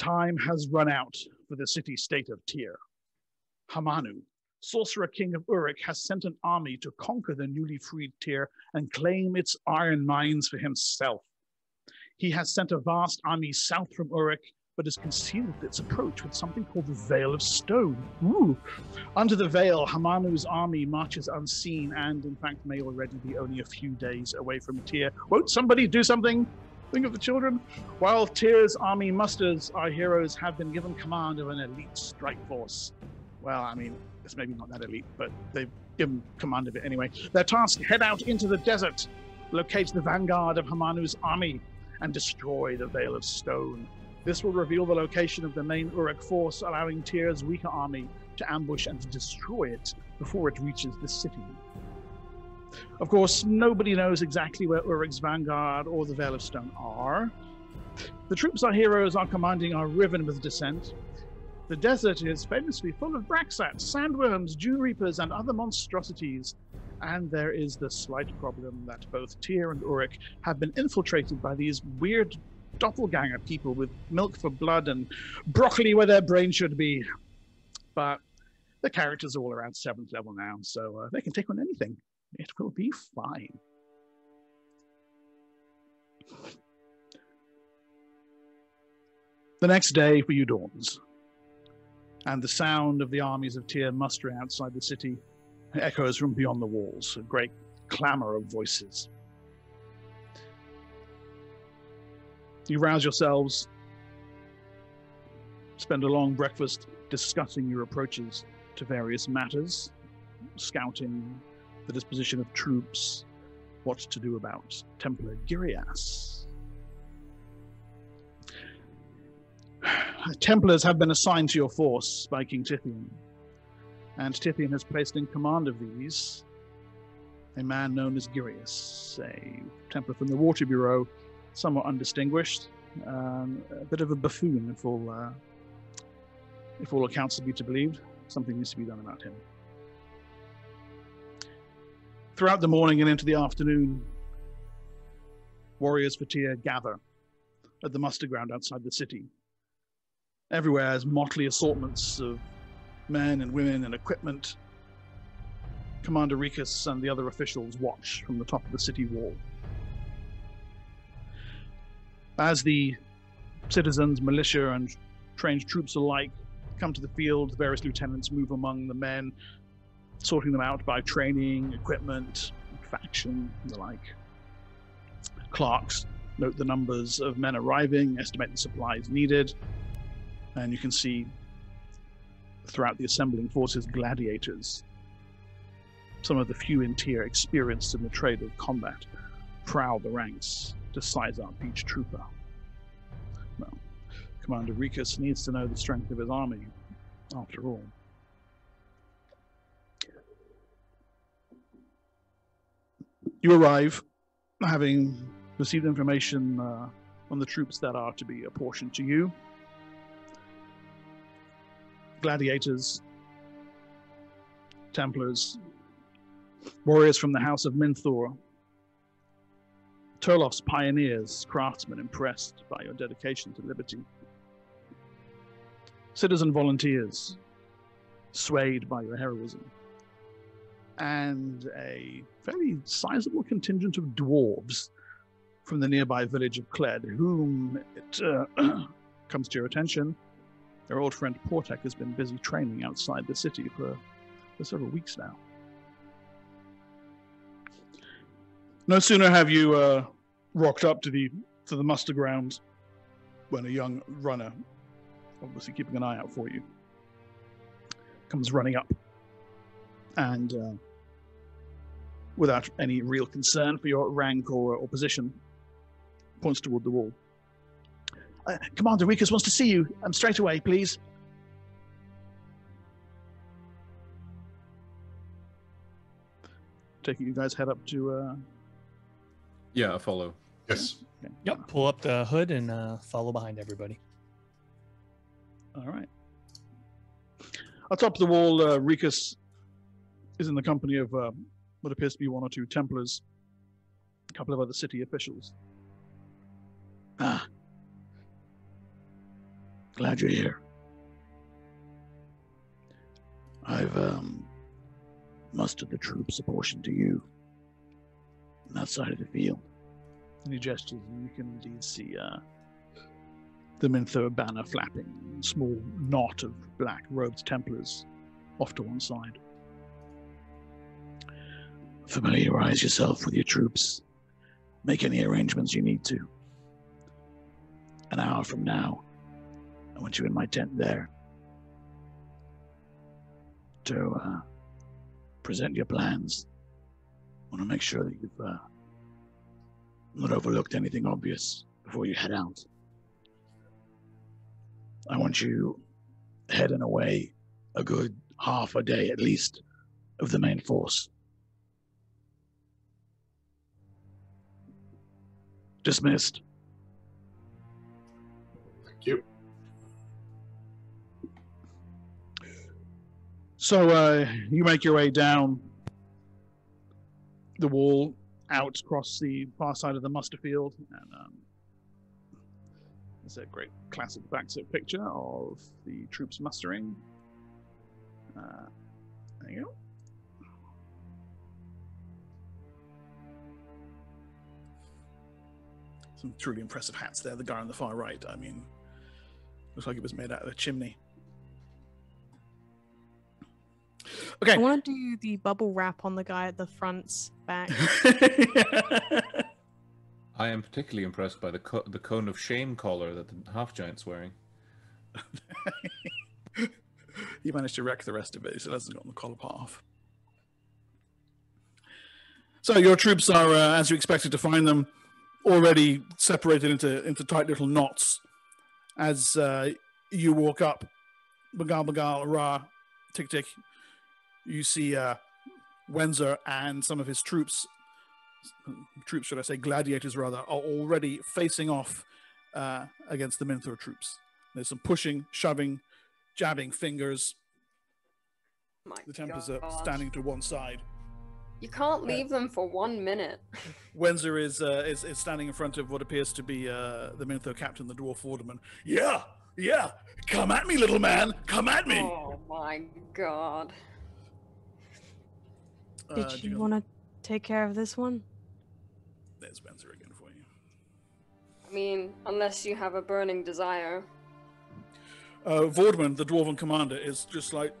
Time has run out for the city state of Tyr. Hamanu, sorcerer king of Urik, has sent an army to conquer the newly freed Tyr and claim its iron mines for himself. He has sent a vast army south from Urik, but has concealed its approach with something called the Veil of Stone. Ooh. Under the veil, Hamanu's army marches unseen and, in fact, may already be only a few days away from Tyr. Won't somebody do something? Think of the children. While Tyr's army musters, our heroes have been given command of an elite strike force. Well, I mean, it's maybe not that elite, but they've given command of it anyway. Their task head out into the desert, locate the vanguard of Hamanu's army, and destroy the Veil of Stone. This will reveal the location of the main Urik force, allowing Tyr's weaker army to ambush and destroy it before it reaches the city. Of course, nobody knows exactly where Urik's vanguard or the Veil of Stone are. The troops our heroes are commanding are riven with dissent. The desert is famously full of braxats, sandworms, dew reapers, and other monstrosities. And there is the slight problem that both Tyr and Urik have been infiltrated by these weird doppelganger people with milk for blood and broccoli where their brain should be. But the characters are all around seventh level now, so uh, they can take on anything. It will be fine. The next day for you dawns, and the sound of the armies of Tyr mustering outside the city echoes from beyond the walls, a great clamor of voices. You rouse yourselves, spend a long breakfast discussing your approaches to various matters, scouting, the disposition of troops, what to do about Templar Girius. Templars have been assigned to your force by King Tithian, and Tithian has placed in command of these a man known as Girius, a Templar from the Water Bureau, somewhat undistinguished, um, a bit of a buffoon, if all, uh, if all accounts are to be believed. Something needs to be done about him. Throughout the morning and into the afternoon, warriors for Tyr gather at the muster ground outside the city. Everywhere is motley assortments of men and women and equipment. Commander Rikus and the other officials watch from the top of the city wall. As the citizens, militia, and trained troops alike come to the field, various lieutenants move among the men, sorting them out by training, equipment, faction, and the like. Clerks note the numbers of men arriving, estimate the supplies needed, and you can see throughout the assembling forces gladiators. Some of the few in Tyr experienced in the trade of combat prowl the ranks to size up each trooper. Well, Commander Rikus needs to know the strength of his army, after all. You arrive, having received information uh, on the troops that are to be apportioned to you. Gladiators, Templars, warriors from the House of Minthor, Turloff's pioneers, craftsmen impressed by your dedication to liberty, citizen volunteers, swayed by your heroism and a fairly sizable contingent of dwarves from the nearby village of Kled, whom it uh, comes to your attention. Their old friend Portek has been busy training outside the city for, for several weeks now. No sooner have you uh, rocked up to the to the muster ground when a young runner, obviously keeping an eye out for you, comes running up and uh, without any real concern for your rank or, or position, points toward the wall. Uh, Commander Rikus wants to see you. Um, straight away, please. Taking you guys head up to. Uh... Yeah, I follow. Yes. Okay. Yep. Pull up the hood and uh, follow behind everybody. All right. Atop the wall, uh, Rikus is in the company of uh, what appears to be one or two Templars, a couple of other city officials. Ah. Glad you're here. I've um, mustered the troops apportioned to you on that side of the field. And he gestures, and you can indeed see uh, the Minthor banner flapping, small knot of black robed Templars off to one side. Familiarize yourself with your troops. Make any arrangements you need to. An hour from now, I want you in my tent there to uh, present your plans. I want to make sure that you've uh, not overlooked anything obvious before you head out. I want you heading away a good half a day at least of the main force. Dismissed. Thank you. So uh, you make your way down the wall out across the far side of the muster field, and um, there's a great classic backsit picture of the troops mustering. Uh, there you go. Some truly impressive hats there. The guy on the far right, I mean, looks like it was made out of a chimney. Okay. I want to do the bubble wrap on the guy at the front's back. I am particularly impressed by the co- the cone of shame collar that the half giant's wearing. he managed to wreck the rest of it, so hasn't gotten the collar part off. So your troops are, uh, as you expected to find them, already separated into into tight little knots. As uh, you walk up, Bagal Bagal Ra, Tick Tick, you see uh, Wenzer and some of his troops, troops should I say, gladiators rather, are already facing off uh, against the Minthor troops. There's some pushing, shoving, jabbing fingers. My The Templars God. are standing to one side. You can't leave them for one minute. Wenzer is, uh, is is standing in front of what appears to be uh, the Minthor captain, the dwarf warderman. Yeah, yeah, come at me, little man, come at me. Oh my god. Uh, Did do you know- want to take care of this one? There's Wenzer again for you. I mean, unless you have a burning desire. uh, Vordman, the dwarven commander, is just like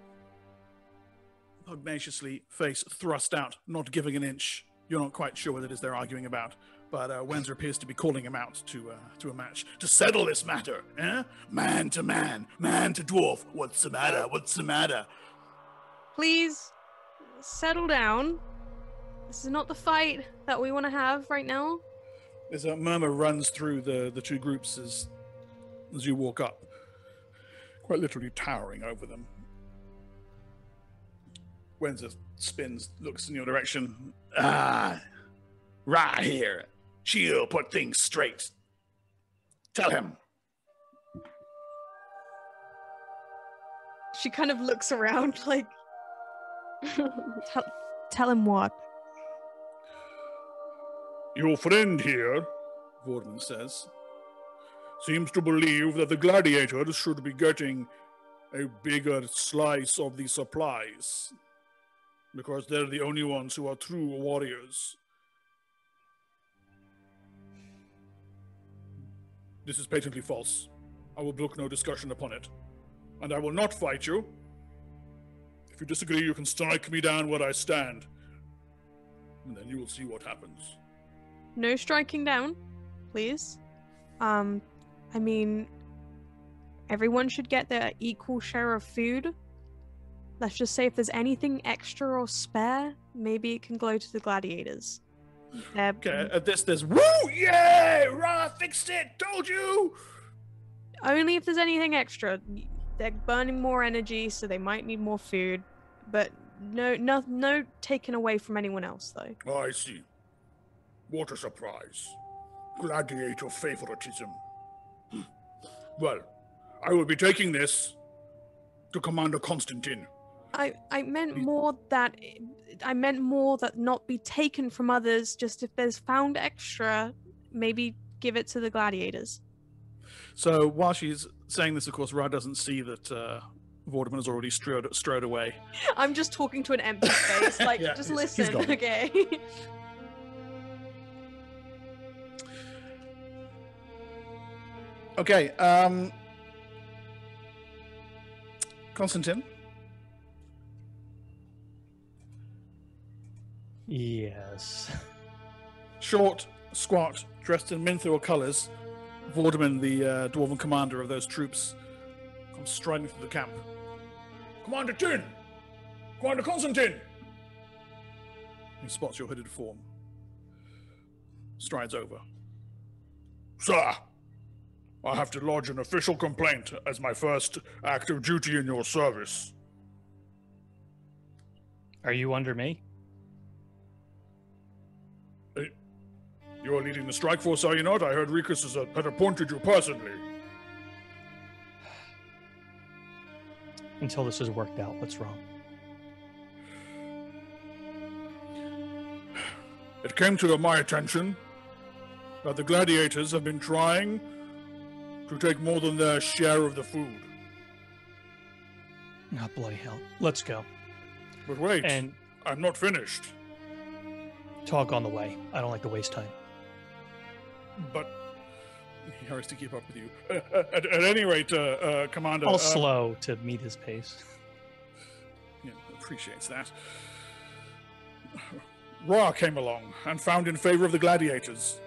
pugnaciously face thrust out, not giving an inch. You're not quite sure what it is they're arguing about, but uh, Wenzer appears to be calling him out to uh, to a match to settle this matter. Eh? Man to man, man to dwarf. What's the matter? What's the matter? Please settle down. This is not the fight that we want to have right now. There's a murmur runs through the the two groups as as you walk up, quite literally towering over them. Wenzer spins, looks in your direction. Ah, right here. She'll put things straight. Tell him. She kind of looks around like, tell, tell him what? Your friend here, Vorman says, seems to believe that the gladiators should be getting a bigger slice of the supplies because they're the only ones who are true warriors. This is patently false. I will brook no discussion upon it. And I will not fight you. If you disagree, you can strike me down where I stand. And then you will see what happens. No striking down, please. Um, I mean, everyone should get their equal share of food. Let's just say if there's anything extra or spare, maybe it can go to the gladiators. They're- Okay, at this there's woo, yay, Ra fixed it, told you. Only if there's anything extra. They're burning more energy, so they might need more food. But no, no, no taken away from anyone else, though. I see. What a surprise. Gladiator favoritism. Hmm. Well, I will be taking this to Commander Constantine. I, I meant more that I meant more that not be taken from others. Just if there's found extra, maybe give it to the gladiators. So while she's saying this, of course, Ra doesn't see that uh, Vorderman has already strode, strode away. I'm just talking to an empty space. Like, Yeah, just listen, okay? Okay. Um, Constantine. Yes. short, squat, dressed in Minthor colors, Vorderman, the uh, dwarven commander of those troops, comes striding through the camp. Commander Tin! Commander Constantine! He spots your hooded form. Strides over. Sir, I have to lodge an official complaint as my first act of duty in your service. Are you under me? You are leading the strike force, are you not? I heard Rikus has, had appointed you personally. Until this is worked out, what's wrong? It came to my attention that the gladiators have been trying to take more than their share of the food. Not bloody hell. Let's go. But wait, And I'm not finished. talk on the way. I don't like to waste time. But he hurries to keep up with you. At, at any rate, uh, uh, Commander. I'll uh, slow to meet his pace. Yeah, appreciates that. Ra came along and found in favor of the gladiators,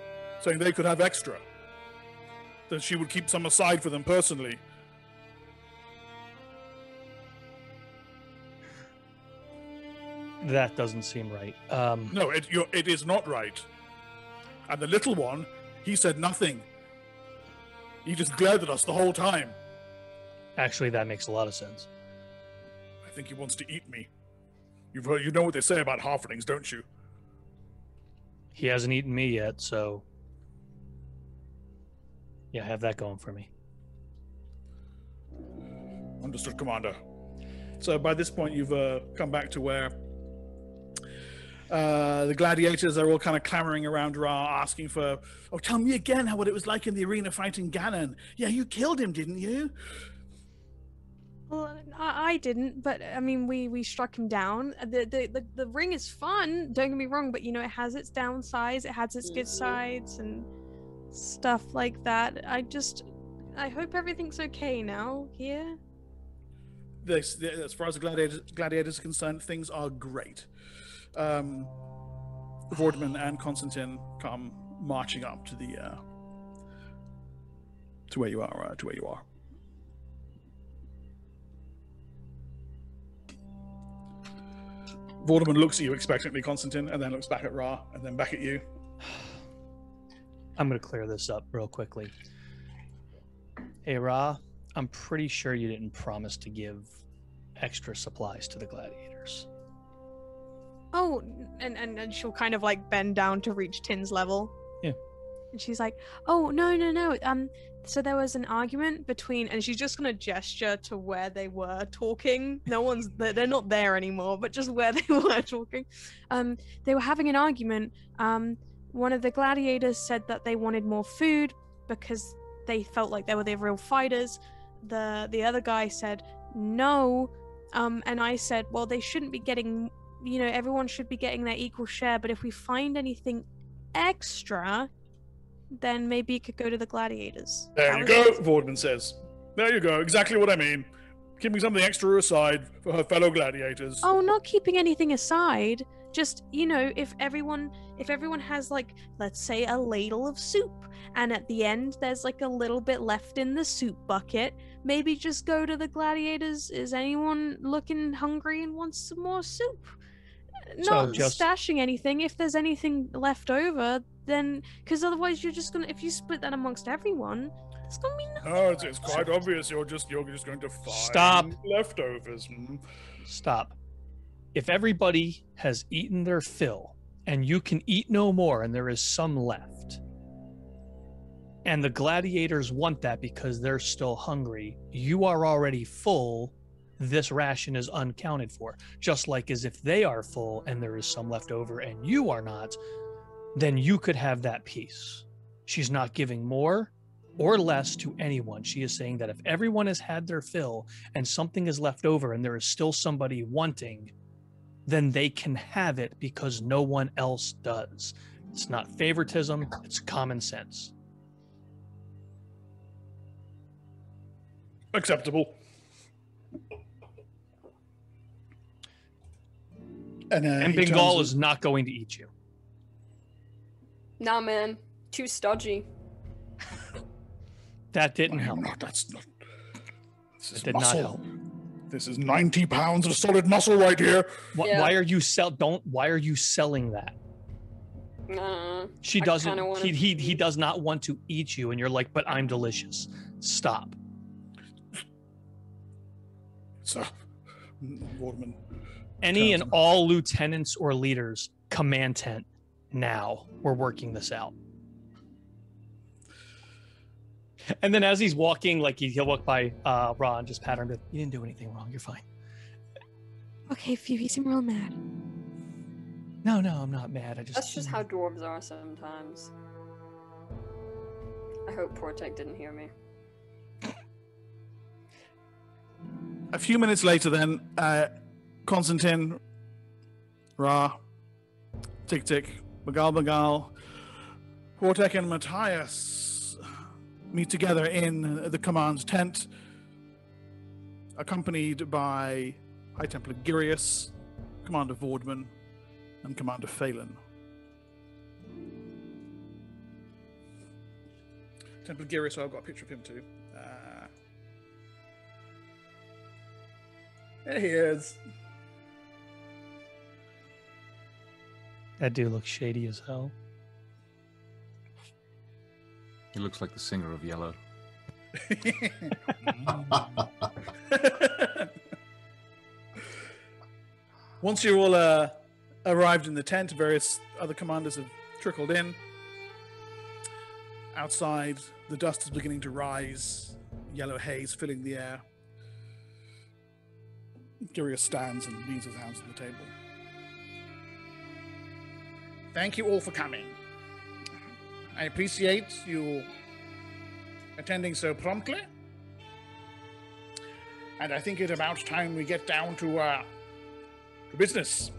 saying they could have extra. That she would keep some aside for them personally. That doesn't seem right. Um, No, it, it is not right. And the little one, he said nothing. He just glared at us the whole time. actually, that makes a lot of sense. I think he wants to eat me. You've heard, you know what they say about halflings, don't you? He hasn't eaten me yet, so yeah, have that going for me. Understood, Commander. So by this point, you've uh, come back to where uh, the gladiators are all kind of clamoring around Ra, asking for, "Oh, tell me again how what it was like in the arena fighting Ganon. Yeah, you killed him, didn't you? Well, I, I didn't, but I mean, we we struck him down. The, the the the ring is fun. Don't get me wrong, but you know, it has its downsides. It has its good sides and stuff like that. I just, I hope everything's okay now here. This, as far as the gladiators, gladiators are concerned, things are great. Um, and Constantine come marching up to the uh, to where you are. Uh, to where you are. Vorderman looks at you expectantly, Constantine, and then looks back at Ra, and then back at you. I'm going to clear this up real quickly. Hey, Ra, I'm pretty sure you didn't promise to give extra supplies to the gladiators. Oh, and, and and she'll kind of like bend down to reach Tin's level. Yeah. And she's like, "Oh no, no, no. Um, so there was an argument between, and she's just gonna gesture to where they were talking. No one's, they're they're not there anymore, but just where they were talking. Um, they were having an argument. Um, one of the gladiators said that they wanted more food because they felt like they were the real fighters. The the other guy said no. Um, and I said, well, they shouldn't be getting you know, everyone should be getting their equal share, but if we find anything extra, then maybe it could go to the gladiators. There you go, it. Vorderman says. There you go, exactly what I mean. Keeping something extra aside for her fellow gladiators. Oh, not keeping anything aside. Just, you know, if everyone if everyone has like let's say a ladle of soup and at the end there's like a little bit left in the soup bucket, maybe just go to the gladiators. Is anyone looking hungry and wants some more soup? So Not just- stashing anything. If there's anything left over, then because otherwise you're just gonna if you split that amongst everyone, there's gonna be nothing. No, it's, it's quite obvious you're just you're just going to find Stop. leftovers. Hmm. Stop. If everybody has eaten their fill and you can eat no more and there is some left, and the gladiators want that because they're still hungry, you are already full. This ration is uncounted for. Just like as if they are full and there is some left over and you are not, then you could have that piece. She's not giving more. or less to anyone. She is saying that if everyone has had their fill and something is left over and there is still somebody wanting, then they can have it because no one else does. It's not favoritism, it's common sense. Acceptable. And, uh, And he turns Bengal is not going to eat you. Nah, man. Too stodgy. That didn't I help. not. That's not. This is It did not muscle. help. This is ninety pounds of solid muscle right here. Why, Yeah. why are you sell? Don't. Why are you selling that? Nah. She I doesn't. kinda wanna He, he he does not want to eat you, and you're like, but I'm delicious. Stop. So, Waterman. Any Turns and all lieutenants or leaders, command tent now. We're working this out. And then as he's walking, like he, he'll walk by uh, Ron, just pat her and You didn't do anything wrong. You're fine. Okay, Phew, you seem real mad. No, no, I'm not mad. I just. That's just how dwarves are sometimes. I hope Portek didn't hear me. A few minutes later, then, uh, Constantine, Ra, Tick Tick, Bagal Bagal, Portek, and Matthias meet together in the command's tent, accompanied by High Templar Girius, Commander Vordman, and Commander Phelan. Templar Girius, I've got a picture of him too. Uh, there he is. That dude looks shady as hell. He looks like the singer of Yellow. Once you're all uh, arrived in the tent, various other commanders have trickled in. Outside, the dust is beginning to rise, yellow haze filling the air. Girius stands and leans his hands on the table. Thank you all for coming. I appreciate you attending so promptly. And I think it's about time we get down to uh, to business.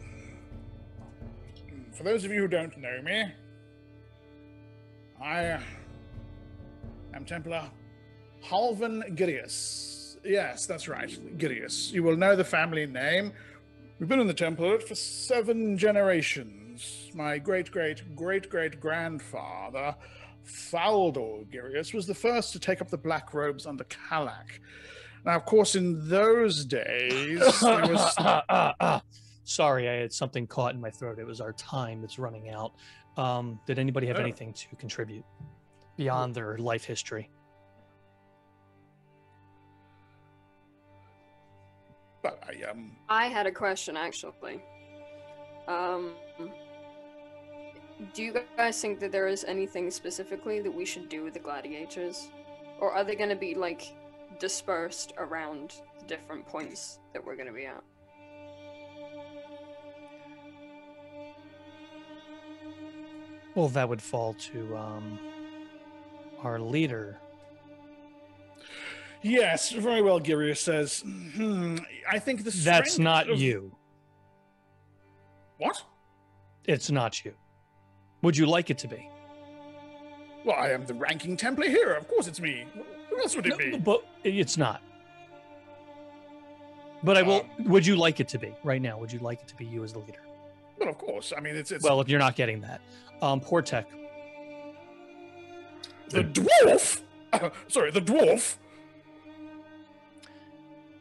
For those of you who don't know me, I am Templar Halvan Girius. Yes, that's right, Girius. You will know the family name. We've been in the Temple for seven generations. My great great great great grandfather, Faldor Girius, was the first to take up the black robes under Kalak. Now, of course, in those days, there was Ah, ah, ah. Sorry, I had something caught in my throat. It was our time that's running out. Um, did anybody have Oh. anything to contribute beyond their life history? But I um I had a question actually. Um, do you guys think that there is anything specifically that we should do with the gladiators, or are they going to be like dispersed around the different points that we're going to be at? Well, that would fall to um, our leader. yes, very well. Girius says, hmm, I think the That's not of- you. What? It's not you. Would you like it to be? Well, I am the ranking Templar here. Of course, it's me. Who else would it No, be? but it's not. But I will. Um, would you like it to be right now? Would you like it to be you as the leader? Well, of course. I mean, it's it's Well, if you're not getting that, um, Portek, the dwarf. sorry, the dwarf.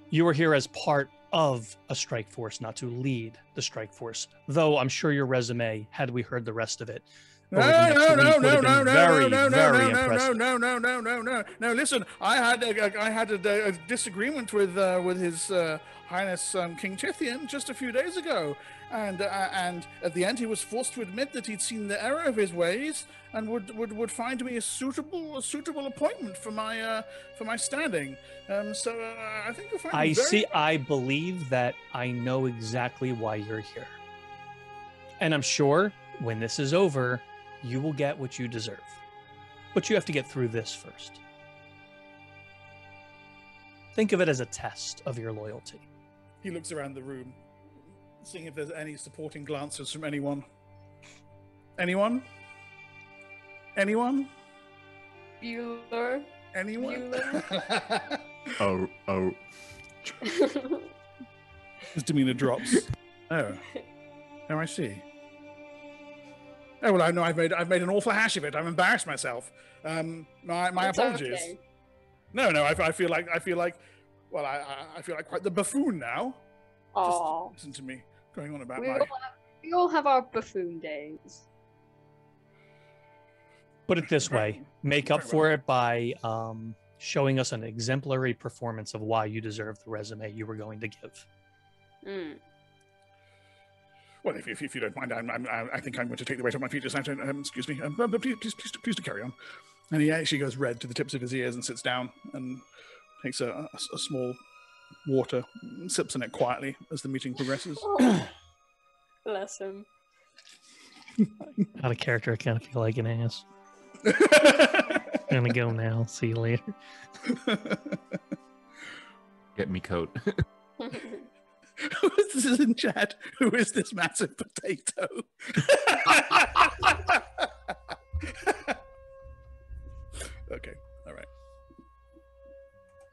you were here as part of a strike force, not to lead the strike force. Though I'm sure your resume, had we heard the rest of it, No, over the next no, no, no, no, no, very, no, no, very no, no, no, no, no, no, no, no, no. Listen, I had a, I had a, a disagreement with uh, with His uh, Highness um, King Tithian just a few days ago, and uh, and at the end he was forced to admit that he'd seen the error of his ways and would would, would find me a suitable a suitable appointment for my uh, for my standing. Um, so uh, I think you'll find. I see. I believe that I know exactly why you're here, and I'm sure when this is over, you will get what you deserve. But you have to get through this first. Think of it as a test of your loyalty. He looks around the room, seeing if there's any supporting glances from anyone. Anyone? Anyone? Bueller. Anyone? Bueller. Oh, oh. His demeanor drops. Oh. Oh, I see. Oh well, I know I've made I've made an awful hash of it. I've embarrassed myself. Um, my my It's apologies. okay. No, no, I, I feel like I feel like, well, I I- I feel like quite the buffoon now. Aw. Just listen to me going on about We my. all, have, we all have our buffoon days. Put it this way make up for it by um, showing us an exemplary performance of why you deserve the resume you were going to give. Mm. Well, if, if, if you don't mind, I'm, I'm, I I think I'm going to take the weight off my feet just now. Um, excuse me. Um, but but please, please, please, please do carry on. And he actually goes red to the tips of his ears and sits down and takes a, a, a small water, sips on it quietly as the meeting progresses. Oh, bless him. Out of character, I kind of feel like an ass. Gonna go now. See you later. Get me coat. Who is this in chat? Who is this massive potato? okay, all right.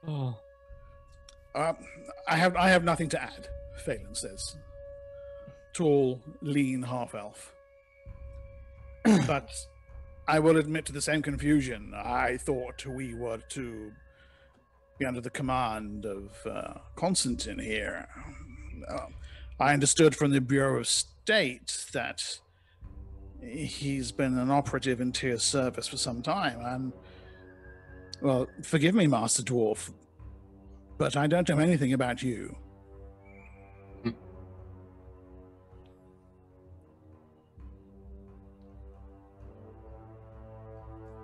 Oh, Uh, I have I have nothing to add. Phelan says, tall, lean half elf. but I will admit to the same confusion. I thought we were to be under the command of uh, Constantine here. Uh, I understood from the Bureau of State that he's been an operative in Tyr service for some time, and well, forgive me, Master Dwarf, but I don't know anything about you.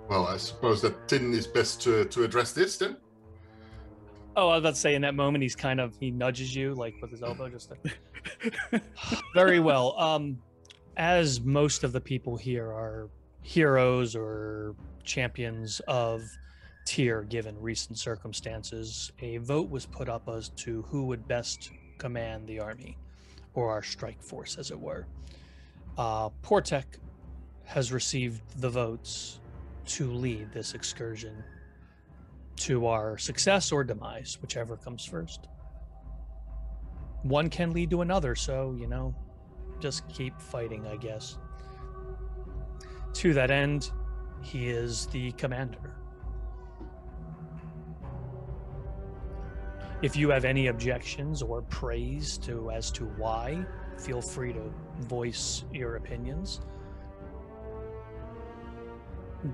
Well, I suppose that Tin is best to, to address this then. oh, I was about to say in that moment he's kind of he nudges you like with his elbow, just like, very well. Um, as most of the people here are heroes or champions of Tyr given recent circumstances, a vote was put up as to who would best command the army or our strike force, as it were. Uh, Portek has received the votes to lead this excursion to our success or demise, whichever comes first. One can lead to another, so, you know, just keep fighting, I guess. To that end, he is the commander. If you have any objections or praise to as to why, feel free to voice your opinions.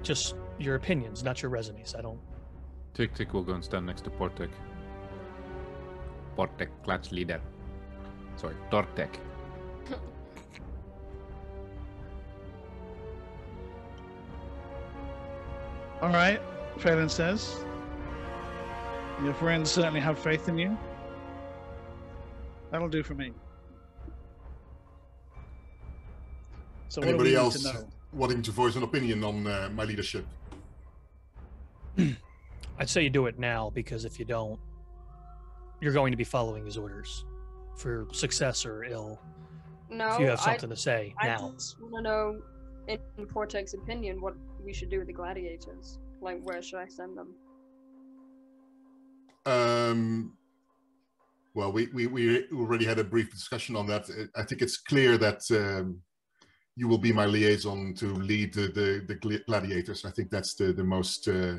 Just your opinions, not your resumes. I don't Tick Tick will go and stand next to Portek. Portek, clutch leader. Sorry, Tortek. All right, Phelan says. Your friends certainly have faith in you. That'll do for me. So what Anybody else to know? wanting to voice an opinion on uh, my leadership? I'd say you do it now because if you don't, you're going to be following his orders for success or ill. No, if you have I, something to say I now. just want to know, in Portek's opinion, what we should do with the gladiators. Like, where should I send them? Um, well, we, we, we already had a brief discussion on that. I- I think it's clear that um, you will be my liaison to lead the, the, the gladiators. I think that's the, the most uh,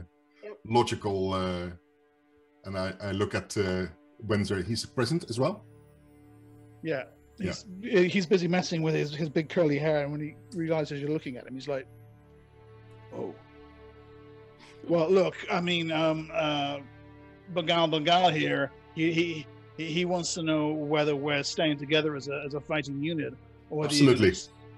logical. Uh, and I, I look at uh, Wenzer. He's present as well. Yeah. He's, he's busy messing with his, his big curly hair, and when he realizes you're looking at him, he's like, "Oh, well, look. I mean, um, uh, Bagal Bagal here. He, he he wants to know whether we're staying together as a as a fighting unit, or Absolutely.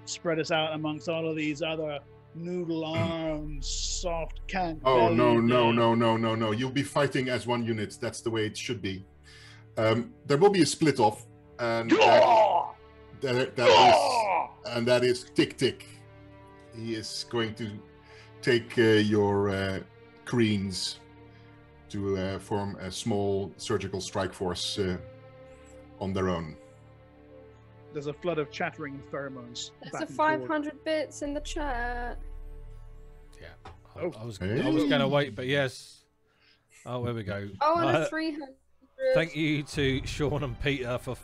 spread us out amongst all of these other noodle arms, soft can. Oh no no no no no no! You'll be fighting as one unit. That's the way it should be. Um, there will be a split off, and that, there, that is, and that is Tick Tick. He is going to take uh, your uh, Koreans to uh, form a small surgical strike force uh, on their own. There's a flood of chattering pheromones. There's a and forward. 500 bits in the chat. Yeah. I, Oh. I was Hey. I was going to wait, but yes. Oh, there we go. Oh, and Uh, a 300. Thank you to Sean and Peter for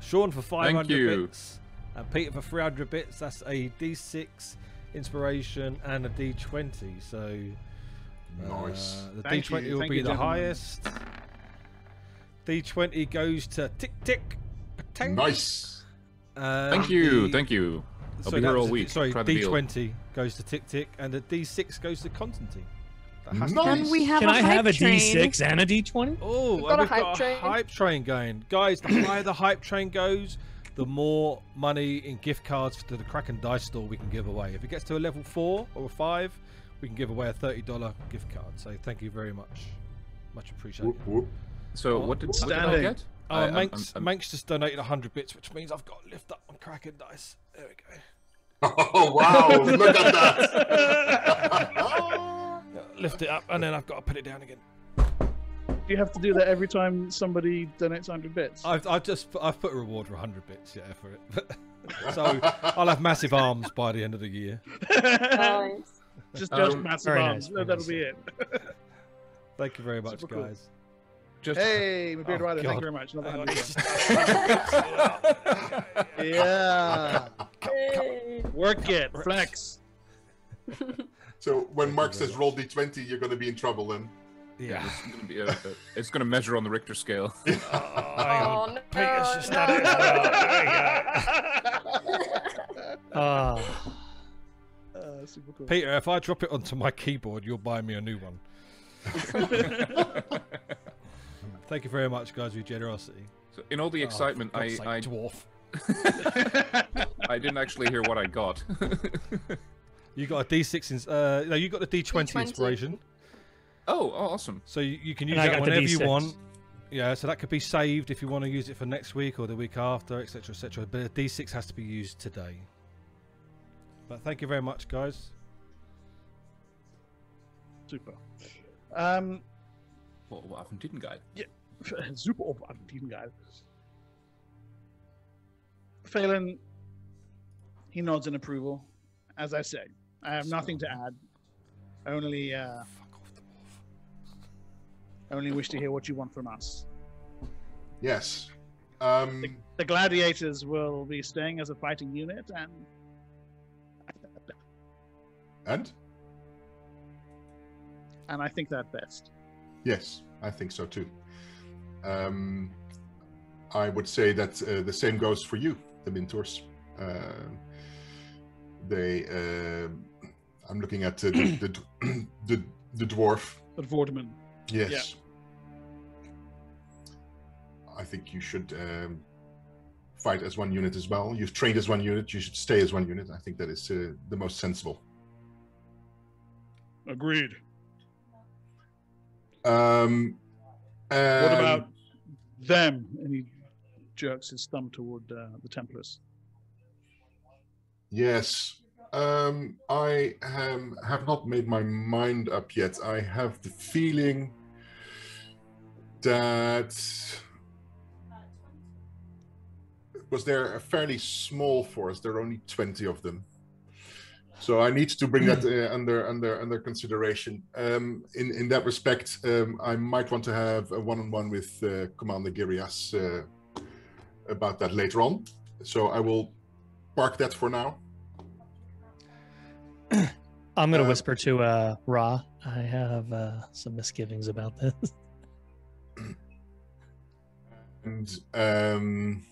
Sean for 500 you. bits and Peter for 300 bits. That's a D6 inspiration and a D20. So Nice. uh, the Thank D20 you, will thank be you, the gentlemen. highest. D20 goes to Tick Tick. Tang. Nice. And Thank you, the- thank you. I'll sorry, be here all was a D- week. Sorry, Try the deal. D20 goes to Tick Tick, and the D6 goes to Constantine. That has to be- Nice. Can we have Can a I hype have a train? D6 and a D20? Oh, We've we've got got, a hype a train. hype train going, guys. The higher the hype train goes, the more money in gift cards to the Kraken Dice Store we can give away. If it gets to a level four or a five, we can give away a thirty dollar gift card. So thank you very much, much appreciated. Whoop, whoop. So Oh, what did, what did I get? Uh, I- I'm- Manx, I'm- Manx just donated hundred bits, which means I've got to lift up on Kraken Dice. There we go. Oh wow! Look at that. Lift it up, and then I've got to put it down again. Do you have to do that every time somebody donates 100 bits? I've, I've just put, I've put a reward for hundred bits, yeah, for it. so I'll have massive arms by the end of the year. Nice. Just just Um, massive very arms. nice, No, That'll nice. be it. Thank you very much, Super cool. guys. just Hey, my beard Oh, rider, thank you very much. Another 100 yeah. Yay. Work it. Flex. so when Mark says roll d20, you're going to be in trouble then. yeah. It's gonna, be a, a- it's gonna measure on the Richter scale. Oh, hang. Oh, no. Peter's no, done it as well. no. Ah, Uh, super cool. Peter, if I drop it onto my keyboard, you'll buy me a new one. Thank you very much, guys, for your generosity. so in all the Oh, excitement, for God's I, sake, I dwarf. I didn't actually hear what I got. You got a D6 ins- uh, no, you got the D20, D20. inspiration. oh, oh, awesome. So you, you can use And that whenever you want. Yeah, so that could be saved if you want to use it for next week or the week after, etc., etc. But a D6 has to be used today. But thank you very much, guys. Super. Um, What, what happened? Didn't guy? super operative guy. Phelan, he nods in approval. As I say, I have nothing to add. Only, uh, Fuck off the wolf. only wish to hear what you want from us. Yes. Um, The gladiators will be staying as a fighting unit, and and and I think that best. yes, I think so too. Um, I would say that uh, the same goes for you, the mentors. Um they, um I'm looking at uh, the, the, the the dwarf. But Vorderman, Yes. I think you should um, fight as one unit as well. You've trained as one unit. You should stay as one unit. I think that is uh, the most sensible. Agreed. Um, What about them? And he jerks his thumb toward uh, the Templars. Yes. Um, I um, have not made my mind up yet. I have the feeling that was there a fairly small force. There are only twenty of them, so I need to bring that uh, under under under consideration. Um, in in that respect, um, I might want to have a one-on-one with uh, Commander Girius uh, about that later on. So I will park that for now. I'm gonna Uh, whisper to uh, Ra. I have uh, some misgivings about this. And um,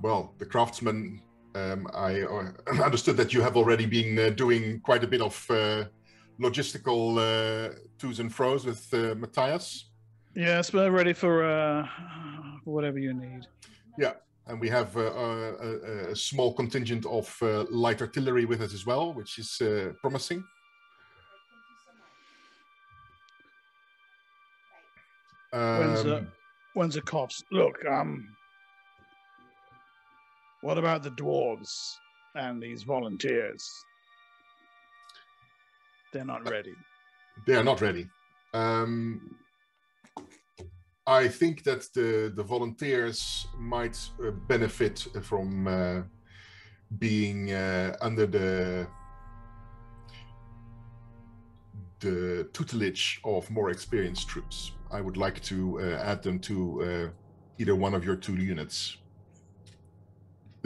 well, the craftsman. Um, I uh, understood that you have already been uh, doing quite a bit of uh, logistical uh, to's and fro's with uh, Matthias, Yes, we're ready for uh, whatever you need. Yeah, and we have uh, a, a, small contingent of uh, light artillery with us as well, which is uh, promising. When's, uh, Um, When's the cops? Look, um, what about the dwarves and these volunteers? They're not ready. They are not ready. Um, I think that the, the volunteers might uh, benefit from uh, being uh, under the the tutelage of more experienced troops. I would like to uh, add them to uh, either one of your two units,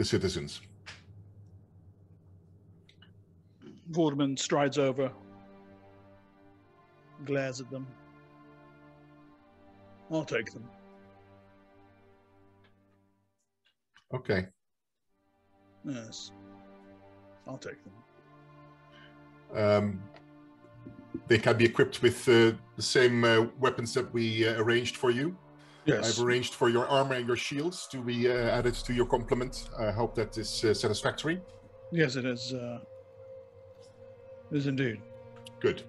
the citizens. Vorderman strides over, glares at them. I'll take them. Okay. Yes. I'll take them. Um, they can be equipped with uh, the same uh, weapons that we uh, arranged for you. Yes. I've arranged for your armor and your shields to be uh, added to your complement. I hope that is uh, satisfactory. Yes, it is. Uh, it is indeed. Good.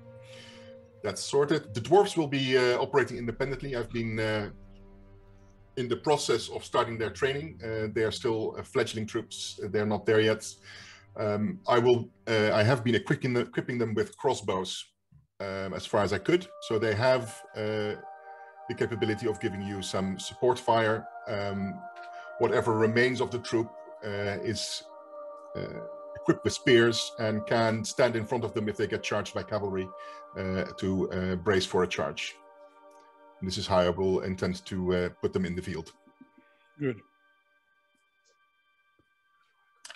That's sorted. The dwarves will be uh, operating independently. I've been uh, in the process of starting their training. Uh, they are still uh, fledgling troops. They're not there yet. Um, I will. Uh, I have been equipping, equipping them with crossbows um, as far as I could. So they have uh, the capability of giving you some support fire. Um, whatever remains of the troop is equipped with spears and can stand in front of them if they get charged by cavalry uh, to uh, brace for a charge. And this is how I will intend to uh, put them in the field. Good.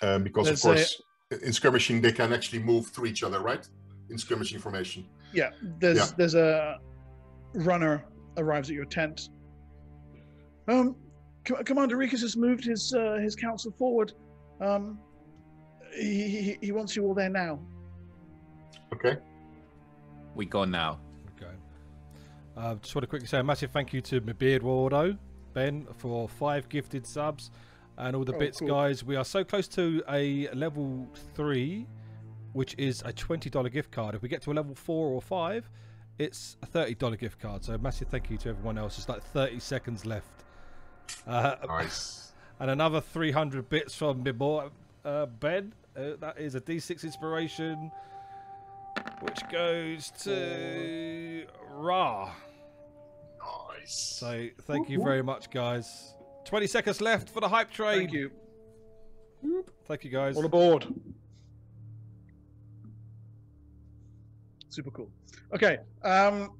Um, because, There's of course, in skirmishing, they can actually move through each other, right? In skirmishing formation. Yeah. There's Yeah. there's a runner arrives at your tent. Um, Com- Commander Rikus has moved his uh, his council forward. Um, he, he he wants you all there now. Okay. We go now. Okay. Uh, just want to quickly say a massive thank you to my beard wardo Ben for five gifted subs and all the Oh, bits, cool. guys. We are so close to a level three, which is a twenty dollar gift card. If we get to a level four or five, it's a thirty dollar gift card. So massive thank you to everyone else. It's like thirty seconds left. Uh, Nice. and another 300 bits from my boy uh, Ben. Uh, that is a D6 inspiration, which goes to Ra. Nice. So thank you very much, guys. 20 seconds left for the hype train. Thank you. Thank you, guys. All aboard. Super cool. Okay. Um,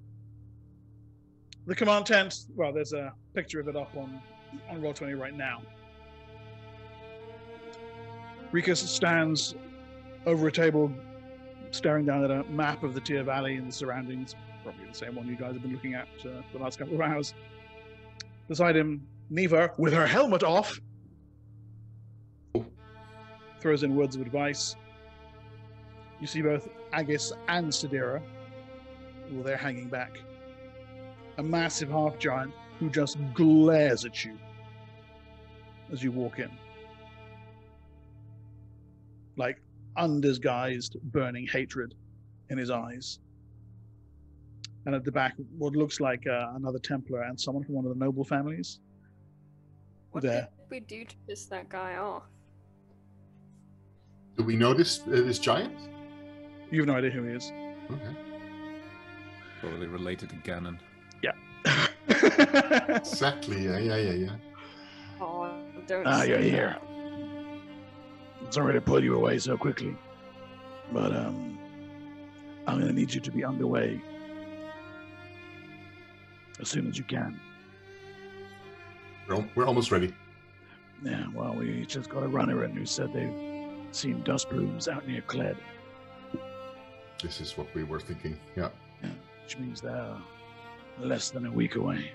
the command tent. Well, there's a picture of it up on on Roll Twenty right now. Rikus stands over a table, staring down at a map of the Tyr Valley and the surroundings. Probably the same one you guys have been looking at uh, the last couple of hours. Beside him, Neeva, with her helmet off, throws in words of advice. You see both Agis and Sadira, well, they're hanging back. A massive half giant who just glares at you as you walk in. Like undisguised, burning hatred in his eyes. And at the back, what looks like uh, another Templar and someone from one of the noble families. What There. did we do to piss that guy off? Do we know this, uh, this giant? You have no idea who he is. Okay. Probably related to Ganon. Yeah. exactly. Yeah, yeah, yeah, yeah. Oh, don't. Ah, say you're that. here. Sorry to pull you away so quickly, but um, I'm gonna need you to be underway as soon as you can. We're, al- we're almost ready. Yeah, well, we just got a runner in who said they've seen dust plumes out near Kled, This is what we were thinking. Yeah. Which means they're less than a week away.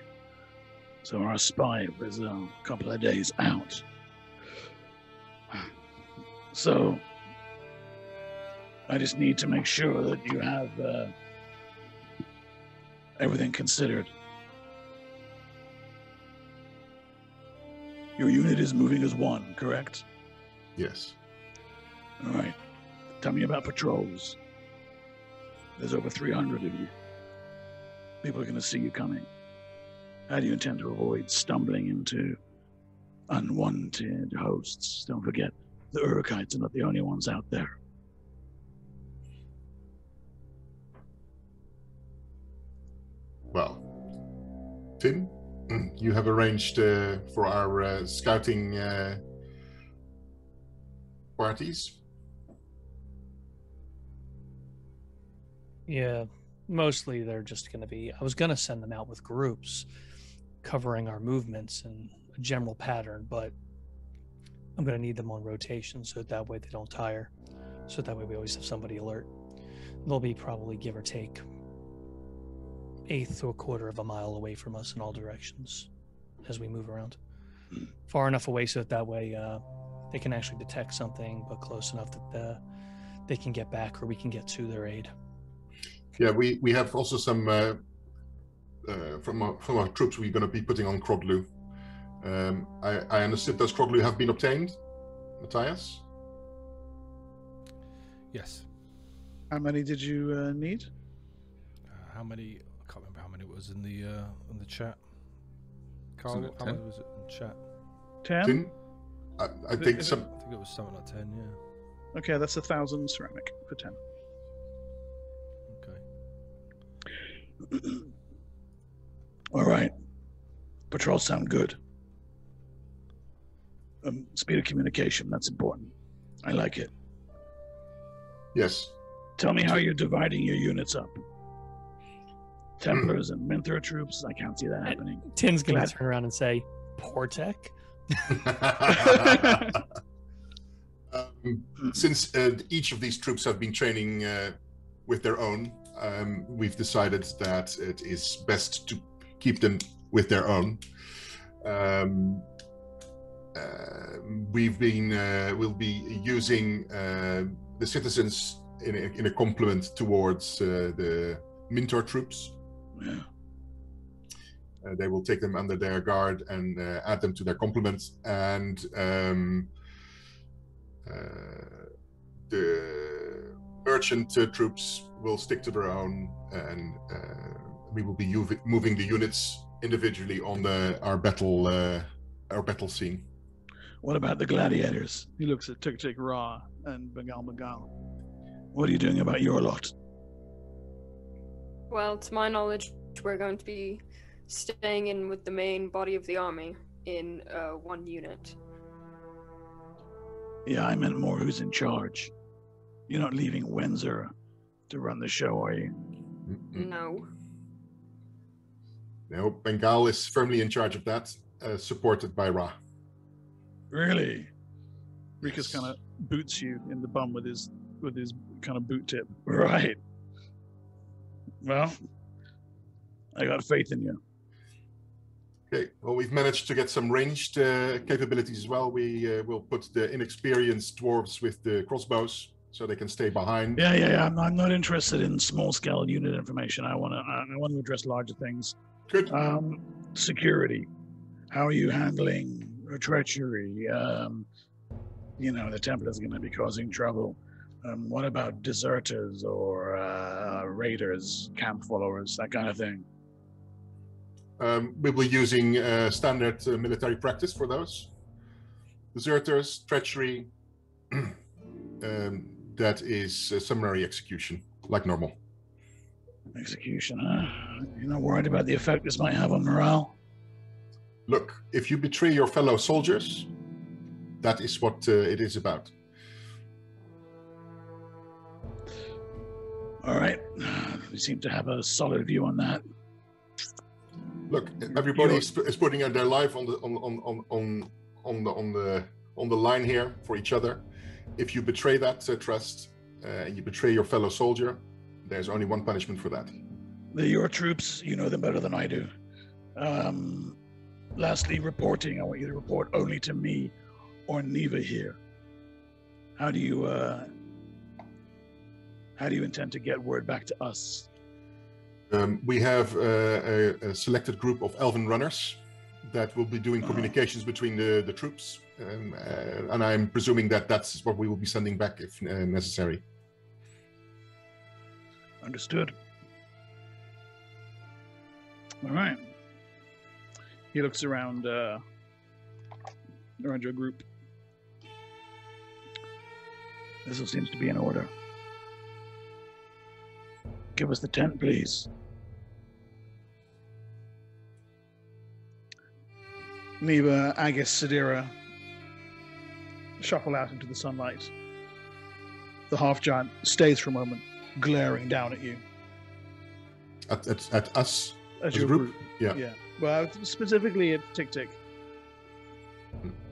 So our spy was a couple of days out. So I just need to make sure that you have uh, everything considered. Your unit is moving as one, correct? Yes. All right. Tell me about patrols. There's over 300 of you. People are going to see you coming. How do you intend to avoid stumbling into unwanted hosts? Don't forget, the Urikites are not the only ones out there. well, Tim, mm, you have arranged uh, for our uh, scouting uh, parties. Yeah, mostly they're just going to be. I was going to send them out with groups covering our movements and a general pattern, but I'm going to need them on rotation so that way they don't tire. So that way we always have somebody alert. They'll be probably give or take eighth to a quarter of a mile away from us in all directions as we move around. Far enough away so that that way uh, they can actually detect something, but close enough that uh, they can get back or we can get to their aid. Yeah, we, we have also some uh, uh, from our, from our troops we're going to be putting on crodlu. Um, I, I understood those crodlu have been obtained, Matthias. Yes. How many did you uh, need? Uh, how many? I can't remember how many it was in the uh, in the chat. Carl, how 10? many was it in chat? Ten. Tin? I, I think is it- some. I think it was something like ten. Yeah. Okay, that's a thousand ceramic for ten. All right. Patrols sound good. Um, speed of communication, that's important. I like it. Yes. Tell me how you're dividing your units up. Templars and Minthor troops, I can't see that happening. Tin's going Glad- to turn around and say, Portek? um, since uh, each of these troops have been training uh, with their own, um, we've decided that it is best to keep them with their own. Um, uh, we've been uh, we'll be using uh, the citizens in a, in a complement towards uh, the Minthor troops. Yeah. Uh, they will take them under their guard and uh, add them to their complement. And um, uh, the merchant uh, troops will stick to their own, and uh, we will be uv- moving the units individually on the our battle uh, our battle scene. What about the gladiators? He looks at Tuk Tuk Ra and Bengal Bengal. What are you doing about your lot? Well, to my knowledge, we're going to be staying in with the main body of the army in uh, one unit. Yeah, I meant more who's in charge. You're not leaving Wenzer to run the show, are you? Mm-mm. No. No, Bengal is firmly in charge of that, uh, supported by Ra. Really? Rikus Yes. kind of boots you in the bum with his with his kind of boot tip. Right. Well, I got faith in you. Okay, well, we've managed to get some ranged uh, capabilities as well. We uh, will put the inexperienced dwarves with the crossbows so they can stay behind. Yeah, yeah, yeah. I'm, I'm not interested in small scale unit information. I want to I I want to address larger things. Good. Um, security. How are you handling treachery? Um, you know, the Templars are going to be causing trouble. Um, what about deserters or uh, raiders, camp followers, that kind of thing? Um, we'll be using uh, standard uh, military practice for those. Deserters, treachery, um, that is uh, summary execution, like normal. Execution, huh? You're not worried about the effect this might have on morale? Look, if you betray your fellow soldiers, that is what uh, it is about. All right. We seem to have a solid view on that. Look, everybody is, is putting their life on the on on on on on the on the on the line here for each other. If you betray that uh, trust uh, and you betray your fellow soldier, there's only one punishment for that. They're your troops. You know them better than I do. Um, lastly, reporting. I want you to report only to me or Neeva here. How do you uh, how do you intend to get word back to us? Um, we have uh, a, a selected group of elven runners that will be doing Uh-huh. communications between the, the troops, um, uh, and I'm presuming that that's what we will be sending back if uh, necessary. Understood. All right. He looks around uh, around your group. This all seems to be in order. Give us the tent, please. Neeva, Agis, Sadira shuffle out into the sunlight. The half giant stays for a moment, glaring down at you At, at, at us. as As a your group? group. Yeah. Yeah. Well, specifically at Tick Tick.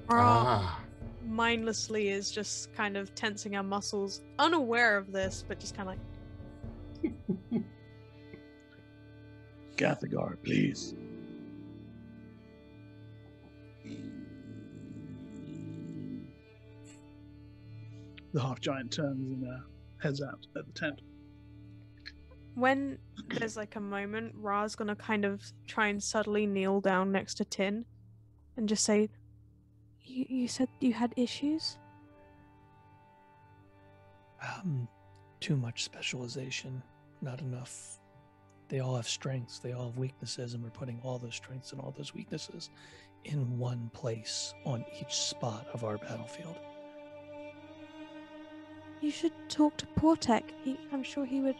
Ah. mindlessly is just kind of tensing our muscles, unaware of this, but just kind of like, Gathagar, please. The half giant turns and uh, heads out at the tent. when there's like a moment, Ra's gonna kind of try and subtly kneel down next to Tin and just say, You, you said you had issues? Um, too much specialization, not enough. They all have strengths, they all have weaknesses, and we're putting all those strengths and all those weaknesses in one place on each spot of our battlefield. You should talk to Portek. He, I'm sure he would.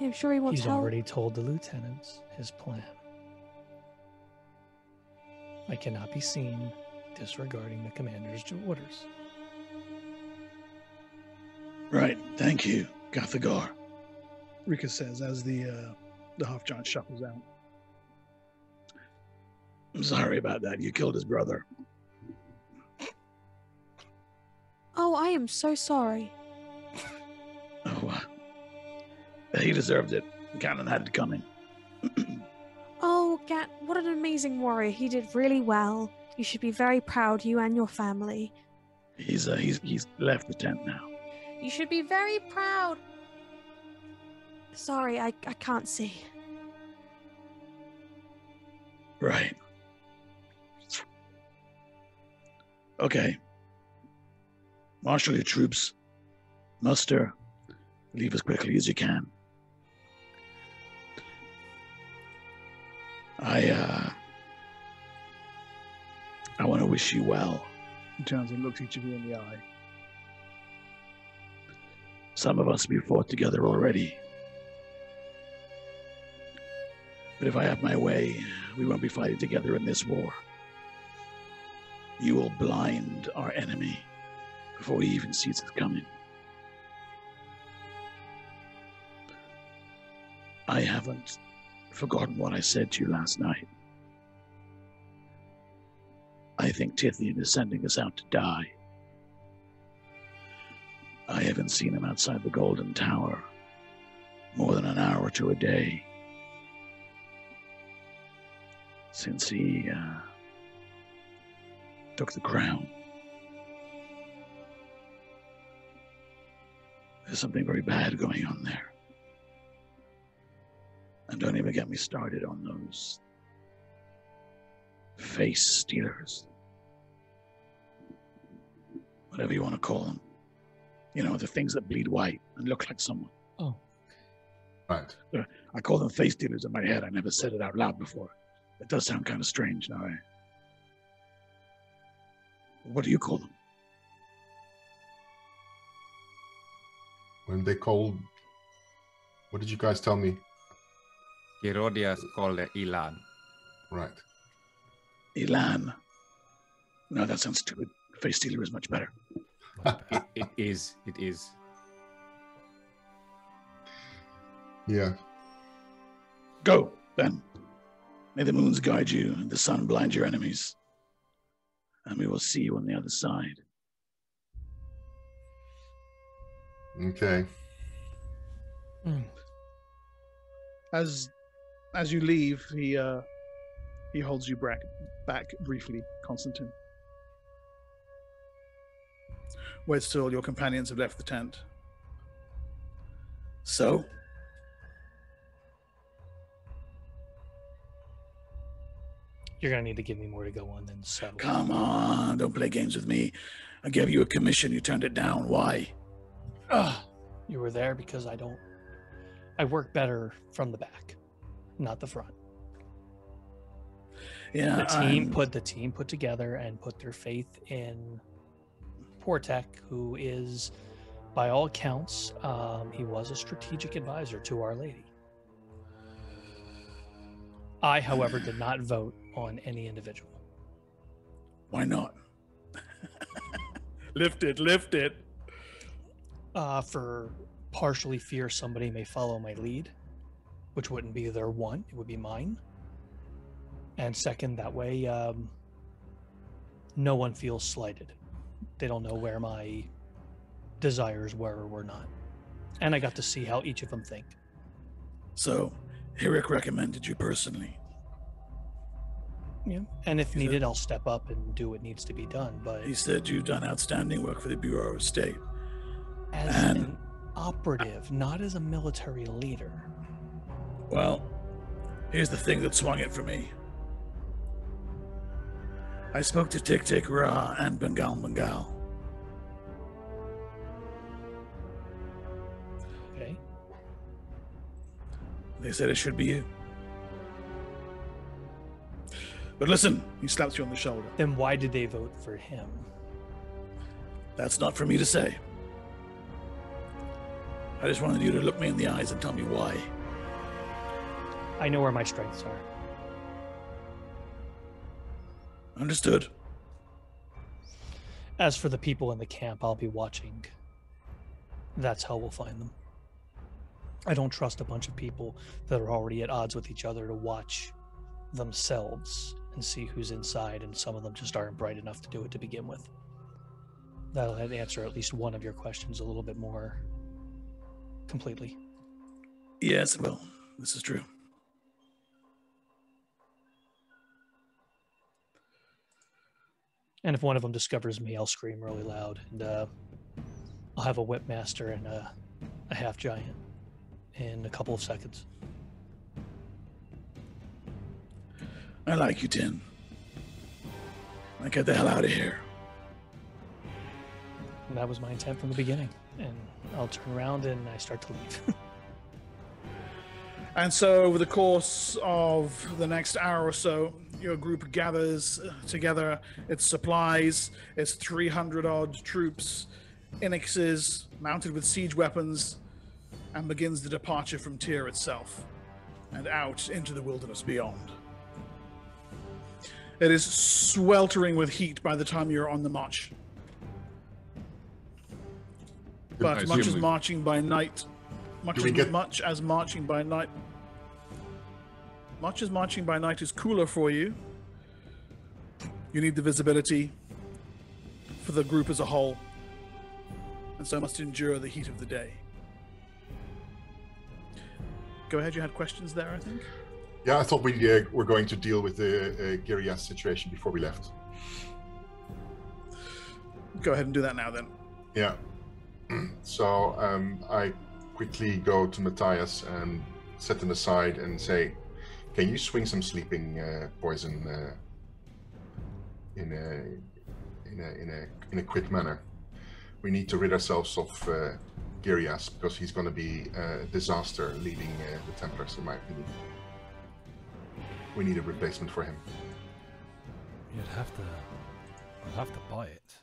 I'm sure he wants He's help. already told the lieutenants his plan. I cannot be seen disregarding the commander's orders. Right, thank you, Gathagar. Rika says as the uh, the half giant shuffles out. I'm sorry about that. You killed his brother. Oh, I am so sorry. Oh, uh, he deserved it. Ganon had it coming. Oh, Gat, what an amazing warrior. He did really well. You should be very proud, you and your family. he's uh, he's he's left the tent now. You should be very proud. Sorry, I, I can't see. Right. Okay. Marshal your troops. Muster. Leave as quickly as you can. I uh I want to wish you well. He turns and looks each of you in the eye. Some of us we fought together already. But if I have my way, we won't be fighting together in this war. You will blind our enemy before he even sees us coming. I haven't forgotten what I said to you last night. I think Tithian is sending us out to die. I haven't seen him outside the Golden Tower more than an hour two a day since he uh, took the crown. There's something very bad going on there. And don't even get me started on those face stealers. Whatever you want to call them. You know, the things that bleed white and look like someone. Oh, Right. I call them face stealers in my head. I never said it out loud before. It does sound kind of strange now. Eh? What do you call them? When they called. What did you guys tell me? Herodias called it Ilan. Right. Elan. No, that sounds stupid. Face stealer is much better. It, it is. It is. Yeah. Go, then. May the moons guide you and the sun blind your enemies. And we will see you on the other side. Okay. Hmm. As as you leave, he uh he holds you back back briefly, Constantine. Wait till your companions have left the tent. So, you're gonna need to give me more to go on than so. come on, don't play games with me. I gave you a commission, you turned it down. Why? You were there because I don't. I work better from the back, not the front. Yeah, the team I'm- put the team put together and put their faith in Portek, who is, by all accounts, um, he was a strategic advisor to Our Lady. I, however, did not vote on any individual. Why not? lift it, lift it. Uh, for partially fear somebody may follow my lead, which wouldn't be their one, it would be mine. And second, that way, um, no one feels slighted. They don't know where my desires were or were not. And I got to see how each of them think. So, Eric recommended you personally. Yeah. And if it- needed, I'll step up and do what needs to be done. But He said you've done outstanding work for the Bureau of State. As and- an operative, not as a military leader. Well, here's the thing that swung it for me. I spoke to Tik Tik Ra and Bengal Bengal. Okay. They said it should be you. But listen, he slaps you on the shoulder. Then why did they vote for him? That's not for me to say. I just wanted you to look me in the eyes and tell me why. I know where my strengths are. Understood. As for the people in the camp, I'll be watching. That's how we'll find them. I don't trust a bunch of people that are already at odds with each other to watch themselves and see who's inside, and some of them just aren't bright enough to do it to begin with. That'll answer at least one of your questions a little bit more completely. Yes, well, this is true. And if one of them discovers me, I'll scream really loud, and uh, I'll have a whipmaster and a, a half giant in a couple of seconds. I like you, Tim. Now get the hell out of here. And that was my intent from the beginning. And I'll turn around and I start to leave. And so, over the course of the next hour or so, your group gathers uh, together its supplies, its 300 odd troops, Inixes mounted with siege weapons, and begins the departure from Tyr itself and out into the wilderness beyond. It is sweltering with heat by the time you're on the march. But much as marching by night, much as get- much as marching by night, much as marching by night is cooler for you, you need the visibility for the group as a whole, and so must endure the heat of the day. Go ahead. You had questions there, I think. Yeah, I thought we uh, were going to deal with the uh, Girius situation before we left. Go ahead and do that now, then. Yeah. So um, I quickly go to Matthias and set him aside and say, "Can you swing some sleeping uh, poison uh, in a in a in a in a quick manner? We need to rid ourselves of uh, Girius because he's going to be a disaster leading uh, the Templars, in my opinion. We need a replacement for him." You'd have to. I'd have to buy it.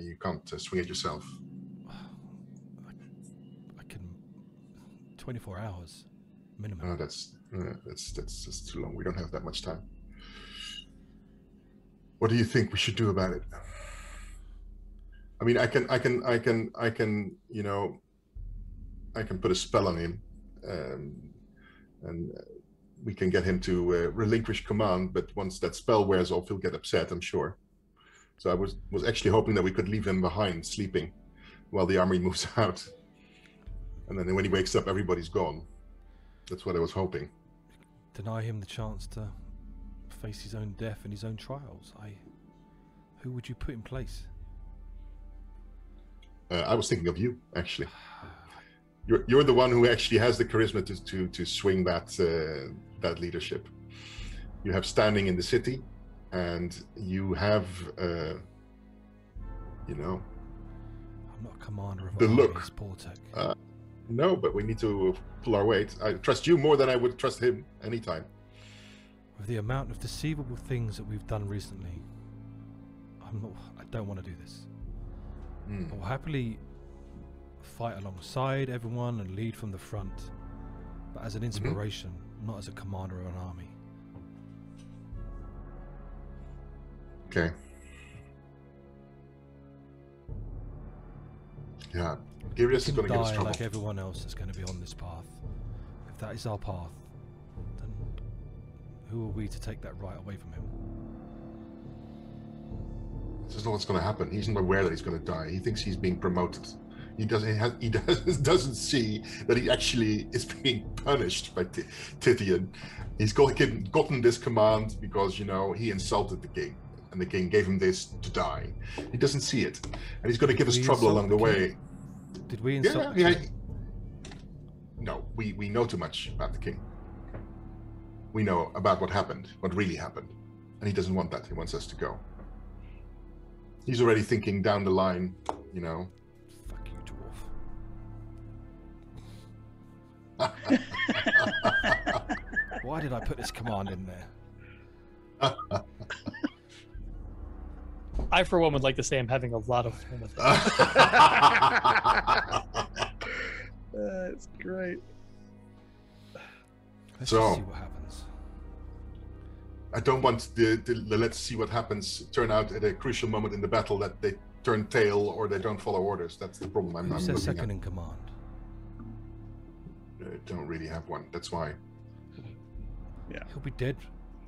You can't uh, swing it yourself. I can. 24 hours minimum. No, that's uh, that's that's just too long. We don't have that much time. What do you think we should do about it? I mean, I can, I can, I can, I can, you know, I can put a spell on him, um, and we can get him to uh, relinquish command. But once that spell wears off, he'll get upset. I'm sure. So I was was actually hoping that we could leave him behind sleeping, while the army moves out, and then when he wakes up, everybody's gone. That's what I was hoping. Deny him the chance to face his own death and his own trials. I. Who would you put in place? Uh, I was thinking of you, actually. You're you're the one who actually has the charisma to to, to swing that uh, that leadership. You have standing in the city, and you have, uh, you know, I'm not a commander of The look. Uh, no, but we need to pull our weight. I trust you more than I would trust him anytime. With the amount of deceivable things that we've done recently, I'm not. I don't want to do this. Hmm. I will happily fight alongside everyone and lead from the front, but as an inspiration, not as a commander of an army. Okay. Yeah. Girius is going to give us trouble. like everyone else that's going to be on this path. If that is our path, then who are we to take that right away from him? This is not what's going to happen. He's not aware that he's going to die. He thinks he's being promoted. He doesn't. He, does, doesn't see that he actually is being punished by Ti- Tithian. He's got, gotten this command because you know he insulted the king, and the king gave him this to die. He doesn't see it, and he's going to give us trouble along the the way. Did we Yeah, insult? the yeah. No, we we know too much about the king. We know about what happened, what really happened, and he doesn't want that. He wants us to go. He's already thinking down the line, you know. Fuck you, dwarf. Why did I put this command in there? I, for one, would like to say I'm having a lot of fun with it. That's great. Let's So- see what happens. I don't want the, the, the let's see what happens turn out at a crucial moment in the battle that they turn tail or they don't follow orders. That's the problem I'm, I'm Who's their looking second at. in command? I don't really have one. That's why. Yeah. He'll be dead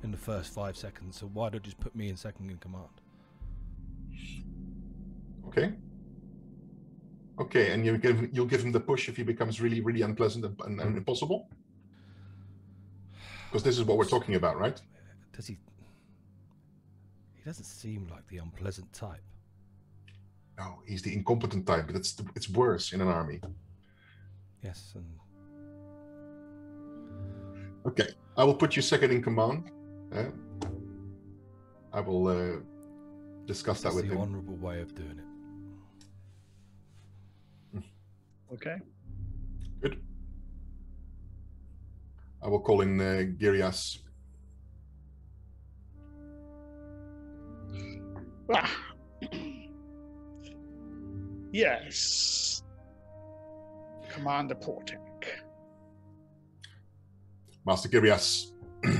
in the first five seconds, so why don't you just put me in second in command? Okay. Okay, and you give you'll give him the push if he becomes really really unpleasant and, and, and impossible. Because this is what we're talking about, right? Does he? He doesn't seem like the unpleasant type. No, he's the incompetent type, but it's it's worse in an army. Yes, and Okay, I will put you second in command. Uh, I will uh, discuss that that's with the him. honourable way of doing it. Okay. Good. I will call in uh, Girius. Ah. yes. Commander Portek. Master Girius.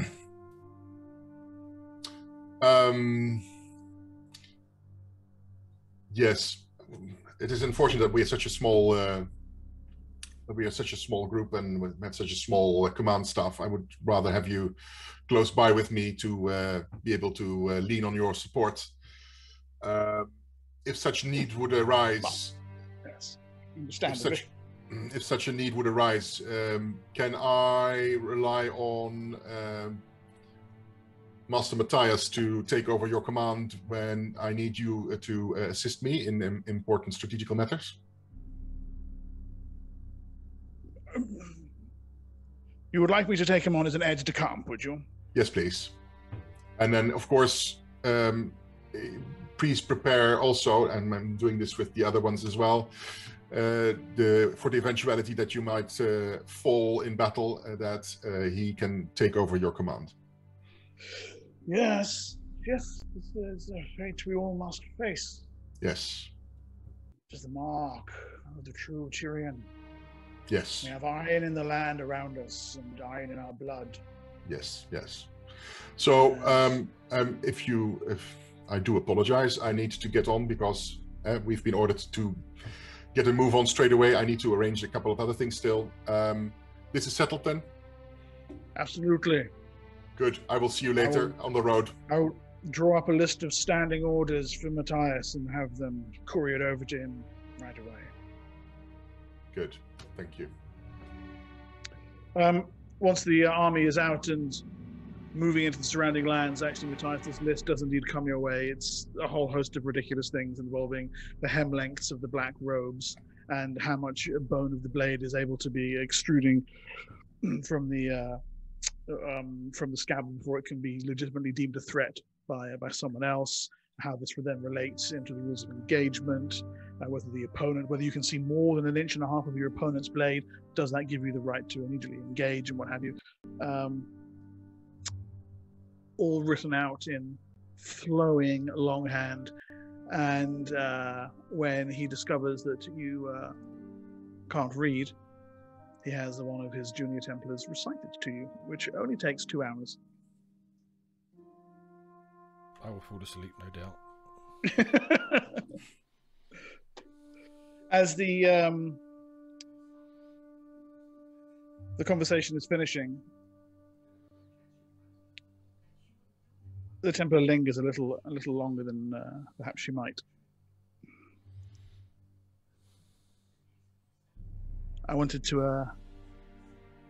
um, yes, it is unfortunate that we are such a small uh, that we are such a small group and we have such a small uh, command staff. I would rather have you close by with me to uh, be able to uh, lean on your support. Uh, if such need would arise, Yes. if such if such a need would arise, um, can I rely on um, Master Matthias to take over your command when I need you uh, to uh, assist me in, important strategical matters? You would like me to take him on as an aide de camp, would you? Yes, please. And then, of course, um, eh, please prepare also, and I'm doing this with the other ones as well, uh, the for the eventuality that you might uh, fall in battle, uh, that uh, he can take over your command. Yes. Yes. This is a fate we all must face. Yes, It is the mark of the true Tyrian. yes, We have iron in the land around us and iron in our blood. yes, yes. So, um, um, if you, if I do apologize, I need to get on because uh, we've been ordered to get a move on straight away. I need to arrange a couple of other things still. Um, this is settled then. Absolutely. Good. I will see you later on the road. I'll draw up a list of standing orders for Matthias and have them couriered over to him right away. Good. Thank you. Um, once the uh, army is out and moving into the surrounding lands, actually, Matthias' this list does indeed come your way. It's a whole host of ridiculous things involving the hem lengths of the black robes and how much bone of the blade is able to be extruding from the uh, um, from the scab before it can be legitimately deemed a threat by by someone else. How this then relates into the rules of engagement, uh, whether the opponent, whether you can see more than an inch and a half of your opponent's blade, does that give you the right to immediately engage and what have you? Um, all written out in flowing longhand. And uh, when he discovers that you uh, can't read, he has one of his junior Templars recite it to you, which only takes two hours. I will fall asleep, no doubt. As the um, the conversation is finishing, the Templar lingers a little a little longer than uh, perhaps she might. I wanted to uh,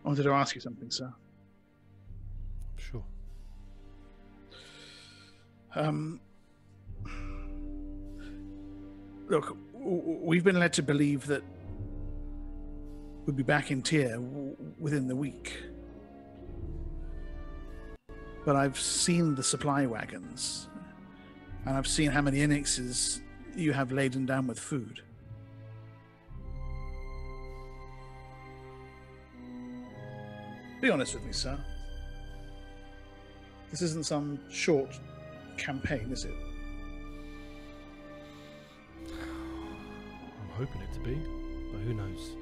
I wanted to ask you something, sir. Sure. Um, look, we've been led to believe that we'll be back in Tyr within the week. But I've seen the supply wagons, and I've seen how many inixes you have laden down with food. Be honest with me, sir. This isn't some short campaign, is it? I'm hoping it to be, but who knows?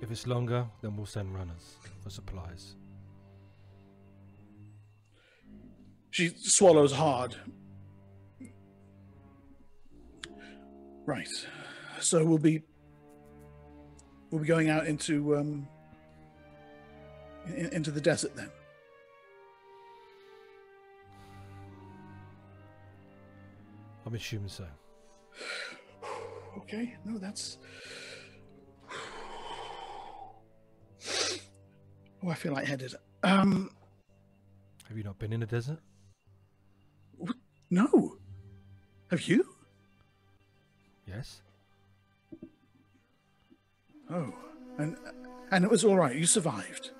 If it's longer, then we'll send runners for supplies. She swallows hard. Right. So we'll be we'll be going out into um in, into the desert then. I'm assuming so. Okay. No, that's Oh, I feel lightheaded. Um Have you not been in a desert? no. Have you? Yes. Oh. And and it was all right. You survived.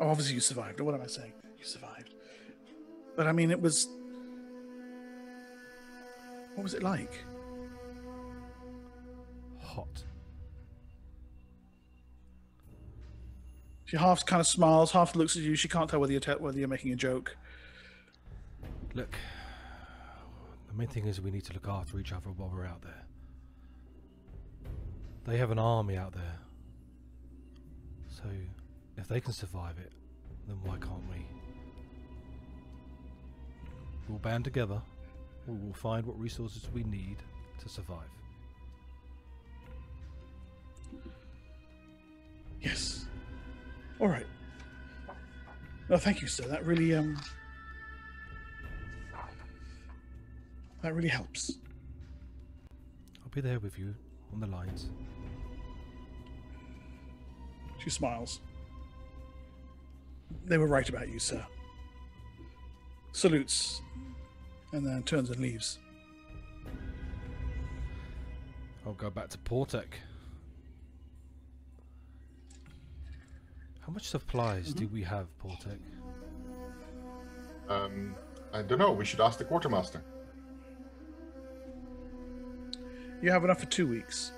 Oh, obviously you survived. What am I saying? You survived. But I mean, it was. What was it like? Hot. She half kind of smiles, half looks at you. She can't tell whether you're te- whether you're making a joke. Look, the main thing is we need to look after each other while we're out there. They have an army out there. So, if they can survive it, then why can't we? We'll band together. We will find what resources we need to survive. Yes. All right. No, thank you, sir. That really um. That really helps. I'll be there with you on the lines. She smiles. They were right about you, sir. Salutes, and then turns and leaves. I'll go back to Portek. How much supplies do we have, Portek? Um, I don't know. We should ask the quartermaster. You have enough for two weeks.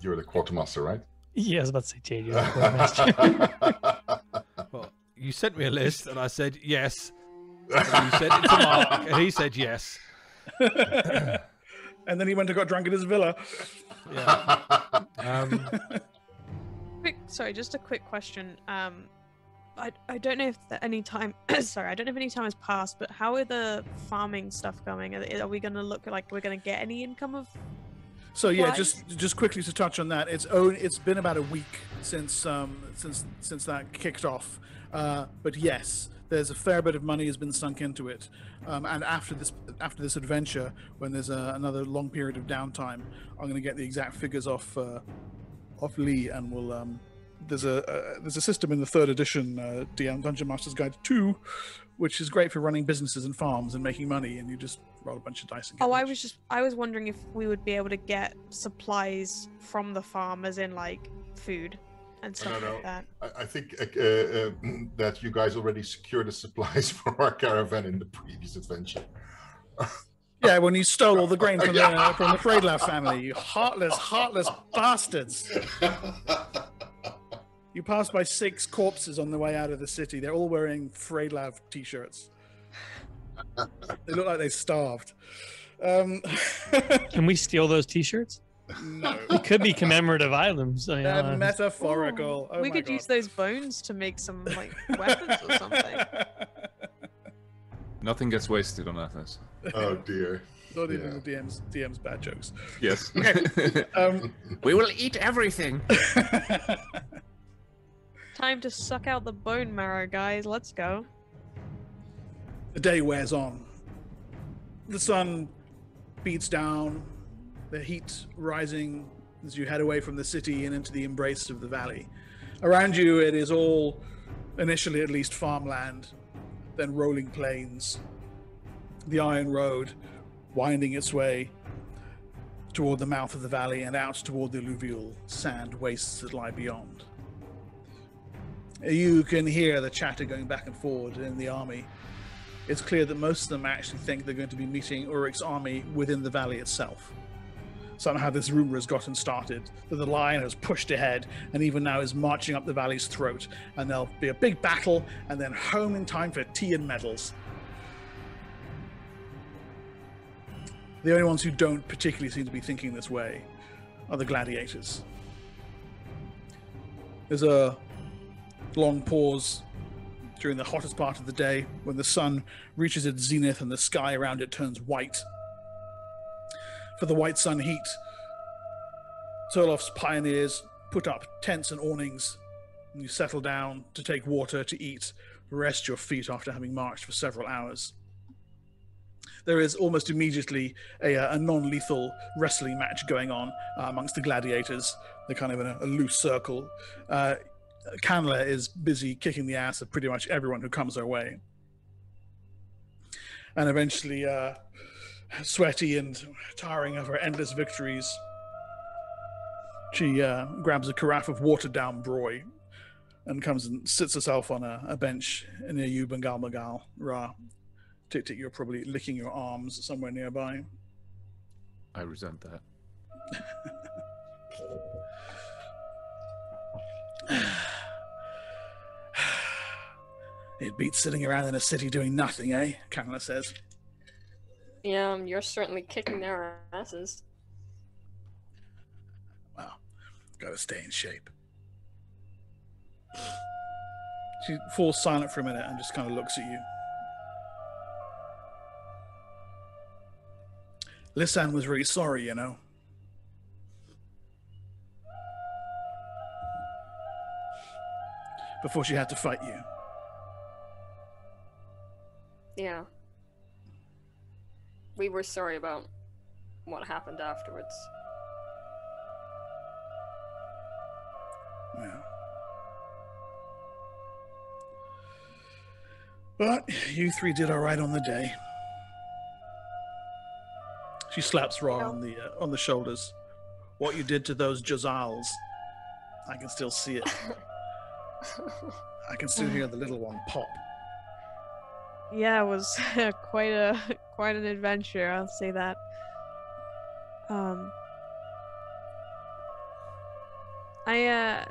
You're the quartermaster, right? Yeah, I was about to say JJ. you're. Well, you sent me a list, and I said yes. And you sent it to Mark, and he said yes. And then he went and got drunk at his villa. Yeah. Um, Quick, sorry, just a quick question. Um, I I don't know if any time. sorry, I don't know if any time has passed, but how are the farming stuff going? Are, are we gonna look like we're gonna get any income of? So yeah, just just quickly to touch on that, it's own, it's been about a week since um since since that kicked off, uh, but yes, there's a fair bit of money has been sunk into it, um, and after this after this adventure, when there's a, another long period of downtime, I'm going to get the exact figures off uh, off Lee, and we'll um there's a uh, there's a system in the third edition uh, DM Dungeon Master's Guide two, which is great for running businesses and farms and making money, and you just roll a bunch of dice and get Oh, I was just I was wondering if we would be able to get supplies from the farm, as in like food and stuff no, like that. I, I think uh, uh, that you guys already secured the supplies for our caravan in the previous adventure. Yeah, when you stole all the grain from the from the Freydlav family, you heartless, heartless bastards! You pass by six corpses on the way out of the city. They're all wearing Freydlav t-shirts. They look like they starved. Um, Can we steal those T-shirts? No. It could be commemorative items. I, They're uh, metaphorical. Oh we could God. use those bones to make some like weapons or something. Nothing gets wasted on Athas. Oh dear. Not even Yeah. the DM's DM's bad jokes. Yes. Um, we will eat everything. Time to suck out the bone marrow, guys. Let's go. the day wears on. The sun beats down, the heat rising as you head away from the city and into the embrace of the valley. Around you, it is all, initially at least, farmland, then rolling plains. The Iron Road winding its way toward the mouth of the valley and out toward the alluvial sand wastes that lie beyond. You can hear the chatter going back and forward in the army it's clear that most of them actually think they're going to be meeting Urik's army within the valley itself. Somehow, this rumor has gotten started that the lion has pushed ahead and even now is marching up the valley's throat, and there'll be a big battle and then home in time for tea and medals. The only ones who don't particularly seem to be thinking this way are the gladiators. There's a long pause during the hottest part of the day when the sun reaches its zenith and the sky around it turns white. For the white sun heat, Solof's pioneers put up tents and awnings, and you settle down to take water, to eat, rest your feet after having marched for several hours. There is almost immediately a, uh, a non lethal wrestling match going on uh, amongst the gladiators. They're kind of in a, a loose circle. Uh, Canla is busy kicking the ass of pretty much everyone who comes her way. And eventually, uh, sweaty and tiring of her endless victories, she uh, grabs a carafe of watered down broy and comes and sits herself on a, a bench near you, Bengal Magal. Ra, Tick Tick, you're probably licking your arms somewhere nearby. I resent that. It beats sitting around in a city doing nothing, eh? Canla says. Yeah, um, you're certainly kicking their asses. Well, gotta stay in shape. She falls silent for a minute and just kind of looks at you. Lisan was really sorry, you know. Before she had to fight you. Yeah. We were sorry about what happened afterwards. Yeah. But you three did all right on the day. She slaps Ra on the uh, on the shoulders. What you did to those Jozhals, I can still see it. I can still hear the little one pop. Yeah, it was quite a quite an adventure. I'll say that. Um, I uh,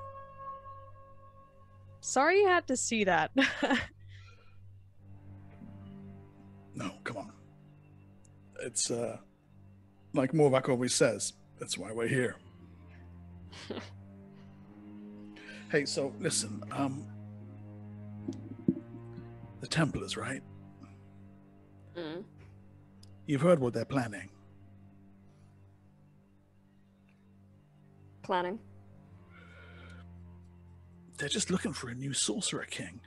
sorry you had to see that. No, come on. It's uh, like Morvac always says. That's why we're here. hey, so listen. Um, the Templars, right? Mm. You've heard what they're planning. Planning. They're just looking for a new sorcerer king.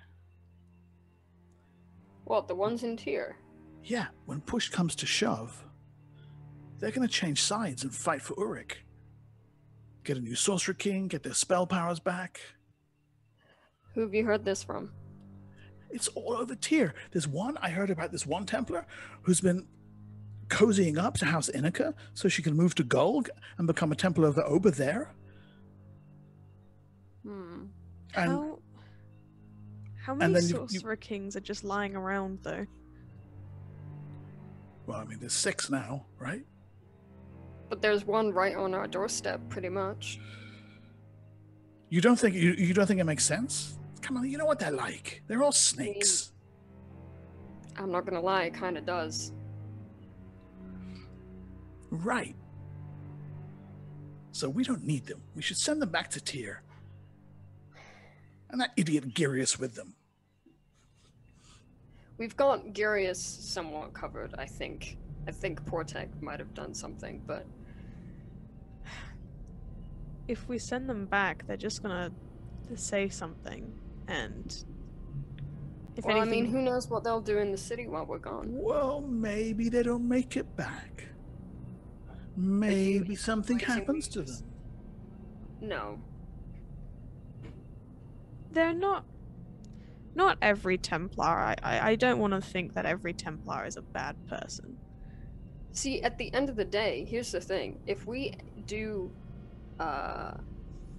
What, the ones in Tyr? Yeah, when push comes to shove, they're going to change sides and fight for Urik. Get a new sorcerer king, get their spell powers back. Who have you heard this from? It's all over Tyr. There's one I heard about this one Templar who's been cozying up to House Inika so she can move to Gulg and become a Templar of the Oba there. Hmm. And how how many then you- you- sorcerer kings are just lying around though? well, I mean, there's six now, right? But there's one right on our doorstep, pretty much. You don't think you, you don't think it makes sense? Come on, you know what they're like. They're all snakes. I'm not gonna lie, it kinda does. Right. so we don't need them. We should send them back to Tyr. And that idiot Girius with them. We've got Girius somewhat covered, I think. I think Portek might have done something, but If we send them back, they're just gonna say something, and if well, I mean, who knows what they'll do in the city while we're gone? Well, maybe they don't make it back. Maybe something happens to them. No. they're not. Not every Templar. I, I, I don't want to think that every Templar is a bad person. See, at the end of the day, here's the thing: if we do uh,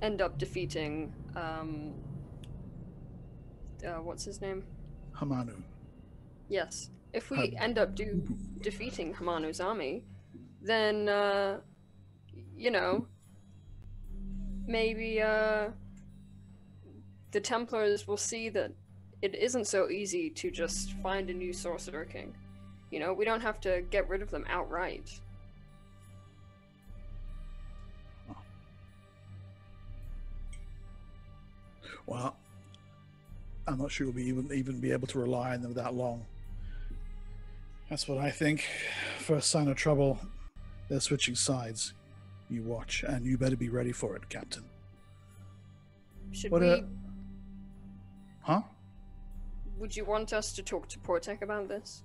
end up defeating, um, uh, what's his name? Hamanu. Yes. If we end up do defeating Hamanu's army, then uh, you know, maybe uh, the Templars will see that it isn't so easy to just find a new sorcerer king. You know, we don't have to get rid of them outright. Well, I'm not sure we'll be even even be able to rely on them that long. That's what I think. First sign of trouble, they're switching sides. You watch, and you better be ready for it, Captain. Should What, we? uh, Huh? Would you want us to talk to Portek about this?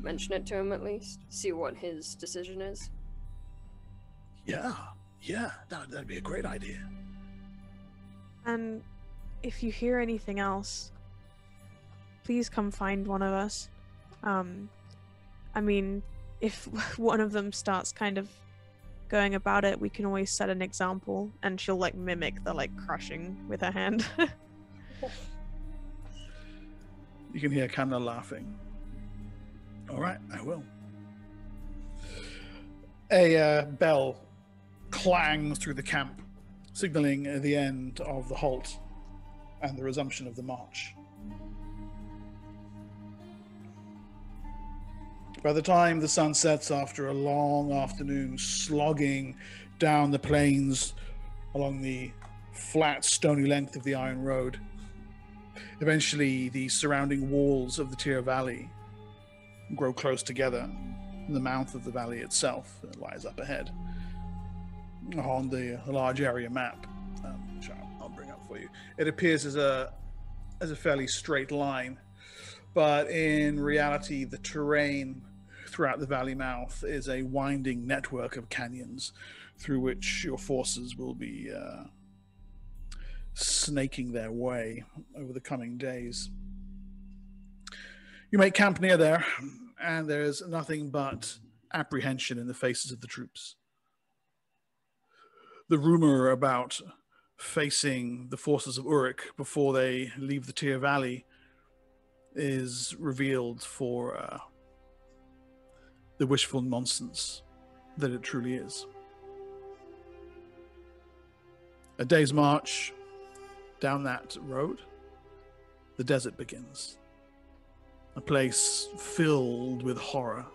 Mention it to him at least. See what his decision is. Yeah, yeah, that, that'd be a great idea. And if you hear anything else, please come find one of us. Um, I mean, if one of them starts kind of going about it, we can always set an example, and she'll like mimic the like crushing with her hand. You can hear Kanna laughing. All right, I will. A uh, bell clangs through the camp, signaling the end of the halt and the resumption of the march. By the time the sun sets after a long afternoon slogging down the plains along the flat, stony length of the Iron Road, Eventually, the surrounding walls of the Tyr Valley grow close together. The mouth of the valley itself lies up ahead on the large area map, um, for you. It appears as a as a fairly straight line, but in reality, the terrain throughout the valley mouth is a winding network of canyons through which your forces will be uh, snaking their way over the coming days. You make camp near there, and there's nothing but apprehension in the faces of the troops. The rumor about facing the forces of Urik before they leave the Tyr Valley is revealed for uh, the wishful nonsense that it truly is. A day's march down that road, the desert begins. A place filled with horror,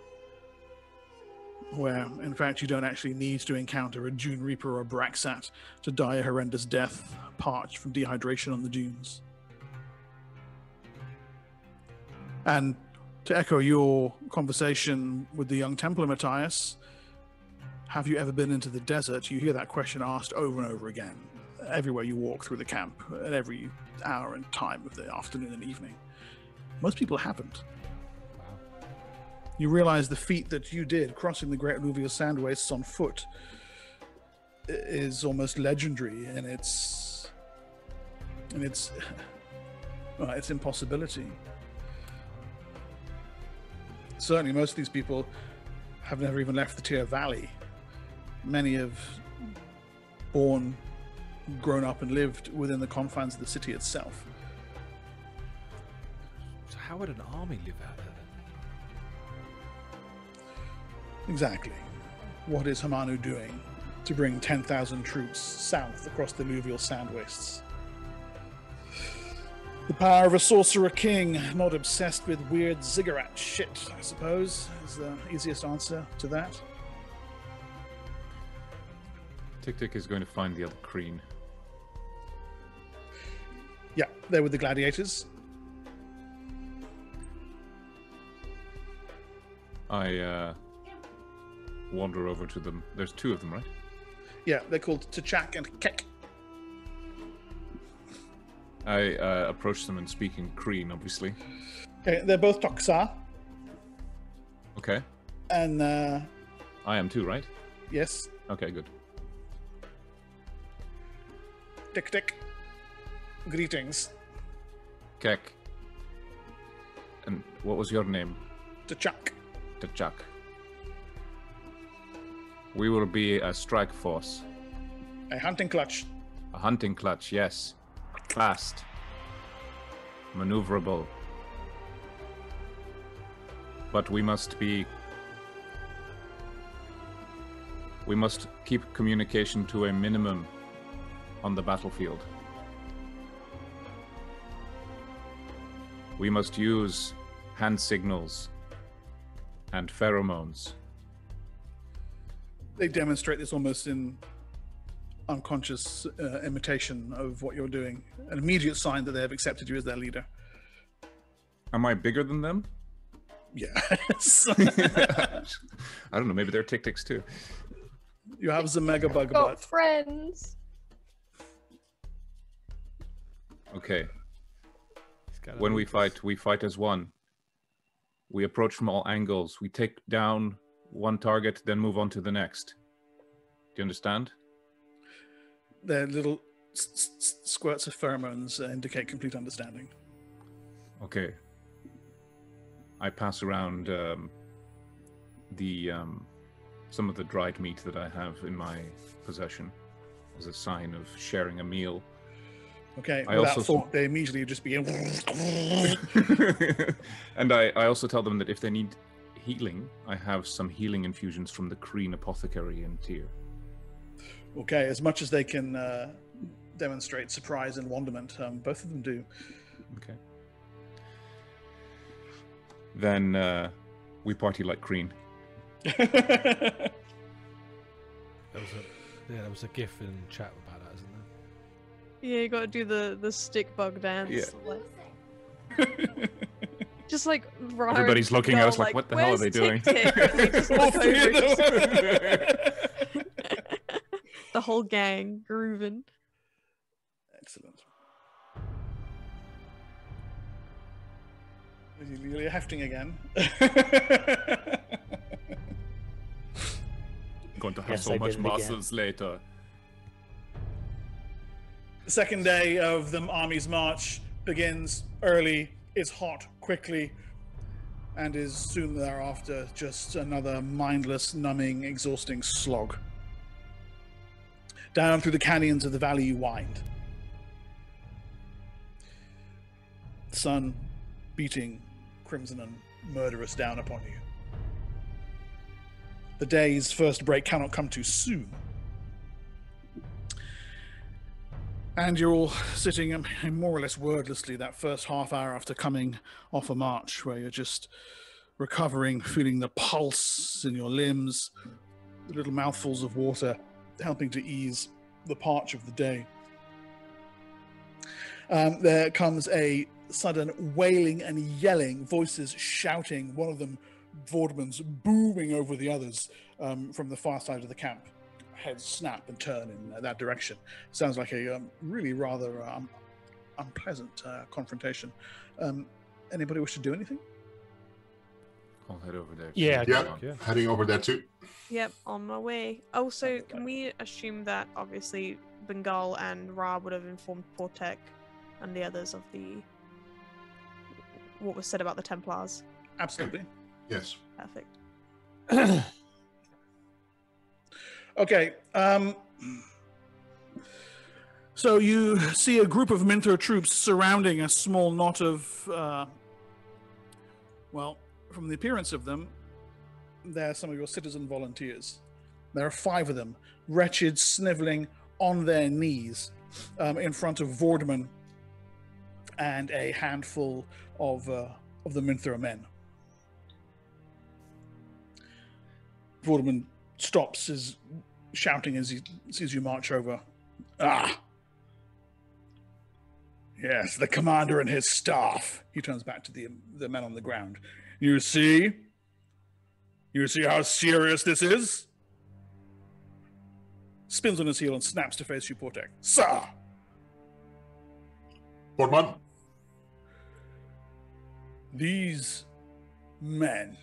where, in fact, you don't actually need to encounter a Dune Reaper or a Braxat to die a horrendous death, parched from dehydration on the dunes. And to echo your conversation with the young Templar Matthias, have you ever been into the desert? You hear that question asked over and over again everywhere you walk through the camp at every hour and time of the afternoon and evening. Most people haven't. You realize the feat that you did crossing the Great Alluvial Sand Wastes on foot is almost legendary and its in its well, its impossibility. Certainly, most of these people have never even left the Tyr Valley. Many have born grown up and lived within the confines of the city itself. So how would an army live out there? Exactly. What is Hamanu doing to bring 10,000 troops south across the alluvial sand wastes? The power of a sorcerer king, not obsessed with weird ziggurat shit, I suppose, is the easiest answer to that. Tick Tick is going to find the other Kreen. Yeah, they're with the gladiators. I uh, wander over to them. There's two of them, right? Yeah, they're called Tachak and Kek. I uh, approach them and speak in Kreen, obviously. Okay, they're both Toxa, Okay. and uh, I am too, right? yes, Okay, good. Tick Tick. Greetings, Kek. And what was your name? Tachak. Tachak. We will be a strike force. A hunting clutch. A hunting clutch, yes. Fast. Maneuverable. But we must be. We must keep communication to a minimum on the battlefield. We must use hand signals and pheromones. They demonstrate this almost in unconscious uh, imitation of what you're doing. An immediate sign that they have accepted you as their leader. Am I bigger than them? Yes. I don't know. Maybe they're tick ticks too. you have the mega bug Got butt. friends. Okay. He's got a When we fight, we fight as one. We approach from all angles. We take down one target, then move on to the next. Do you understand? Their little s- s- squirts of pheromones uh, indicate complete understanding. Okay. I pass around um, the um, some of the dried meat that I have in my possession as a sign of sharing a meal. Okay, I without also- thought, they immediately just begin. and I, I also tell them that if they need healing, I have some healing infusions from the Kreen Apothecary in Tyr. okay, as much as they can uh, demonstrate surprise and wonderment, um, both of them do. Okay. Then uh, we party like Kreen. There was a, yeah, there was a gif in chat about that, isn't there? Yeah, you gotta do the the stick bug dance. Yeah. like- just like Ryan Everybody's looking at go us like, "What the hell are they doing?" Tick-Tick?" And they just All look three over, of just- them. the whole gang grooving. Excellent. You- You're hefting again. Going to have Yes, so I much did again. muscles later. Second day of the army's march begins early, It's hot quickly, and is soon thereafter just another mindless, numbing, exhausting slog. Down through the canyons of the valley you wind. The sun beating crimson and murderous down upon you. The day's first break cannot come too soon. And you're all sitting more or less wordlessly that first half hour after coming off a march where you're just recovering, feeling the pulse in your limbs, the little mouthfuls of water helping to ease the parch of the day. Um, there comes a sudden wailing and yelling, voices shouting, one of them, Vorderman's, booming over the others um, from the far side of the camp heads snap and turn in uh, that direction. Sounds like a um, really rather um, unpleasant uh, confrontation. Um, anybody wish to do anything? I'll head over there. Yeah, Yeah. Yeah. heading over there too. Yep, on my way. Also, can we assume that obviously Bengal and Ra would have informed Portek and the others of the what was said about the Templars? Absolutely. Yes. Perfect. Okay. Um, so you see a group of Minthor troops surrounding a small knot of, uh, well, from the appearance of them, they're some of your citizen volunteers. There are five of them, wretched, sniveling on their knees um, in front of Vorderman and a handful of, uh, of the Minthor men. Vorderman stops his shouting as he sees you march over. Ah! Yes, the commander and his staff. He turns back to the, the men on the ground. You see? You see how serious this is? Spins on his heel and snaps to face you, Portek. Sir! Portman, These men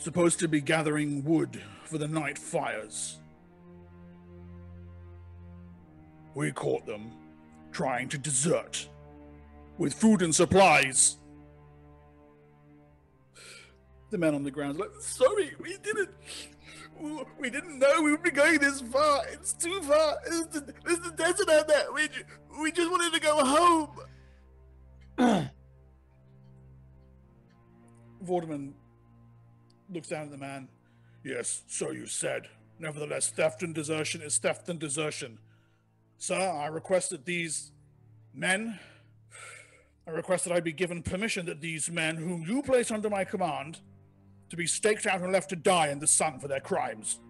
supposed to be gathering wood for the night fires. We caught them trying to desert with food and supplies. The man on the ground like, sorry, we didn't. We didn't know we would be going this far. It's too far. There's the, there's the desert out there. We, we just wanted to go home. Vorderman looks down at the man. Yes, so you said. Nevertheless, theft and desertion is theft and desertion. Sir, I request that these men. I request that I be given permission that these men, whom you place under my command, to be staked out and left to die in the sun for their crimes.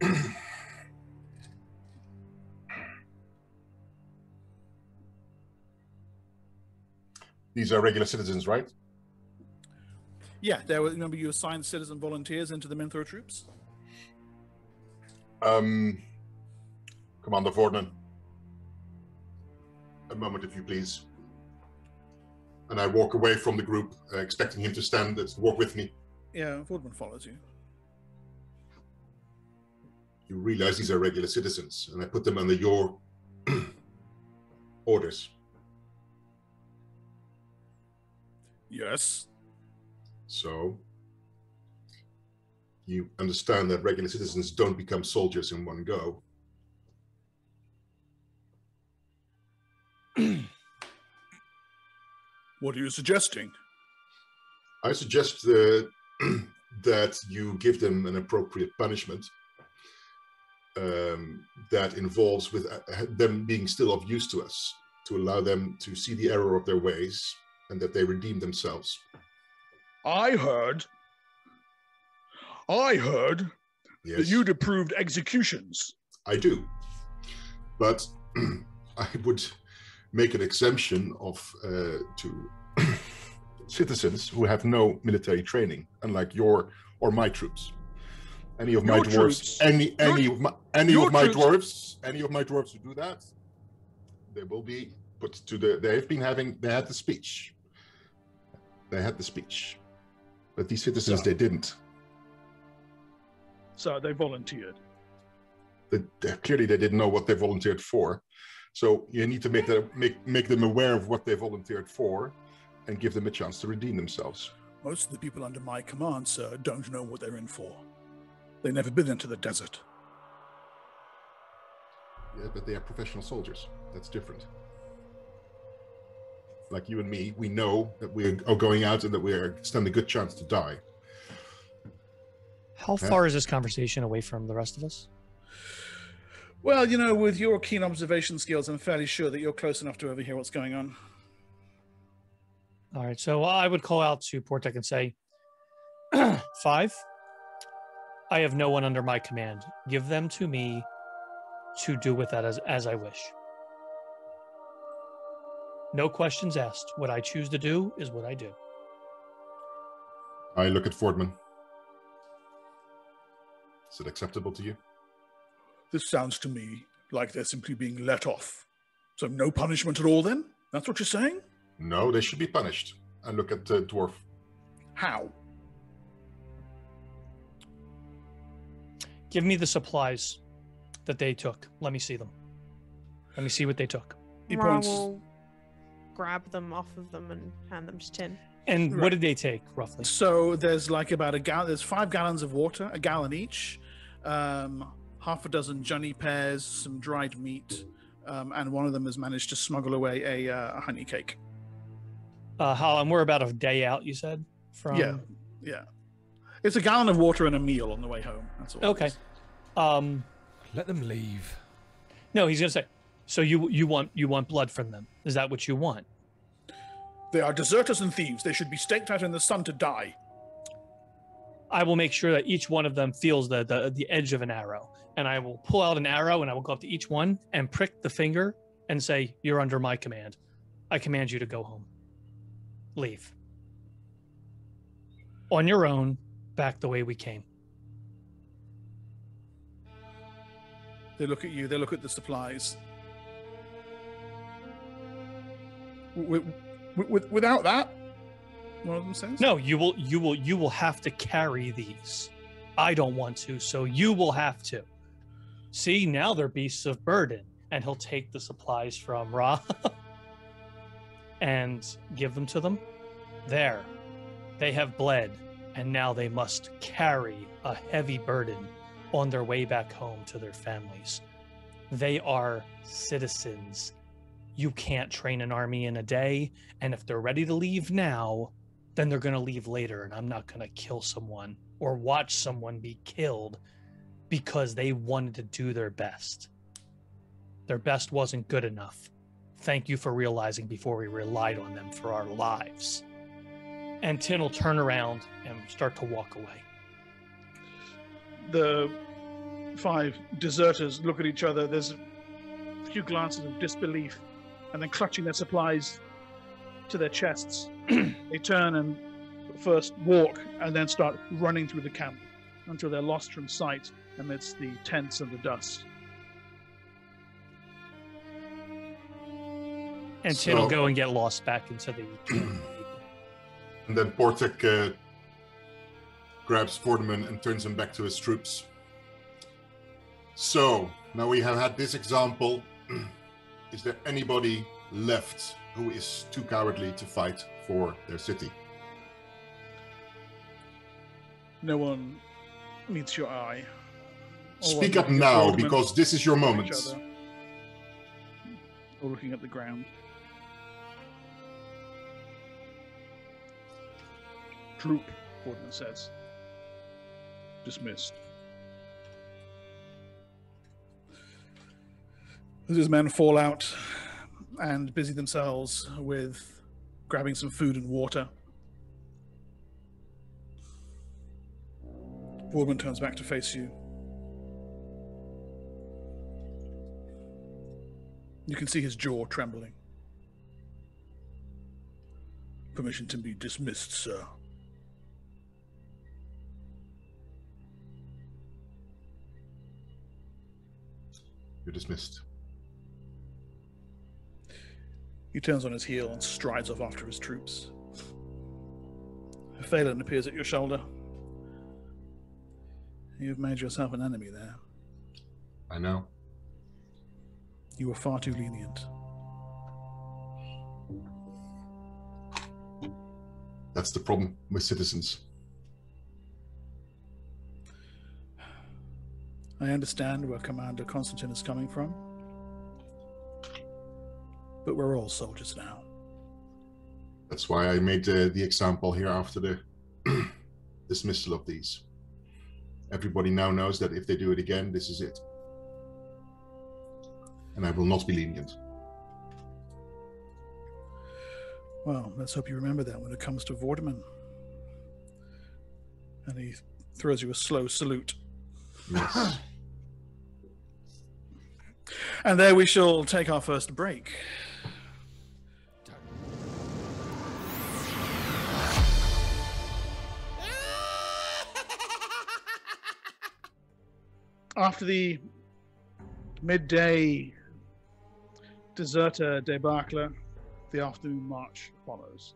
these are regular citizens, right? Yeah, there were, remember you assigned citizen volunteers into the Minthor troops? Um, Commander Vorden. A moment, if you please. And I walk away from the group, uh, expecting him to stand, uh, to walk with me. Yeah, Vorderman follows you. You realize these are regular citizens, and I put them under your orders. Yes. So you understand that regular citizens don't become soldiers in one go. What are you suggesting? I suggest uh, that you give them an appropriate punishment um, that involves with uh, them being still of use to us, to allow them to see the error of their ways and that they redeem themselves. I heard. I heard that you'd approved executions. I do, but I would make an exemption of uh, to citizens who have no military training, unlike your or my troops. Any of my Your dwarves, troops. any any of my any of my troops. dwarves, any of my dwarves who do that, they will be put to the. They've been having. They had the speech. They had the speech, but these citizens So- they didn't. So they volunteered. They, they- clearly they didn't know what they volunteered for. So you need to make that make make them aware of what they volunteered for, and give them a chance to redeem themselves. Most of the people under my command, sir, don't know what they're in for. They've never been into the desert. Yeah, but they are professional soldiers. That's different. Like you and me, we know that we are going out and that we are stand a good chance to die. How Yeah. far is this conversation away from the rest of us? Well, you know, with your keen observation skills, I'm fairly sure that you're close enough to overhear what's going on. All right, so I would call out to Portek and say, Five, I have no one under my command. Give them to me to do with that as, as I wish. No questions asked. What I choose to do is what I do. I look at Vorderman. Is it acceptable to you? This sounds to me like they're simply being let off. So no punishment at all, then? That's what you're saying? No, they should be punished. I look at the dwarf. How? Give me the supplies that they took. Let me see them. Let me see what they took. He Ra points. Will grab them off of them and hand them to Tin. And Right. what did they take roughly? So there's like about a gallon. There's five gallons of water, a gallon each, um, half a dozen Johnny pears, some dried meat, um, and one of them has managed to smuggle away a, uh, a honey cake. Uh, how and we're about a day out. You said from Yeah, yeah. It's a gallon of water and a meal on the way home. That's all. Okay. Um, Let them leave. no, he's gonna say. So you you want you want blood from them? Is that what you want? They are deserters and thieves. They should be staked out in the sun to die. I will make sure that each one of them feels the, the the edge of an arrow, and I will pull out an arrow and I will go up to each one and prick the finger and say, "You're under my command. I command you to go home. Leave on your own, back the way we came." They look at you. They look at the supplies. With, with, without that, one of them says. No, you will you will you will have to carry these. I don't want to, so you will have to. See, now they're beasts of burden, and he'll take the supplies from Ra and give them to them. There. They have bled, and now they must carry a heavy burden on their way back home to their families. They are citizens. You can't train an army in a day, and if they're ready to leave now, then they're going to leave later, and I'm not going to kill someone or watch someone be killed because they wanted to do their best. Their best wasn't good enough. Thank you for realizing before we relied on them for our lives. And Tin will turn around and start to walk away. The five deserters look at each other. There's a few glances of disbelief, and then clutching their supplies to their chests, they turn and first walk and then start running through the camp until they're lost from sight amidst the tents and the dust. And Tin will go and get lost back into the. And then Portek uh, grabs Vorderman and turns him back to his troops. So, now we have had this example. is there anybody left who is too cowardly to fight for their city? No one meets your eye. All Speak up now, because this is your moment. Or looking at the ground. Troop, Vorderman says. Dismissed. His men fall out and busy themselves with grabbing some food and water, Vorderman turns back to face you. You can see his jaw trembling. Permission to be dismissed, sir. You're dismissed. He turns on his heel and strides off after his troops. A Phelan appears at your shoulder. You've made yourself an enemy there. I know. You were far too lenient. That's the problem with citizens. I understand where Commander Constantine is coming from. But we're all soldiers now. That's why I made uh, the example here after the dismissal of these. Everybody now knows that if they do it again, this is it. And I will not be lenient. Well, let's hope you remember that when it comes to Vorderman. And he throws you a slow salute. Yes. And there we shall take our first break. After the midday deserter debacle, the afternoon march follows.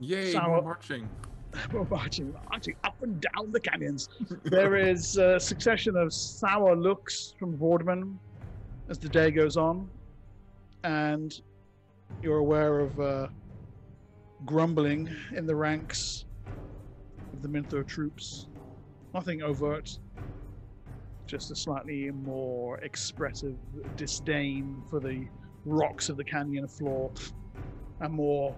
Yay, Sour- more marching. We're marching, marching up and down the canyons. there is a succession of sour looks from Vorderman as the day goes on, and you're aware of uh, grumbling in the ranks of the Minthor troops. Nothing overt, just a slightly more expressive disdain for the rocks of the canyon floor, a more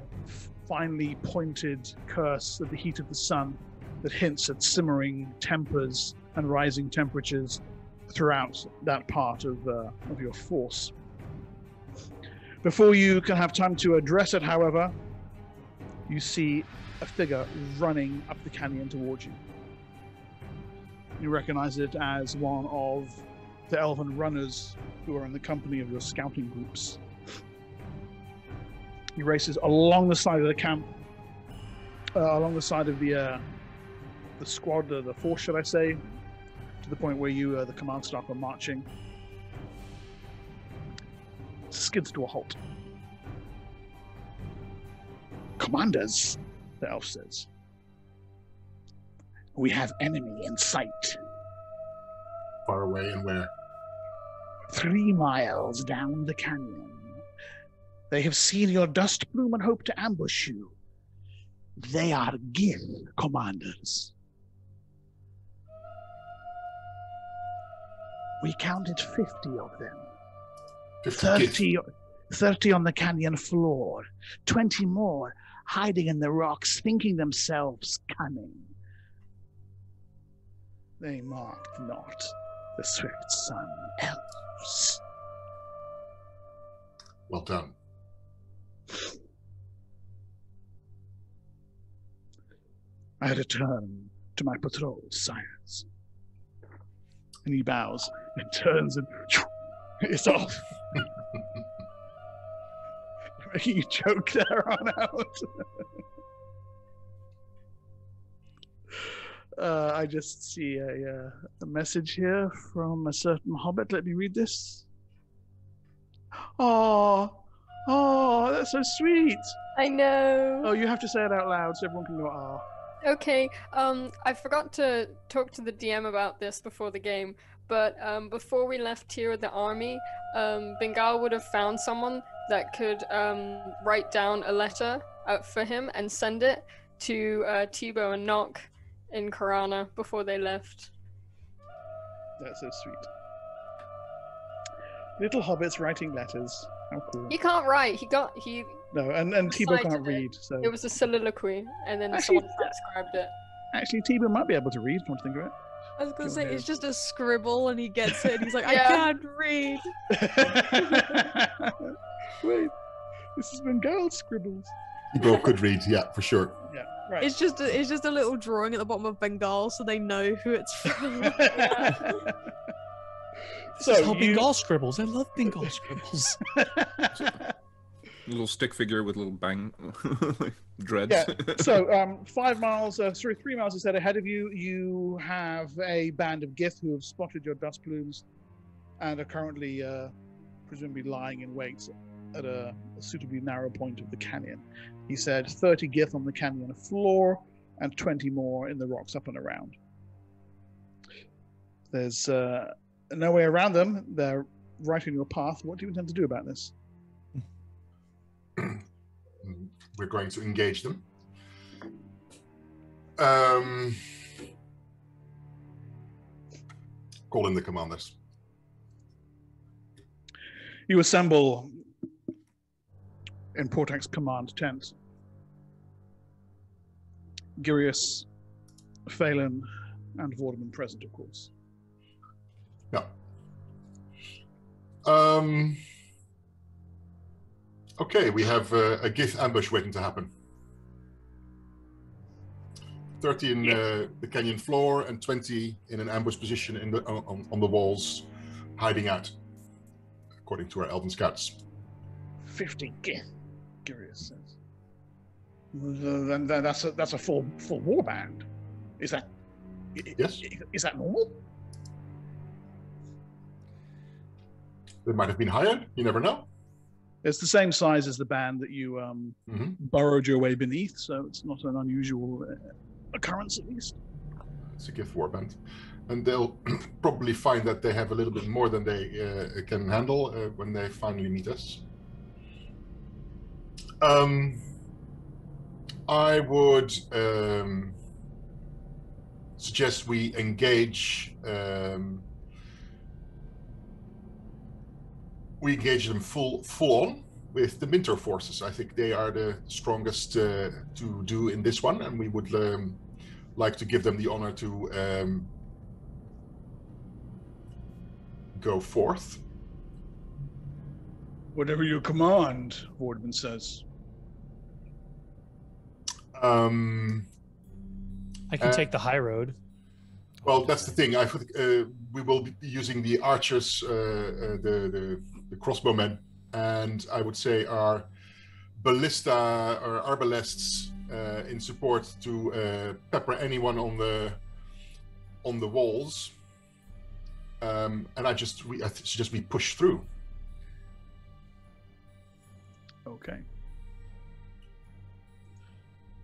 finely pointed curse of the heat of the sun that hints at simmering tempers and rising temperatures throughout that part of, uh, of your force. Before you can have time to address it, however, you see a figure running up the canyon towards you. You recognize it as one of the elven runners who are in the company of your scouting groups. He races along the side of the camp, uh, along the side of the uh, the squad, uh, the force, should I say, to the point where you, uh, the command staff, are marching. Skids to a halt. Commanders, the elf says. We have enemy in sight. Far away and where? Three miles down the canyon. They have seen your dust plume and hope to ambush you. They are Gith commanders. We counted 50 of them. 50 30, 30 on the canyon floor, 20 more hiding in the rocks, thinking themselves cunning. They marked not the swift sun elves. Well done. I return to my patrol, sires. And he bows and turns and it's off. Making you choke there on out. uh, I just see a, uh, a message here from a certain hobbit. Let me read this. Oh, oh, that's so sweet. I know. Oh, you have to say it out loud so everyone can go, ah. Okay, um, I forgot to talk to the DM about this before the game, but um, before we left here with the army, um, Bengal would have found someone that could um, write down a letter uh, for him and send it to uh, Tebow and Nock in Karana before they left. That's so sweet. Little hobbits writing letters. How cool. He can't write. He got he. No, and, and Tebow can't it. read, so It was a soliloquy, and then Actually, someone transcribed it. actually Tebow might be able to read, if you want to think of I was gonna say ahead. it's just a scribble, and he gets it. And he's like, I can't read. Wait, this has been Gal scribbles. People could read, yeah, for sure. Yeah, right. It's just a, it's just a little drawing at the bottom of Bengal, so they know who it's from. so This is how you- Bengal scribbles. I love Bengal scribbles. Little stick figure with little bang dreads. Yeah, so um, five miles, uh, sorry, three miles instead ahead of you, you have a band of Gith who have spotted your dust plumes and are currently uh, presumably lying in wait at a, a suitably narrow point of the canyon. He said 30 Gith on the canyon floor and 20 more in the rocks up and around. There's uh, no way around them. They're right in your path. What do you intend to do about this? We're going to engage them. Um, call in the commanders. You assemble in Portek's command tent. Girius, Phelan, and Vorderman present, of course. Yeah. Um, okay, we have uh, a Gith ambush waiting to happen. 30 in uh, the canyon floor and 20 in an ambush position in the, on, on the walls, hiding out, according to our elven scouts. 50 Gith, Girius says. Uh, Then then that's a, that's a full full war band. Is that Yes. Is that normal? They might have been hired, you never know. It's the same size as the band that you um, Mhm. burrowed your way beneath, so it's not an unusual uh, occurrence, at least. It's a Gith warband. And they'll probably find that they have a little bit more than they uh, can handle uh, when they finally meet us. Um, I would um, suggest we engage. Um, we engage them full full on with the Minthor forces. I think they are the strongest uh, to do in this one, and we would um, like to give them the honor to um, go forth. Whatever you command, Vorderman says. Um, I can Uh, take the high road. well, that's the thing. I think uh, we will be using the archers, uh, uh, the, the the crossbowmen, and I would say our ballista or arbalests uh, in support to uh, pepper anyone on the on the walls. Um, and I just we I suggest we push through. Okay.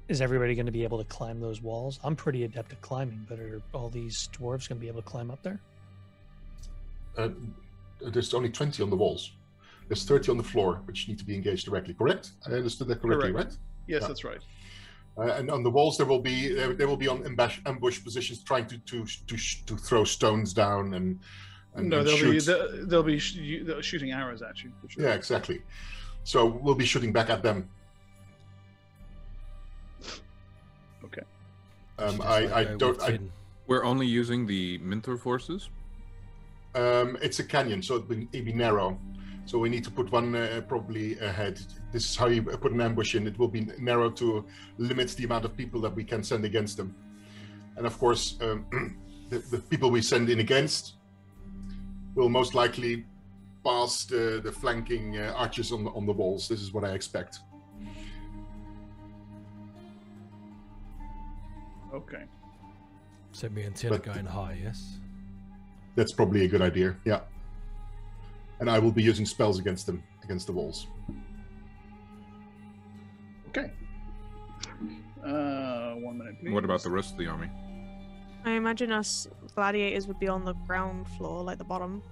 Is everybody going to be able to climb those walls? I'm pretty adept at climbing, but are all these dwarves going to be able to climb up there? Uh, there's only 20 on the walls. There's 30 on the floor, which need to be engaged directly. Correct? I understood that correctly, Correct. right? Yes, Yeah. that's right. Uh, and on the walls, there will be there they will be on ambush, ambush positions, trying to to to, to throw stones down and and, no, and they'll be shoot. they'll, they'll be sh- you- they'll shooting arrows at you. For sure. Yeah, exactly. So we'll be shooting back at them. Okay. Um, Just I, like I don't. I, We're only using the Minthor forces. Um, it's a canyon, so it'll be, it'll be narrow. So we need to put one uh, probably ahead. This is how you put an ambush in. It will be narrow to limit the amount of people that we can send against them. And of course, um, the, the people we send in against will most likely pass the, the flanking uh, archers on the, on the walls. This is what I expect. Okay. So me and Tin are But- going high, yes? That's probably a good idea. Yeah. And I will be using spells against them, against the walls. Okay. Uh, one minute, please. What about the rest of the army? I imagine us gladiators would be on the ground floor, like the bottom.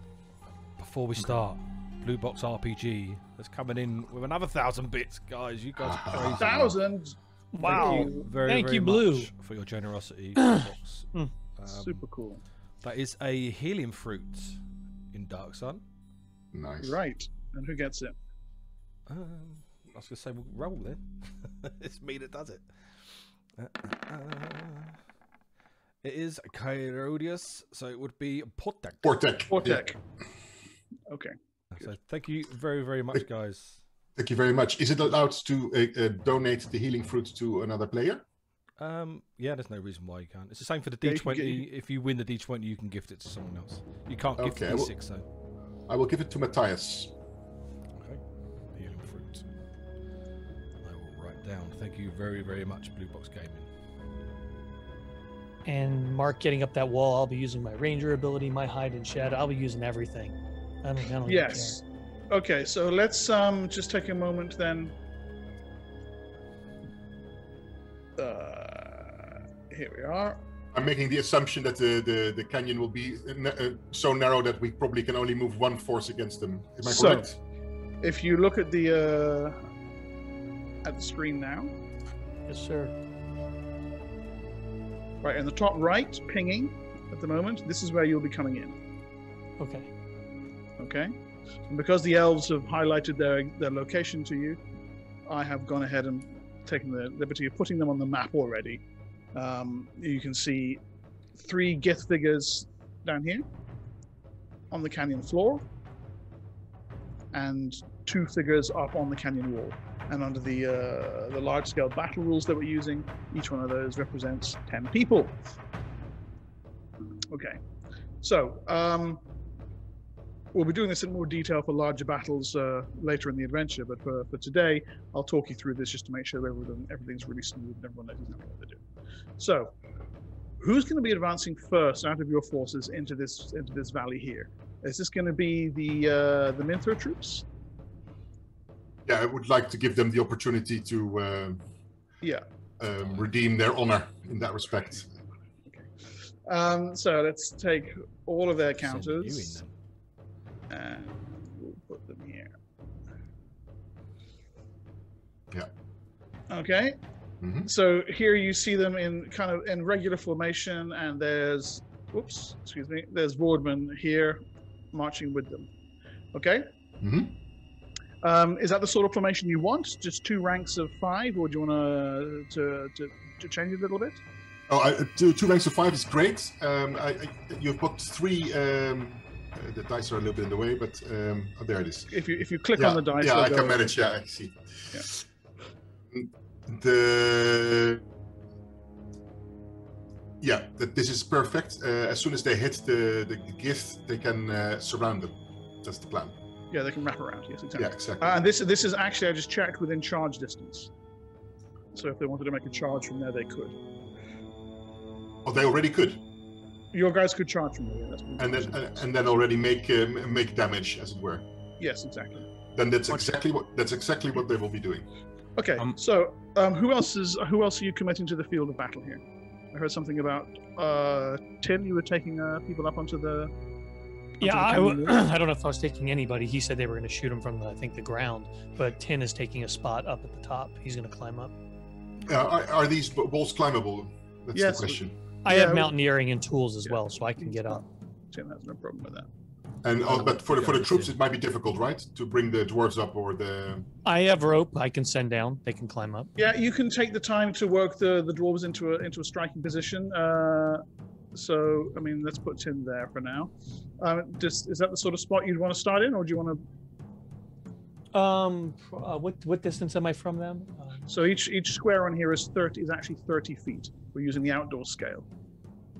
Before we start, Blue Box RPG is coming in with another thousand bits, guys. You guys are crazy. Thousand. Wow. Thank you very, Thank very you, Blue. for your generosity. Blue Box. Mm. Um, Super cool. That is a helium fruit in Dark Sun. Nice. Right. And who gets it? Um, I was going to say, we'll roll then. it's me that does it. Uh, uh, uh. It is Kyrodius, so it would be Portek. Portek. Portek. Okay. So thank you very, very much, guys. Thank you very much. Is it allowed to uh, uh, donate the healing fruit to another player? Um, yeah, there's no reason why you can't. It's the same for the Yeah, you D20. get- If you win the D20, you can gift it to someone else. You can't gift Okay, the well- D6, though. I will give it to Matthias. Okay. Healing fruit. I will write down. Thank you very, very much, Blue Box Gaming. And Mark getting up that wall, I'll be using my ranger ability, my hide and shed. I'll be using everything. I don't, I don't even Yes. Okay, so let's um just take a moment then. Uh, here we are. I'm making the assumption that the, the, the canyon will be uh, na- uh, so narrow that we probably can only move one force against them. Am I So- correct? If you look at the uh, at the screen now. Yes, sir. right in the top right, pinging at the moment, this is where you'll be coming in. Okay. Okay, and because the elves have highlighted their their location to you, I have gone ahead and taken the liberty of putting them on the map already. Um, you can see three Gith figures down here on the canyon floor, and two figures up on the canyon wall. And under the uh, the large scale battle rules that we're using, each one of those represents ten people. Okay, so um, we'll be doing this in more detail for larger battles uh, later in the adventure, but for, for today, I'll talk you through this just to make sure everything, everything's really smooth and everyone knows exactly what they're doing. So, who's going to be advancing first out of your forces into this into this valley here? Is this going to be the uh, the Minthor troops? Yeah, I would like to give them the opportunity to uh, Yeah. um, redeem their honor in that respect. Um, so let's take all of their Send you in counters then. And we'll put them here. Yeah. Okay. Mhm. So here you see them in kind of in regular formation, and there's, oops, excuse me, there's Wardman here marching with them. Okay. Mhm. Um, is that the sort of formation you want? Just two ranks of five, or do you want to to to change it a little bit? Oh, I, two, two ranks of five is great. Um, I, I, you've got three um, Uh, the dice are a little bit in the way, but um, oh, there it is. If you if you click yeah, on the dice, yeah, I can manage. Yeah, I see. Yeah. Mm, The yeah, that this is perfect. Uh, as soon as they hit the, the Gith, they can uh, surround them. That's the plan. Yeah, they can wrap around. Yes, exactly. Yeah, exactly. Uh, and this this is actually I just checked within charge distance. So if they wanted to make a charge from there, they could. oh, they already could, Your guys could charge from there. Yeah, that's and then and, and then already make um, make damage, as it were. yes, exactly. Then that's exactly what that's exactly what they will be doing. Okay, Um, so um, who else is who else are you committing to the field of battle here? I heard something about uh, Tim. You were taking uh, people up onto the. onto Yeah, the I, canyon w- wall? I don't know if I was taking anybody. He said they were going to shoot him from, the, I think, the ground. But Tin is taking a spot up at the top. He's going to climb up. Uh, are, are these b- walls climbable? That's Yes. the question. I have mountaineering and tools as well, so I can get up. Tim has no problem with that. And oh, but for the for the troops, it might be difficult, right, to bring the dwarves up or the. I have rope. I can send down. They can climb up. Yeah, you can take the time to work the the dwarves into a into a striking position. Uh, so I mean, let's put Tim there for now. Um, just, is that the sort of spot you'd want to start in, or do you want to? Um, uh, what what distance am I from them? Uh, So each each square on here is thirty is actually thirty feet. We're using the outdoor scale,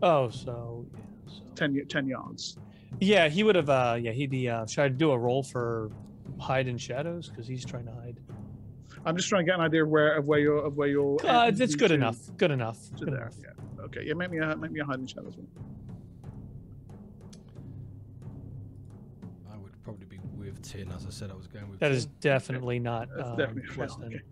oh, so yeah. So. 10, 10 yards. Yeah, he would have. Uh, yeah, he'd be. Uh, should I do a roll for hide in shadows because he's trying to hide? I'm just trying to get an idea of where of where you're of where you're. Uh, it's good enough. Good enough. To Good there. enough. Yeah. Okay. Yeah. Make me a make me a hiding shadows one. I would probably be with Tin, as I said I was going with. That is Tin. definitely not. That's um, definitely a less than- okay.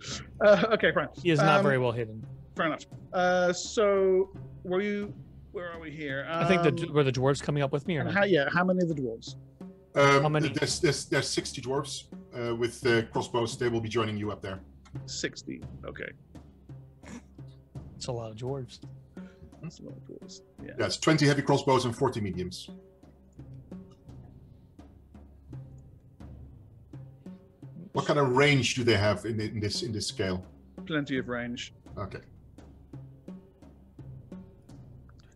Uh, okay. Fine. He is not Um, very well hidden. Fair enough. Uh, so were you? Where are we here? I think the Um, were the dwarves coming up with me or not? how, yeah. How many of the dwarves? Um, How many? There's, there's, there's 60 dwarves uh, with uh, crossbows. They will be joining you up there. Sixty. Okay. It's a lot of dwarves. That's a lot of dwarves. Yeah. That's 20 heavy crossbows and 40 mediums. What kind of range do they have in, in this in this scale? Plenty of range. Okay.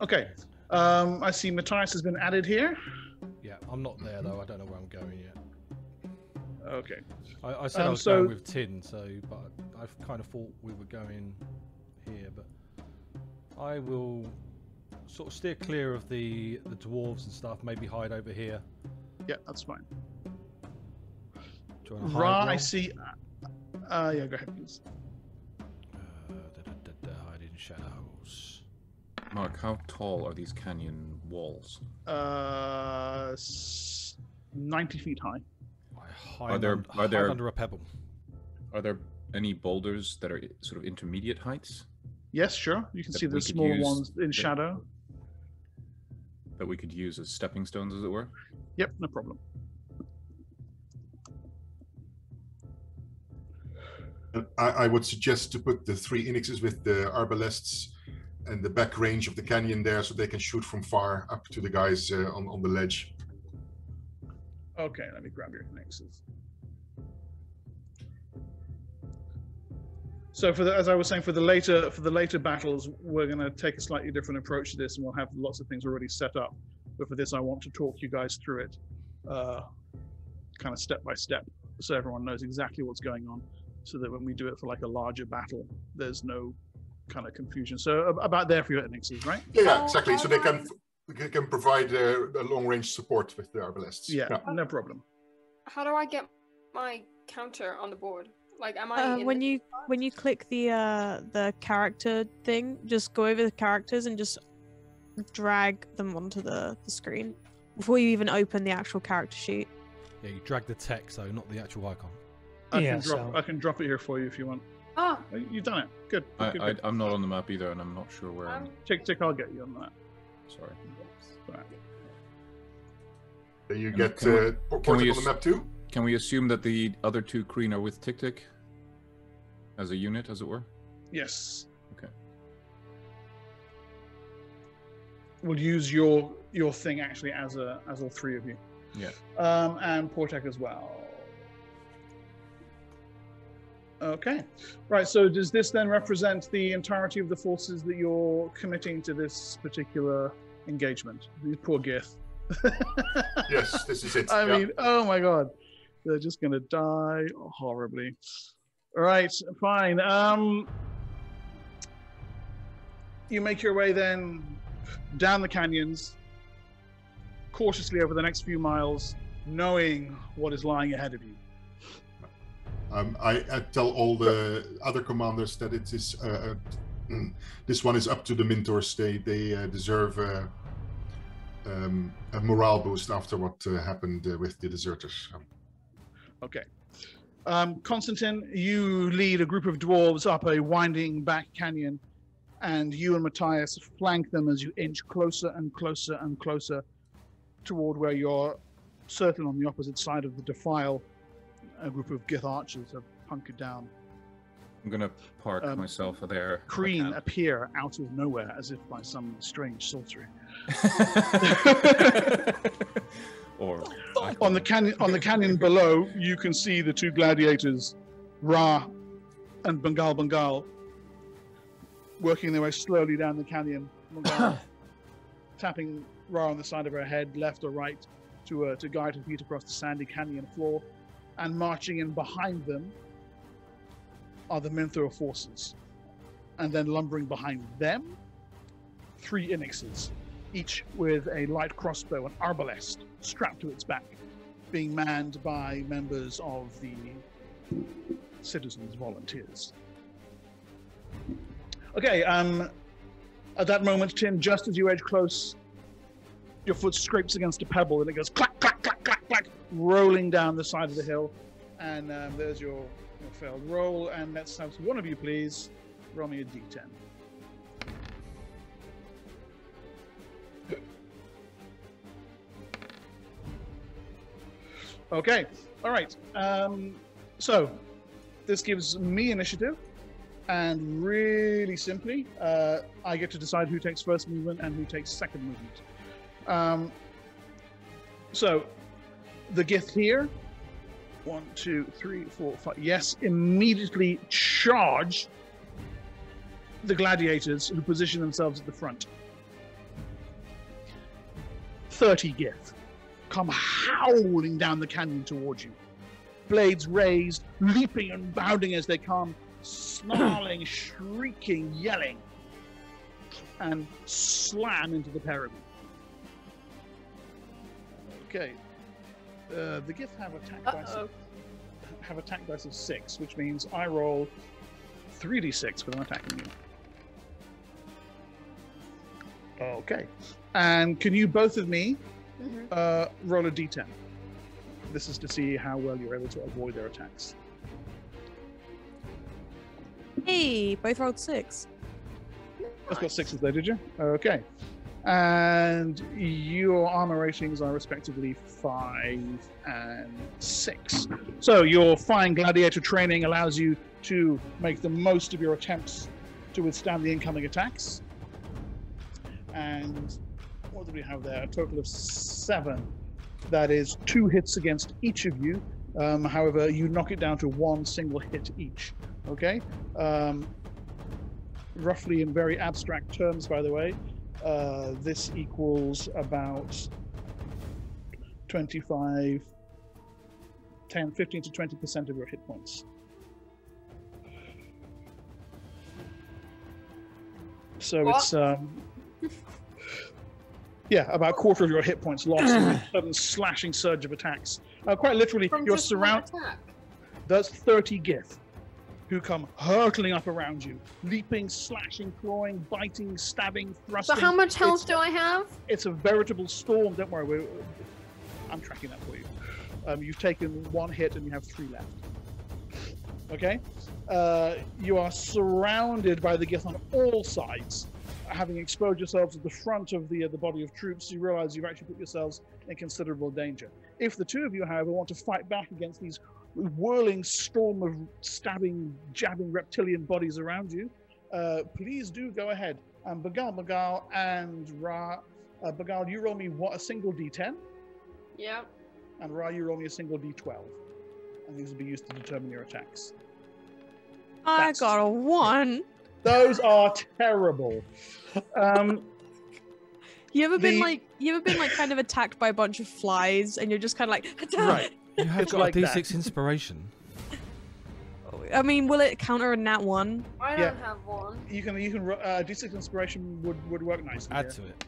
Okay. Um, I see Matthias has been added here. Yeah, I'm not there though. I don't know where I'm going yet. Okay. I, I said I Um, was so- going with Tin, so but I kind of thought we were going here, but I will sort of steer clear of the the dwarves and stuff. Maybe hide over here. Yeah, that's fine. Do you want hide? Ra, I see. Uh, yeah, go ahead, please. Uh, da, da, da, hide in shadows. Mark, how tall are these canyon walls? Uh, s- 90 feet high. I hide, there- un- are there- under a pebble. Are there any boulders that are i- sort of intermediate heights Yes, sure. You can That see we the could smaller use ones in the- shadow. that we could use as stepping stones, as it were? Yep, no problem. And I, I would suggest to put the three Inixes with the arbalests and the back range of the canyon there so they can shoot from far up to the guys uh, on, on the ledge. Okay, let me grab your inixes. So for the, as I was saying, for the later for the later battles, we're going to take a slightly different approach to this, and we'll have lots of things already set up. But for this, I want to talk you guys through it, uh, kind of step by step, so everyone knows exactly what's going on, so that when we do it for like a larger battle, there's no kind of confusion. So about there for your inixes, right? Yeah, yeah exactly. So they can they can provide uh, a long range support with the arbalests. Yeah, no problem. How do I get my counter on the board? Like, am I Uh, in when the- you when you click the uh the character thing, just go over the characters and just drag them onto the, the screen before you even open the actual character sheet. Yeah, you drag the text though, not the actual icon. I Yeah, can drop so- I can drop it here for you if you want. Ah, Uh, You've done it. Good. I, good, I, good. I'm not on the map either, and I'm not sure where. I'm. I'm... Tick tick. I'll get you on that. Sorry. Right. You And get can we- uh, can we on the map too. Can we assume that the other two Kreen are with Tick Tick? As a unit, as it were? Yes. Okay. We'll use your your thing actually as a as all three of you. Yeah. Um, and Portek as well. Okay. Right. So does this then represent the entirety of the forces that you're committing to this particular engagement? These poor Gith. Yes, this is it. I yeah. mean, oh my god, they're just gonna die horribly. All right, fine. Um, you make your way then down the canyons, cautiously over the next few miles, knowing what is lying ahead of you. Um, I, I tell all the other commanders that it is uh, uh, this one is up to the Minthors. They they uh, deserve a, um, a morale boost after what uh, happened uh, with the deserters. Um, Okay. Um, Constantine, you lead a group of dwarves up a winding back canyon, and you and Matthias flank them as you inch closer and closer and closer toward where you're certain on the opposite side of the defile. A group of Gith archers have hunkered down. I'm gonna park Um, myself there. if I Kreen appear out of nowhere as if by some strange sorcery. or on the canyon on the canyon below you can see the two gladiators ra and bengal bengal working their way slowly down the canyon bengal tapping ra on the side of her head left or right to uh, to guide her feet across the sandy canyon floor and marching in behind them are the Minthor forces and then lumbering behind them three Inixes each with a light crossbow and arbalest strapped to its back, being manned by members of the citizens volunteers. Okay, um, at that moment, Tim, just as you edge close, your foot scrapes against a pebble and it goes clack, clack, clack, clack, clack, rolling down the side of the hill. And um, there's your, your failed roll. And let's have one of you, please, roll me a d10. Okay. All right. Um, so this gives me initiative, and really simply, uh, I get to decide who takes first movement and who takes second movement. Um, so the Gith here, one, two, three, four, five. Yes, immediately charge the gladiators who position themselves at the front. Thirty Gith come howling down the canyon towards you. Blades raised, leaping and bounding as they come, snarling, shrieking, yelling, and slam into the you. Okay. Uh, the Gith have attack dice Uh-oh. of, have attack dice of six, which means I roll 3d6 for them attacking you. Okay. And can you both of me Mhm. uh, roll a d10. This is to see how well you're able to avoid their attacks. Hey, both rolled six. Both got sixes there, did you? Okay. And your armor ratings are respectively five and six. So your fine gladiator training allows you to make the most of your attempts to withstand the incoming attacks. And what do we have there? A total of seven. That is two hits against each of you. Um, however, you knock it down to one single hit each. Okay. Um, roughly in very abstract terms, by the way, uh, this equals about 25, 10, 15 to 20% of your hit points. So What? it's um, yeah, about a quarter of your hit points lost in a sudden slashing surge of attacks. Uh, quite literally, From you're surrounded. There's 30 Gith who come hurtling up around you, leaping, slashing, clawing, biting, stabbing, thrusting. So how much health It's- do I have? It's a veritable storm. Don't worry, we're, I'm tracking that for you. Um, you've taken one hit and you have three left. Okay? Uh, you are surrounded by the Gith on all sides. Having exposed yourselves at the front of the, uh, the body of troops, you realize you've actually put yourselves in considerable danger. If the two of you, however, want to fight back against these whirling storm of stabbing, jabbing reptilian bodies around you, uh, please do go ahead. And Bagal, Bagal, and Ra. Uh, Bagal, you roll me what a single d10, Yeah. and Ra, you roll me a single d12. And these will be used to determine your attacks. I That's- got a one. Those are terrible. Um, You ever been like you ever been like kind of attacked by a bunch of flies and you're just kind of like Right. You have got like a that. D6 inspiration. I mean, will it counter a nat one? I don't have one. You can you can uh, D6 inspiration would would work nicely. Add here. to it.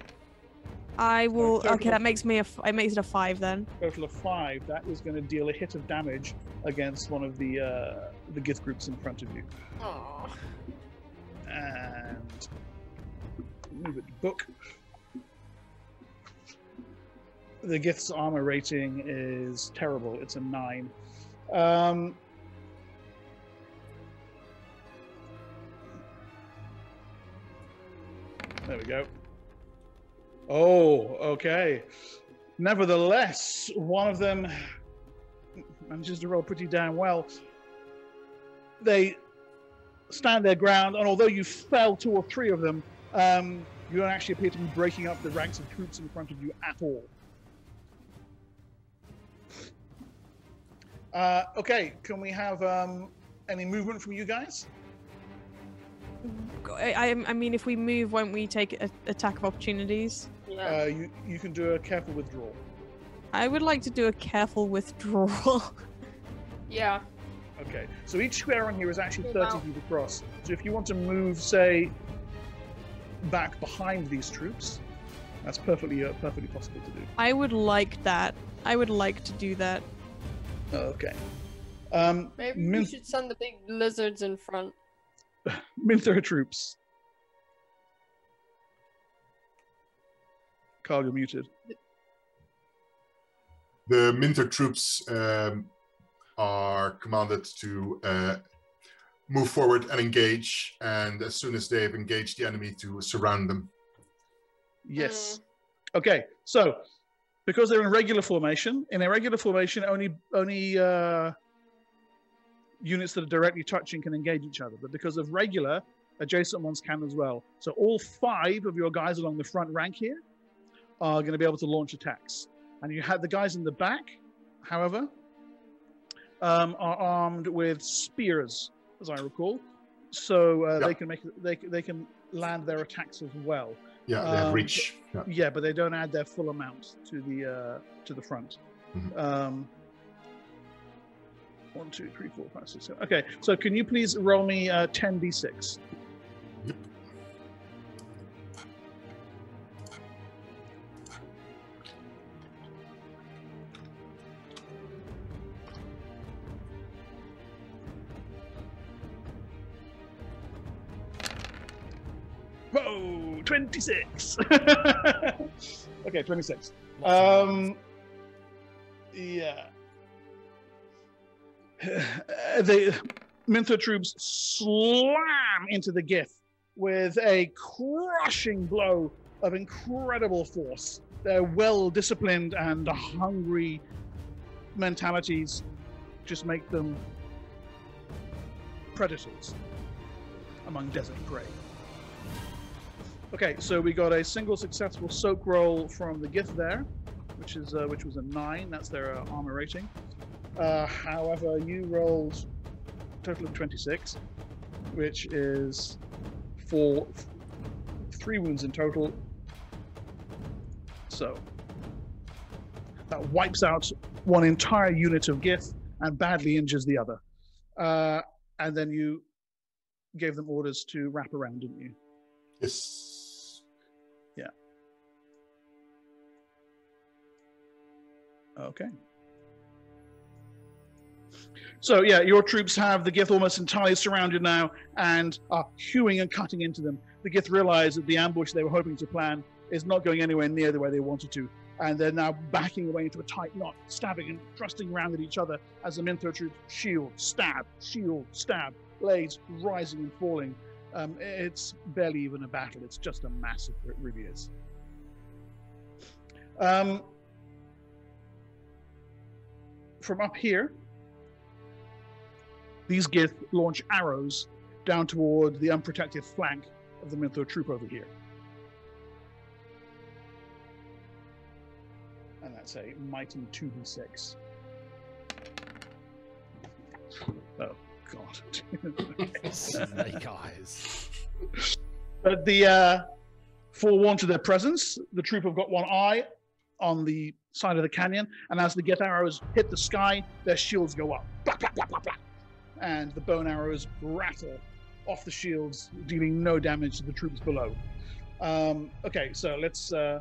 I will. total Okay, that makes me a. f- It makes it a five then. total of five. That is going to deal a hit of damage against one of the uh, the Gith groups in front of you. Aw. And move it to book. The Gith's armor rating is terrible. It's a nine. Um, there we go. Oh, okay. Nevertheless, one of them manages to roll pretty damn well. They stand their ground, and although you fell two or three of them, um, you don't actually appear to be breaking up the ranks of troops in front of you at all. Uh, okay, can we have um, any movement from you guys? I, I, I mean, if we move, won't we take a, attack of opportunities? Yeah. Uh, you you can do a careful withdrawal. I would like to do a careful withdrawal. yeah. Okay, so each square on here is actually 30 feet across. So if you want to move, say, back behind these troops, that's perfectly uh, perfectly possible to do. I would like that. I would like to do that. Okay. Um, Maybe Min- we should send the big lizards in front. Minthor troops. Cargo muted. The Minthor troops um, are commanded to uh, move forward and engage, and as soon as they've engaged the enemy, to surround them. Yes. Okay, so because they're in regular formation, in a regular formation, only only uh, units that are directly touching can engage each other. But because of regular, adjacent ones can as well. So all five of your guys along the front rank here are going to be able to launch attacks. And you have the guys in the back, however, um, are armed with spears, as I recall. So uh, Yeah. they can make they they can land their attacks as well. Yeah, they have um, reach. Yeah. yeah. but they don't add their full amount to the uh, to the front. Mm-hmm. Um, one, two, three, four, five, six, seven. Okay, so can you please roll me uh, 10d6? 26. okay, 26. Um, yeah. the Minthor troops slam into the Gith with a crushing blow of incredible force. Their well disciplined and hungry mentalities just make them predators among desert prey. Okay, so we got a single successful soak roll from the Gith there, which is uh, which was a nine. That's their uh, armor rating. Uh, however, you rolled a total of twenty-six, which is for three wounds in total. So that wipes out one entire unit of Gith and badly injures the other. Uh, and then you gave them orders to wrap around, didn't you? Yes. Okay. So yeah, your troops have the Gith almost entirely surrounded now and are hewing and cutting into them. The Gith realize that the ambush they were hoping to plan is not going anywhere near the way they wanted to, and they're now backing away into a tight knot, stabbing and thrusting around at each other as the Minthor troops shield, stab, shield, stab, blades rising and falling. Um, it's barely even a battle; it's just a massacre. It really is. Um, from up here, these Gith launch arrows down toward the unprotected flank of the Minthor troop over here. And that's a mighty 2d6. Oh, God. Snake eyes. But the uh, Forewarned to their presence, the troop have got one eye on the side of the canyon, and as the Gith arrows hit the sky, their shields go up. Blah, blah, blah, blah, blah. And the bone arrows rattle off the shields, dealing no damage to the troops below. Um, okay, so let's uh,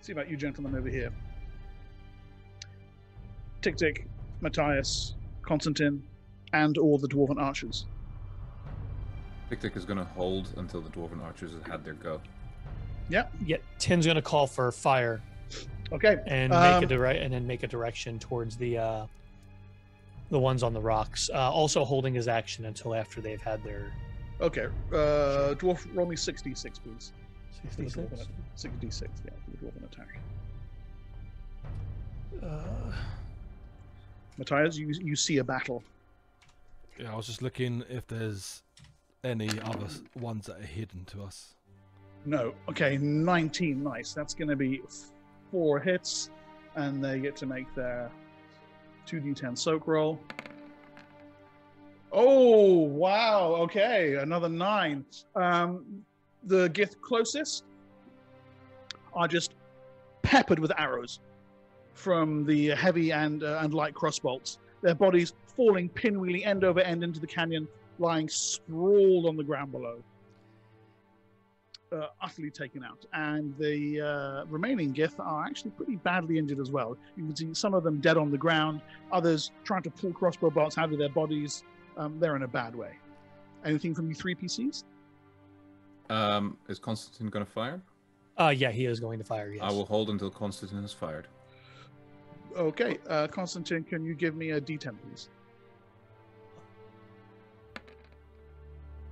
see about you gentlemen over here. Tick Tick, Matthias, Constantine, and all the dwarven archers. Tick Tick is going to hold until the dwarven archers have had their go. Yeah, Yeah, Tin's gonna call for fire Okay, and Um, make a direct and then make a direction towards the uh the ones on the rocks. Uh, also holding his action until after they've had their okay. Uh, dwarf, roll me 66, please. For the 66. dwarven- 66, yeah, for the dwarven attack. Uh, Matthias, you, you see a battle. Yeah, I was just looking if there's any other ones that are hidden to us. No. Okay, 19. Nice. That's going to be four hits, and they get to make their 2d10 soak roll. Oh, wow. Okay, another nine. Um, the Gith closest are just peppered with arrows from the heavy and, uh, and light crossbolts. Their bodies falling pinwheely end over end into the canyon, lying sprawled on the ground below uh, utterly taken out, and the uh, remaining Gith are actually pretty badly injured as well. You can see some of them dead on the ground, others trying to pull crossbow bolts out of their bodies. Um, they're in a bad way. Anything from you three PCs? Um, is Constantine going to fire? uh yeah, he is going to fire, yes. I will hold until Constantine has fired. Okay, uh, Constantine, can you give me a D10, please?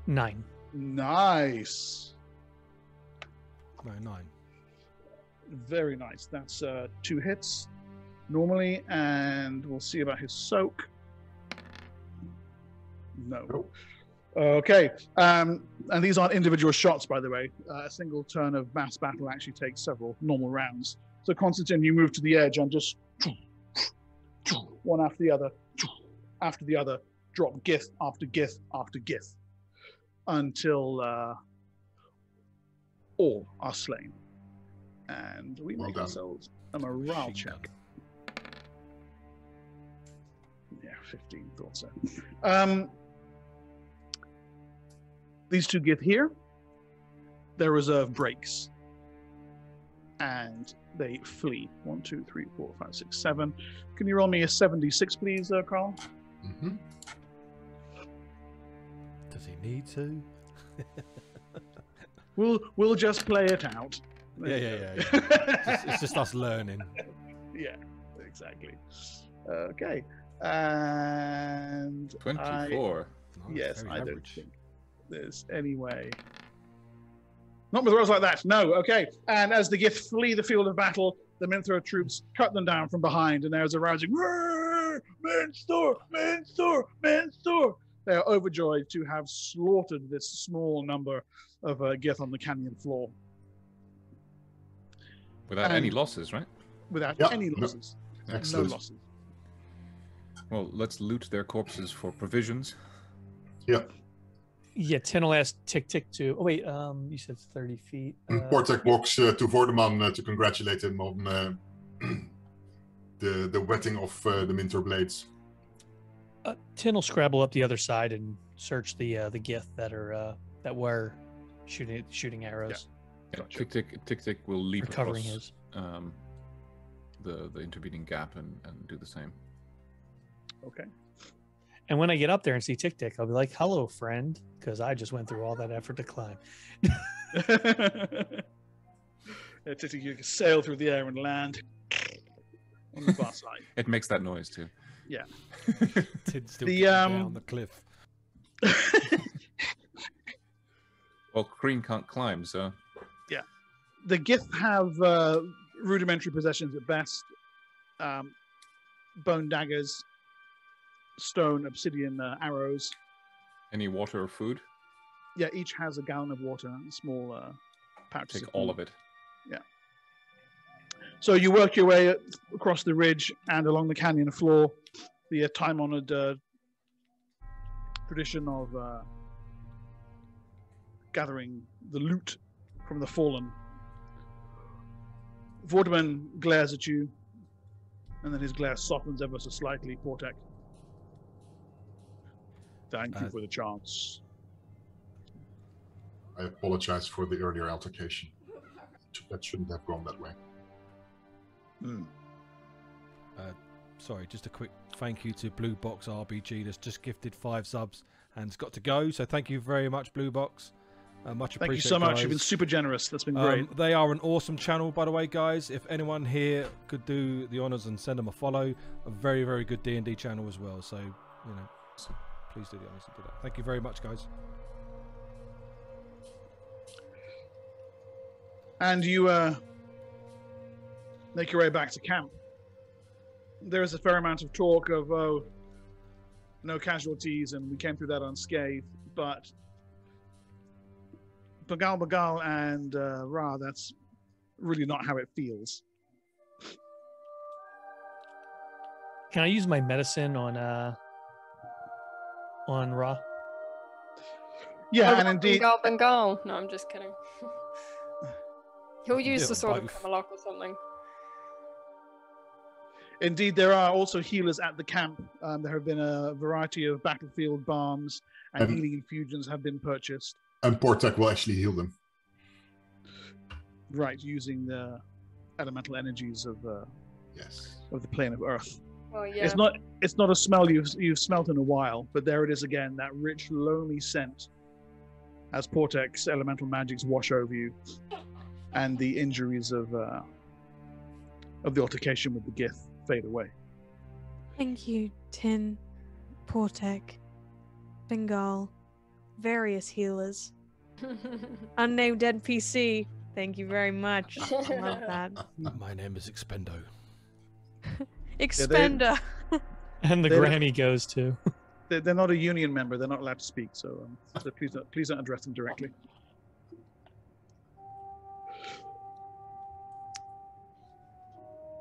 Nine. Nice, No, nine. very nice. That's uh, two hits normally, and we'll see about his soak. No. Nope. Okay, um, and these aren't individual shots, by the way. Uh, a single turn of mass battle actually takes several normal rounds. So, Constantine, you move to the edge and just one after the other, after the other, drop gith after gith after gith until uh, all are slain. And we Well make done. ourselves a morale Machine check. gun. Yeah, 15, thought so. Um, these two Gith here. Their reserve breaks. And they flee. One, two, three, four, five, six, seven. Can you roll me a 76, please, uh, Carl? Mhm. Does he need to? We'll we'll just play it out. Yeah, yeah, you yeah. It's just, it's just us learning. yeah, exactly. Okay. And I- 24. Yes, very I don't average. think there's any way. Not with rolls like that. No. Okay. And as the Gith flee the field of battle, the Minthor troops cut them down from behind, and there's a rousing "Roar! Minster, Minster, Minster. They are overjoyed to have slaughtered this small number of uh, Gith on the canyon floor Without any losses, right? without Yeah, any no- losses. Excellent. No losses. Well, let's loot their corpses for provisions. Yeah. Yeah, Tin will ask Tick Tick to. Oh wait, um, you said thirty feet. Uh, And Portek walks uh, to Vorderman uh, to congratulate him on uh, the the wetting of uh, the Minthor blades. Uh, Tin will scrabble up the other side and search the uh, the Gith that are uh, that were shooting shooting arrows, Yeah, Gotcha. Tick Tick Tick Tick will leap recovering across his. um, the the intervening gap and, and do the same. Okay. And when I get up there and see Tick Tick, I'll be like, "Hello, friend," because I just went through all that effort to climb. yeah, Titty, you can sail through the air and land on the far side. It makes that noise too. Yeah. Tid's still The, getting um, down the cliff. well, Kreen can't climb, so Yeah. the Gith have uh, rudimentary possessions at best um, bone daggers, stone, obsidian uh, arrows. any water or food, Yeah, each has a gallon of water, and small uh, pouches. take all of it. So you work your way across the ridge and along the canyon floor, the uh, time-honored uh, tradition of uh, gathering the loot from the fallen Vorderman glares at you, and then his glare softens ever so slightly. Portek. Thank you Uh, for the chance. I apologize for the earlier altercation. That shouldn't have gone that way. Hmm. Sorry, just a quick thank you to Blue Box RPG that's just gifted five subs and it's got to go. So thank you very much, Blue Box. Uh, much Thank you so much. You've been super generous. That's been great. Um, they are an awesome channel, by the way, guys. If anyone here could do the honors and send them a follow, a very, very good D and D channel as well. So you know, so please do the honors and do that. Thank you very much, guys. and you uh, make your way back to camp. There is a fair amount of talk of oh, no casualties, and we came through that unscathed. But Bagal Bagal and uh, Ra, that's really not how it feels. Can I use my medicine on uh on Ra? Yeah, What and about indeed, Bengal, Bengal. No, I'm just kidding. He'll use do the it sword of both. Camelot or something. Indeed, there are also healers at the camp. Um, there have been a variety of battlefield balms and Um, healing infusions have been purchased. And Portek will actually heal them. Right, using the elemental energies of uh, Yes. of the plane of Earth. Well, yeah. It's not it's not a smell you've you've smelt in a while, but there it is again, that rich, loamy scent as Portek's elemental magics wash over you, and the injuries of uh, of the altercation with the Gith fade away. Thank you, Tin, Portek, Bengal, various healers, unnamed NPC. Thank you very much. I love that. My name is Expendo. Expender. And the They granny goes too. They're, they're not a union member; they're not allowed to speak. So, um, so please don't please don't address them directly.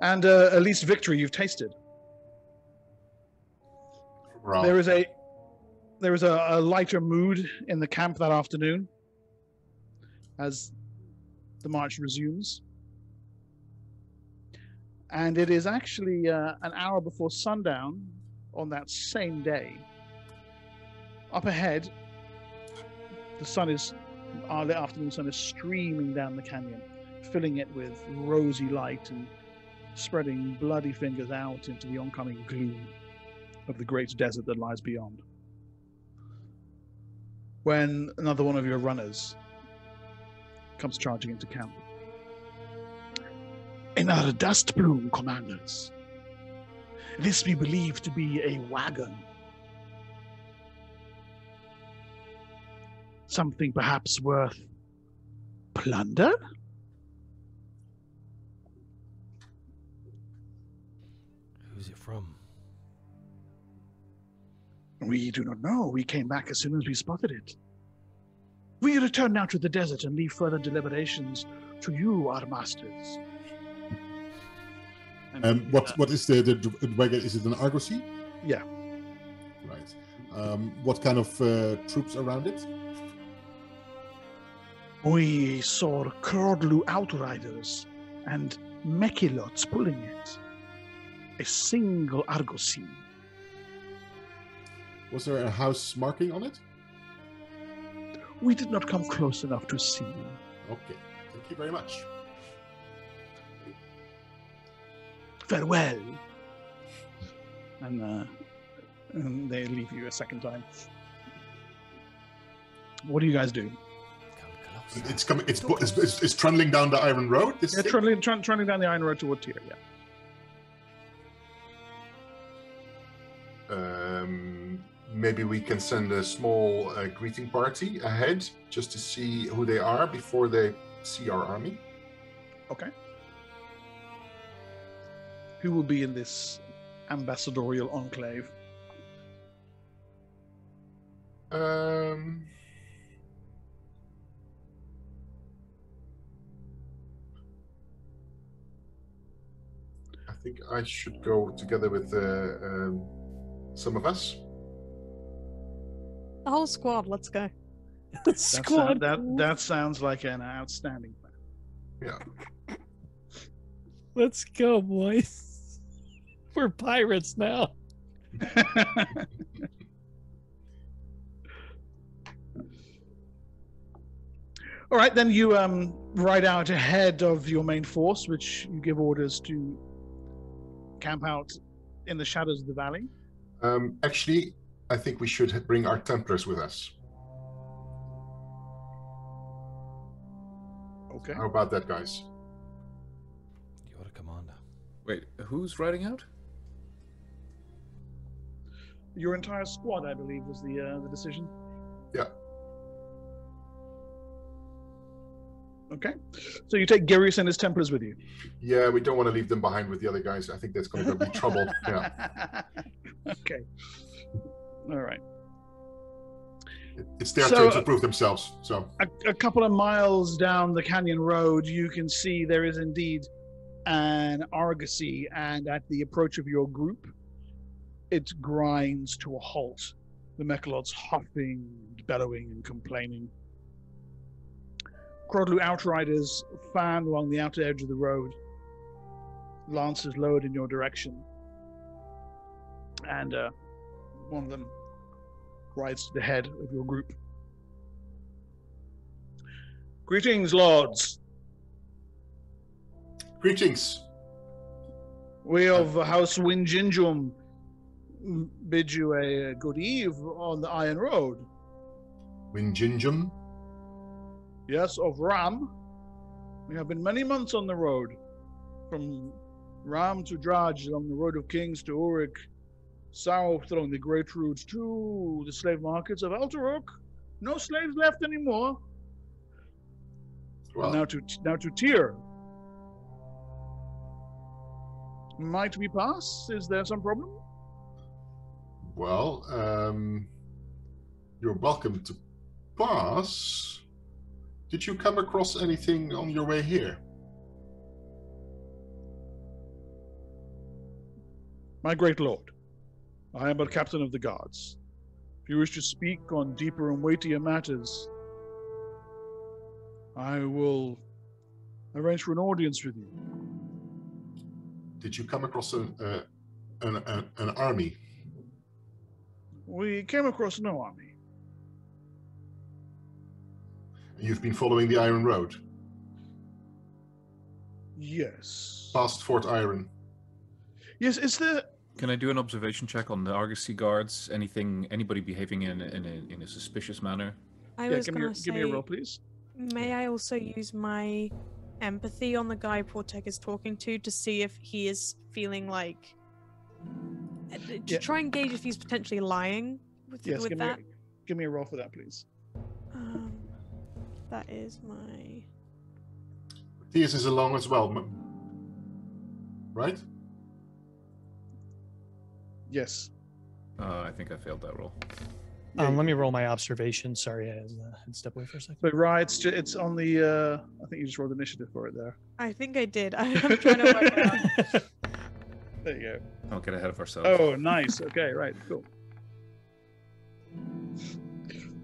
And uh, at least victory you've tasted. Ra. There is a there is a, a lighter mood in the camp that afternoon as the march resumes. And it is actually uh, an hour before sundown on that same day. Up ahead, the sun is, our late afternoon sun is streaming down the canyon, filling it with rosy light and spreading bloody fingers out into the oncoming gloom of the great desert that lies beyond. When another one of your runners comes charging into camp. Another dust plume, commanders. This we believe to be a wagon. Something perhaps worth plunder? Who's it from? We do not know. We came back as soon as we spotted it. We return now to the desert and leave further deliberations to you, our masters. And, Um, what what is the, the, the wagon? Is it an Argosy? Yeah. Right. Um, what kind of uh, troops around it? We saw Crodlu outriders and Mekillots pulling it. A single Argosy. Was there a house marking on it? We did not come close enough to see. Okay. Thank you very much. Farewell. And, uh, and they leave you a second time. What do you guys do? It's coming. It's, it's, it's, it's trundling down the Iron Road. This Yeah, trundling, trun- trundling down the Iron Road toward here. yeah. Um, maybe we can send a small uh, greeting party ahead just to see who they are before they see our army. Okay. Who will be in this ambassadorial enclave? Um, I think I should go together with uh, um, some of us. The whole squad, let's go. That, sou- Squad. that, that sounds like an outstanding plan. Yeah. Let's go, boys. We're pirates now. All right, then you um, ride out ahead of your main force, which you give orders to camp out in the shadows of the valley. Um, actually, I think we should bring our Templars with us. Okay. How about that, guys? You're the commander. Wait, who's riding out? Your entire squad, I believe, was the uh, the decision. Yeah. Okay. So you take Girius and his Templars with you. Yeah, we don't want to leave them behind with the other guys. I think that's going to be trouble. Yeah, okay. All right. it's their So, turn to uh, prove themselves. So A, a couple of miles down the canyon road, you can see there is indeed an argosy, and at the approach of your group, it grinds to a halt. The Mekillots huffing, bellowing, and complaining. Crodlu outriders fan along the outer edge of the road, lances lowered in your direction, and uh, one of them rides to the head of your group. Greetings, lords. greetings. We of House Winginjum bid you a good eve on the Iron Road. Winginjum. Yes, of Raam. We have been many months on the road, from Raam to Draj, along the Road of Kings to Urik, south along the Great Route to the slave markets of Altaruk. No slaves left anymore. Well, now to now to Tyr. Might we pass? Is there some problem? well, um, you're welcome to pass. Did you come across anything on your way here? My great lord, I am but captain of the guards. If you wish to speak on deeper and weightier matters, I will arrange for an audience with you. Did you come across an uh, an, an, an army? We came across no army. You've been following the Iron Road Yes. past Fort Iron. Yes, is there. Can I do an observation check on the Argosy guards? Anything, anybody behaving in in a, in a suspicious manner? I yeah, was give me, gonna a, say, give me a roll, please. may I also use my empathy on the guy Portek is talking to to see if he is feeling like uh, to Yeah. try and gauge if he's potentially lying with, Yes, with give me, that. a, give me a roll for that, please. Um, that is my Matthias is along as well, right? Yes. Uh, I think I failed that roll. Yeah, Um, let me roll my observation. Sorry, I had to step away for a second. But right, it's, ju- it's on the. Uh, I think you just rolled initiative for it there. I think I did. I'm trying to work it out. There you go. Don't get ahead of ourselves. Oh, nice. Okay, right, cool.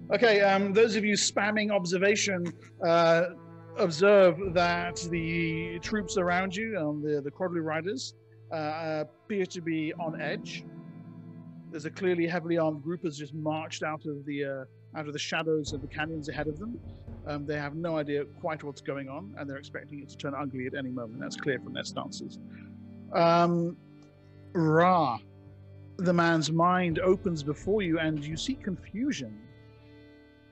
Okay, um, those of you spamming observation, uh, observe that the troops around you, um, the the Crodlu Riders, uh, appear to be on edge. There's a clearly heavily armed group has just marched out of the uh, out of the shadows of the canyons ahead of them. Um, they have no idea quite what's going on, and they're expecting it to turn ugly at any moment. That's clear from their stances. Um, Ra, the man's mind opens before you and you see confusion.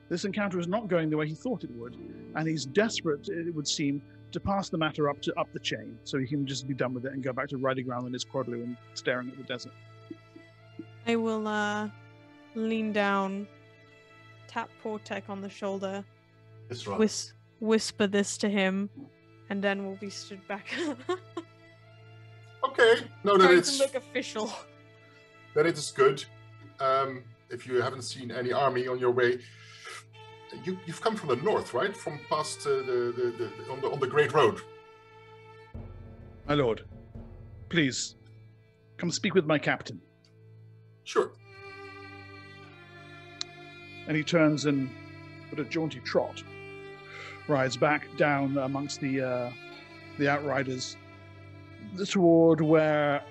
This encounter is not going the way he thought it would, and he's desperate, it would seem, to pass the matter up to up the chain so he can just be done with it and go back to riding around in his crodlu and staring at the desert. I will uh lean down, tap Portek on the shoulder, That's right. whis- whisper this to him, and then we'll be stood back. Okay, no, that Trying to it's look official. that it is good. Um, if you haven't seen any army on your way, you you've come from the north, right? From past uh, the, the, the on the on the Great Road. My lord, please, come speak with my captain. Sure. And he turns and, with a jaunty trot, rides back down amongst the uh, the outriders toward where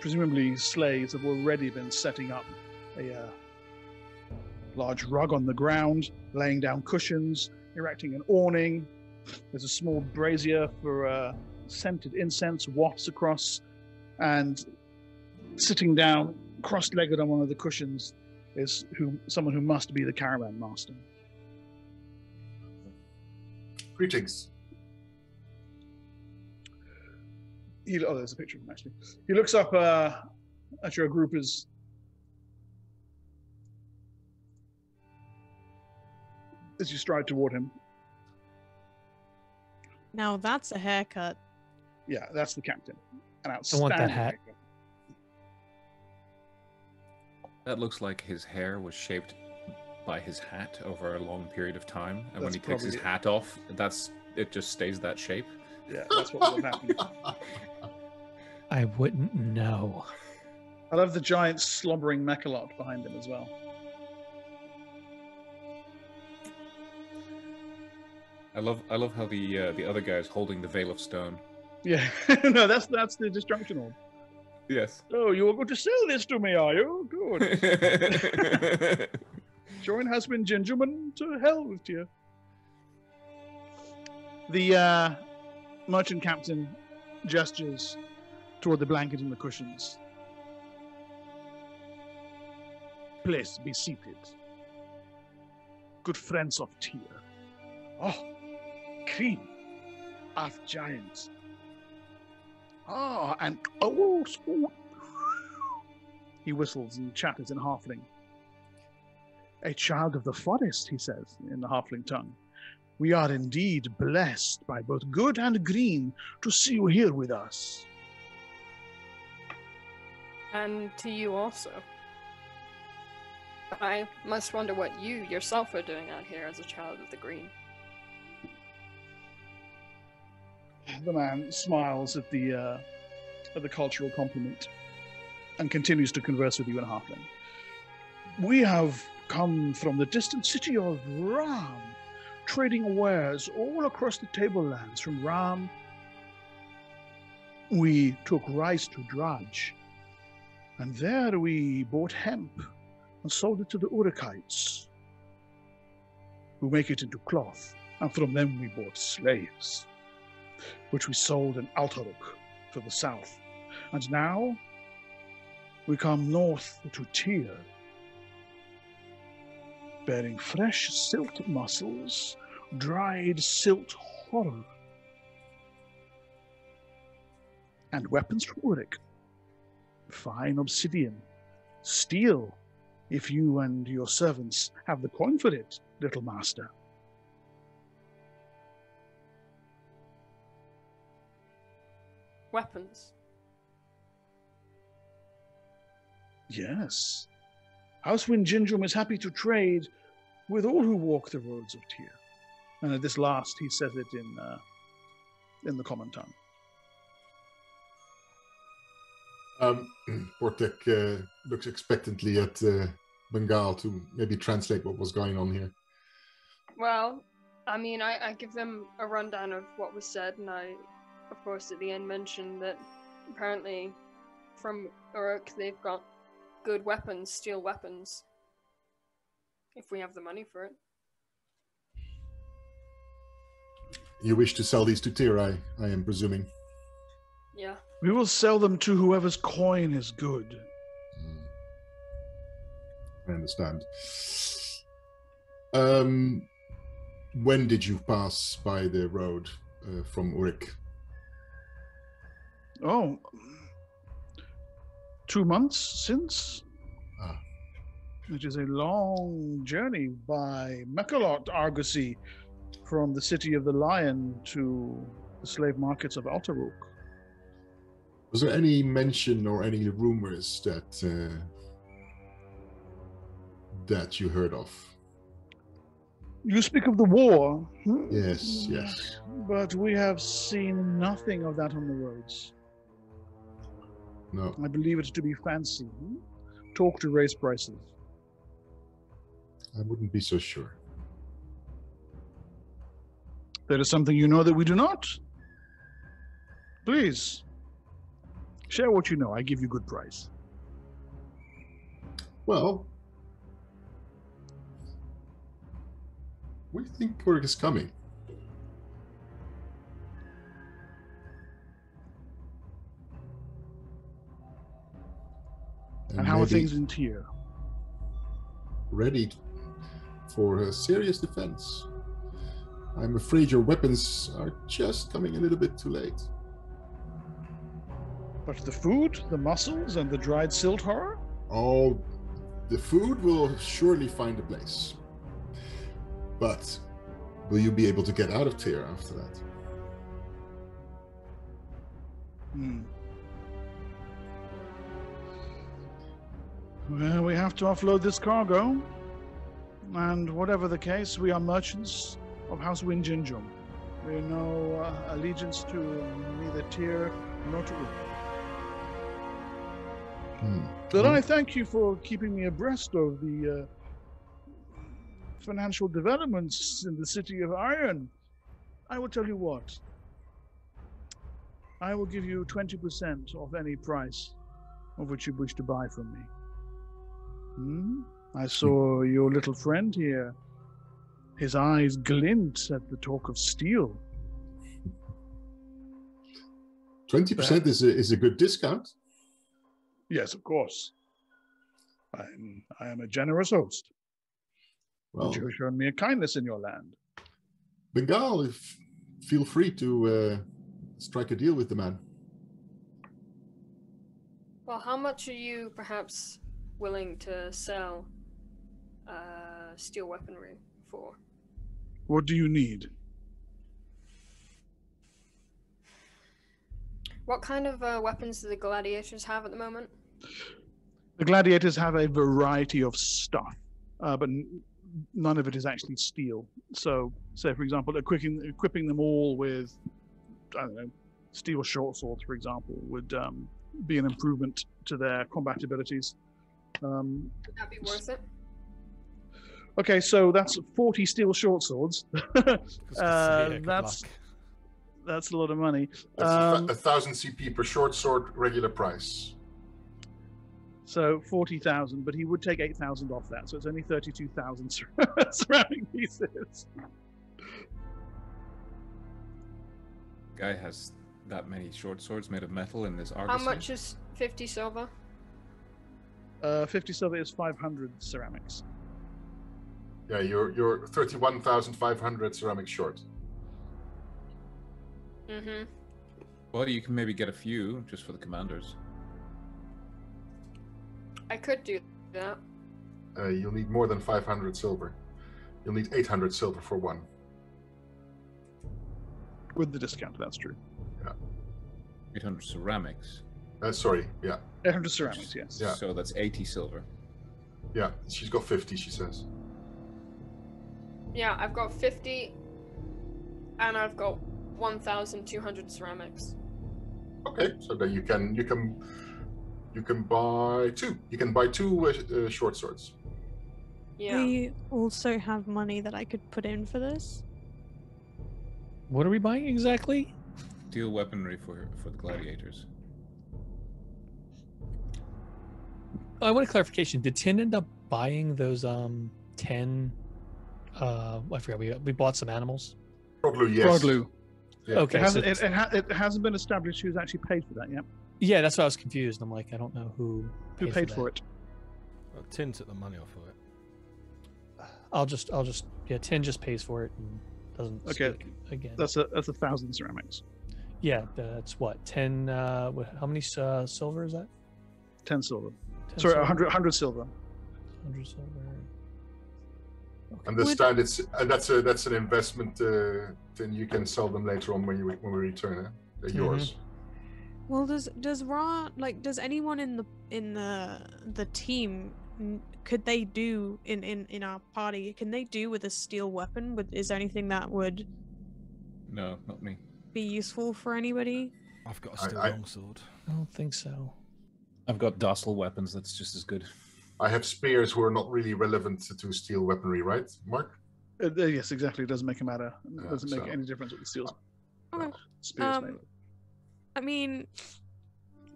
presumably slaves have already been setting up a uh, large rug on the ground, laying down cushions, erecting an awning. There's a small brazier for uh, scented incense wafts across, and sitting down, cross-legged on one of the cushions, is who someone who must be the caravan master. Greetings. He, oh, there's a picture of him actually. He looks up uh, at your group as as you stride toward him. Now that's a haircut. Yeah, that's the captain. An I want that hat. haircut. That looks like his hair was shaped by his hat over a long period of time, and when he takes his it. hat off, that's it just stays that shape. Yeah, that's what would have happened. I wouldn't know. I love the giant slobbering mekillot behind him as well. I love I love how the uh, the other guy is holding the veil of stone. Yeah, no, that's that's the destruction orb. Yes. Oh, you are going to sell this to me, are you? Good. Join husband Gingerman to hell with you. The uh, merchant captain gestures toward the blanket and the cushions. Please be seated. Good friends of Tyr. Oh, cream. Half giant. Ah, and oh, oh. He whistles and chatters in halfling. A child of the forest, he says in the halfling tongue. We are indeed blessed by both good and green to see you here with us. And to you also. I must wonder what you yourself are doing out here as a child of the green. The man smiles at the uh, at the cultural compliment and continues to converse with you in halfling. We have come from the distant city of Raam, trading wares all across the tablelands. From Raam, we took rice to Draj, and there we bought hemp and sold it to the Urikites, who make it into cloth, and from them we bought slaves which we sold in Altaruk to the south. And now we come north to Tyr, bearing fresh silt mussels, dried silt horror, and weapons from Urik, fine obsidian, steel, if you and your servants have the coin for it, little master. Weapons. Yes. Housewind Gingerum is happy to trade with all who walk the roads of Tyr. And at this last, he says it in uh, in the common tongue. Um, Portek uh, looks expectantly at uh, Bengal to maybe translate what was going on here. Well, I mean, I, I give them a rundown of what was said, and I, of course, at the end mentioned that apparently from Urik they've got good weapons, steel weapons. If we have the money for it. You wish to sell these to Tyr, I, I am presuming. Yeah. We will sell them to whoever's coin is good. I understand. Um, when did you pass by the road uh, from Urik? Oh, two months since. Ah. It is a long journey by Mekillot Argosy from the city of the Lion to the slave markets of Altaruk. Was there any mention or any rumors that uh, that you heard of? You speak of the war. hmm? Yes, yes. But we have seen nothing of that on the roads. No. I believe it to be fancy. hmm? Talk to raise prices. I wouldn't be so sure. There is something you know that we do not. Please, Share what you know. I give you good price. Well, we think Urik is coming. And, how are things in Tyr? ready for a serious defense? I'm afraid your weapons are just coming a little bit too late. But the food, the mussels, and the dried silt horror? Oh, the food will surely find a place. But will you be able to get out of Tyr after that? Hmm. Well, we have to offload this cargo. And whatever the case, we are merchants of House Winjinjum. We have no uh, allegiance to neither Tyr nor to Urik. Hmm. But I thank you for keeping me abreast of the uh, financial developments in the city of Iron. I will tell you what. I will give you 20% of any price of which you wish to buy from me. Hmm? I saw your little friend here. His eyes glint at the talk of steel. 20% is a, is a good discount. Yes, of course. I'm, I am a generous host. Well, You have shown me a kindness in your land. Bengal, if, feel free to uh, strike a deal with the man. Well, how much are you perhaps willing to sell uh, steel weaponry for? What do you need? What kind of uh, weapons do the gladiators have at the moment? The gladiators have a variety of stuff, uh, but n- none of it is actually steel. So, say for example, equipping equipping them all with, I don't know, steel short swords, for example, would um, be an improvement to their combat abilities. Um, Would that be worth it? okay, so that's 40 steel short swords. Good to see Uh, that's luck. that's a lot of money. That's a Um, a thousand CP per short sword, regular price. So 40,000, but he would take 8,000 off that. So it's only 32,000 cer- ceramic pieces. Guy has that many short swords made of metal in this How argosy. much is 50 silver? Uh, 50 silver is 500 ceramics. Yeah, you're you're thirty-one thousand five hundred ceramic short. Mm-hmm. Well, you can maybe get a few just for the commanders. I could do that. Uh, you'll need more than five hundred silver. You'll need eight hundred silver for one. With the discount, that's true. Yeah. 800 ceramics. Uh, sorry, yeah, 800 ceramics, yes. Yeah. So that's 80 silver. yeah. She's got fifty. She says. Yeah, I've got 50 and I've got 1,200 ceramics. Okay, so then you can you can you can buy two. You can buy two uh, uh, short swords. Yeah. We also have money that I could put in for this. What are we buying exactly? Steel weaponry for for the gladiators. I want a clarification. Did Tin end up buying those um ten? Uh, I forgot. We we bought some animals. Proglu, yes. Froglu. Yeah. Okay, It, hasn't, so- it, it, ha- it hasn't been established who's actually paid for that yet. yeah, that's why I was confused. I'm like, I don't know who Who paid for that. it? Well, Tin took the money off of it. I'll just I'll just yeah. Tin just pays for it and doesn't Okay, speak again. That's a that's a thousand ceramics. yeah, that's what ten. Uh, how many uh, silver is that? 10 silver. 10 Sorry, silver? 100, 100 silver. 100 silver. Understand it's and that's a that's an investment. Uh, then you can sell them later on when you when we return. Eh? They're Mhm. yours. Well, does does Ra like does anyone in the in the the team could they do in in in our party? Can they do with a steel weapon? Would is there anything that would No, not me. be useful for anybody? I've got a steel I- longsword. I don't think so. I've got docile weapons. That's just as good. I have spears who are not really relevant to, to steel weaponry, right, Mark? Uh, uh, yes, exactly. It doesn't make a matter. It doesn't make so- any difference what the steel Okay. spears Um. I mean,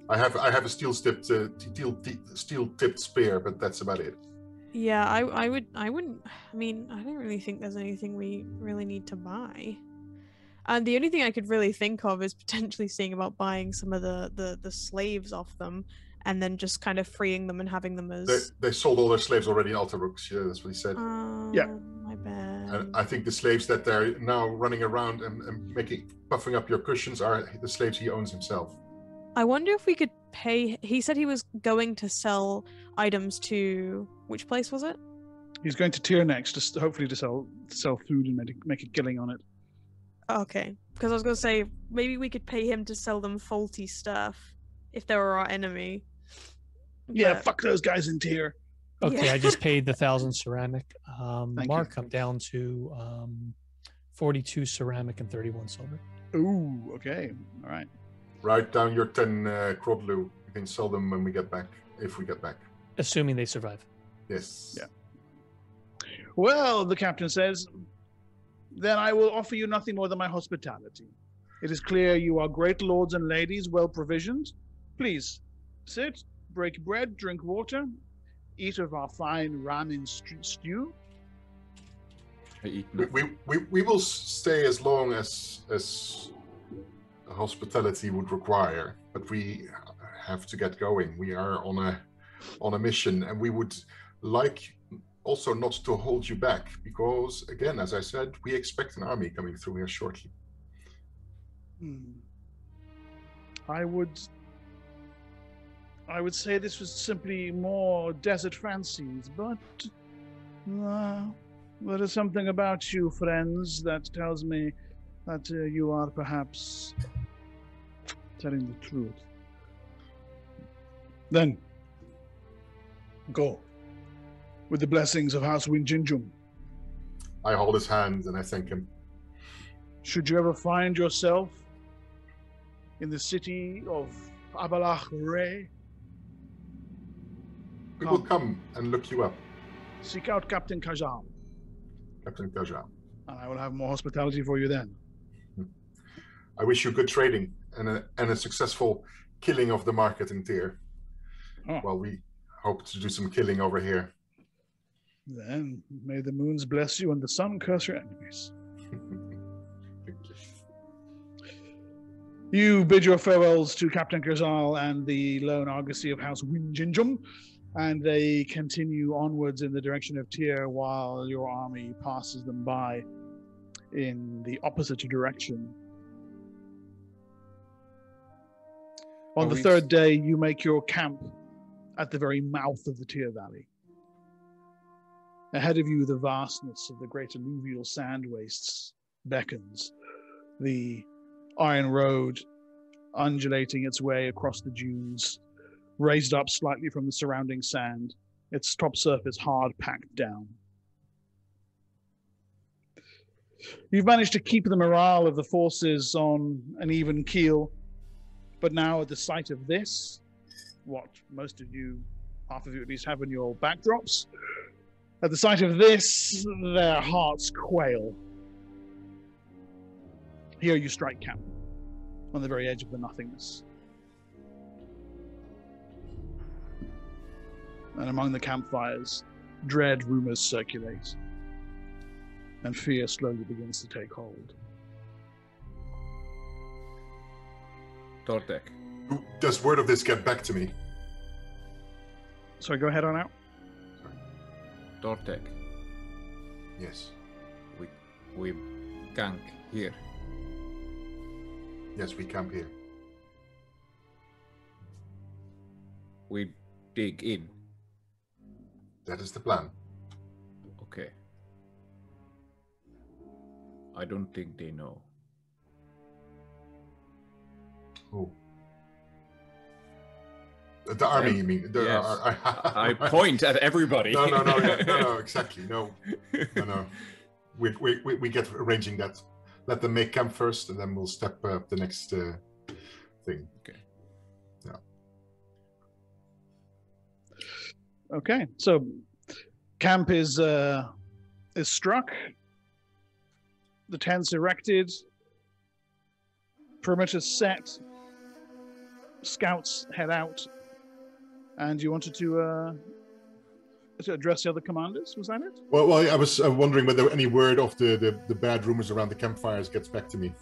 I have I have a steel tipped uh, steel steel tipped spear, but that's about it. Yeah, I I would I wouldn't. I mean, I don't really think there's anything we really need to buy. And the only thing I could really think of is potentially seeing about buying some of the the the slaves off them, and then just kind of freeing them and having them as. They, they sold all their slaves already in Altaruks. Yeah, that's what he said. Oh, Yeah. my bad. And I think the slaves that they're now running around and, and making puffing up your cushions are the slaves he owns himself. I wonder if we could pay. He said he was going to sell items to which place was it? He's going to Tyr next, just hopefully to sell sell food and make, make a killing on it. Okay, because I was gonna say maybe we could pay him to sell them faulty stuff if they were our enemy. Yeah, But- fuck those guys in Tyr. Okay, Yeah. I just paid the thousand ceramic. Um, Thank Mark, you. I'm down to um, 42 ceramic and 31 silver. Ooh, okay, all right. Write down your ten uh, Crodlu. You can sell them when we get back, if we get back. Assuming they survive. Yes. Yeah. Well, the captain says, then I will offer you nothing more than my hospitality. It is clear you are great lords and ladies, well provisioned. Please sit, break bread, drink water, eat of our fine ramen st- stew. I eat We, we, we, we will stay as long as as hospitality would require, but we have to get going. We are on a on a mission, and we would like also not to hold you back because, again, as I said, we expect an army coming through here shortly. Hmm. I would. I would say this was simply more desert fancies, but uh, there is something about you, friends, that tells me that uh, you are perhaps telling the truth. Then, go with the blessings of House Winjinjum. I hold his hand and I thank him. Should you ever find yourself in the city of Abalach-Re, We will come and look you up, seek out Captain Kajal, Captain Kaja. and I will have more hospitality for you then. I wish you good trading and a, and a successful killing of the market in Tyr. Oh. Well, we hope to do some killing over here. Then may the moons bless you and the sun curse your enemies. You. You bid your farewells to Captain Kazal and the lone argosy of House Winjinjum, and they continue onwards in the direction of Tyr while your army passes them by in the opposite direction. On Are the third day, you make your camp at the very mouth of the Tyr Valley. Ahead of you, the vastness of the great alluvial sand wastes beckons. The iron road undulating its way across the dunes, raised up slightly from the surrounding sand, its top surface hard packed down. You've managed to keep the morale of the forces on an even keel, but now at the sight of this, what most of you, half of you at least, have in your backdrops, at the sight of this, their hearts quail. Here you strike camp on the very edge of the nothingness. And among the campfires, dread rumors circulate, and fear slowly begins to take hold. Dortek. Does word of this get back to me? So go ahead on out. Dortek. Yes. We we gank here. Yes, we camp here. We dig in. That is the plan. Okay. I don't think they know. Oh. The, army, you mean? The, Yes. uh, I point at everybody. No, no, no, yeah, no, no, exactly. No, no, no. We, we, we, we get arranging that. Let them make camp first, and then we'll step up the next uh, thing. Okay, so camp is uh, is struck. The tents erected. Perimeter set. scouts head out, and you wanted to uh, to address the other commanders. Was that it? Well, well, I was uh, wondering whether any word of the, the, the bad rumors around the campfires gets back to me.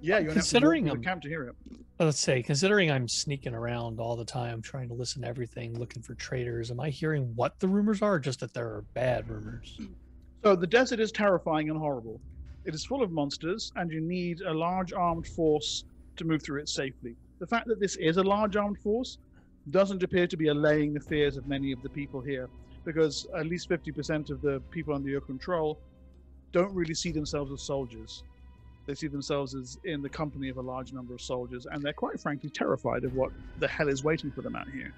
Yeah, you're Considering them- camp to hear it. Let's say, considering I'm sneaking around all the time, trying to listen to everything, looking for traitors, am I hearing what the rumors are, or just that there are bad rumors? So the desert is terrifying and horrible. It is full of monsters, and you need a large armed force to move through it safely. The fact that this is a large armed force doesn't appear to be allaying the fears of many of the people here, because at least 50% of the people under your control don't really see themselves as soldiers. They see themselves as in the company of a large number of soldiers, and they're quite frankly terrified of what the hell is waiting for them out here.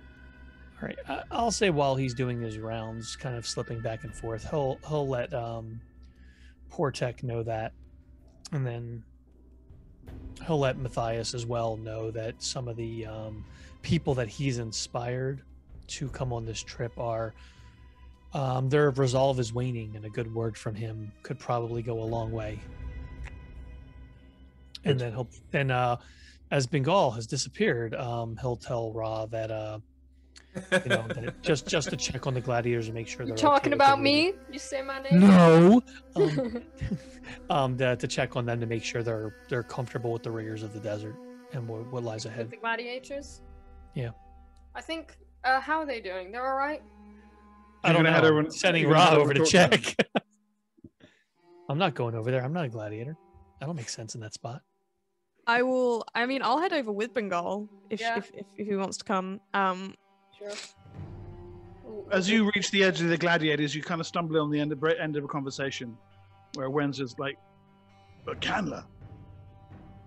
All right, I'll say while he's doing his rounds, kind of slipping back and forth, he'll he'll let um, Portek know that, and then he'll let Matthias as well know that some of the um, people that he's inspired to come on this trip are um, their resolve is waning, and a good word from him could probably go a long way. And then he'll then uh, as Bengal has disappeared, um, he'll tell Ra that uh, you know, that just just to check on the gladiators and make sure they're talking okay about me? You say my name? No. Um, um, the, to check on them to make sure they're they're comfortable with the rigors of the desert and what, what lies With ahead. the gladiators? Yeah. I think. Uh, how are they doing? They're all right. I don't know. head over I'm and- sending you're gonna Ra over over to to to check. I'm not going over there. I'm not a gladiator. I don't make sense in that spot. I will. I mean, I'll head over with Bengal if Yeah. if, if, if he wants to come. Um, Sure. As you reach the edge of the gladiators, you kind of stumble on the end of, end of a conversation where Wen's is like, But Candler,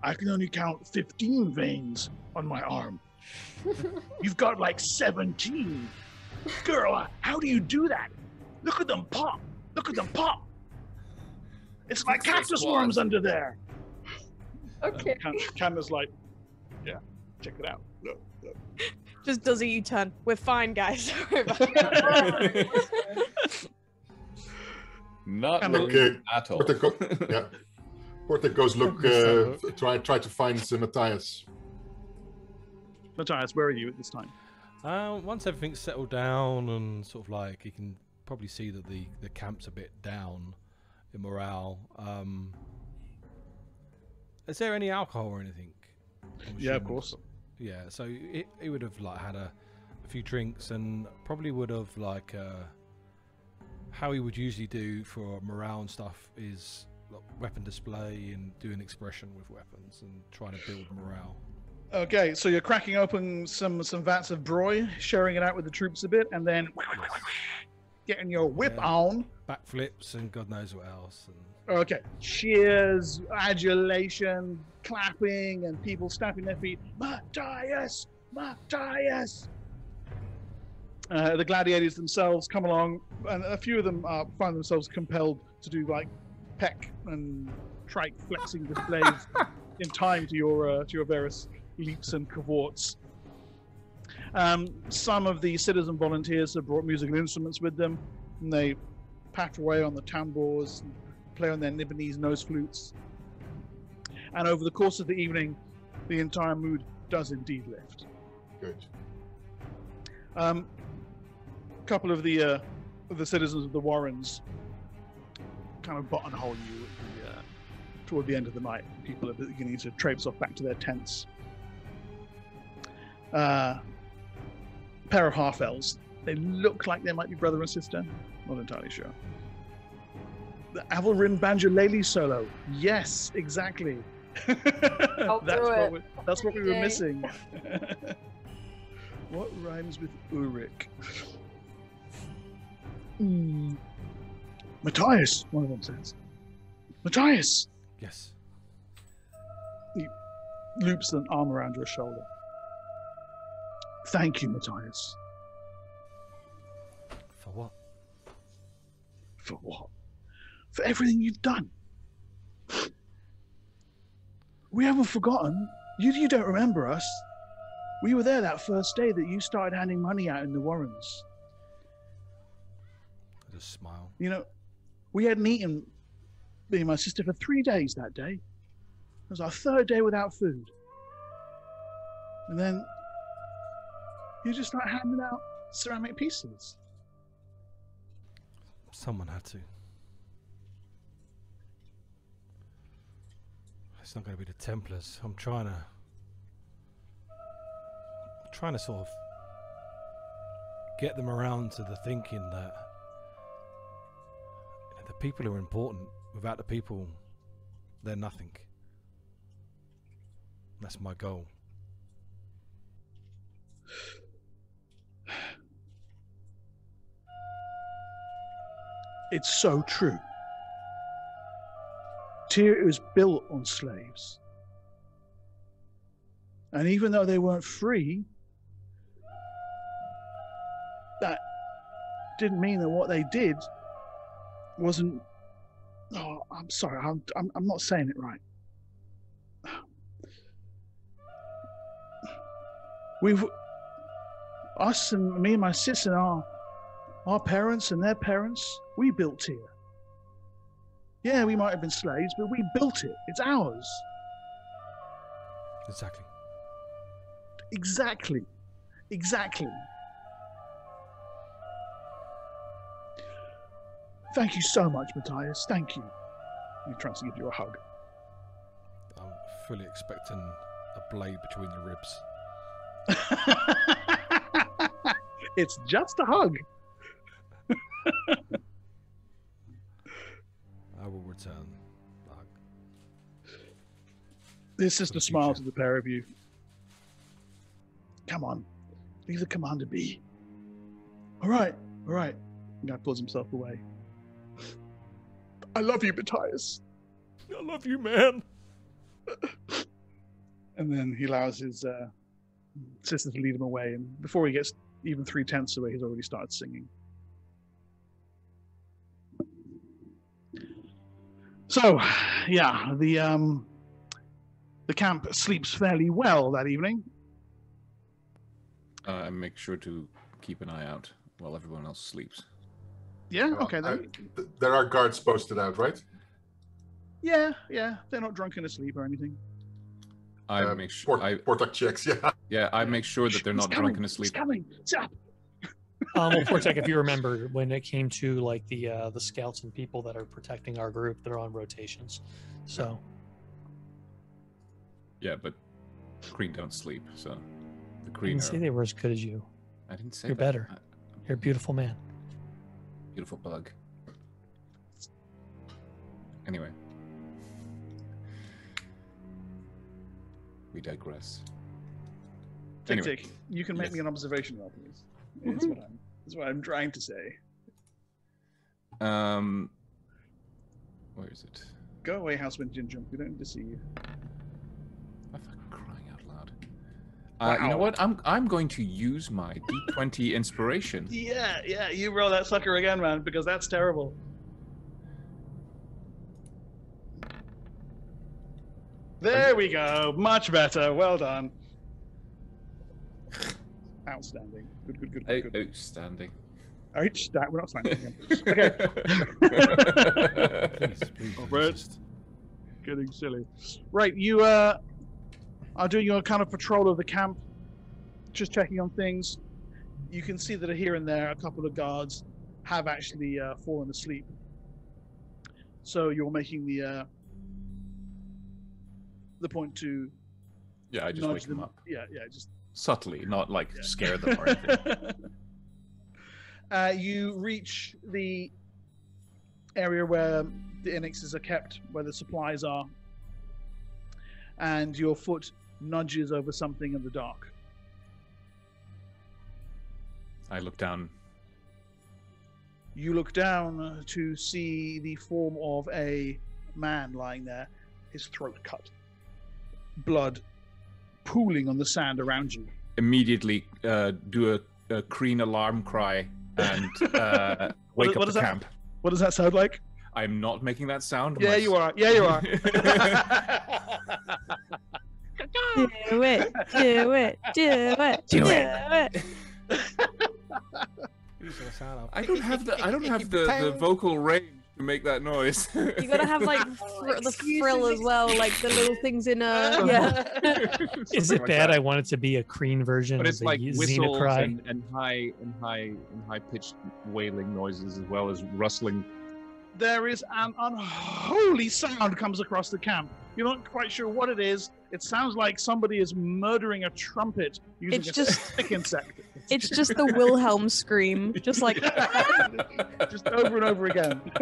I can only count 15 veins on my arm. You've got like 17. Girl, uh, how do you do that? Look at them pop. Look at them pop. It's like cactus worms under there. Okay. And like, Yeah, check it out. Look, look. just does a U-turn. We're fine, guys. Sorry about that. Not Okay. at all. Portek yeah. Portek goes look, uh, try try to find uh, Matthias. Matthias, where are you at this time? Uh, once everything's settled down and sort of like you can probably see that the the camp's a bit down in morale. Um, is there any alcohol or anything? Yeah, of course. Yeah, so it, it would have like had a, a few drinks and probably would have like uh, how he would usually do for morale and stuff is like, weapon display and doing expression with weapons and trying to build morale. Okay, so you're cracking open some some vats of broy, sharing it out with the troops a bit, and then getting your whip Yeah. on. Backflips and God knows what else. And Okay, cheers, adulation, clapping, and people stamping their feet. Matthias, Matthias. Uh, the gladiators themselves come along, and a few of them uh, find themselves compelled to do like peck and trike flexing displays in time to your uh, to your various leaps and cavorts. Um, some of the citizen volunteers have brought musical instruments with them, and they pat away on the tambours, and play on their Nibenese nose flutes. And over the course of the evening, the entire mood does indeed lift. Good. Um, a couple of the uh, of the citizens of the Warrens kind of buttonhole you at the, uh, toward the end of the night. People are beginning to traipse off back to their tents. Uh, pair of half elves. They look like they might be brother and sister. Not entirely sure. The Avalrin Banjolele solo. Yes, exactly. I'll that's, do what it. we, that's what we were missing. what rhymes with Ulrich? Hmm. Matthias, one of them says. Matthias yes, He loops an arm around your shoulder. Thank you, Matthias. for what? For what? For everything you've done. We haven't forgotten. You, you don't remember us. We were there that first day that you started handing money out in the Warrens. I just smile. You know, we hadn't eaten, me and my sister, for three days that day. It was our third day without food. And then you just start handing out ceramic pieces. Someone had to. It's not going to be the Templars. I'm trying to. trying to sort of get them around to the thinking that you know, the people are important. Without the people, they're nothing. That's my goal. It's so true. Tyr was built on slaves. And even though they weren't free, that didn't mean that what they did wasn't. Oh, I'm sorry, I'm, I'm, I'm not saying it right. We've, us and me and my sister and our, our parents and their parents, we built Tyr. Yeah, we might have been slaves, but we built it. It's ours. Exactly. Exactly. Exactly. Thank you so much, Matthias. Thank you. He tries to give you a hug. I'm fully expecting a blade between the ribs. it's just a hug. I will return. the hug. His the smiles future. at the pair of you. Come on, leave the commander be. All right, all right. The guy pulls himself away. I love you, Matthias. I love you, man. And then he allows his uh, sister to lead him away. And before he gets even three tenths away, he's already started singing. So, yeah, the um, the camp sleeps fairly well that evening. Uh, I make sure to keep an eye out while everyone else sleeps. Yeah, Well, okay I- th- there are guards posted out, right? Yeah, yeah, they're not drunk and asleep or anything. I Uh, make sure. Port, I Portek checks, yeah. yeah. I make sure that they're He's not coming, drunken He's asleep. coming. Stop. Um, well, Portek, if you remember, when it came to like the uh, the scouts and people that are protecting our group, they're on rotations. So Yeah, but Kreen don't sleep, so the I didn't say they were as good as you. I didn't say You're that. better. I- You're a beautiful man. beautiful bug. Anyway, we digress. Tick Anyway, tick. You can make yes. me an observation roll, please. That's what I'm. That's what I'm trying to say. Um, where is it? Go away, Housewind Ginger. We don't need to see you. I'm fucking crying out loud. Uh, You know what? I'm I'm going to use my D20 inspiration. Yeah, yeah. You roll that sucker again, man, because that's terrible. There we go. Much better. Well done. Outstanding. Good, good, good, good. good. Outstanding. Outstanding. We're not standing again. Okay. Please, please. Robert. resist. Getting silly. Right, you uh, are doing your kind of patrol of the camp, just checking on things. You can see that here and there, a couple of guards have actually uh, fallen asleep. So you're making the uh, the point to yeah, I just nudge wake them up Yeah, yeah, just subtly, not like Yeah. scare them or anything. uh, you reach the area where the Inixes are kept, where the supplies are, and your foot nudges over something in the dark. I look down. You look down to see the form of a man lying there, his throat cut, blood pooling on the sand around you. Immediately uh, do a, a Kreen alarm cry and uh, What- wake what up is the that? camp. What does that sound like? I'm not making that sound. Yeah, My- you are. Yeah, you are. Do it, do it, do it, Do do it. it. Who's gonna sound up? I don't have the I don't have the, the vocal range to make that noise. You gotta have like fr- the frill as well, like the little things in a yeah. Is it like bad? that. I want it to be a Kreen version but it's the like Xena whistles cry. and, and high and high and high pitched wailing noises as well as rustling. There is an unholy sound comes across the camp. You're not quite sure what it is. It sounds like somebody is murdering a trumpet using It's a just- stick insect. It's just the Wilhelm scream, just like just over and over again.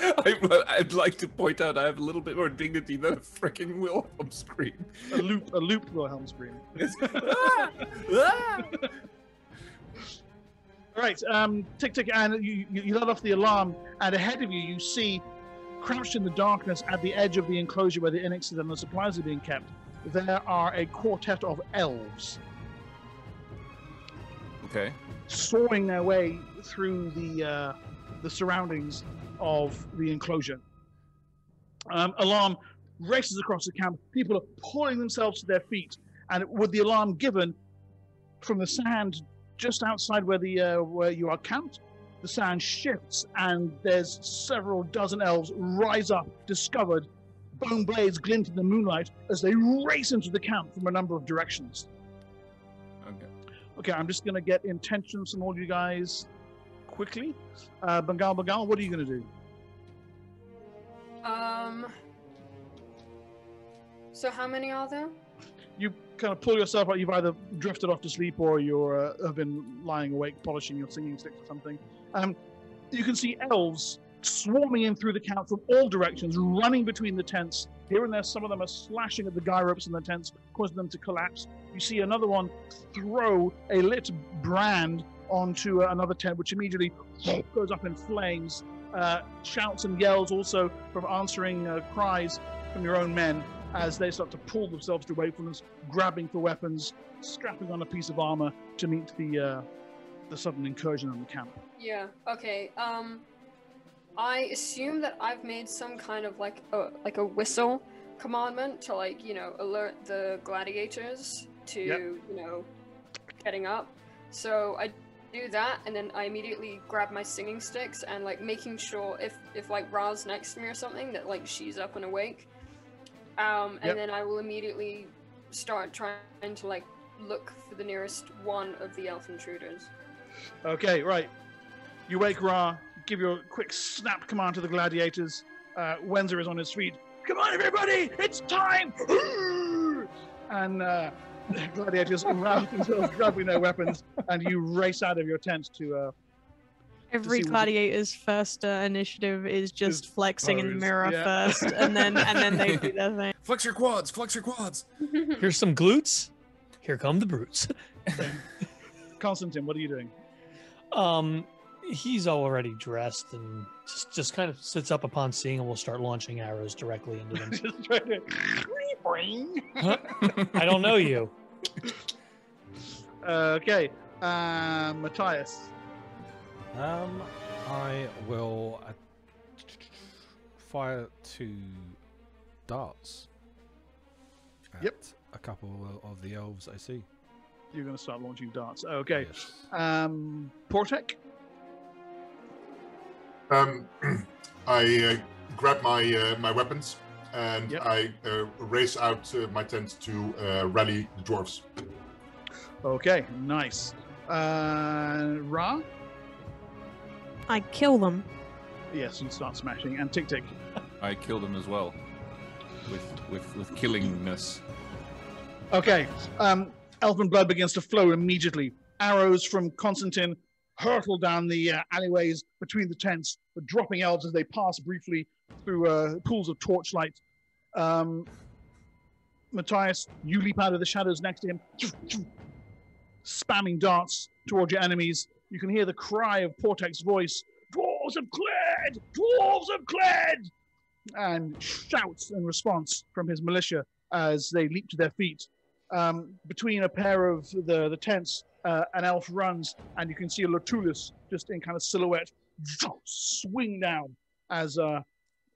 I, I'd like to point out I have a little bit more dignity than a freaking Wilhelm scream. a loop, a looped Wilhelm scream. Ah! Ah! Right, um, tick tick, and you, you, you let off the alarm, and ahead of you, you see, crouched in the darkness at the edge of the enclosure where the Inixes and the supplies are being kept, there are a quartet of elves Okay. sawing their way through the uh, the surroundings of the enclosure. Um, alarm races across the camp. People are pulling themselves to their feet, and with the alarm given from the sand just outside where the uh, where you are camped, the sand shifts, and there's several dozen elves rise up, discovered. Bone blades glint in the moonlight as they race into the camp from a number of directions. Okay. Okay, I'm just gonna get intentions from all you guys quickly. Uh, Bengal, Bengal, what are you gonna do? Um. So how many are there? You kind of pull yourself out. You've either drifted off to sleep or you uh, have been lying awake, polishing your singing sticks or something. Um, you can see elves swarming in through the camp from all directions, running between the tents. Here and there, some of them are slashing at the guy ropes in the tents, causing them to collapse. You see another one throw a lit brand onto uh, another tent, which immediately goes up in flames. Uh, shouts and yells also from answering uh, cries from your own men as they start to pull themselves away from us, grabbing for weapons, strapping on a piece of armor to meet the uh, the sudden incursion on the camp. Yeah. Okay. Um, I assume that I've made some kind of like a like a whistle commandment to like you know alert the gladiators to Yep. you know getting up. So I do that, and then I immediately grab my singing sticks and like making sure if if like Ra's next to me or something that like she's up and awake. Um, and Yep. then I will immediately start trying to like look for the nearest one of the elf intruders. Okay, right. You wake Ra, give your quick snap command to the gladiators. Uh, Wenzer is on his feet. Come on, everybody! It's time! and uh, the gladiators round themselves, grabbing their weapons, and you race out of your tent to. Uh, every see was gladiator's first uh, initiative is just Is flexing in the mirror yeah. first, and then and then they do their thing. Flex your quads, flex your quads. Here's some glutes. Here come the brutes. Constantine, what are you doing? Um, he's already dressed and just just kind of sits up upon seeing, and we'll start launching arrows directly into them. Just trying to. Huh? I don't know you. okay, uh, Matthias. Um, I will uh, fire two darts. Yep. A couple of the elves I see. You're going to start launching darts. Okay. Yes. Um, Portek. Um, I uh, grab my uh, my weapons and Yep. I uh, race out uh, my tent to uh, rally the dwarves. Okay, nice. Uh, Ra. I kill them. Yes, and start smashing. And Tick Tick. I kill them as well. With with with killingness. Okay. Um, elven blood begins to flow immediately. Arrows from Constantine hurtle down the uh, alleyways between the tents, dropping elves as they pass briefly through uh, pools of torchlight. Um, Matthias, you leap out of the shadows next to him, spamming darts towards your enemies. You can hear the cry of Portek's voice Dwarves have cleared! Dwarves have cleared! And shouts in response from his militia as they leap to their feet. Um, between a pair of the, the tents, uh, an elf runs, and you can see a Lotulis just in kind of silhouette swing down as uh,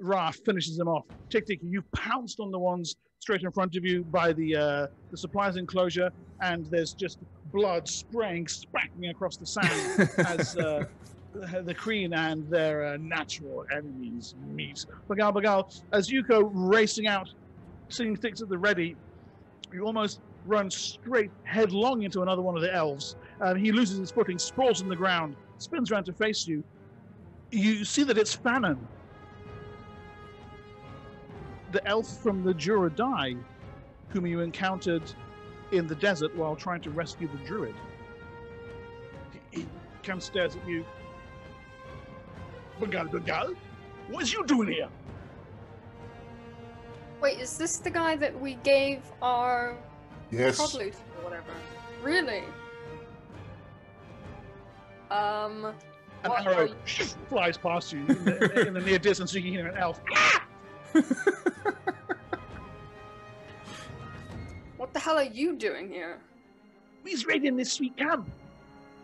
Ra finishes him off. Tick Tick, you pounced on the ones straight in front of you by the uh, the supplies enclosure, and there's just blood spraying, spattering across the sand as uh, the the Kreen and their uh, natural enemies meet. Bagal Bagal, as you go racing out, seeing things at the ready, you almost run straight headlong into another one of the elves. Um, he loses his footing, sprawls on the ground, spins around to face you. You see that it's Fanon, the elf from the Juradai, whom you encountered in the desert while trying to rescue the druid. He, he comes stares at you. Bagal Bagal, what's you doing here? Wait, is this the guy that we gave our Yes. prod loot or whatever? Really? Um, An arrow you- flies past you in the, in the near distance. You can hear an elf. What the hell are you doing here? He's raiding this sweet camp.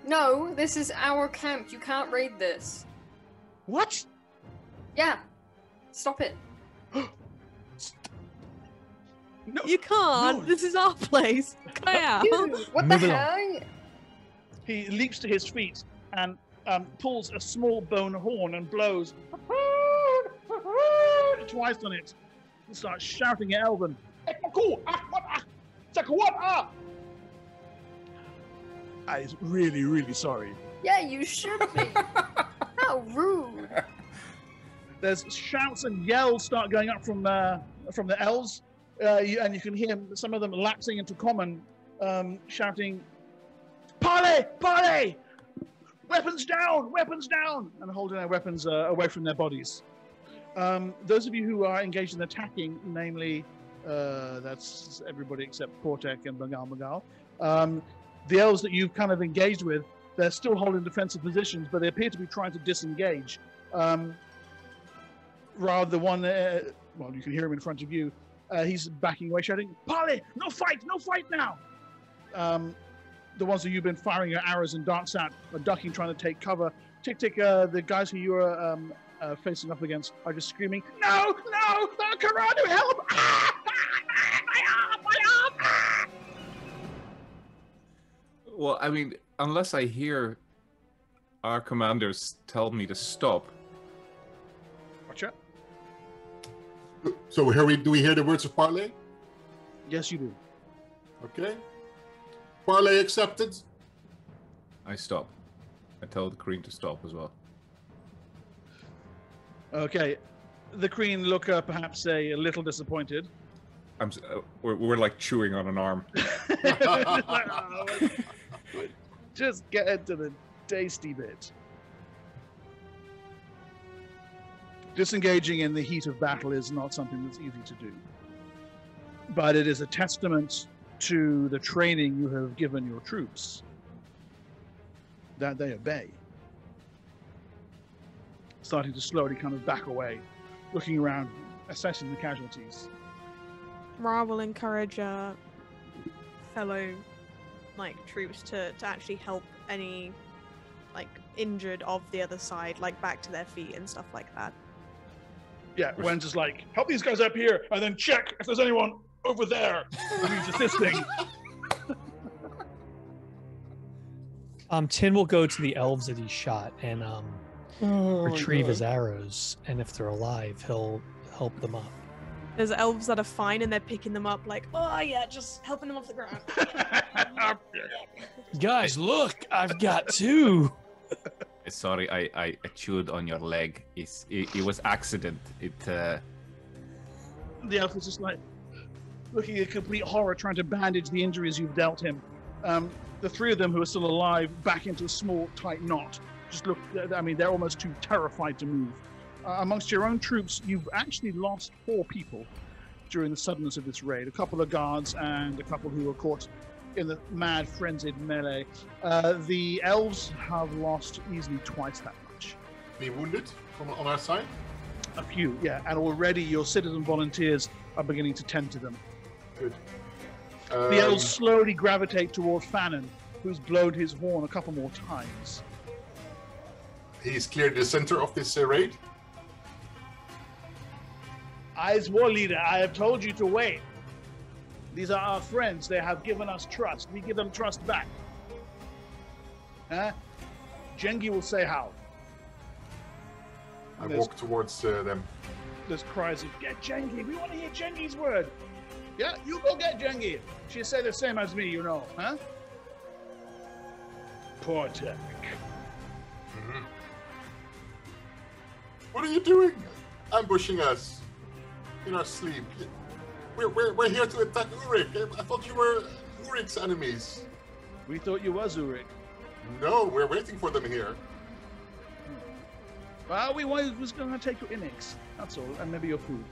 No, this is our camp. You can't raid this. What? Yeah. Stop it. No. You can't. No. This is our place. Kaya. Dude, what the Move it on. hell? He leaps to his feet and um, pulls a small bone horn and blows twice on it. He starts shouting at Elven. I'm really, really sorry. Yeah, you should be. How rude. There's shouts and yells start going up from uh, from the elves, uh, you, and you can hear some of them lapsing into common, um, shouting, "Parley, parley! Weapons down! Weapons down!" and holding their weapons uh, away from their bodies. Um, those of you who are engaged in attacking, namely, uh, that's everybody except Portek and Bangal Bangal, um, the elves that you've kind of engaged with, they're still holding defensive positions, but they appear to be trying to disengage. Um, rather the one uh, well you can hear him in front of you. Uh, he's backing away shouting Parley, no fight no fight now! Um, the ones that you've been firing your arrows and darts at are ducking trying to take cover. Tick tick uh, the guys who you are um, uh, facing up against are just screaming no no no Karadu help ah, ah, ah, my arm my arm ah. Well, I mean, unless I hear our commanders tell me to stop, watch out So here we do we hear the words of parley? yes you do Okay. Parley accepted. I stop. I tell the Kreen to stop as well. Okay the Kreen look uh, perhaps a, a little disappointed I'm. s- Uh, we're, we're like chewing on an arm. Just get to the tasty bit. Disengaging in the heat of battle is not something that's easy to do. But it is a testament to the training you have given your troops that they obey. Starting to slowly kind of back away, looking around, assessing the casualties. Ra will encourage uh, fellow like troops to, to actually help any like injured of the other side, like back to their feet and stuff like that. Yeah, Wen's just like, help these guys up here, and then check if there's anyone over there who needs assisting. Um, Tin will go to the elves that he shot and um, retrieve his arrows, and if they're alive, he'll help them up. There's elves that are fine and they're picking them up, like, oh yeah, just helping them off the ground. Guys, look! I've got two. Sorry, I, I chewed on your leg. It's, it, it was accident. It. Uh, the elf is just like looking at complete horror, trying to bandage the injuries you've dealt him. Um, the three of them who are still alive back into a small, tight knot. Just look, I mean, they're almost too terrified to move. Uh, amongst your own troops, you've actually lost four people during the suddenness of this raid a couple of guards and a couple who were caught in the mad, frenzied melee. Uh, the elves have lost easily twice that much. Be wounded from on our side. A few, yeah, and already your citizen volunteers are beginning to tend to them. Good. The Um, elves slowly gravitate toward Fannin, who's blown his horn a couple more times. He's cleared the center of this uh, raid. As war leader, I have told you to wait. These are our friends. They have given us trust. We give them trust back. Huh? Jengi will say how. I There's- walk towards uh, them. There's cries of, get Jengi, we want to hear Jengi's word. Yeah, you go get Jengi. She say the same as me, you know, huh? Portek. What are you doing? Ambushing us in our sleep. We're, we're, we're here to attack Urik. I thought you were Urik's enemies. We thought you was Urik. No, we're waiting for them here. Well, we was, going to take your innings. That's all. And maybe your food.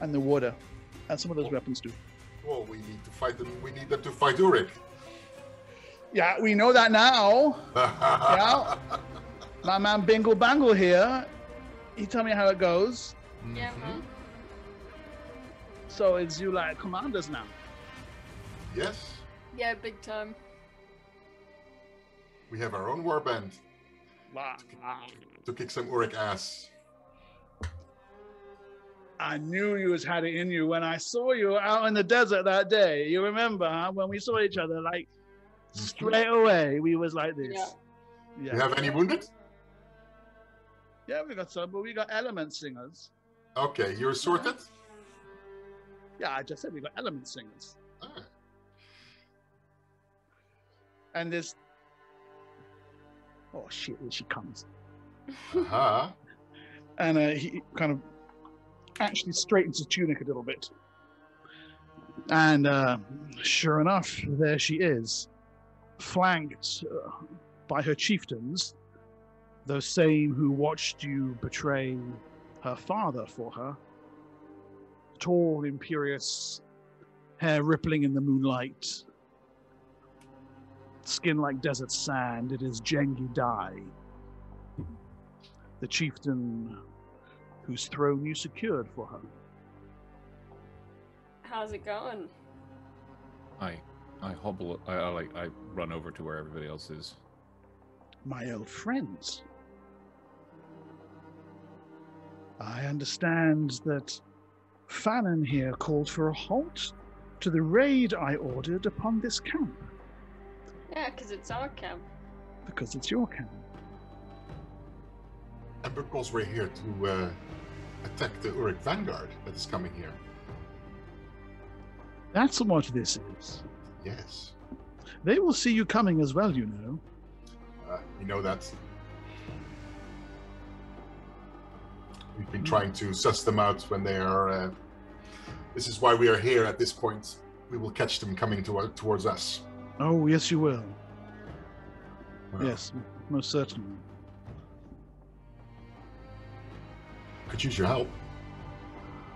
And the water. And some of those weapons too. Well, we need to fight them. We need them to fight Urik. Yeah, we know that now. Yeah. My man Bingle Bangle here. He tell me how it goes. Yeah, Mhm. man. So it's you like commanders now. Yes, Yeah, big time. we have our own warband Wow. to kick some Urik ass. I knew you was had it in you when I saw you out in the desert that day. You remember huh? when we saw each other like straight away we was like this. Yeah. Yeah. You have any wounded? Yeah, we got some, but we got element singers. Okay, you're sorted. Yeah, I just said we got element singers. And this Oh shit, here she comes. aha. And uh, he kind of actually straightens his tunic a little bit. And uh, sure enough, there she is, flanked uh, by her chieftains, those same who watched you betray her father for her. Tall, imperious, hair rippling in the moonlight, skin like desert sand. It is Jengi Dai, the chieftain whose throne you secured for her. How's it going? I I hobble. I, I like. I run over to where everybody else is. my old friends. I understand that Fannin here called for a halt to the raid I ordered upon this camp, Yeah, because it's our camp. because it's your camp. And because we're here to uh, attack the Urik Vanguard that is coming here. That's what this is. Yes, They will see you coming as well, you know. uh, we know that. We've been trying to suss them out when they are. Uh, this is why we are here at this point. We will catch them coming to, towards us. Oh, yes, you will. Well, Yes, most certainly. Could use your help.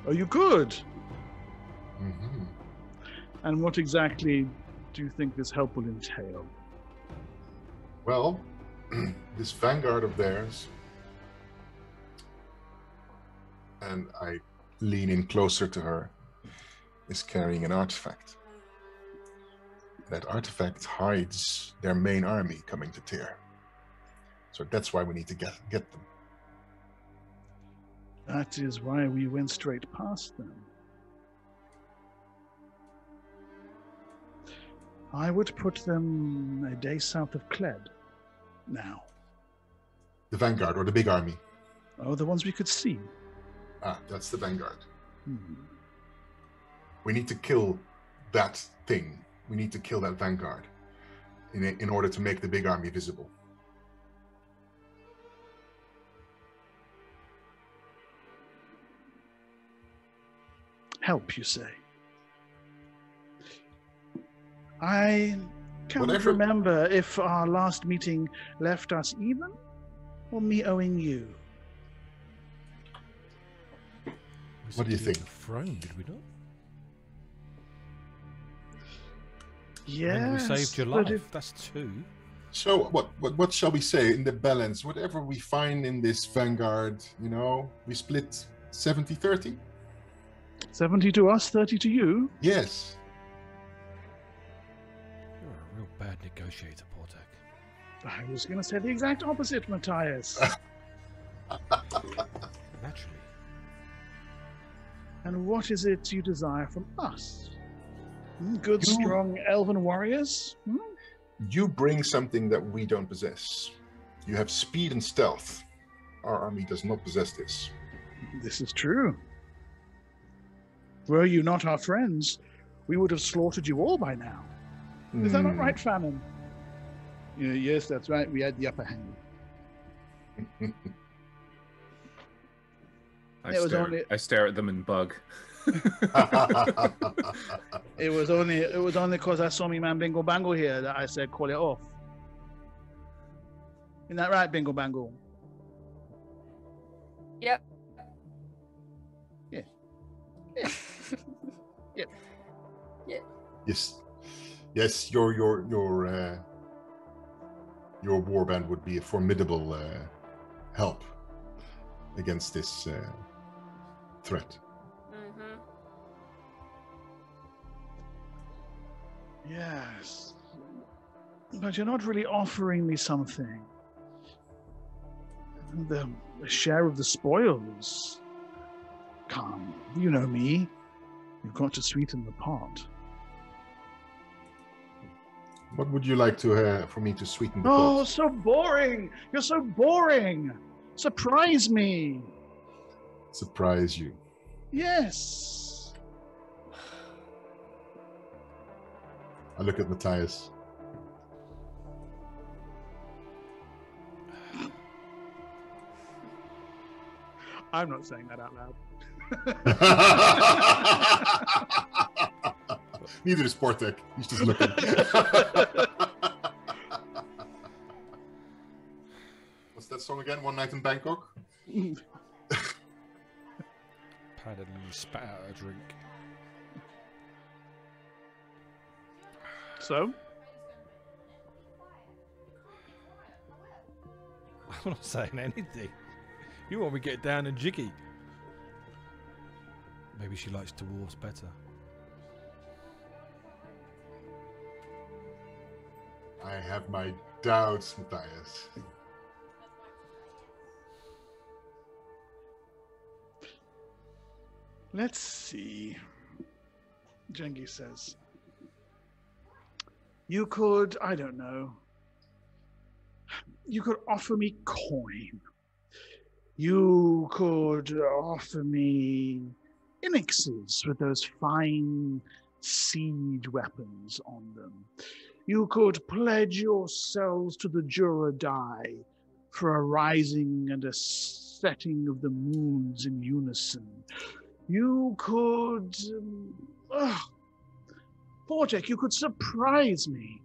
Oh, you could. hmm And what exactly do you think this help will entail? Well, this vanguard of theirs, and I lean in closer to her, is carrying an artifact. That artifact hides their main army coming to Tyr. So that's why we need to get get them. That is why we went straight past them. I would put them a day south of Kled. Now. The vanguard or the big army. Oh, the ones we could see. Ah, that's the vanguard. Hmm. We need to kill that thing. We need to kill that vanguard in, in order to make the big army visible. Help, you say? I can't Whatever- remember if our last meeting left us even or me owing you. What do you think? The throne, did we not? Yes. and we saved your life. if- That's two. So what, what what shall we say in the balance? Whatever we find in this vanguard, you know, we split 70-30? 70 to us, 30 to you. Yes. You're a real bad negotiator, Portek. I was going to say the exact opposite, Matthias. Naturally. And what is it you desire from us? Hmm, Good, You- strong elven warriors? Hmm? You bring something that we don't possess. You have speed and stealth. our army does not possess this. This is true. Were you not our friends, we would have slaughtered you all by now. Is that not Hmm. right, Famine? Yes, that's right. We had the upper hand. I, It was stare, only- I stare at them and bug. It was only it was only because I saw me man Bingo Bango here that I said call it off. Isn't that right, Bingo Bango? Yep. Yeah. yes, yes, your your your uh, your warband would be a formidable uh, help against this uh, threat. hmm Yes. But you're not really offering me something. The, the share of the spoils. Come, you know me. You've got to sweeten the pot. What would you like to uh, for me to sweeten the Oh, pot? so boring! You're so boring! Surprise me! Surprise you. Yes! I look at Matthias. I'm not saying that out loud. Neither is Portek. He's just looking. What's that song again? One Night in Bangkok? Padded and spat out a drink. So? I'm not saying anything. You want me to get down and jiggy. Maybe she likes dwarves better. I have my doubts, Matthias. Let's see. Jengi says. You could, I don't know. You could offer me coin. You could offer me inixes with those fine siege weapons on them. You could pledge yourselves to the Juradai for a rising and a setting of the moons in unison. You could. Um, ugh. Portek, you could surprise me.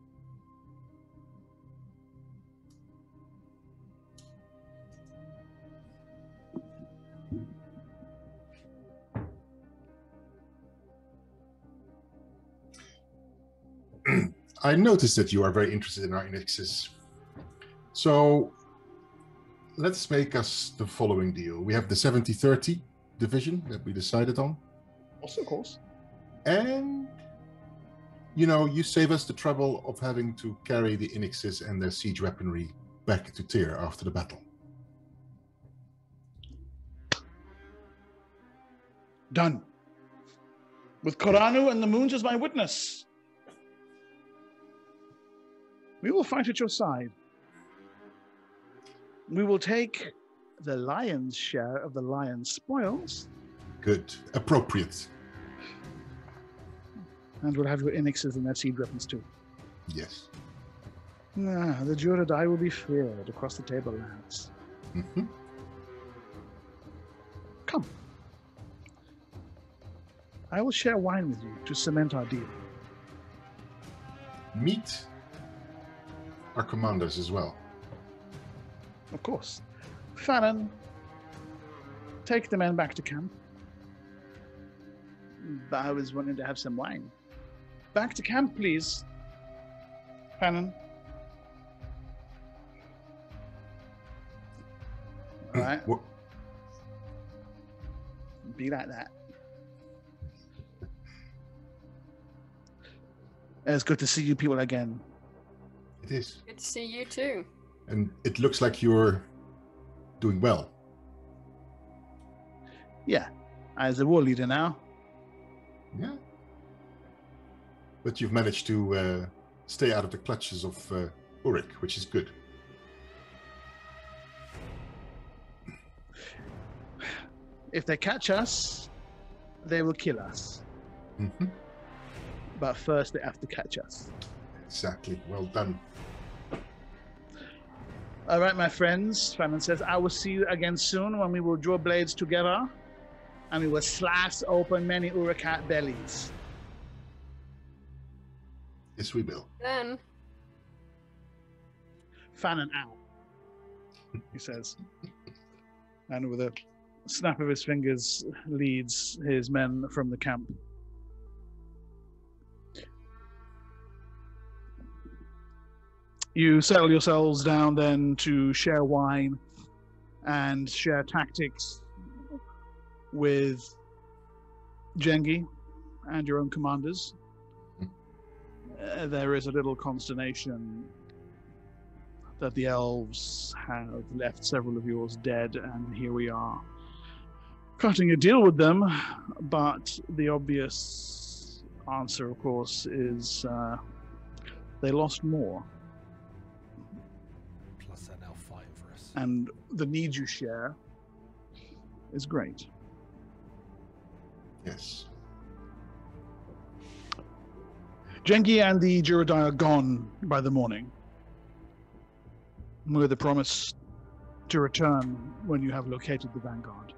I noticed that you are very interested in our inixes. So let's make us the following deal. We have the 70-30 division that we decided on. Also, of course. And you know, you save us the trouble of having to carry the Inixes and their siege weaponry back to Tyr after the battle. Done. With Koranu and the moons as my witness. We will fight at your side. We will take the lion's share of the lion's spoils, Good. Appropriate. and we'll have your inixes and their seed weapons too. Yes. Ah, the Juradai will be feared across the table, lads. hmm Come. I will share wine with you to cement our deal. Meet our commanders as well. Of course. Fallon, take the men back to camp. I was wanting to have some wine. Back to camp, please. Fallon. All right, Wha- be like that. It's good to see you people again. It is. Good to see you too. And it looks like you're doing well. Yeah, as a war leader now. Yeah. But you've managed to uh, stay out of the clutches of uh, Urik, which is good. If they catch us, they will kill us. Mhm. But first, they have to catch us. Exactly. Well done. All right, my friends. Fanon says, I will see you again soon when we will draw blades together and we will slice open many Urikite bellies. Yes, we will. Then Fanon out, he says. And with a snap of his fingers, leads his men from the camp. You settle yourselves down then to share wine and share tactics with Jengi and your own commanders. Uh, there is a little consternation that the elves have left several of yours dead, and here we are cutting a deal with them. But the obvious answer, of course, is uh, they lost more, and the need you share is great. Yes. Jengi and the Juradai are gone by the morning. With the promise to return when you have located the Vanguard.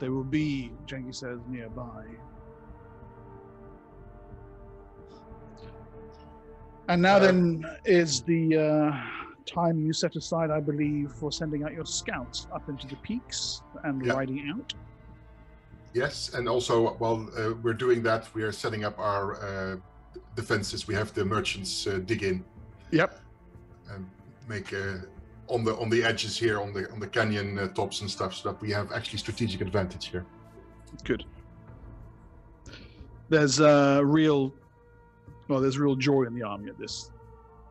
They will be, Jengi says, nearby. And now Uh, then is the uh, time you set aside, I believe, for sending out your scouts up into the peaks and Yeah. riding out. Yes, and also while uh, we're doing that, we are setting up our uh, defenses. We have the merchants uh, dig in Yep. and make uh, on the on the edges here, on the on the canyon uh, tops and stuff, so that we have actually strategic advantage here. Good. There's uh, real, well, there's real joy in the army at this.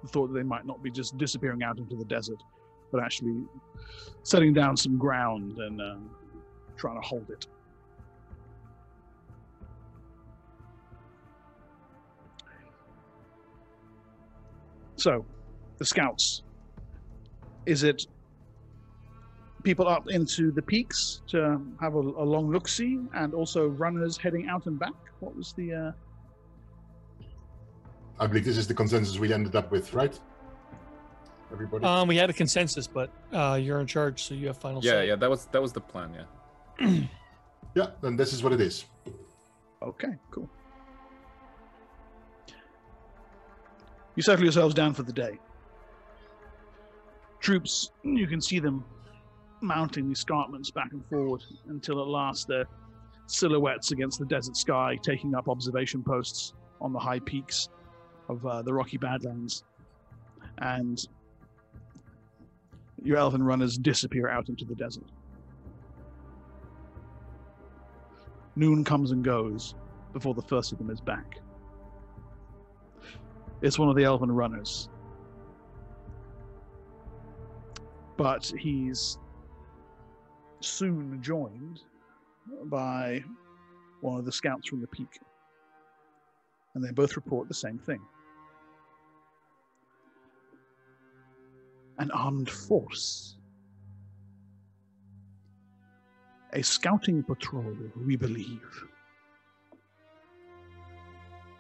The thought that they might not be just disappearing out into the desert, but actually setting down some ground and um, trying to hold it. So, the scouts. Is it people up into the peaks to have a, a long look see, and also runners heading out and back? What was the? Uh... I believe this is the consensus we ended up with, right? Everybody. Um, we had a consensus, but uh, you're in charge, so you have final Yeah, say. yeah, that was that was the plan. Yeah. yeah, then this is what it is. Okay, cool. You settle yourselves down for the day. Troops, you can see them mounting the escarpments back and forward until at last they're silhouettes against the desert sky, taking up observation posts on the high peaks of uh, the Rocky Badlands. And your elven runners disappear out into the desert. Noon comes and goes before the first of them is back. It's one of the elven runners. But he's soon joined by one of the scouts from the peak. And they both report the same thing. An armed force. A scouting patrol, we believe.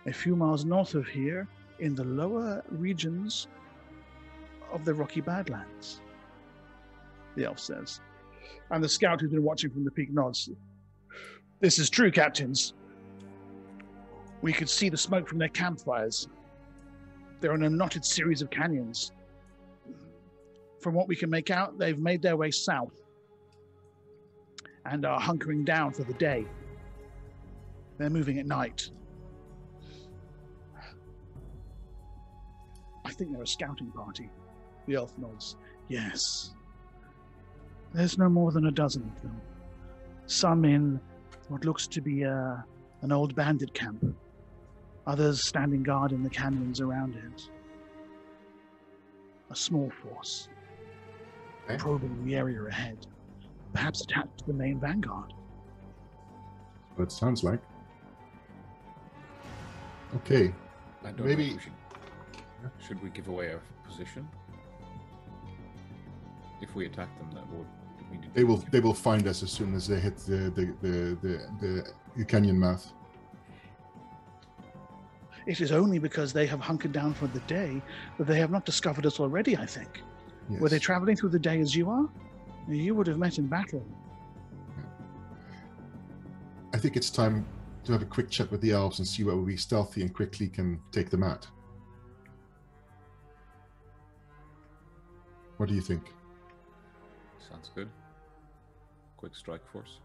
A few miles north of here, in the lower regions of the Rocky Badlands. The elf says. And the scout who's been watching from the peak nods. This is true, captains. We could see the smoke from their campfires. They're in a knotted series of canyons. From what we can make out, they've made their way south and are hunkering down for the day. They're moving at night. I think they're a scouting party. The elf nods. Yes. There's no more than a dozen of them. Some in what looks to be a, an old bandit camp. Others standing guard in the canyons around it. A small force. Okay. Probing the area ahead. Perhaps attached to the main vanguard. That sounds like. Okay. Maybe- know we should. Should we give away our position? If we attack them, that would me to do They will they will find us as soon as they hit the the the the, the, the canyon mouth. It is only because they have hunkered down for the day that they have not discovered us already, I think. Were they traveling through the day as you are? You would have met in battle. I think it's time to have a quick chat with the elves and see whether we stealthy and quickly can take them out. What do you think? Sounds good. Quick strike force.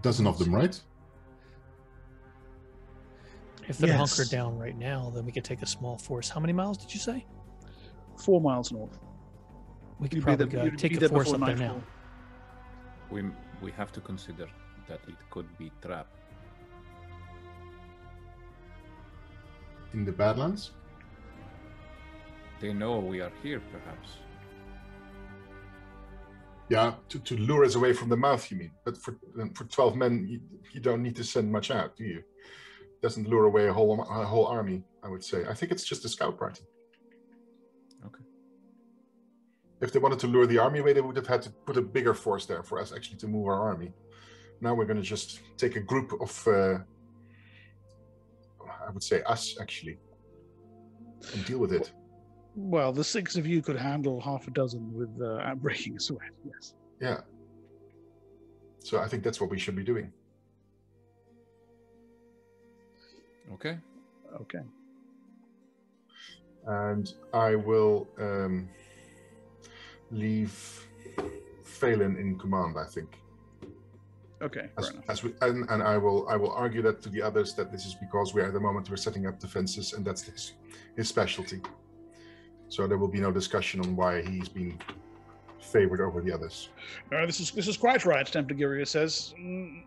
Dozen of them, right? If they're Yes. hunkered down right now, then we could take a small force. How many miles did you say? Four miles north. We could probably uh, there- go take be a there force before up there now. nightfall. We we have to consider that it could be trap. In the Badlands? They know we are here, perhaps. Yeah, to, to lure us away from the mouth, you mean? But for for twelve men, you, you don't need to send much out, do you? Doesn't lure away a whole a whole army. I would say. I think it's just a scout party. If they wanted to lure the army away, they would have had to put a bigger force there for us actually to move our army. Now we're going to just take a group of, uh, I would say us actually, and deal with it. Well, the six of you could handle half a dozen with uh, breaking a sweat. Yes. Yeah. So I think that's what we should be doing. Okay. Okay. and I will um, leave Phelan in command. I think, Okay. As, as we, and, and I will I will argue that to the others that this is because we are at the moment we're setting up defenses, and that's his his specialty. So there will be no discussion on why he's been favored over the others. Uh, this is this is quite right. Templar Girius says Mm,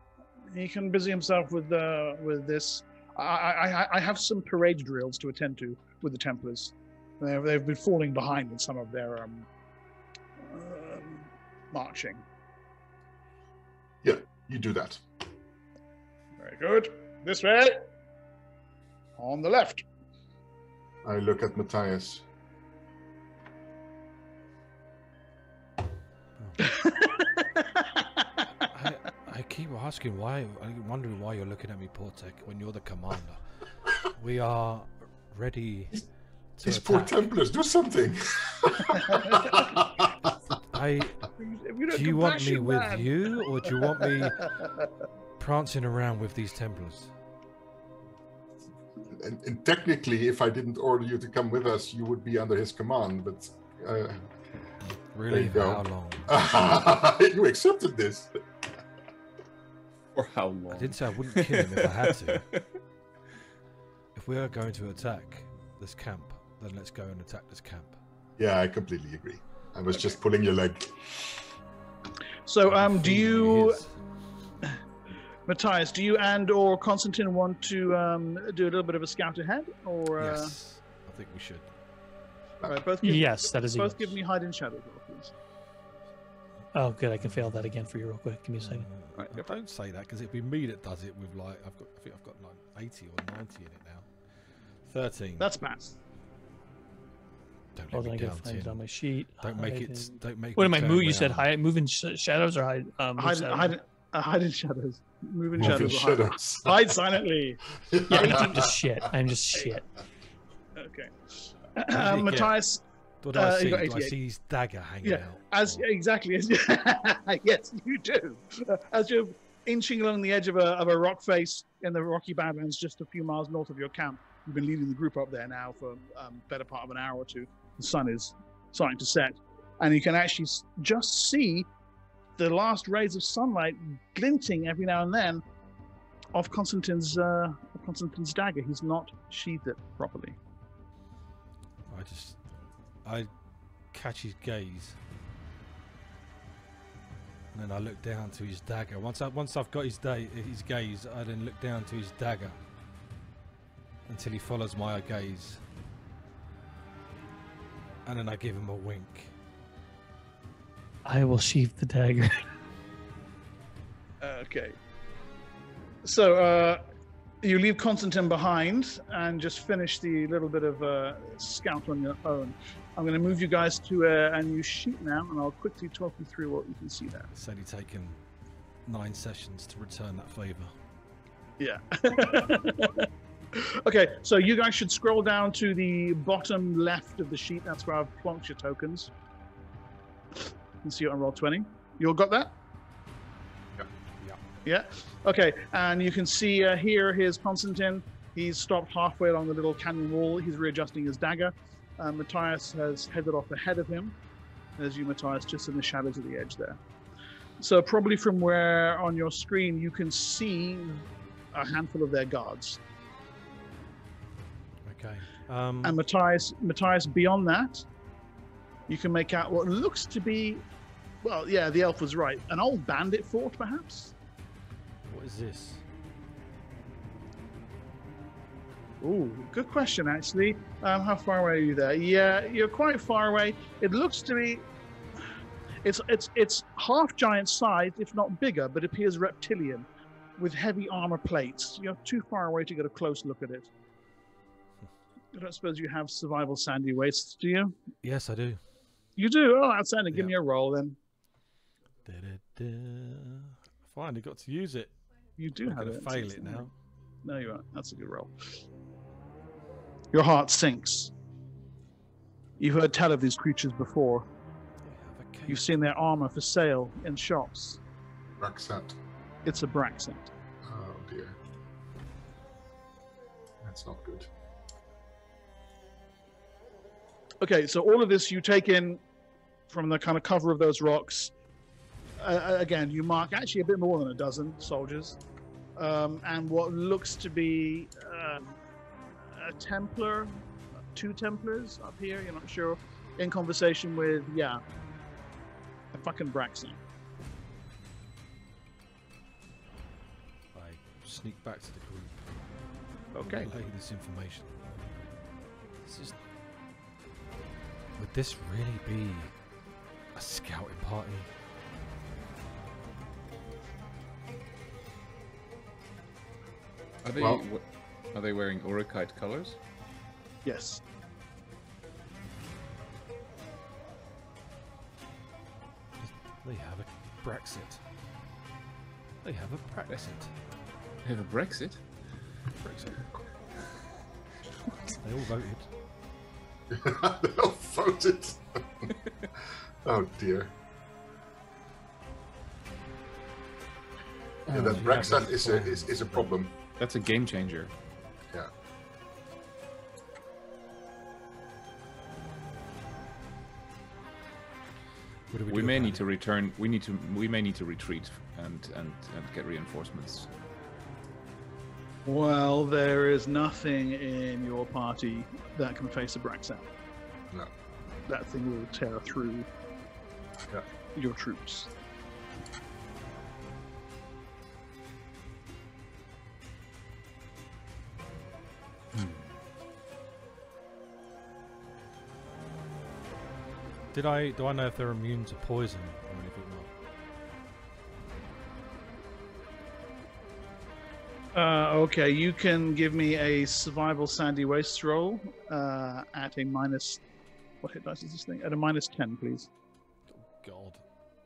he can busy himself with uh, with this. I, I I- have some parade drills to attend to with the Templars. They've, they've been falling behind in some of their um, marching. Yeah, you do that. Very good. This way. On the left. I look at Matthias. I, I keep asking why. I'm wondering why you're looking at me, Portek, when you're the commander. We are ready to These poor. Templars, do something. I, you don't you want me compassion, with man. you, or do you want me prancing around with these Templars? and, and technically, if I didn't order you to come with us, you would be under his command. But uh, Really? you go. how long? you accepted this. For how long? I didn't say I wouldn't kill him if I had to. If we are going to attack this camp, then let's go and attack this camp. Yeah, I completely agree. I was just pulling your leg. So, I have a um, do you, is. Matthias, do you and or Constantine want to um, do a little bit of a scout ahead, or uh, Yes, I think we should. all right, both give, Yes, that is both yes. give me hide in shadow, roll, please. Oh, good. I can fail that again for you real quick. Give me a second. Uh, Don't say that because it'd be me that does it with like I've got I think I've got like 80 or 90 in it now. 13. That's bad. Don't Hold let on, I gotta down, find on my sheet. Don't make Hide it. in- Don't make. What am I turn move? You said round. hide, move in sh- shadows or hide? Um, move Hide, hide, uh, hide in shadows. Move in Move in shadows. or hide- Hide silently. Yeah, I'm just shit. I'm just shit. Okay. did Um. Matthias, What do I Uh, see? you Do I see his dagger hanging Yeah, out? as Or- exactly as yes, you do. Uh, as you're inching along the edge of a of a rock face in the Rocky Badlands, just a few miles north of your camp. You've been leading the group up there now for um, better part of an hour or two. The sun is starting to set, and you can actually just see the last rays of sunlight glinting every now and then off Constantine's uh, Constantine's dagger. He's not sheathed it properly. I just, I catch his gaze, and then I look down to his dagger. Once I once I've got his day his gaze, I then look down to his dagger until he follows my gaze, and then I give him a wink. I will sheath the dagger. Okay. So, uh, you leave Constantine behind and just finish the little bit of uh, scout on your own. I'm going to move you guys to a, a new sheet now, and I'll quickly talk you through what you can see there. It's only taken nine sessions to return that favour. Yeah. okay, so you guys should scroll down to the bottom left of the sheet. That's where I've plonked your tokens. You can see it on roll 20. You all got that? Yeah. Yeah. Okay, and you can see uh, here, here's Constantine. He's stopped halfway along the little canyon wall. He's readjusting his dagger. Uh, Matthias has headed off ahead of him. There's you, Matthias, just in the shadows of the edge there. So probably from where on your screen you can see a handful of their guards. Okay. Um, And Matthias, Matthias, beyond that, you can make out what looks to be, well, yeah, the elf was right. An old bandit fort, perhaps? what is this? Ooh, good question, actually. Um, how far away are you there? Yeah, you're quite far away. It looks to be, it's it's it's half giant sized, if not bigger, but appears reptilian, with heavy armor plates. You're too far away to get a close look at it. I don't suppose you have survival sandy wastes, do you? Yes, I do. You do. Oh, outstanding. Give Yeah. me a roll then. Da-da-da. Finally got to use it. You do I'm have gonna it. fail it now. No, you aren't. That's a good roll. Your heart sinks. You've heard tell of these creatures before. They have a cave. You've seen their armor for sale in shops. Braxat. It's a Braxat. Oh dear. That's not good. Okay, so all of this you take in from the kind of cover of those rocks. Uh, again, you mark actually a bit more than a dozen soldiers, um, and what looks to be um, a Templar, two Templars up here. You're not sure. In conversation with yeah, a fucking Braxat. I sneak back to the group. Okay. Relay this information. This is. Would this really be a scouting party? Are they Well- are they wearing Urikite colors? Yes. They have a Brexit. They have a Brexit. They have a Brexit. Brexit. They all voted. They all voted. oh dear. Yeah, that uh, Brexit but is a is, is a problem. That's a game changer. Yeah. We, We may need to return. We need to. We may need to retreat and and and get reinforcements. Well, there is nothing in your party that can face a Braxat. No. That thing will tear through Yeah. your troops. Hmm. Did I? Do I know if they're immune to poison Uh, okay, you can give me a survival sandy waste roll uh, at a minus. What hit dice is this thing? At a minus 10, please. God.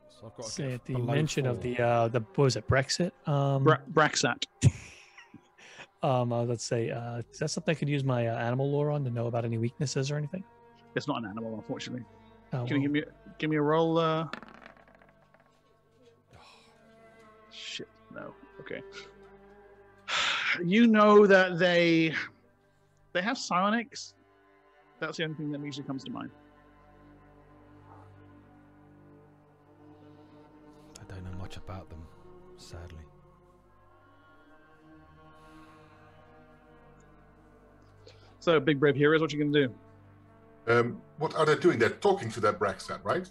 So I've got to Say at the below mention of the uh the what was it Brexit? Um, Bra- Braxat. um uh, let's say uh is that something I could use my uh, animal lore on to know about any weaknesses or anything? It's not an animal, unfortunately. Oh, Can you give me give me a roll? Uh... Shit, no. Okay. You know that they they have psionics. That's the only thing that immediately comes to mind. I don't know much about them, sadly. So, big brave heroes, what you gonna do? Um, what are they doing? They're talking to that Brexit, right?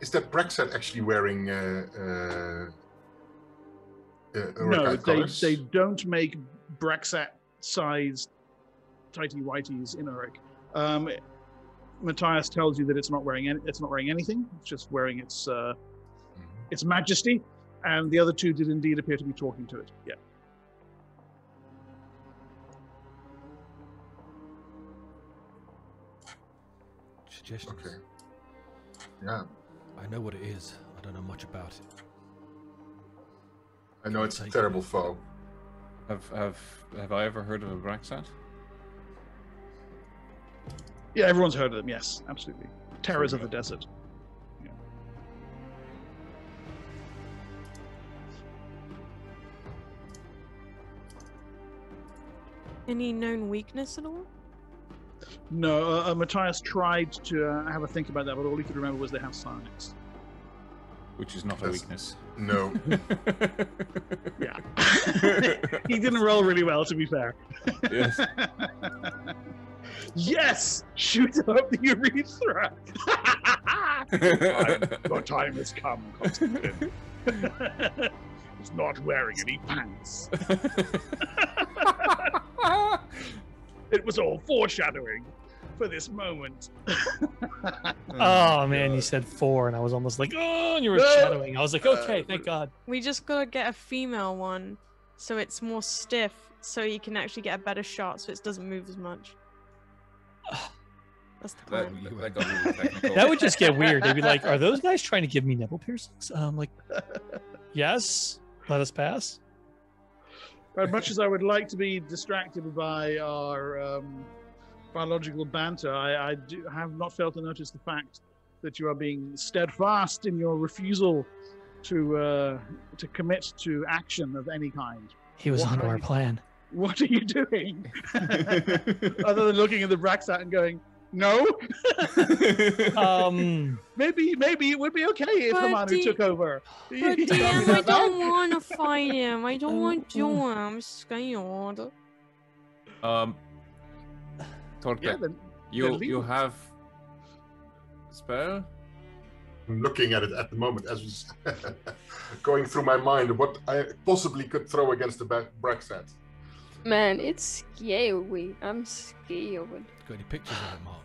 Is that Brexit actually wearing uh, uh, uh, no, they, they don't make Braxat sized tighty whities in Urik. Um, Matthias tells you that it's not wearing any, it's not wearing anything. It's just wearing its uh, mm-hmm. its majesty, and the other two did indeed appear to be talking to it. Yeah. Suggestions. Okay. Yeah. I know what it is. I don't know much about it. I know it's a Take- terrible foe. Have have have I ever heard of a Braxat? Yeah, everyone's heard of them. Yes, absolutely. Terrors of the desert. Any known weakness at all? No, uh, uh, Matthias tried to uh, have a think about that, but all he could remember was they have psionics. Which is not a weakness. No. Yeah. he didn't roll really well, to be fair. yes. yes! Shoot up the urethra! time, your time has come, Constantine. He's not wearing any pants. It was all foreshadowing for this moment. Oh man, you said four, and I was almost like, oh, and you were No. shadowing. I was like, okay, Uh, thank God. We just gotta get a female one, so it's more stiff, so you can actually get a better shot, so it doesn't move as much. That's the that, plan. that got really. That would just get weird. They'd be like, are those guys trying to give me nipple piercings? I'm like, yes, let us pass. As much as I would like to be distracted by our um, biological banter, I, I do, have not failed to notice the fact that you are being steadfast in your refusal to uh, to commit to action of any kind. He was What onto our you- plan. What are you doing? Other than looking at the Braxat and going, no? Um, maybe maybe it would be okay if But Hamanu the- took over. But You tell me damn, I don't want to fight him. I don't want to. I'm scared. um, Torque, Yeah, then you then you have spell. I'm looking at it at the moment as was going through my mind what I possibly could throw against the Ba- Braxat. Man, it's scary. I'm scared. Got any pictures of it, Mark?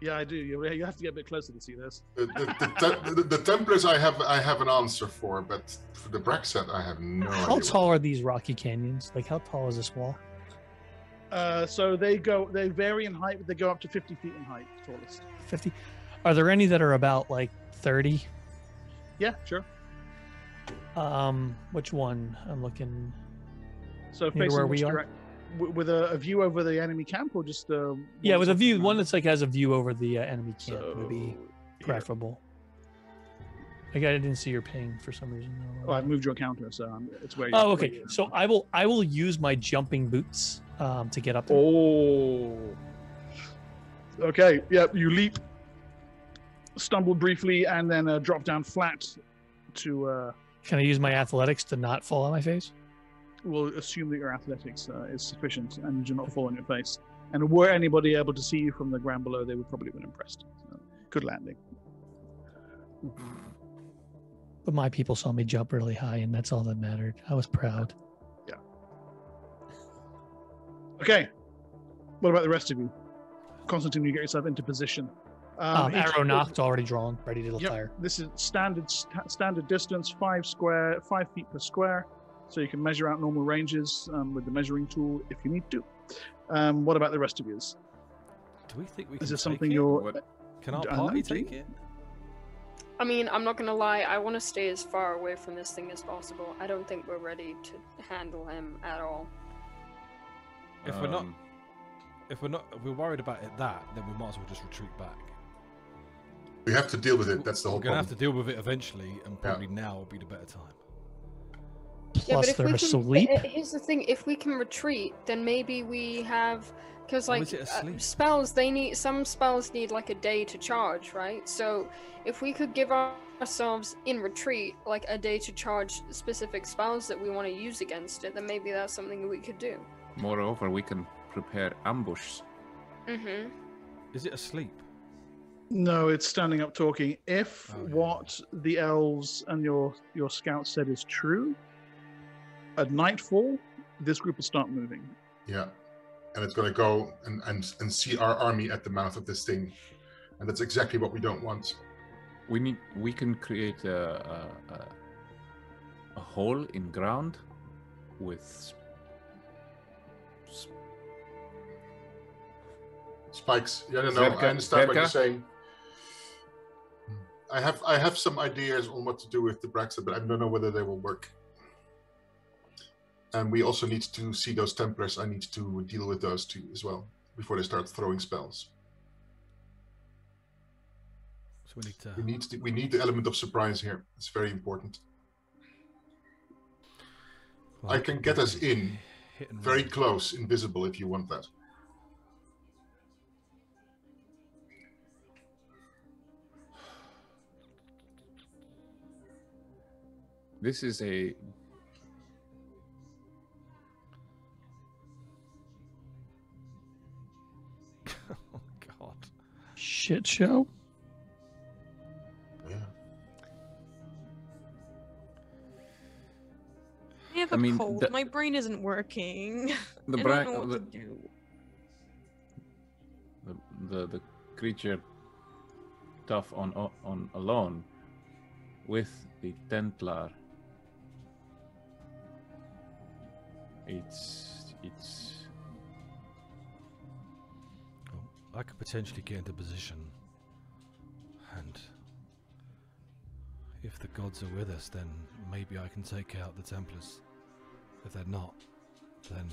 yeah, I do. You, you have to get a bit closer to see this. The, the, the, te- the, the Templars I have I have an answer for, but for the Braxat I have no how idea. tall are these rocky canyons? Like, how tall is this wall? Uh, so they go, they vary in height, but they go up to 50 feet in height, tallest. 50? Are there any that are about like 30? Yeah, sure. Um, which one? I'm looking. So facing where we are? direct- w- with a, a view over the enemy camp, or just uh, Yeah, with a view, one that's like has a view over the uh, enemy camp So, would be preferable. I didn't see your ping for some reason. Oh, I moved your counter, so um, it's where. Oh, where okay. you- So I will I will use my jumping boots um, to get up there. Oh. Okay. Yep. You leap, stumble briefly, and then uh, drop down flat. To uh, Can I use my athletics to not fall on my face? we'll assume that your athletics uh, is sufficient and you do not fall on your face. And were anybody able to see you from the ground below, they would probably have been impressed. So, good landing. But my people saw me jump really high, and that's all that mattered. I was proud. Yeah. Okay. What about the rest of you? Constantine, you get yourself into position. Um, each- arrow knocked, already drawn, ready to Yep, fire. This is standard st- standard distance, five square, five feet per square. So you can measure out normal ranges um, with the measuring tool if you need to. Um, what about the rest of yours? Do we think we can Is this take something it? you're? What- Can our I don't know, party do you? take it? I mean, I'm not gonna lie. I want to stay as far away from this thing as possible. I don't think we're ready to handle him at all. If we're not, Um, if we're not, if we're worried about it that, then we might as well just retreat back. We have to deal with it. That's the whole We're gonna problem. have to deal with it eventually, and probably now would be the better time. Plus, they're we asleep. can, uh, here's the thing: if we can retreat, then maybe we have because like uh, spells, they need some spells need like a day to charge, right? So if we could give our, ourselves in retreat like a day to charge specific spells that we want to use against it, then maybe that's something we could do. moreover, we can prepare ambush. Mm-hmm. Is it asleep? No, it's standing up talking. If Oh, yeah. what the elves and your your scout said is true, at nightfall, this group will start moving. Yeah. And it's going to go and, and, and see our army at the mouth of this thing. And that's exactly what we don't want. We need. We can create a a, a, a hole in ground with Spikes. Yeah, no, no, I understand what you're saying. I have I have some ideas on what to do with the Braxat, but I don't know whether they will work. And we also need to see those Templars. I need to deal with those too as well before they start throwing spells. So we need to. We need to, we need the element of surprise here. It's very important. I can get us in very run. close, invisible, if you want that. This is a Shit show. Yeah. I have I a mean, cold. the- My brain isn't working. the I don't know what the, to do. the, the the creature tough on on alone with the Templar. It's it's I could potentially get into position, and if the gods are with us, then maybe I can take out the Templars. If they're not, then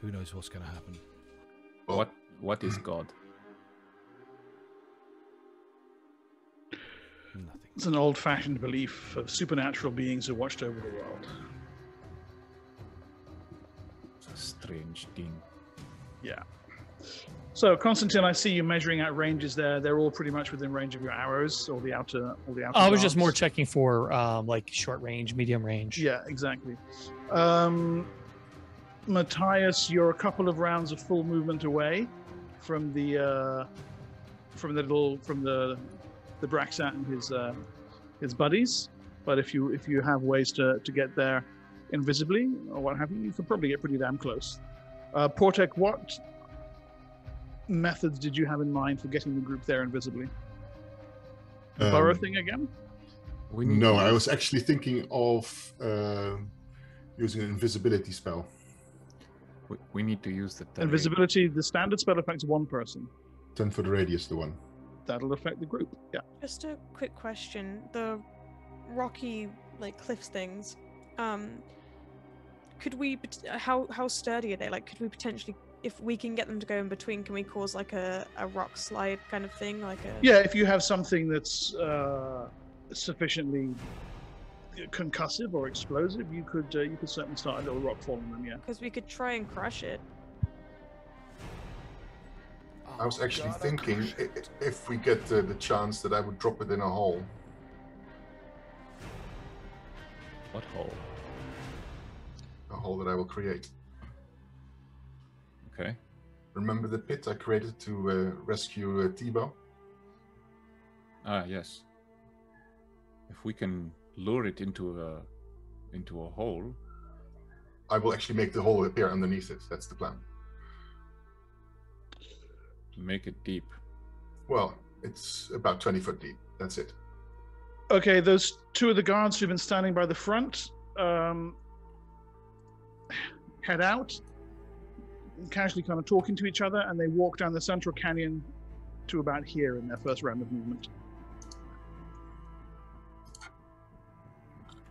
who knows what's going to happen? What what is God? Nothing. It's an old fashioned belief of supernatural beings who watched over the world. It's a strange thing. Yeah. So, Constantine, I see you measuring out ranges there. They're all pretty much within range of your arrows, or the outer, or the outer. I was just more checking for um, like short range, medium range. Yeah, exactly. Um, Matthias, you're a couple of rounds of full movement away from the uh, from the little from the the Braxat and his uh, his buddies. But if you if you have ways to to get there invisibly or what have you, you can probably get pretty damn close. Uh, Portek, what methods did you have in mind for getting the group there invisibly? The burrow Um, thing again? We need No, I was actually thinking of uh, using an invisibility spell. We, we need to use the terrain. Invisibility, the standard spell affects one person. 10 foot radius, the one. That'll affect the group. Yeah. Just a quick question. The rocky like cliffs things. Um could we how how sturdy are they? Like could we potentially if we can get them to go in between, can we cause like a, a rock slide kind of thing? Like a Yeah, if you have something that's uh, sufficiently concussive or explosive, you could uh, you could certainly start a little rock fall on them. Yeah. because we could try and crush it. I was actually thinking i- i- if we get uh, the chance that I would drop it in a hole. What hole? A hole that I will create. Okay. Remember the pit I created to uh, rescue uh, Tibo? Ah, yes. If we can lure it into a into a hole, I will actually make the hole appear underneath it. That's the plan. make it deep. Well, it's about 20 foot deep. That's it. Okay, those two of the guards who've been standing by the front um, head out, casually kind of talking to each other, and they walk down the central canyon to about here in their first round of movement.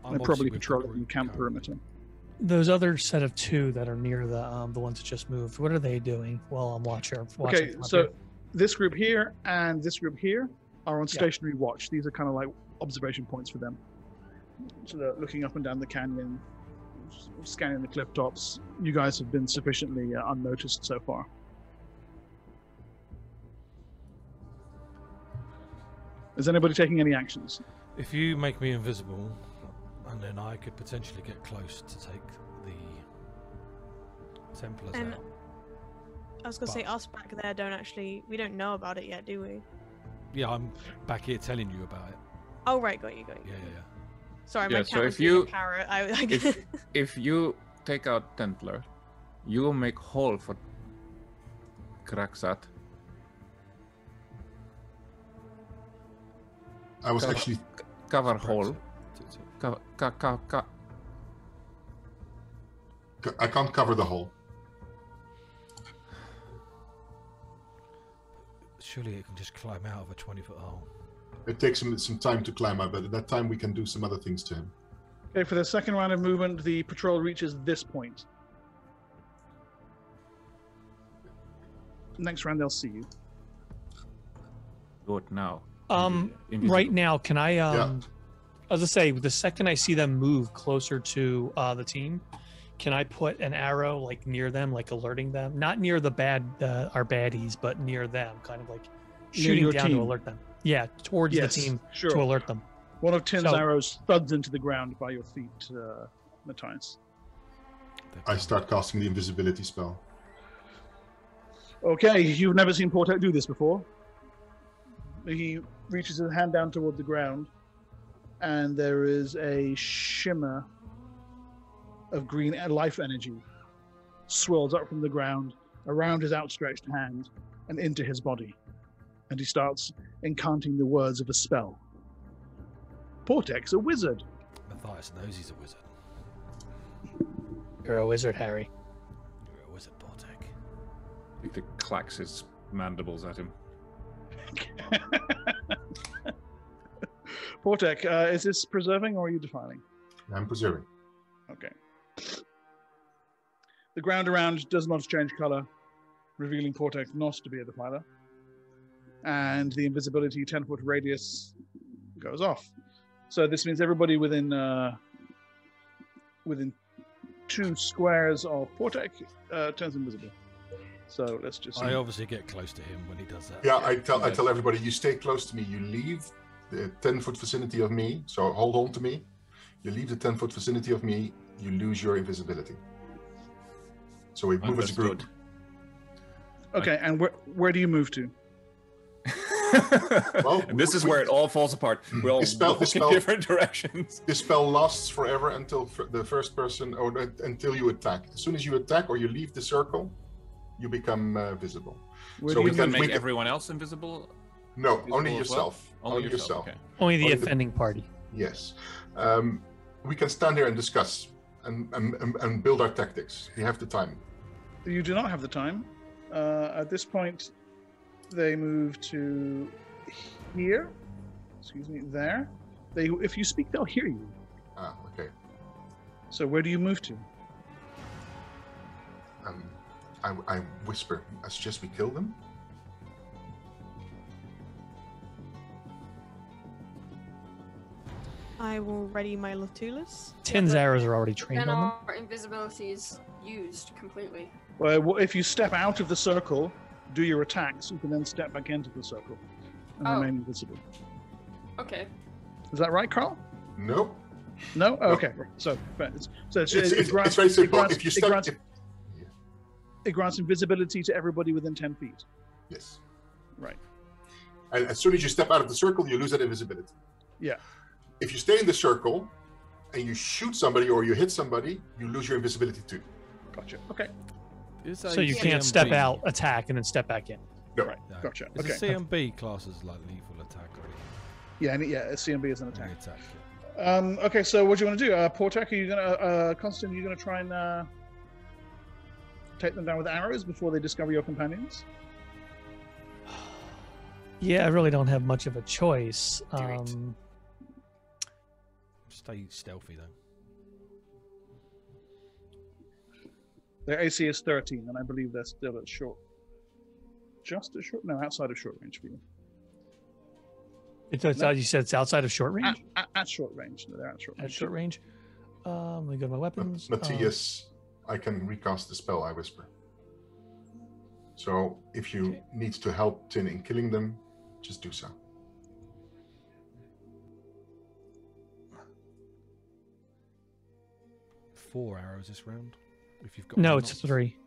I'm They're probably obviously the patrolling the camp perimeter. Those other set of two that are near the um, the ones that just moved. What are they doing while I'm watching? watching Okay, so here? this group here and this group here are on Yeah. stationary watch. These are kind of like observation points for them. So they're looking up and down the canyon, s- scanning the cliff tops. You guys have been sufficiently uh, unnoticed so far. Is anybody taking any actions? If you make me invisible, and then I could potentially get close to take the Templars And- out. I was gonna say us back there don't actually we don't know about it yet, do we? Yeah, I'm back here telling you about it. Oh right, got you, got you. Yeah, yeah, yeah. Sorry, Yeah, my so cat was if you- carrot. I, I if- If you take out Templar, you will make hole for Braxat. I was Cover- actually Cover hole. I can't cover the hole. Surely it can just climb out of a 20 foot hole. It takes him some time to climb up, but at that time we can do some other things to him. Okay, for the second round of movement, the patrol reaches this point. Next round, they'll see you. Do it now. Um, Invisible. right now, can I? Um, As I say, the second I see them move closer to uh, the team, can I put an arrow like near them, like alerting them? Not near the bad, uh, our baddies, but near them, kind of like shooting down team. to alert them. Yeah, towards Yes, the team sure. to alert them. One of Tim's So- arrows thuds into the ground by your feet, uh, Matthias. I start casting the invisibility spell. Okay, you've never seen Portek do this before. He reaches his hand down toward the ground, and there is a shimmer of green life energy swirls up from the ground around his outstretched hand and into his body. And he starts incanting the words of a spell. Portek's a wizard. Matthias knows he's a wizard. You're a wizard, Harry. You're a wizard, Portek. Victor clacks his mandibles at him. Portek, uh, is this preserving or are you defiling? I'm preserving. Okay. The ground around does not change color, revealing Portek not to be a defiler. And the invisibility 10 foot radius goes off. So this means everybody within uh, within two squares of Portek uh, turns invisible. So let's just see. I obviously get close to him when he does that. Yeah, I tell I tell everybody, you stay close to me. You leave the ten foot vicinity of me. So hold on to me. You leave the ten foot vicinity of me. You lose your invisibility. So we move as a group. okay, and where where do you move to? Well, and this is we- where it all falls apart. We all This spell- walk this in different directions. This spell lasts forever until f- the first person, or the- until you attack. As soon as you attack or you leave the circle, you become uh, visible. Where So do we can? Make we can- everyone else invisible. No, Visible only as well? yourself. Only, yourself. Okay. Only the Only the- offending party. Yes. Um, we can stand here and discuss and, and, and- and build our tactics. We have the time. You do not have the time. Uh, at this point, they move to here. Excuse me, there. They, if you speak, they'll hear you. Ah, okay. So where do you move to? Um, I, I whisper, I suggest we kill them. I will ready my Lotulis. Tin's but arrows are already trained Then on them. our invisibility is used completely. Well, if you step out of the circle, do your attacks, you can then step back into the circle and Oh. remain invisible. Okay. Is that right, Carl? No. No. Okay. So, but it's, so it's, It's, it, grants, it's very it simple. grants- if you it step, grants, if- it grants invisibility to everybody within ten feet. yes. Right. And as soon as you step out of the circle, you lose that invisibility. Yeah. If you stay in the circle and you shoot somebody or you hit somebody, you lose your invisibility too. Gotcha. Okay. Is So you can't step out, attack, and then step back in. No. Right. No. Gotcha. Is Okay. a CMB class as like lethal attack or? Yeah. And, yeah. A CMB is an Any attack. attack. Um, okay, so what do you want to do? Uh, Portek, are you gonna, uh, Constant, are you gonna try and uh, take them down with arrows before they discover your companions? Yeah, I really don't have much of a choice. Do it. Um, Stay stealthy though. Their AC is 13, and I believe they're still at short. Just at short? No, outside of short range for you. it's, it's, No. You said it's outside of short range. at, at short range. No, they're at short range. At short range. Um, let me go to my weapons. Um, Matthias, I can recast the spell, I whisper. So if you Okay. need to help Tin in killing them, just do so. Four arrows this round. If you've got no, it's knocked. three.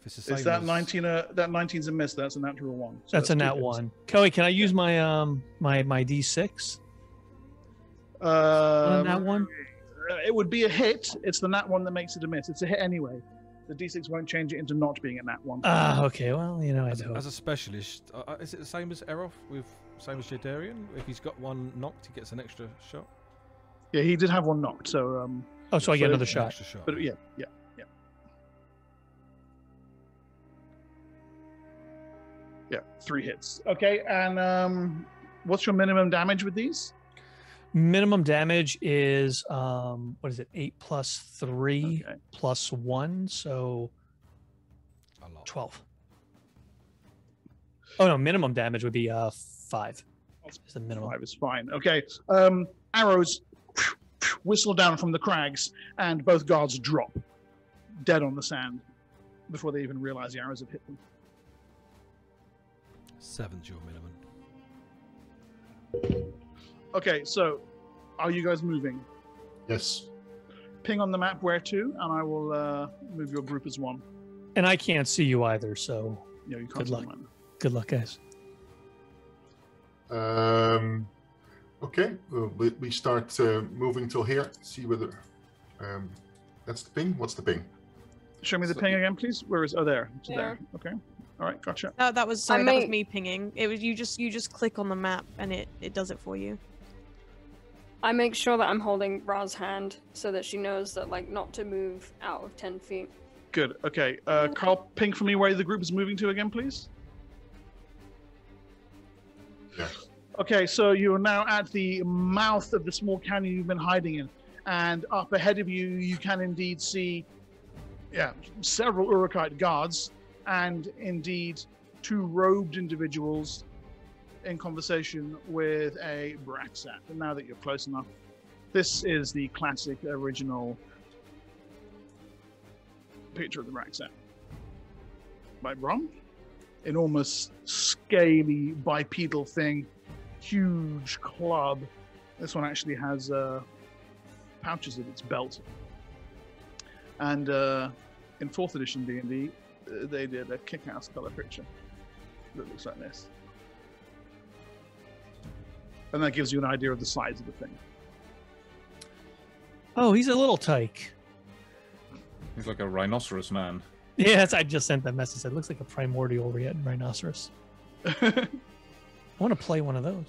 If it's the Is same that as- 19? Uh, that 19's a miss. That's a natural one. So That's a nat hits. one. Kelly, can I use my um my my D six Um, on that one? uh, It would be a hit. It's the nat one that makes it a miss. It's a hit anyway. The d6 won't change it into not being a nat one. Ah, okay. Well, you know, I As, do. as a specialist, uh, uh, is it the same as Eroth with same as Jadarian? If he's got one knocked, he gets an extra shot. yeah, he did have one knocked. So, um, Oh, so I get another shot. Extra shot. but yeah, yeah. Yeah, three hits. Okay, and um, what's your minimum damage with these? Minimum damage is um what is it? Eight plus three Okay. plus one, so A lot. twelve. Oh no, minimum damage would be uh five. Is the minimum. Five is fine. Okay. Um, arrows whistle down from the crags, and both guards drop dead on the sand before they even realize the arrows have hit them. Seven's your minimum. Okay, so are you guys moving? Yes. Ping on the map where to, and I will uh, move your group as one. And I can't see you either, so You know, you can't Good see luck. the map. good luck, guys. Um, okay, well, we, we start uh, moving till here. See whether um, that's the ping. What's the ping? Show me the So- ping again, please. Where is? Oh, there. It's Yeah. there. Okay. All right. Gotcha. That, that was sorry, that was me pinging. It was you just you just click on the map and it it does it for you. I make sure that I'm holding Ra's hand so that she knows that like not to move out of ten feet. Good. Okay. Uh, Carl, ping for me where the group is moving to again, please. Yeah. Okay, so you're now at the mouth of the small canyon you've been hiding in, and up ahead of you, you can indeed see, yeah, several Urikite guards, and indeed two robed individuals in conversation with a Braxat. And now that you're close enough, this is the classic original picture of the Braxat. By Brom, enormous, scaly, bipedal thing huge club. This one actually has uh, pouches at its belt. And uh, in fourth edition D and D, they did a kick-ass color picture that looks like this, and that gives you an idea of the size of the thing. Oh, he's a little tyke. He's like a rhinoceros man. Yes, I just sent that message. It looks like a primordial rhi- rhinoceros. I want to play one of those.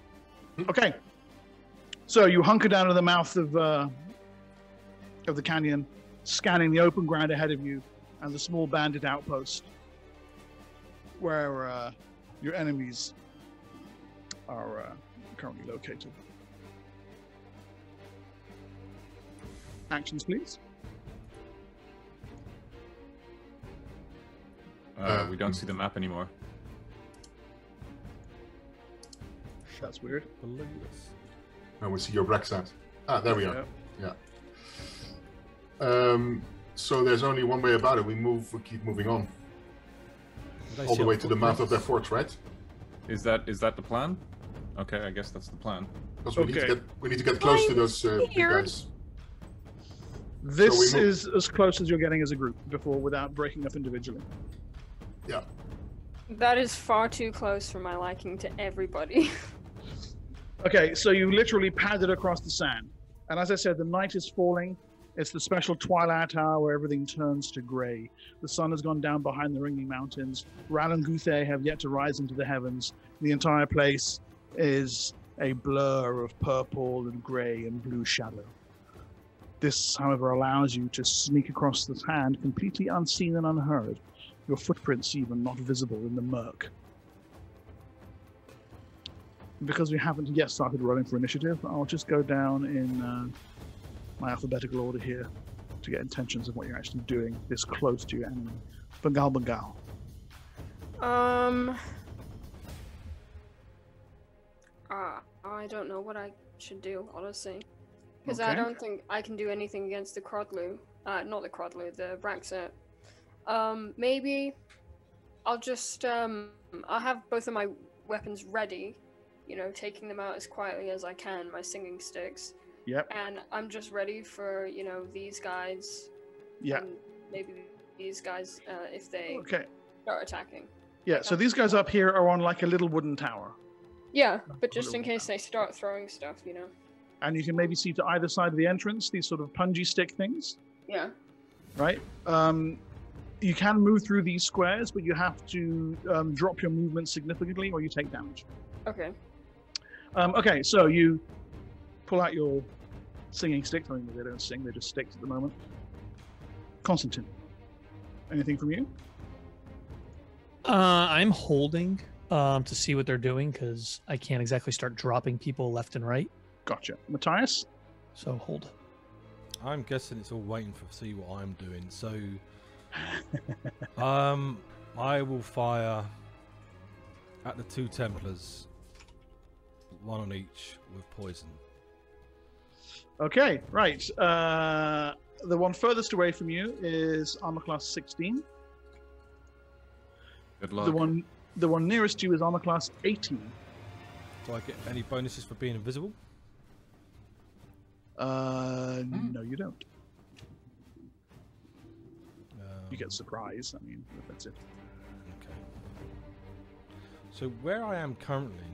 okay, so you hunker down to the mouth of uh, of the canyon, scanning the open ground ahead of you and the small bandit outpost where uh, your enemies are uh, currently located. Actions, please. Uh, we don't see the map anymore. That's weird. Believe us. Now we see your Braxat. Ah, there we are. Yeah. Um, so there's only one way about it. We move. We keep moving on all the way to the mouth of their fort, right? Is that is that the plan? Okay, I guess that's the plan. Because we need to Okay. get we need to get close to I'm those uh, big guys. This we move- is as close as you're getting as a group before without breaking up individually. Yeah. That is far too close for my liking to everybody. Okay, so you literally padded across the sand. And as I said, the night is falling. It's the special twilight hour where everything turns to grey. The sun has gone down behind the ringing mountains. Ral and Guthay have yet to rise into the heavens. The entire place is a blur of purple and grey and blue shadow. This, however, allows you to sneak across the sand completely unseen and unheard, your footprints even not visible in the murk. Because we haven't yet started rolling for initiative, I'll just go down in uh, my alphabetical order here to get intentions of what you're actually doing this close to your enemy. Bengal Bengal. um. Uh, I don't know what I should do, honestly. Because I don't think I can do anything against the Crodlu. Uh, not the Crodlu, the Braxat. Um, maybe I'll just, um, I'll have both of my weapons ready, you know, taking them out as quietly as I can, my singing sticks. Yep. And I'm just ready for, you know, these guys. Yeah. And maybe these guys, uh, if they Okay. start attacking. Yeah. So these guys up here are on like a little wooden tower, Yeah, but just in case they start throwing stuff, you know. and you can maybe see to either side of the entrance these sort of punji stick things, Yeah. right? Um, you can move through these squares, but you have to um, drop your movement significantly, or you take damage. Okay. Um, okay, so you pull out your singing sticks. I mean, they don't sing; they're just sticks at the moment. Constantine, anything from you? Uh, I'm holding um, to see what they're doing because I can't exactly start dropping people left and right. Gotcha. Matthias? So hold. I'm guessing it's all waiting for see what I'm doing. So, um, I will fire at the two Templars, one on each with poison. Okay, right. Uh, the one furthest away from you is armor class 16. Good luck. The one the one nearest to you is armor class 18. Do I get any bonuses for being invisible? Uh, no, you don't. You Um, get surprise. I mean, that's it. Okay. So where I am currently,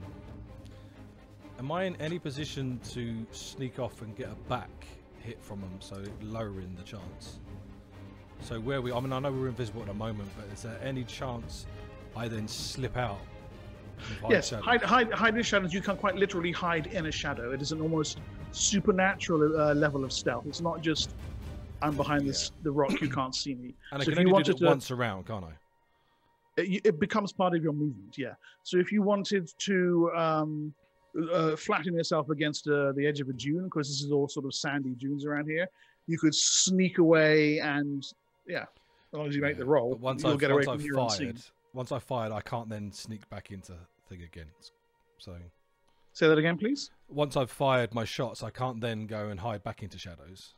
am I in any position to sneak off and get a back hit from them, so lowering the chance? So where we, I mean, I know we're invisible at the moment, but is there any chance I then slip out? yes, shadow? hide, hide, hide in shadows. You can quite literally hide in a shadow. It is an almost supernatural uh, level of stealth. It's not just I'm behind this the rock. You can't see me. And I can if you only do wanted it to- once around, can't I? it, it becomes part of your movement. Yeah. So if you wanted to um, uh, flatten yourself against uh, the edge of a dune, because this is all sort of sandy dunes around here, you could sneak away and yeah, as long as you make Yeah, the roll, But once you'll I've, get away once from I've fired, once I fired, I can't then sneak back into thing again. So Say that again, please. once I've fired my shots, I can't then go and hide back into shadows.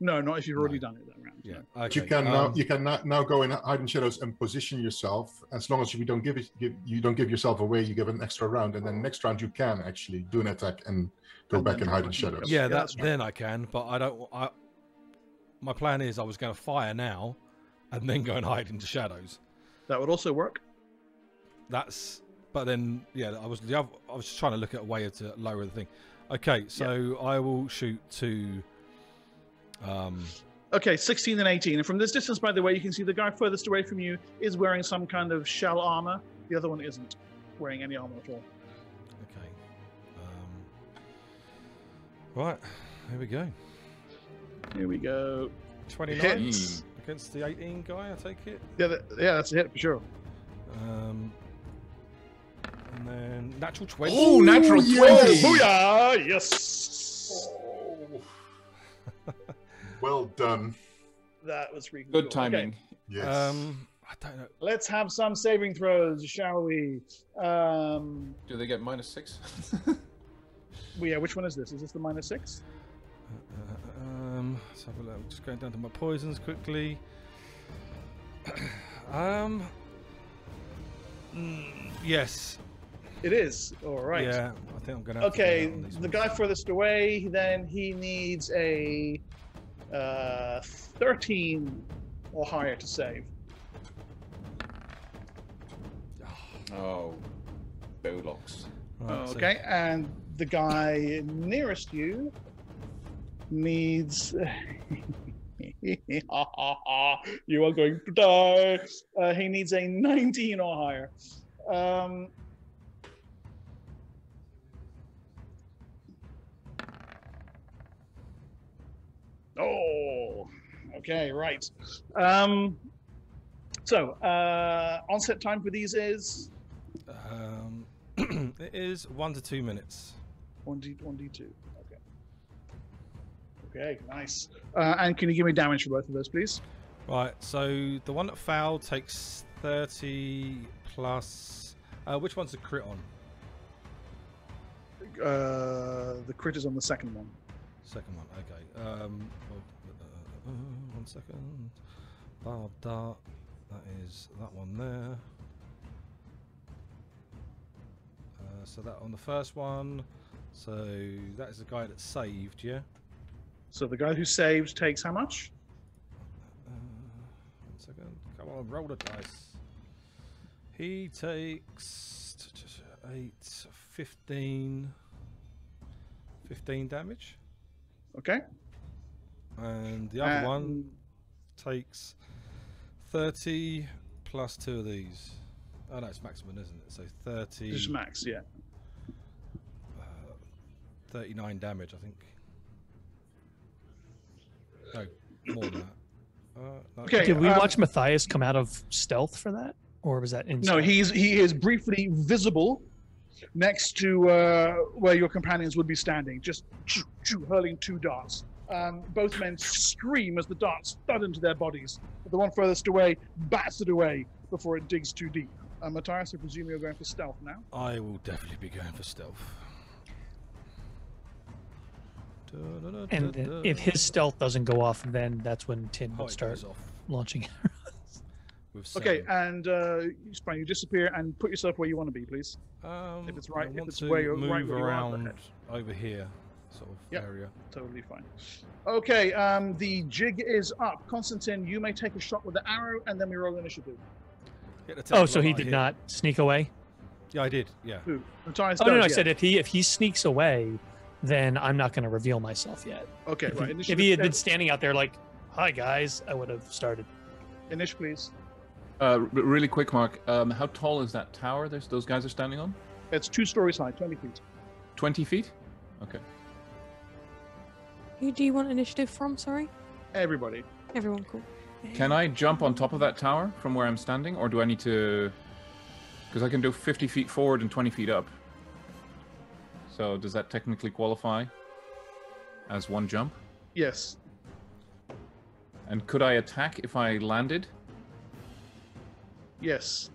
No, not if you've already No. done it that round. Yeah. no. Okay. You can now um, you can now, now go in hide in shadows and position yourself. As long as you don't give, it, give you don't give yourself away, you give an extra round, and then next round you can actually do an attack and go And back and hide in back shadows. Yeah, Yeah, that, that's right. then I can, but I don't. I, my plan is I was going to fire now, and then go and hide into shadows. That would also work. That's. But then, yeah, I was the other, I was just trying to look at a way to lower the thing. Okay, so I will shoot to. Um, Okay, 16 and 18. And from this distance, by the way, you can see the guy furthest away from you is wearing some kind of shell armor. The other one isn't wearing any armor at all. okay. Um, right, here we go. Here we go. Twenty-nine Hits. against the eighteen guy. I take it. Yeah, that, yeah, that's a hit for sure. Um, and then natural twenty. Oh, natural Oh, 20! booyah! Yes! Well done. That was freaking Good cool. Okay, timing. Yes. Um, I don't know. let's have some saving throws, shall we? Um, Do they get minus six? well, yeah, which one is this? Is this the minus six? Uh, um, let's have a look. Just going down to my poisons quickly. um, mm, yes. It is. All right. Yeah, I think I'm gonna. Okay, to go out on these the ones. guy furthest away, then he needs a uh, 13 or higher to save. oh, Bowlocks. Right, so- Okay, and the guy nearest you needs. you are going to die. Uh, he needs a 19 or higher. Um, oh, okay, right. Um, so, uh, onset time for these is Um, it is one to two minutes. One D one D two. Okay. Okay, nice. Uh, and can you give me damage for both of those, please? Right, so the one that fouled takes 30 plus. Uh, which one's the crit on? Uh, the crit is on the second one. Second one, okay. Um, well, uh, uh, one second. Barb dart. That is that one there. Uh, so that on the first one. So that is the guy that saved, yeah. So the guy who saved takes how much? Uh, one second. Come on, roll the dice. He takes t- t- t- 8, 15, 15 damage. Okay. And the other one takes 30 plus two of these. Oh no, it's maximum, isn't it? So 30, Just max, yeah. uh, 39 damage, I think. No, more than that. Uh, no, Okay, Did we um, watch Matthias come out of stealth for that? or was that in? No, he's he is briefly visible next to uh, where your companions would be standing, just choo, choo, hurling two darts. Um, both men scream as the darts thud into their bodies. But the one furthest away bats it away before it digs too deep. Uh, Matthias, I presume you're going for stealth now. I will definitely be going for stealth. And if his stealth doesn't go off, then that's when Tin Oh, would start goes off launching. with Okay, and uh, you, you disappear and put yourself where you want to be, please. Um, if it's right- I if it's to where you're- move right where you are, around over here, sort of Yep. area. Totally fine. Okay, um, the jig is up. Constantine, you may take a shot with the arrow, and then we roll initiative. Oh, so he did hit. not sneak away. Yeah, I did. Yeah. Who? Matthias Oh no, does, no, I yeah. said if he if he sneaks away, then I'm not going to reveal myself yet. Okay, If, right. he, if he had been uh, standing out there like, "Hi guys," I would have started. Inish, please. Uh, really quick, Mark. Um, how tall is that tower? There's those guys are standing on. It's two stories high, 20 feet. Twenty feet. Okay. Who do you want initiative from? Sorry, Everybody. everyone. Cool. Can I jump on top of that tower from where I'm standing, or do I need to? Because I can do 50 feet forward and 20 feet up. So does that technically qualify as one jump? Yes. And could I attack if I landed? Yes.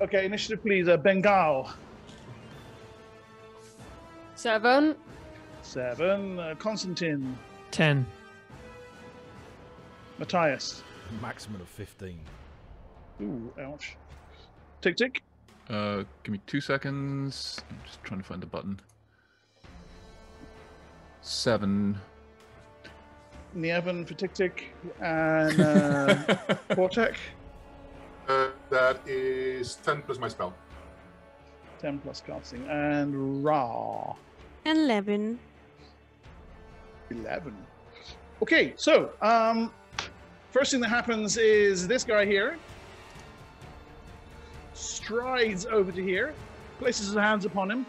Okay, initiative, please. Uh, Bengal. Seven. Seven. Uh, Constantine. Ten. Matthias. Maximum of 15. Ooh, ouch. Tick tick. Uh, give me two seconds. I'm just trying to find the button. Seven. Nieven for tick tick. And uh, Portek. Uh, that is 10 plus my spell. 10 plus casting. And Ra. Eleven. 11. Okay, so um, first thing that happens is this guy here strides over to here, places his hands upon him,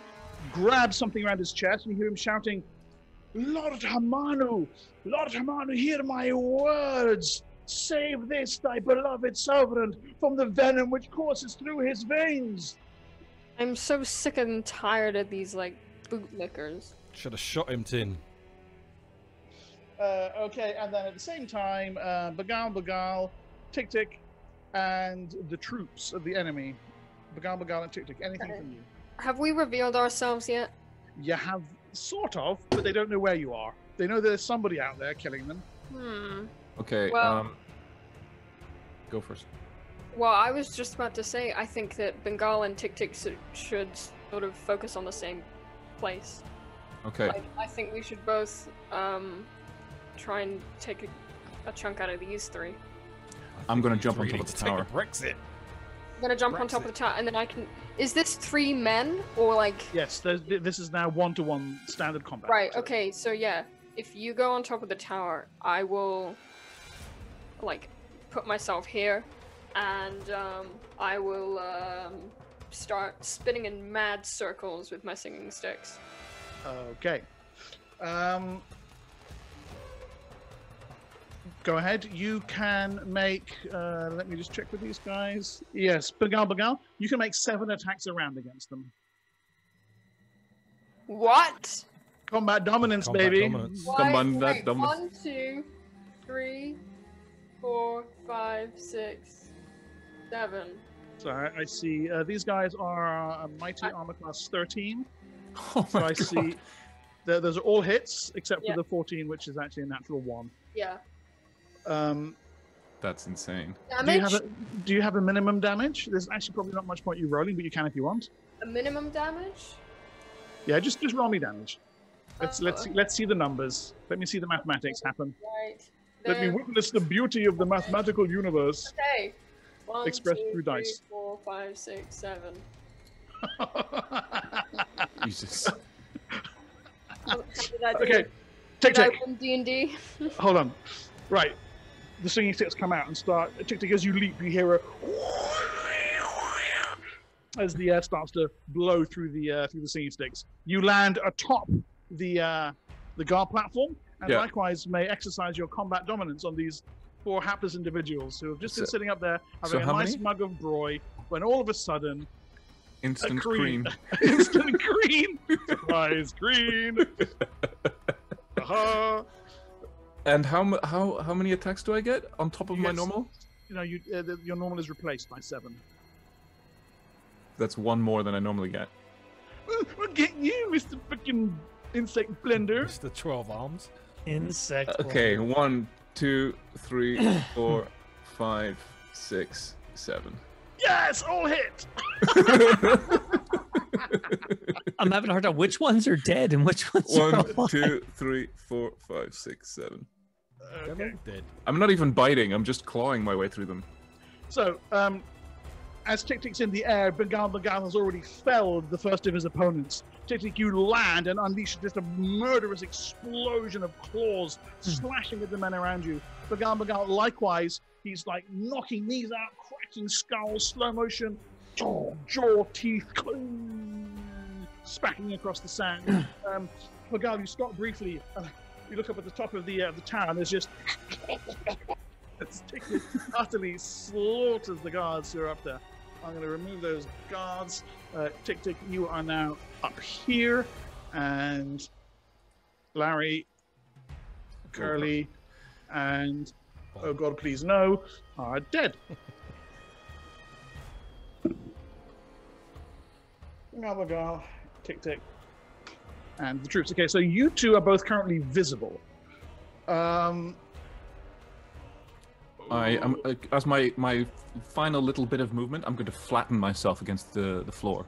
grabs something around his chest, and you hear him shouting, Lord Hamanu, Lord Hamanu, hear my words. Save this, thy beloved sovereign, from the venom which courses through his veins. I'm so sick and tired of these like bootlickers. Should have shot him, Tin. Uh, okay, and then at the same time, uh, Bagal Bagal, Tick Tick, and the troops of the enemy. Bagal Bagal and Tick Tick. Anything Okay. from you? Have we revealed ourselves yet? You have sort of, but they don't know where you are. They know there's somebody out there killing them. Hmm. Okay. Well- um. Go first. Well, I was just about to say, I think that Bengal and Tick Tick should sort of focus on the same place. Okay. Like, I think we should both um, try and take a, a chunk out of these three. I'm gonna jump on top of the to take a tower. Brexit. I'm gonna jump on top of the tower, and then I can. Is this three men or like? Yes, this is now one-to-one standard combat. Right. So- Okay. So yeah, if you go on top of the tower, I will like put myself here, and um, I will um, start spinning in mad circles with my singing sticks. Okay. Um, go ahead. You can make. Uh, let me just check with these guys. Yes, Bagal Bagal. You can make seven attacks around against them. What? Combat dominance, Combat baby. dominance. Come Why- on, that wait, dumb- One, two, three, four, five, six, seven. So I, I see uh, these guys are uh, mighty I- armor class 13. Oh So I god. see th- those are all hits except for Yeah. the 14, which is actually a natural one. Yeah. Um, That's insane. do you Damage. have a Do you have a minimum damage? There's actually probably not much point you rolling, but you can if you want. a minimum damage. Yeah, just just roll me damage. Let's Uh, let's see, let's see the numbers. Let me see the mathematics happen. Right. Let me witness the beauty of the mathematical universe. Okay. One, Expressed two, through three, dice. four, five, six, seven. Jesus. How, how did okay, tick Did I tick. D and D? Hold on. Right, the singing sticks come out and start. Tick tick. As you leap, you hear a as the air starts to blow through the uh, through the singing sticks. You land atop the uh, the guard platform, and Yeah. likewise may exercise your combat dominance on these four hapless individuals who have just been So- sitting up there so having a nice many? mug of broy when all of a sudden Instant cream. cream. instant green surprise green Aha. And how how how many attacks do I get on top of You my get normal? you know you uh, the, your normal is replaced by seven That's one more than I normally get. we'll get you mr freaking insect blender It's the 12 arms. Insect. Okay, one, two, three, four, five, six, seven. yes all hit I'm having a hard time. Which ones are dead and which ones are One, alive? two, three, four, five, six, seven. Okay dead. I'm not even biting. I'm just clawing my way through them. So, um, as Tick Tick's in the air, Bengal Bengal has already felled the first of his opponents. You land and unleash just a murderous explosion of claws slashing at the men around you. Bengal Bengal, likewise, he's like knocking knees out, cracking skulls, slow motion, jaw, jaw teeth, spacking across the sand. um, Bengal, you stop briefly. Uh, you look up at the top of the uh, the tower, and there's just it's Tick Tick utterly slaughters the guards who are up there. I'm going to remove those guards. Uh, Tick Tick, you are now up here, and Larry, Curly, and oh God, please no, are dead. Gabagal, Tick Tick, and the troops. Okay, so you two are both currently visible. Um, I am uh, as my my final little bit of movement. I'm going to flatten myself against the the floor.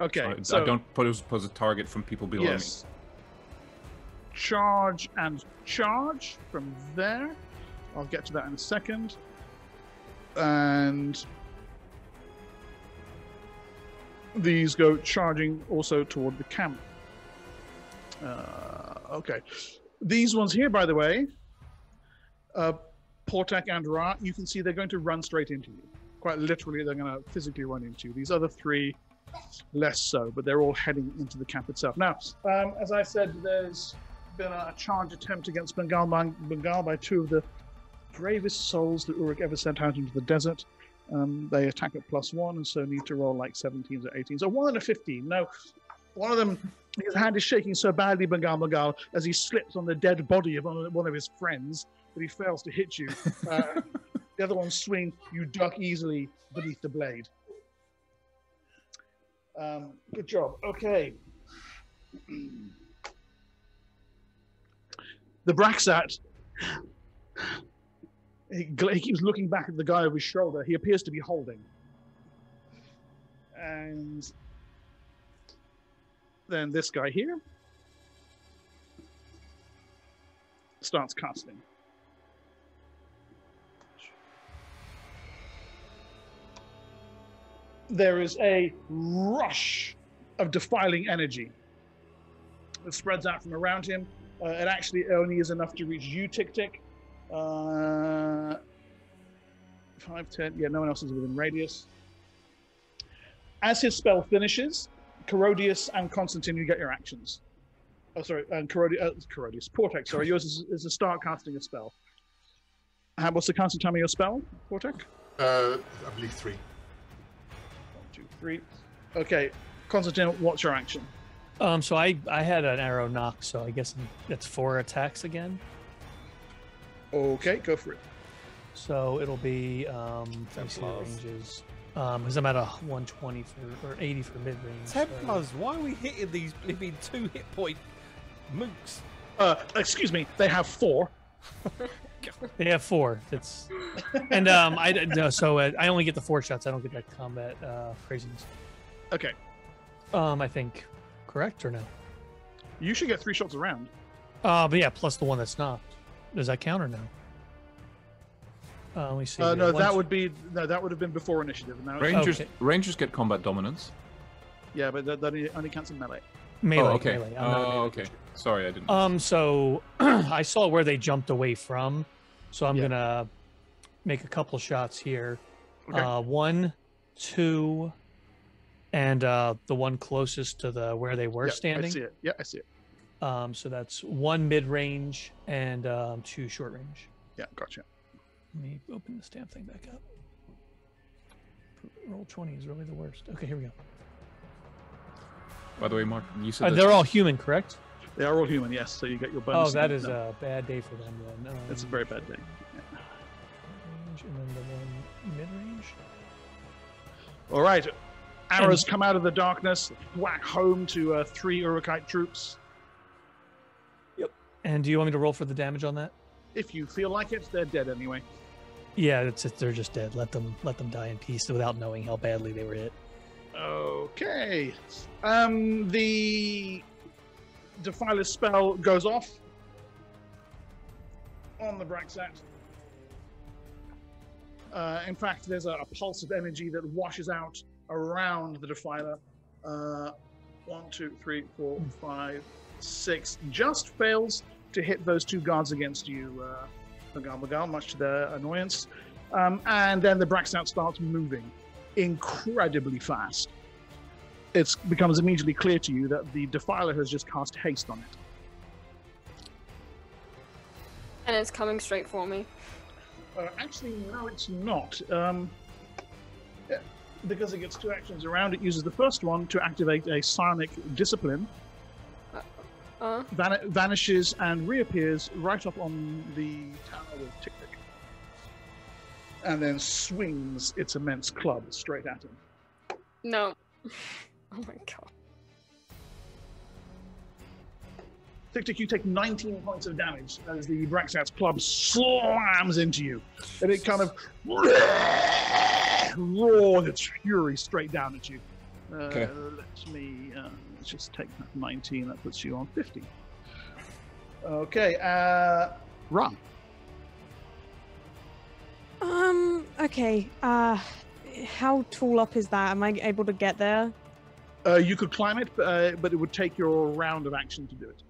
okay, So I, so I don't pose, pose a target from people below yes. Charge and charge from there. I'll get to that in a second. And these go charging also toward the camp. Uh, okay. These ones here, by the way, uh, Portak and Ra, you can see they're going to run straight into you. Quite literally, they're going to physically run into you. These other three, less so, but they're all heading into the camp itself. Now, um, as I said, there's been a charge attempt against Bengal, Bengal by two of the bravest souls that Urik ever sent out into the desert. Um, they attack at plus one, and so need to roll like 17s or 18s. or one and a 15. No, one of them, his hand is shaking so badly, Bengal Bengal, as he slips on the dead body of, one of his friends that he fails to hit you. Uh, the other one swing, you duck easily beneath the blade. Um, good job. Okay. The Braxat, he, he keeps looking back at the guy over his shoulder. He appears to be holding. And then this guy here starts casting. There is a rush of defiling energy that spreads out from around him. Uh, it actually only is enough to reach you, Tick Tick. Uh, 5, 10. Yeah, no one else is within radius. As his spell finishes, Corodius and Constantine, you get your actions. Oh, sorry, and Corodi- uh, Corodius. Portek, sorry, yours is, is to start casting a spell. How, what's the casting time of your spell, Portek? Uh, I believe three. One, two, three. Okay, Constantine, what's your action? Um, so I I had an arrow knock, so I guess that's four attacks again. Okay, go for it. So it'll be um, let me see the Templars. ranges. Um, because I'm at a 120 for or 80 for mid range. Templars, why are we hitting these bleeping two hit point mooks? Uh, excuse me, they have four. They have four. That's and um I no, so uh, I only get the four shots. I don't get that combat uh, craziness. Okay, Um, I think correct or no? you should get three shots around. Uh, but yeah, plus the one that's not. Does that count or no? Uh, let me see. Uh, no, One- that would be no, that would have been before initiative. Now, it's- Rangers Okay. Rangers get combat dominance. yeah, but that, that only- only counts in melee. melee. oh, okay. melee. I'm not a Oh, melee okay. creature. Sorry, I didn't. Um, so I saw where they jumped away from, so I'm Yeah. gonna make a couple shots here. Okay. Uh, one, two, and uh, the one closest to the where they were Yeah, I standing. see it. Yeah, I see it. Um, so that's one mid range and um, two short range. Yeah, gotcha. Let me open the stamp thing back up. Roll20 is really the worst. Okay, here we go. By the way, Mark, you said Uh, they're all human, correct? They are all human, yes. So you get your bonus. Oh, that is them. a bad day for them then. Um, It's a very bad day. range and then the one mid range. All right. Arrows come out of the darkness, whack home to uh, three Urikite troops. Yep. And do you want me to roll for the damage on that? If you feel like it, they're dead anyway. Yeah, it's, it's they're just dead. Let them let them die in peace without knowing how badly they were hit. Okay. Um, the Defiler spell goes off on the Braxat. Uh, in fact, there's a, a pulse of energy that washes out around the Defiler. Uh, one, two, three, four, five, six. Just fails to hit those two guards against you, uh, Magal, much to their annoyance. Um, and then the Braxat starts moving incredibly fast. It becomes immediately clear to you that the Defiler has just cast haste on it. And it's coming straight for me. Uh, actually, no, it's not. Um, yeah, because it gets two actions around, it uses the first one to activate a psionic discipline, Uh, van- vanishes and reappears right up on the tower of Tick Tick, and then swings its immense club straight at him. no. Oh my god. Tick Tick, you take 19 points of damage as the Braxat's club slams into you. And it kind of roars its fury straight down at you. Uh, Okay. Let me uh, let's just take that 19, that puts you on 50. Okay, uh, run. Um. Okay. Uh, how tall up is that? Am I able to get there? Uh, you could climb it, uh, but it would take your round of action to do it.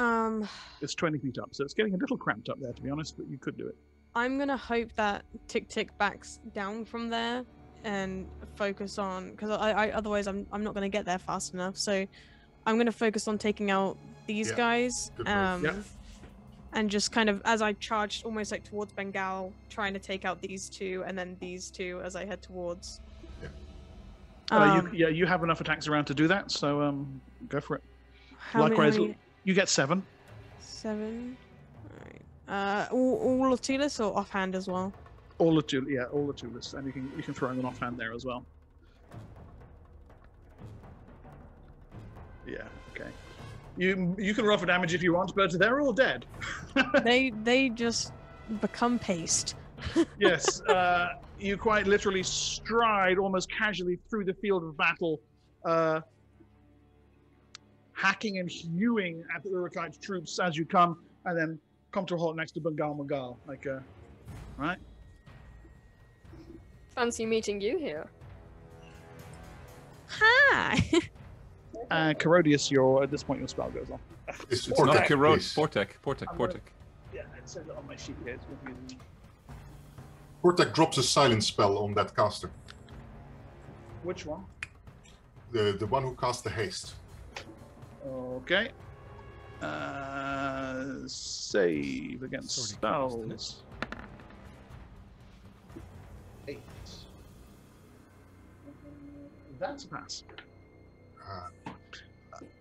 Um. It's 20 feet up, so it's getting a little cramped up there, to be honest, but you could do it. I'm gonna hope that Tick Tick backs down from there and focus on because I, I otherwise I'm I'm not gonna get there fast enough. So I'm gonna focus on taking out these Yeah, guys. good move. Um, Yep. and just kind of as I charged almost like towards Bengal, trying to take out these two and then these two as I head towards. Yeah. Uh, Um, you, yeah, you have enough attacks around to do that, so um, go for it. how many- how likewise, many- You get seven. seven. Uh, all, all Lotulis or offhand as well. All the two, yeah, all the two and you can you can throw in an offhand there as well. Yeah, okay. You you can roll for damage if you want, but they're all dead. they they just become paste. yes, uh, you quite literally stride almost casually through the field of battle, uh, hacking and hewing at the Urikite troops as you come, and then come to a halt next to Bengal Magal. Like, uh, right? Fancy meeting you here. Hi. Uh, Corodius, your at this point your spell goes off. It's, it's It's not attack, Kiro, please. Portek, Portek, Portek. Yeah, it says it on my sheet here. It's confusing me. Portek drops a silence spell on that caster. Which one? The the one who cast the haste. Okay. Uh, save against It's already cast, isn't it? spells. Eight. That's a pass. Ah,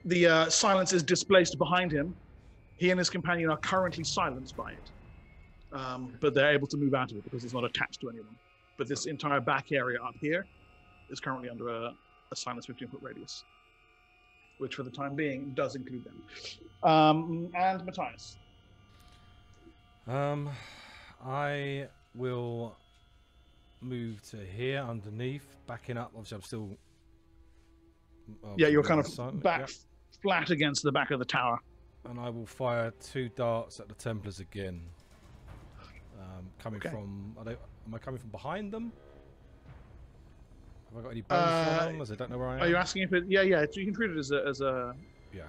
The uh, silence is displaced behind him. He and his companion are currently silenced by it, um, but they're able to move out of it because it's not attached to anyone. But this entire back area up here is currently under a, a silence 15 foot radius, which for the time being does include them. Um, and Matthias. Um, I will move to here underneath, backing up. Obviously, I'm still. well, Yeah, you're kind of silent, back yeah. flat against the back of the tower. and I will fire two darts at the Templars again. Um, coming Okay. from, are they, am I coming from behind them? Have I got any bonus Uh, on them? As don't know where I am. Are you asking if it? Yeah, yeah. You can treat it as a as a Yeah.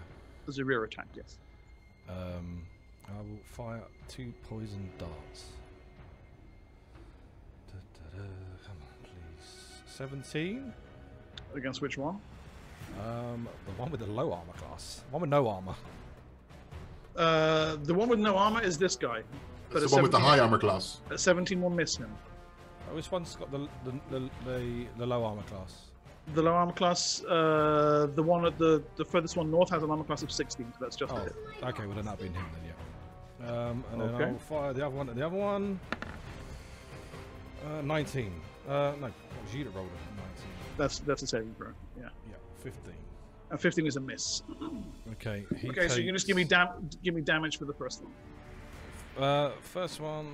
as a rear attack. Yes. Um, I will fire two poison darts. Da, da, da. Come on, please. Seventeen. Against which one? Um, the one with the low armor class. One with no armor. Uh, the one with no armor is this guy. But It's the one with the high armor class. A 17 will miss him. Oh, which one's got the the, the, the, the low armor class? The low armor class, uh, the one at the the furthest one north has an armor class of 16, so that's just Oh, a hit. okay. Well, then that'll be him then. Yeah. Um, and then Okay. I'll fire the other one at the other one. Uh, 19. Uh, no, what was you that rolled it? 19. That's that's a saving throw. Yeah. Yeah, 15. And 15 is a miss. Okay. He Okay, so you can just give me dam- give me damage for the first one. Uh, first one.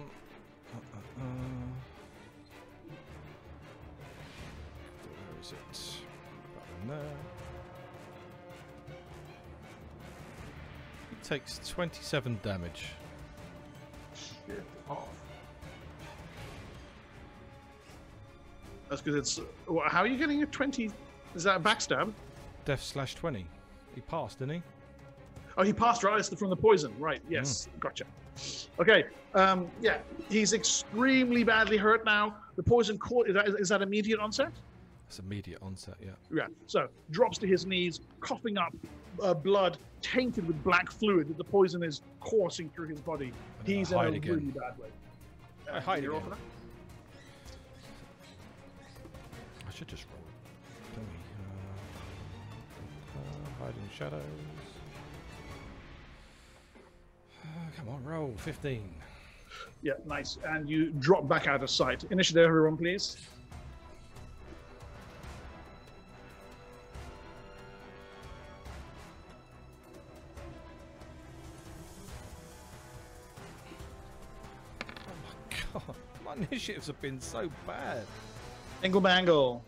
Uh, uh, uh. Where is it? That one there. He takes 27 damage. That's because it's. wha- How are you getting a 20? Is that a backstab? Death slash 20. He passed, didn't he? Oh, he passed right it's from the poison. Right. Yes. Gotcha. Okay. Um, yeah. He's extremely badly hurt now. The poison caught. Is that, is that immediate onset? It's immediate onset, yeah. Yeah. So drops to his knees, coughing up uh, blood tainted with black fluid. That the poison is coursing through his body. And He's I in a again. really bad way. I hide you're all again. for that? I should just roll. Don't? Uh, uh, hide in shadows. Oh, come on, roll. 15. Yeah. Nice. And you drop back out of sight. Initiative, everyone, please. Oh my god, my initiatives have been so bad. Angle bangle.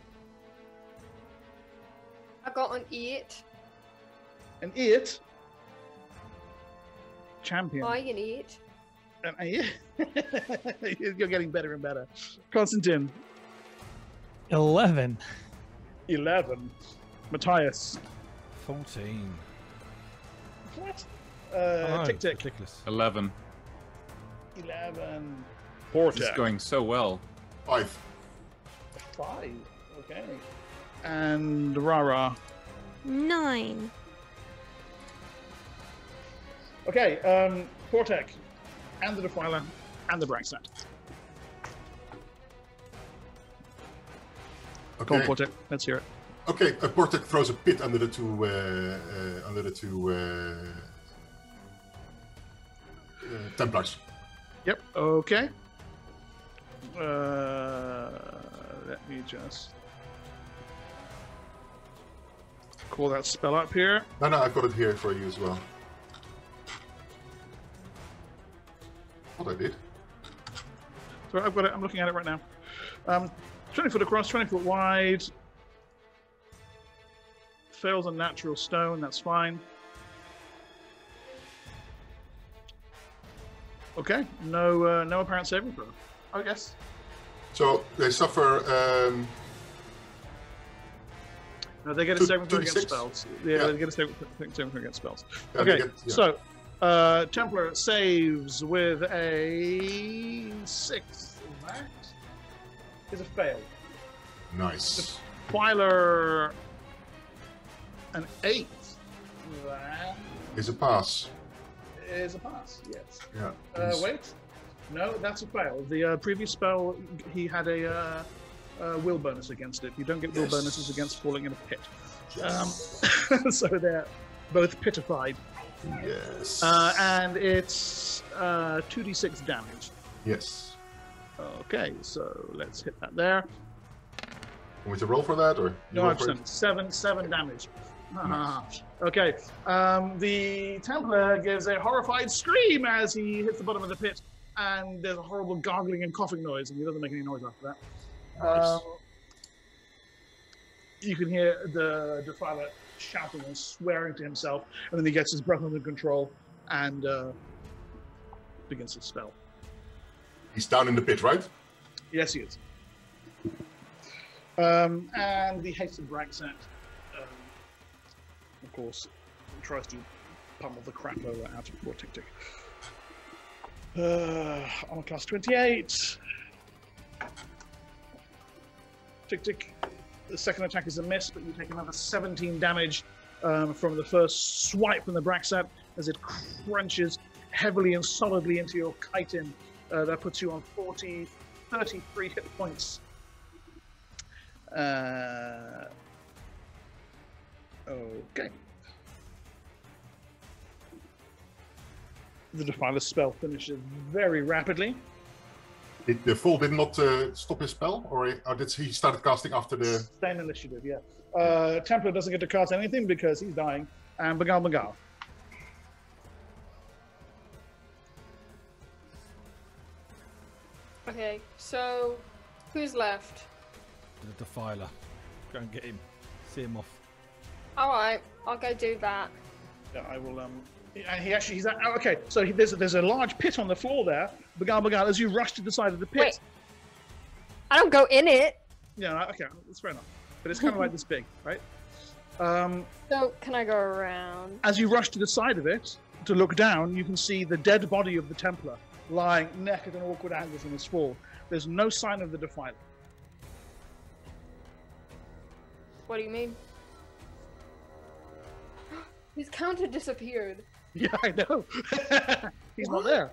I got an eight. An it. Champion. I an eight. And I- You're getting better and better. Constantine, 11. 11. Matthias. 14. What? Oh, Uh, tick tick. clickless. 11. 11. This is going so well. Five. Five. Okay. And Rara. Nine. Okay, um, Portek. And the Defiler. And the Braxat. Go on, Portek. Let's hear it. Okay, uh, Portek throws a pit under the two uh, uh, under the two uh, uh, Templars. Yep. Okay. Uh, let me just call that spell up here. No, no, I've got it here for you as well. What I did? So I've got it. I'm looking at it right now. Um, 20 foot across, 20 foot wide. Fails on natural stone. That's fine. Okay. No, uh, no apparent saving throw. I guess. So they suffer. Um, No, they get a saving throw against six? spells. Yeah, Yeah. they get a saving, saving throw against spells. yeah, Okay, get- yeah. so uh, Templar saves with a six. Is that? Is a fail. nice. Filer an eight. That Is a pass. is a pass. Yes. Yeah. Uh, wait. No, that's a fail. The uh, previous spell, he had a uh, uh, will bonus against it. You don't get will Yes. bonuses against falling in a pit. Yes. Um, so they're both pitified. Yes. Uh, and it's uh, 2d6 damage. yes. Okay, so let's hit that there. Want me to roll for that or? No, I've done seven, seven damage. okay, um, the Templar gives a horrified scream as he hits the bottom of the pit, and there's a horrible gargling and coughing noise, and he doesn't make any noise after that. Nice. Um, you can hear the Defiler shouting and swearing to himself, and then he gets his breath under control and uh, begins to spell. He's down in the pit, right? Yes, he is. Um, and the hasted Braxat, um, of course, tries to pummel the crap load out of poor Tick Tick. Uh, on class 28. Tick Tick, the second attack is a miss, but you take another 17 damage um, from the first swipe from the Braxat as it crunches heavily and solidly into your chitin. Uh, that puts you on 40, 33 hit points. Uh, okay. The Defiler spell finishes very rapidly. Did the fool did not uh, stop his spell, or, or did he started casting after the? Same initiative, yeah. Uh, Templar doesn't get to cast anything because he's dying. And Bagal Bagal. Okay, so who's left? The Defiler. Go and get him. See him off. Alright, I'll go do that. Yeah, I will. Um, and he actually he's at, oh, okay. So he, there's there's a large pit on the floor there. Bagal Bagal, as you rush to the side of the pit. Wait. I don't go in it. Yeah, okay, that's fair enough. But it's kind of like this big, right? Um, So can I go around? as you rush to the side of it to look down, you can see the dead body of the Templar lying neck at an awkward angle from its fall. There's no sign of the Defiler. What do you mean? His counter disappeared. Yeah, I know. He's not there.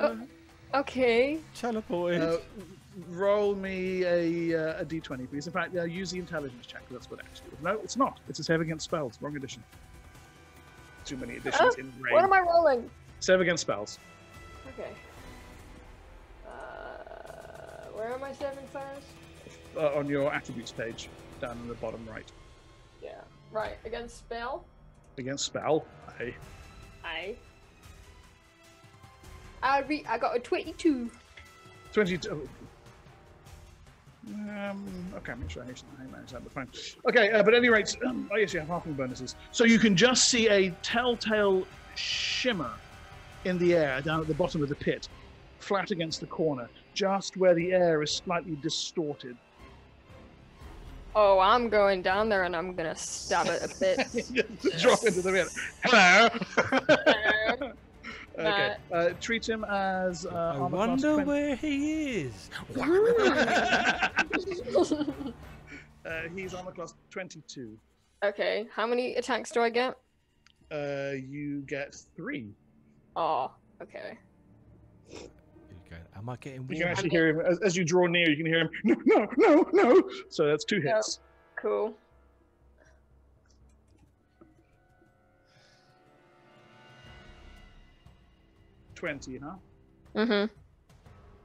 Oh, okay. Teleported. Uh, roll me a, uh, a d20, please. In fact, uh, use the intelligence check. That's what it actually is. No, it's not. It's a save against spells. Wrong edition. Too many editions Oh, in What am I rolling? Save against spells. Okay. Uh, where am I saving first? Uh, on your attributes page, down in the bottom right. Yeah. Right. Against spell. Against spell. I I. I re- I got a twenty-two. 22. Um, okay, I'm not sure I managed that, but fine. Okay, uh, but at any rate, um, oh yes, you have halfling bonuses. So you can just see a telltale shimmer in the air down at the bottom of the pit, flat against the corner, just where the air is slightly distorted. Oh, I'm going down there and I'm gonna stab it a bit. Drop into the pit. Hello. Hello. okay. Uh, treat him as uh, I wonder 20. where he is. uh, he's armor class 22. okay. How many attacks do I get? Uh, you get three. Oh. Okay. Am I getting You can warm? actually hear him as, as you draw near. You can hear him. No, no, no, no. So that's two Yep. hits. Cool. Twenty, huh? Mhm.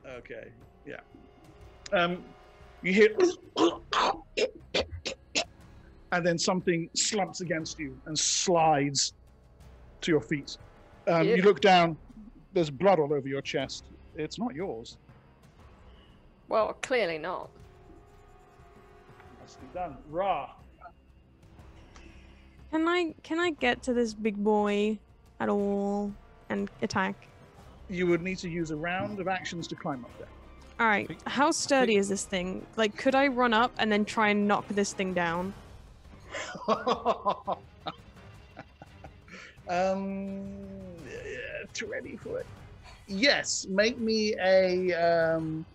Okay. Yeah. Um, you hear, and then something slumps against you and slides to your feet. Um, You look down. There's blood all over your chest. It's not yours. Well, clearly not. Nicely done. Ra. Can I can I get to this big boy at all and attack? You would need to use a round of actions to climb up there. All right. How sturdy is this thing? Like, could I run up and then try and knock this thing down? um, yeah, too ready for it. Yes, make me a um,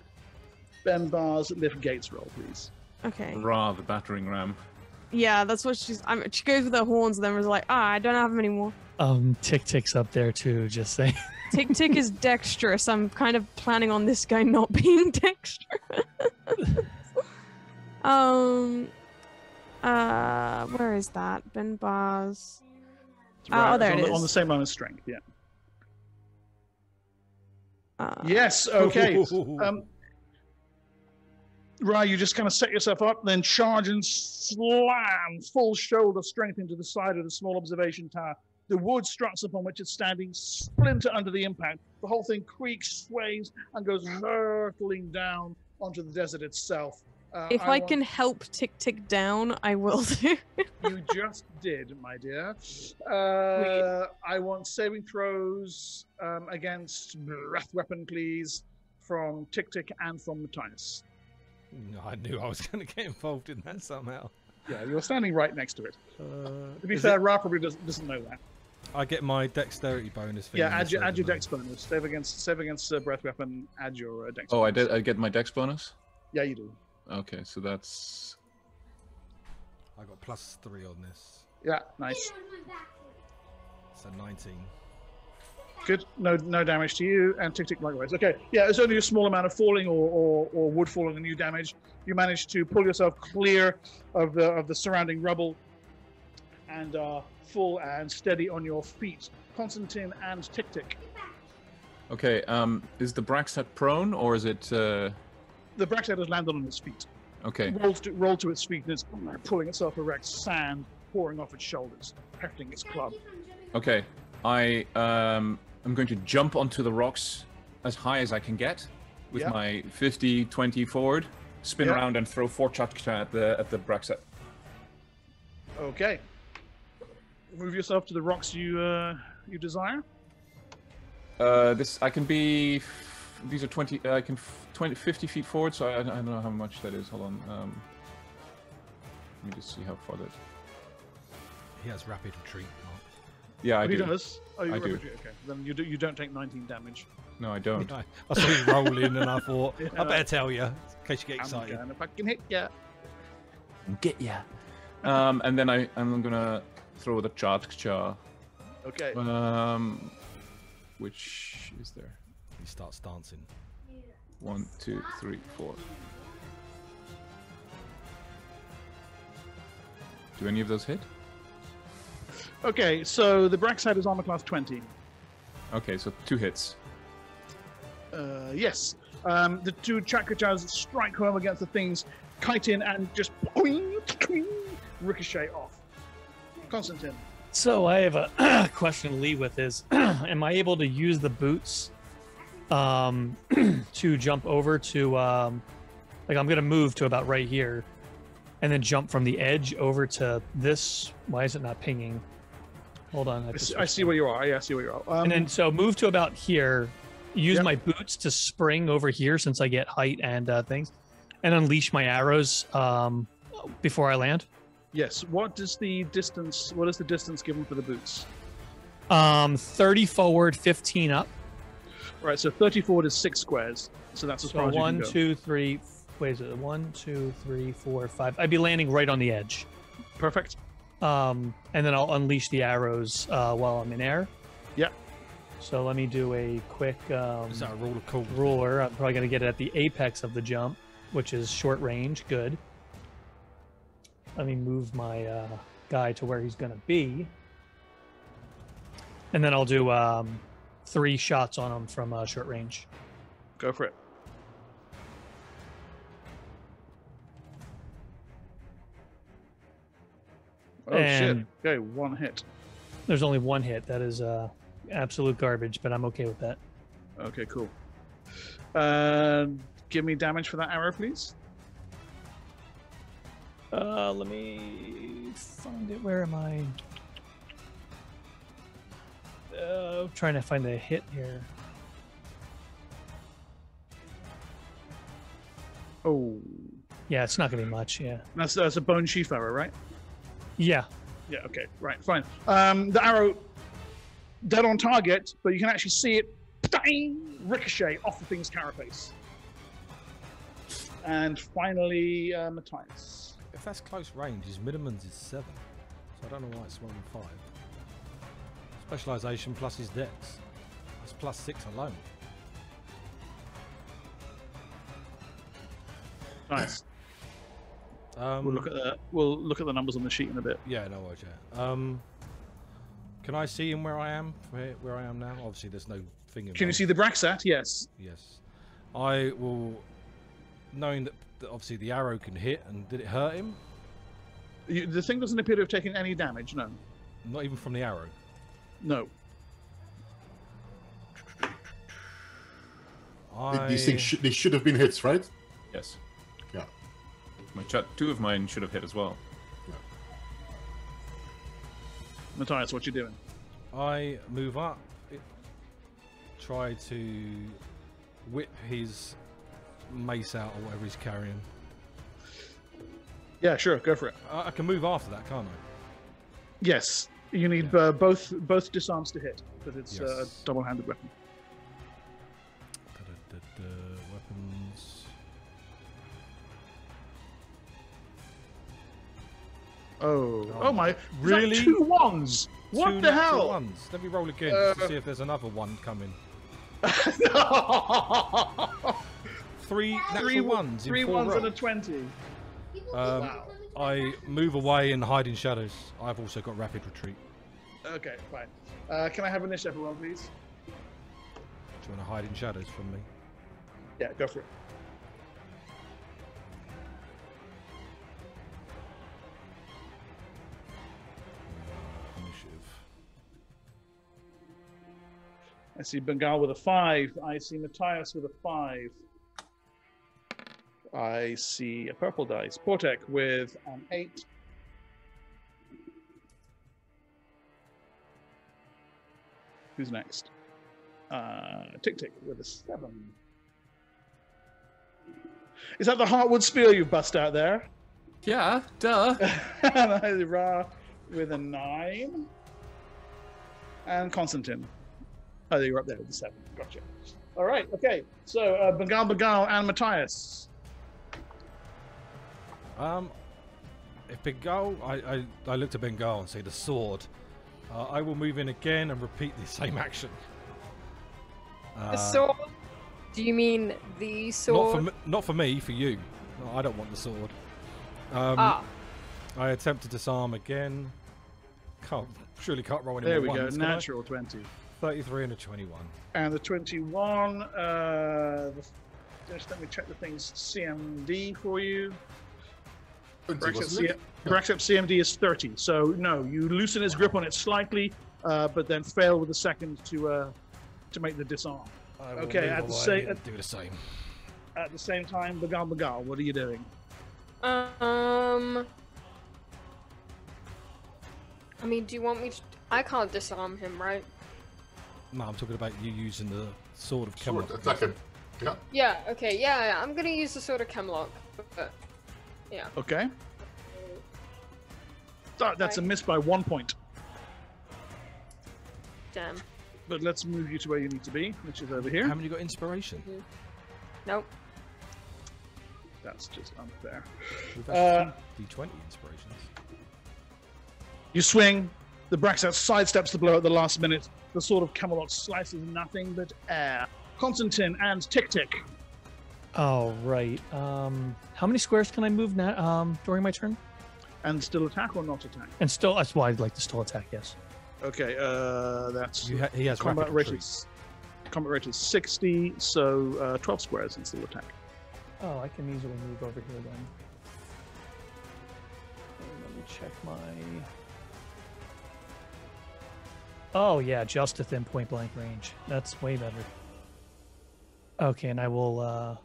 Ben Bar's lift gates roll, please. Okay. Ra, the battering ram. Yeah, that's what she's. I'm, she goes with her horns, and then was like, ah, I don't have them anymore. Um, Tick Tick's up there too. Just saying. Tick Tick is dexterous. I'm kind of planning on this guy not being dexterous. um. Uh, where is that? Bend Bars. It's Oh, there it's it on, The, on the same line as strength, yeah. Uh, Yes, okay. um, Ra, you just kind of set yourself up, then charge and slam full shoulder strength into the side of the small observation tower. The wood struts upon which it's standing splinter under the impact. The whole thing creaks, sways, and goes hurtling down onto the desert itself. Uh, If I, want- can help Tick Tick down, I will do. You just did, my dear. Uh, I want saving throws um, against breath weapon, please, from Tick Tick and from Matthias. No, I knew I was going to get involved in that somehow. Yeah, you're standing right next to it. Uh, To be fair, it- Ra probably doesn't, doesn't know that. I get my dexterity bonus. thing Yeah, add this your, add your dex bonus. Save against save against uh, breath weapon. Add your uh, dex. Oh, I did. I get my dex bonus. Yeah, you do. Okay, so that's I got plus three on this, Yeah, nice. so 19. Good. No, no damage to you, and tick tick likewise. Okay. Yeah, it's only a small amount of falling or, or, or wood falling and you damage. You manage to pull yourself clear of the of the surrounding rubble, and are full and steady on your feet. Constantine and Tick Tick. Okay, um, is the Braxat prone or is it? Uh... The Braxat has landed on its feet. Okay. Rolls to, rolled to its feet and is pulling itself erect, sand pouring off its shoulders, hefting its club. Okay. I um, I'm going to jump onto the rocks as high as I can get with Yeah. my 50, 20 forward, spin Yeah. around and throw four chatkcha at the at the Braxat. Okay. Move yourself to the rocks you uh, you desire. Uh, this I can be. These are 20. Uh, I can f- 20, 50 feet forward. So I, I don't know how much that is. Hold on. Um, let me just see how far that. He has rapid retreat. Mark. Yeah, I he do. does. Oh, you I do. Okay, then you do, you don't take 19 damage. No, I don't. I, I saw you rolling and I thought, I better tell you, in case you get I'm excited. gonna fucking hit ya. Get ya. Um, and then I I'm gonna throw the chatkcha. Okay. Um, which is there? He starts dancing. One, two, three, four. Do any of those hit? Okay, so the Braxat is armor class 20. Okay, so two hits. Uh, yes. Um, the two chatkchas strike home against the things, chitin, and just boing, twing, ricochet off. Constantine. So I have a question to leave with is am I able to use the boots um to jump over to um like I'm gonna move to about right here and then jump from the edge over to this why is it not pinging? Hold on. I to see, I see where you are. Yeah, I see where you are. Um, and then so move to about here use Yep. my boots to spring over here since i get height and uh, things and unleash my arrows um, before i land yes. What is the distance? What is the distance given for the boots? um, 30 forward 15 up Right. So 30 forward is six squares. So that's as so far as one you can go. two three wait is it one two three four five i'd be landing right on the edge Perfect. um, and then i'll unleash the arrows uh, while i'm in air Yeah. so let me do a quick um, Is that a rule of cool? ruler. I'm probably going to get it at the apex of the jump, which is short range. Good. Let me move my uh, guy to where he's going to be. And then I'll do um, three shots on him from uh, short range. Go for it. Oh And- shit. Okay, one hit. There's only one hit. That is uh, absolute garbage, but I'm okay with that. Okay, cool. Uh, give me damage for that arrow, please. Uh, let me find it. Where am I? Uh, trying to find the hit here. Oh, Yeah, it's not going to be much. Yeah. that's that's a bone sheath arrow, right? Yeah. Yeah. Okay. Right. Fine. Um, the arrow dead on target, but you can actually see it ricochet off the thing's carapace. And finally, uh, Matthias. That's close range, his minimum is seven. So I don't know why it's one and five. Specialization plus his dex. That's plus six alone. Nice. Um, We'll look at the we'll look at the numbers on the sheet in a bit. Yeah, no worries. Yeah. Um, can I see him where I am? Where, where I am now? Obviously, there's no thing. Can you see the Braxat? Yes. Yes. I will, knowing that obviously the arrow can hit, and did it hurt him? You, the thing doesn't appear to have taken any damage. No. Not even from the arrow. No. I, These things sh- they should have been hits, right? Yes. Yeah. My ch- two of mine should have hit as well. Matthias, what you doing? I move up, try to whip his mace out or whatever he's carrying. Yeah, sure. Go for it. I, I can move after that, can't I? Yes. You need uh, both both disarms to hit, because it's uh, Yes. a double-handed weapon. Da-da-da-da, Weapons. Oh, Oh, oh my! really? Two ones. What Two the hell? Ones. Let me roll again just to Uh, see if there's another one coming. three Three natural ones in Three four ones and a twenty. Um, Wow. I move away and hide in shadows. I've also got rapid retreat. Okay, fine. Uh, can I have initiative roll, please? Do you want to hide in shadows from me? Yeah, go for it. Initiative. I see Bengal with a five. I see Matthias with a five. I see a purple dice. Portek with an eight. Who's next? Uh, Tick Tick with a seven. Is that the Heartwood Spear you've bust out there? Yeah, duh. and Ra with a nine. And Constantine. Oh, you're up there with the seven. Gotcha. All right. Okay. So uh, Bengal, Bengal, and Matthias. Um, if Bengal, I, I, I look to Bengal and say the sword. Uh, I will move in again and repeat the same action. The Uh, sword? Do you mean the sword? Not for, me, not for me, for you. No, I don't want the sword. Um, ah, I attempt to disarm again. Can't surely can't roll any There we more go. ones, can I? Natural 20. 33 and a 21. And the 21. Uh, the, just let me check the things. CMD for you. 20, Braxat, wasn't it? C- Braxat CMD is 30. So, no, you loosen his grip on it slightly, uh, but then fail with the second to uh, to make the disarm. I Okay, at the same- and do the same. At the same time, Bagal Bagal, what are you doing? um. I mean, do you want me to? I can't disarm him, right? No, I'm talking about you using the sword of Sword, Camelot. attack him. Yeah. Yeah. Okay. Yeah. yeah I'm gonna use the sword of Camelot. But, yeah. Okay. That- that's a miss by one point. Damn. But let's move you to where you need to be, which is over here. Haven't you got inspiration? Nope. That's just unfair. We've Uh, D20 inspirations. You swing. The Braxat sidesteps the blow at the last minute. The sword of Camelot slices nothing but air. Constantine and Tick Tick. All right. Um, how many squares can I move now um, during my turn? And still attack or not attack? And still, that's why I'd like to still attack. Yes. Okay, uh, that's You ha- he has combat rapid rate is combat rate is 60, so uh, 12 squares and still attack. Oh, I can easily move over here then. Okay, let me check my. Oh yeah, just within point blank range. That's way better. Okay, and I will uh,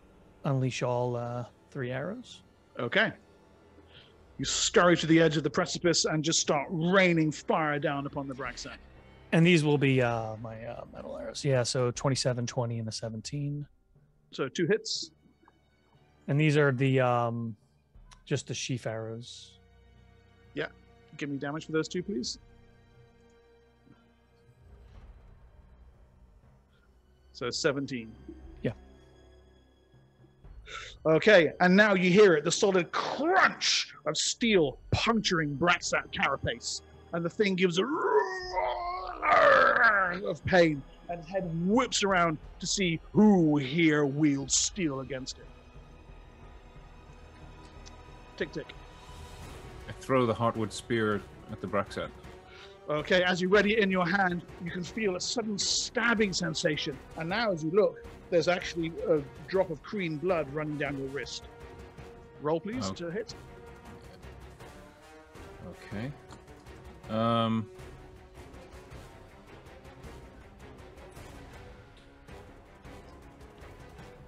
unleash all uh, three arrows. Okay. You scurry to the edge of the precipice and just start raining fire down upon the Braxat. And these will be uh, my uh, metal arrows. Yeah, so 27, 20, and a 17. So two hits. And these are the um, just the sheaf arrows. Yeah. Give me damage for those two, please. So 17. Okay, and now you hear it the solid crunch of steel puncturing Braxat carapace. And the thing gives a roar of pain, and its head whips around to see who here wields steel against it. Tick tick. I throw the Heartwood spear at the Braxat. Okay, as you ready it in your hand, you can feel a sudden stabbing sensation. And now, as you look, there's actually a drop of green blood running down your wrist. Roll, please, Oh. to hit. Okay. Um.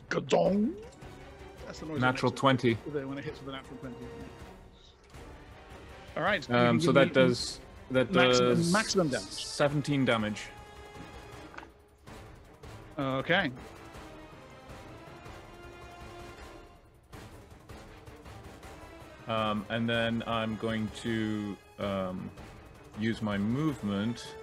Gadong! That's the noise. Natural 20. When it hits with a natural 20. All right. Um, so that does that maximum- does maximum damage. 17 damage. Okay. Um, and then I'm going to um, use my movement.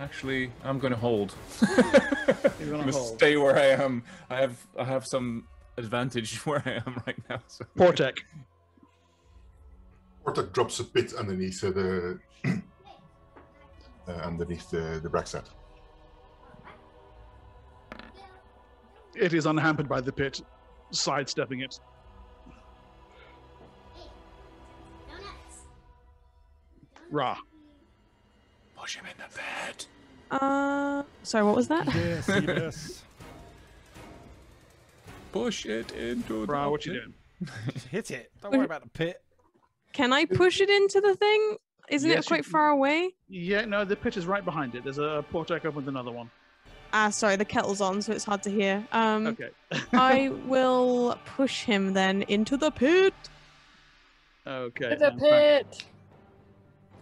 Actually, I'm going to hold. You're I'm gonna gonna hold. stay where I am. I have I have some advantage where I am right now. So. Portek. Portek drops a pit underneath uh, the uh, underneath the the Braxat. It is unhampered by the pit, sidestepping it. Ra. Push him in the bed. Uh, sorry, what was that? Yes, yes. Push it into Ra, the what you pit. doing? Hit it. Don't worry about the pit. Can I push it into the thing? Isn't Yes, it quite can. far away? Yeah, no, the pit is right behind it. There's a Portek up with another one. Ah, sorry, the kettle's on, so it's hard to hear. Um, Okay. I will push him then into the pit. okay. To the and thank- pit.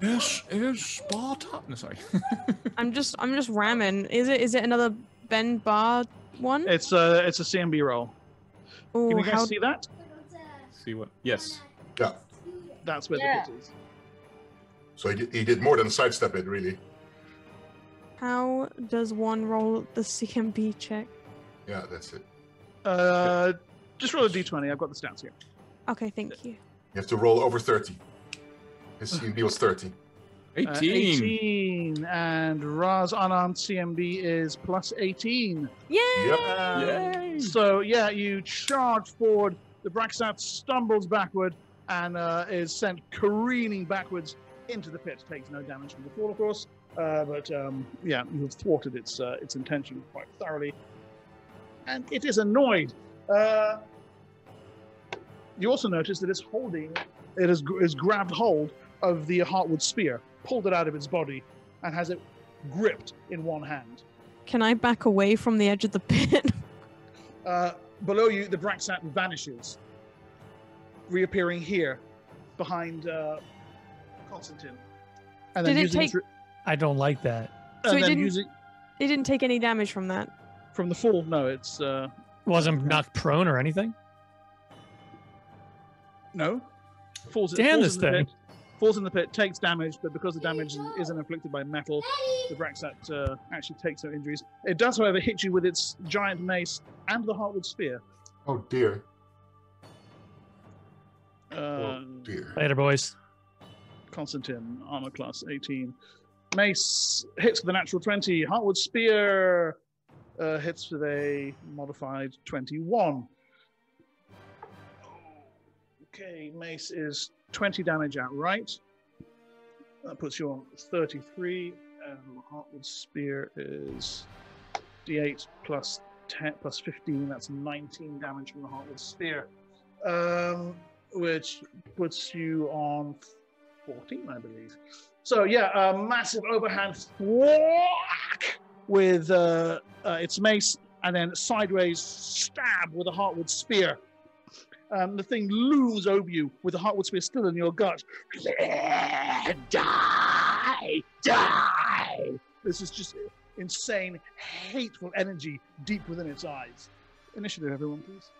Yes, is Sparta. No, sorry. I'm just, I'm just ramming. Is it, is it another Bend Bar one? It's a it's a CMB roll. Ooh, Can you guys how, see that? See what? Yes. Yeah. That's where Yeah. the pit is. So he did, he did more than sidestep it, really. How does one roll the CMB check? Yeah, that's it. Uh, just roll a d20. I've got the stats here. Okay, thank you. You have to roll over 30. His CMB was 30. Uh, 18. 18. And Ra's unarmed CMB is plus 18. Yeah. Um, Yay. So yeah, you charge forward. The Braxat stumbles backward and uh, is sent careening backwards into the pit. Takes no damage from the fall, of course, uh, but um, yeah, you have thwarted its uh, its intention quite thoroughly, and it is annoyed. Uh, you also notice that it's holding, it has, gr- has grabbed hold of the Heartwood spear, pulled it out of its body, and has it gripped in one hand. Can I back away from the edge of the pit? Uh, below you, the Braxat vanishes, reappearing here behind uh, Constantine. And Did it using take- re- I don't like that. So and it didn't- using it didn't take any damage from that. from the fall. No, it's uh, Wasn't knocked prone or anything. no. Falls, Damn falls this in the thing. Pit, falls in the pit, takes damage, but because the damage isn't inflicted by metal, the Braxat uh, actually takes no injuries. It does, however, hit you with its giant mace and the Heartwood spear. Oh dear. Uh, Oh dear. Later, boys. Constantine, armor class 18. Mace hits with a natural 20. Heartwood Spear uh, hits with a modified 21. Okay, Mace is 20 damage outright. That puts you on 33. And Heartwood Spear is d8 plus 10 plus 15. That's 19 damage from the Heartwood Spear. Um, which puts you on 14, I believe. So yeah, a massive overhand whack with uh, uh, its mace, and then sideways stab with a heartwood spear. Um, the thing looms over you with the heartwood spear still in your gut. Die, die. This is just insane, hateful energy deep within its eyes. Initiative, everyone, please.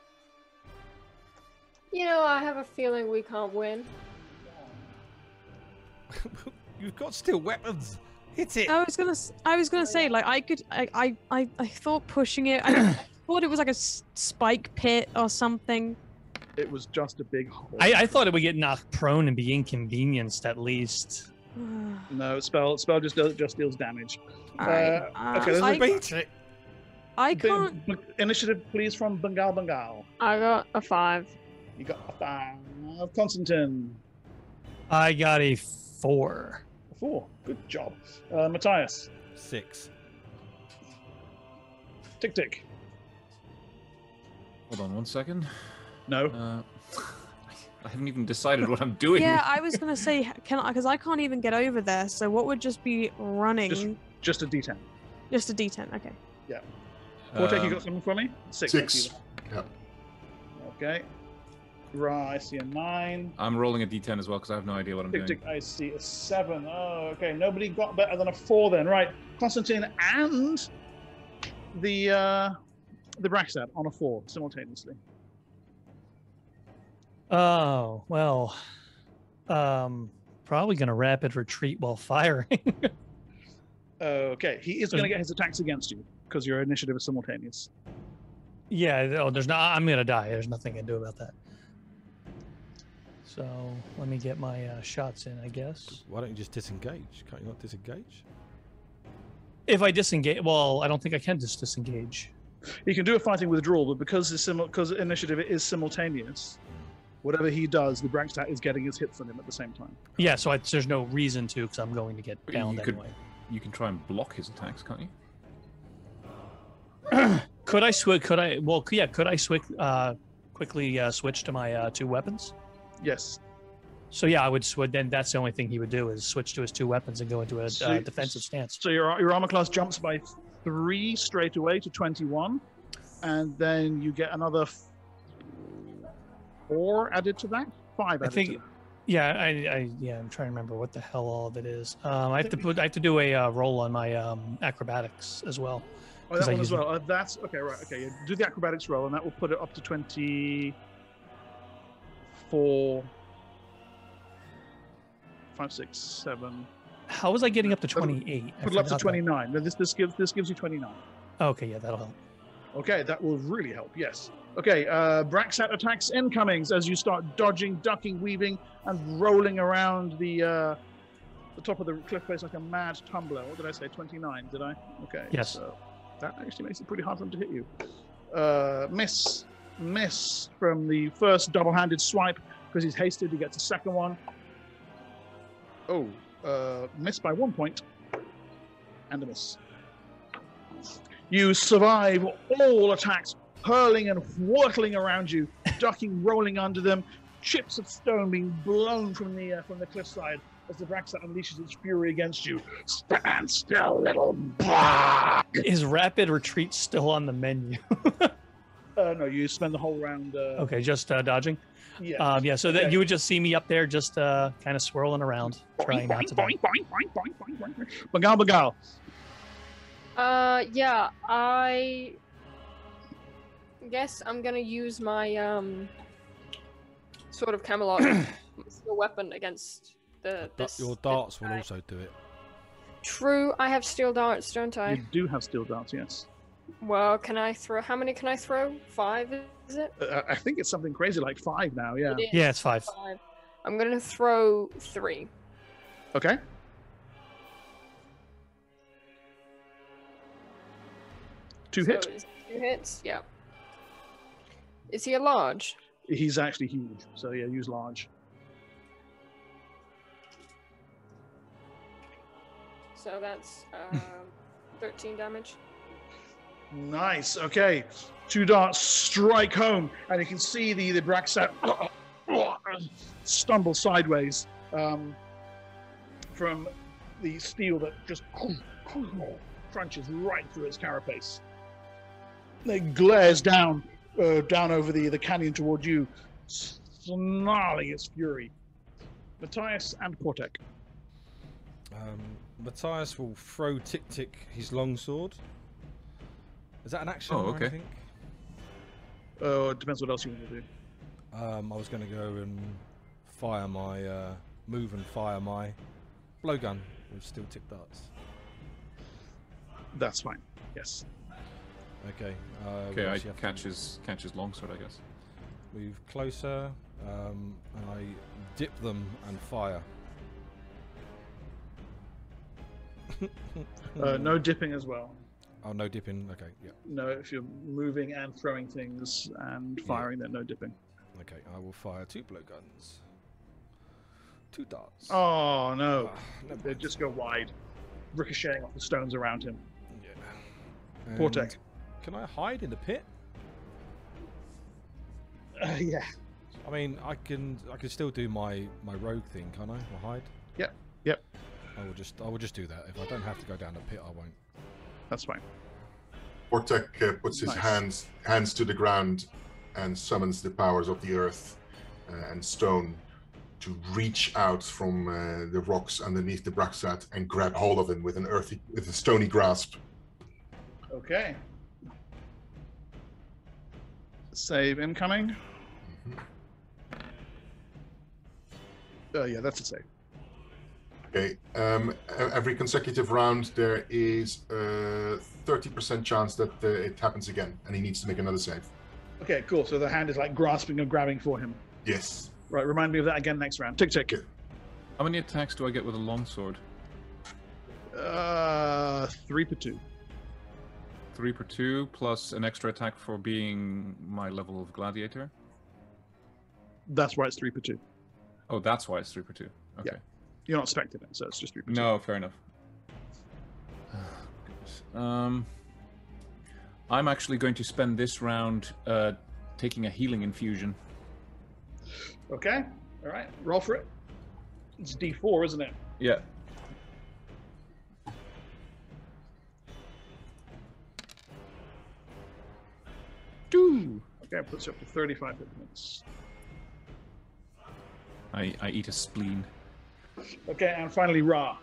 You know, I have a feeling we can't win. You've got steel weapons. Hit it. I was gonna, s- I was gonna say like I could, I, I, I, I thought pushing it. I thought it was like a s- spike pit or something. It was just a big hole. I, I thought it would get knocked prone and be inconvenienced at least. No, spell spell just does, just deals damage. All right. Uh, uh, okay, there's a I, Beat it. I B- can't. b- initiative, please, from Bengal Bengal. I got a five. You got a five. Constantine, I got a four. A four. Good job. Uh, Matthias, Six. tick tick. Hold on one second. No. Uh, I haven't even decided what I'm doing. Yeah, I was gonna say can I because I can't even get over there. So what would just be running? Just- Just a D10. Just a D10. Okay. Portek, you Um, got something for me? Six. Six. Yeah. Okay. Ra, I see a nine. I'm rolling a d10 as well because I have no idea what I'm Tick doing. tick, I see a seven. Oh, okay. Nobody got better than a four then. Right. Constantine and the uh, the Braxat on a four simultaneously. Oh well, um, probably gonna rapid retreat while firing. Okay. He is going to get his attacks against you because your initiative is simultaneous. Yeah. Oh, there's not. I'm gonna die. There's nothing I can do about that. So let me get my uh, shots in, I guess. Why don't you just disengage? Can't you not disengage? If I disengage, well, I don't think I can just disengage. He can do a fighting withdrawal, but because it's simul- because initiative is simultaneous, whatever he does, the Braxat is getting his hits on him at the same time. Yeah. So I, there's no reason to, because I'm going to get But you downed could- anyway. You can try and block his attacks, can't you? Could I switch? Could I? Well, yeah. Could I switch? Uh, quickly uh, switch to my uh, two weapons. Yes. So yeah, I would switch. Then that's the only thing he would do is switch to his two weapons and go into a So- uh, defensive stance. So your your armor class jumps by three straight away to twenty-one, and then you get another f- four added to that. Five I added think- to. Yeah, I, I yeah, I'm trying to remember what the hell all of it is. Um, I have to put, I have to do a uh, roll on my um, acrobatics as well. Oh, 'cause that I one as use well. Uh, that's okay. Right. Okay. yeah, Do the acrobatics roll, and that will put it up to twenty-four, five, six, seven. How was I getting up to 28? Put it up to twenty-nine. Now This this gives this gives you twenty-nine. Okay, yeah, that'll help. Okay, that will really help. Yes. Okay, uh, Braxat attacks incomings as you start dodging, ducking, weaving, and rolling around the uh, the top of the cliff face like a mad tumbler. What did I say? Twenty-nine? Did I? Okay. Yes. So that actually makes it pretty hard for him to hit you. Uh, miss, miss from the first double-handed swipe because he's hasted. He gets a second one. Oh, uh, miss by one point, and a miss. You survive all attacks, hurling and whirling around you, ducking, rolling under them, chips of stone being blown from the uh, from the cliffside as the Braxat unleashes its fury against you. Stand still, little bug! Is rapid retreat still on the menu? Uh, no, you spend the whole round. Uh, okay, just uh, dodging. Yeah. Um, yeah, so that Okay. you would just see me up there, just uh, kind of swirling around, trying not to die. boing, boing, boing, boing, boing, boing, boing. Bagal, bagal. Uh, yeah, I guess I'm gonna use my um sword of Camelot steel weapon against the this. Your this darts will also do it. True, I have steel darts, don't I? You do have steel darts, yes. Well, can I throw? How many can I throw? Five, is it? Uh, I think it's something crazy like five now. Yeah. It is Yeah, it's five. five. I'm gonna throw three. Okay. Two So hit. it's Two hits. Yeah. Is he a large? He's actually huge, so yeah, use large. So that's um, 13 damage. Nice. Okay. Two darts strike home, and you can see the the Braxat stumble sideways um, from the steel that just crunches right through its carapace. It glares down, uh, down over the, the canyon toward you, snarling its fury. Matthias and Portek. Um, Matthias will throw Tick Tick his longsword. Is that an action? Oh, or okay. anything? Uh, it depends what else you want to do. Um, I was going to go and fire my uh, move and fire my blowgun with steel tip darts. That's fine. Yes. Okay. Uh, Okay, we I actually have to catch his catch his longsword, I guess. Move closer, um, and I dip them and fire. Uh, no dipping as well. Oh, no dipping. Okay, yeah. No, if you're moving and throwing things and firing, then no dipping. Okay, I will fire two blowguns. Two darts. Oh no, Ah, never they just go wide, ricocheting off the stones around him. Yeah. Portek. Can I hide in the pit? Uh, yeah. I mean, I can. I can still do my my rogue thing, can't I? Or hide. Yep. Yep. I will just. I will just do that. If I don't have to go down the pit, I won't. That's fine. Portek uh, puts his Nice. hands hands to the ground and summons the powers of the earth uh, and stone to reach out from uh, the rocks underneath the Braxat and grab hold of him with an earthy, with a stony grasp. Okay. Save incoming. Uh, yeah, that's a save. Okay. Um, every consecutive round, there is a 30% chance that uh, it happens again, and he needs to make another save. Okay, cool. So the hand is like grasping and grabbing for him. Yes. Right, remind me of that again next round. Tick tick. How many attacks do I get with a longsword? Uh, three per two. Three per two, plus an extra attack for being my level of gladiator. That's why it's three per two. Oh, that's why it's three per two. Okay. You're not expecting it, so it's just three. No, fair enough. Um, I'm actually going to spend this round uh, taking a healing infusion. Okay. All right. Roll for it. It's D4, isn't it? Yeah. Two. Okay, puts you up to 35 hit points. I, I eat a spleen. Okay, and finally Ra.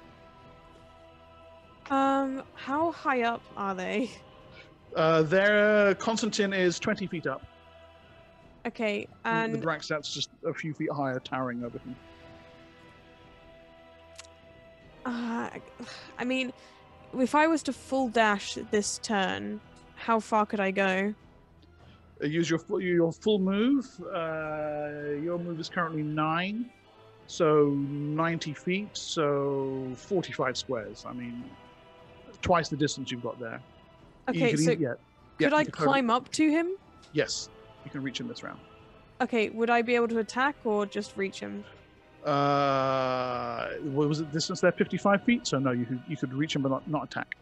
Um, how high up are they? Uh, their Constantine is 20 feet up. Okay, and. the Braxat's just a few feet higher, towering over him. uh, I mean, if I was to full dash this turn, how far could I go? Uh, use your full, your full move. Uh, your move is currently nine, so 90 feet, so 45 squares. I mean, twice the distance you've got there. Okay, can so yeah, could yeah, I you can totally- climb up to him? Yes, you can reach him this round. Okay, would I be able to attack or just reach him? Uh, what was it distance there? 55 feet. So no, you could you could reach him but not, not attack.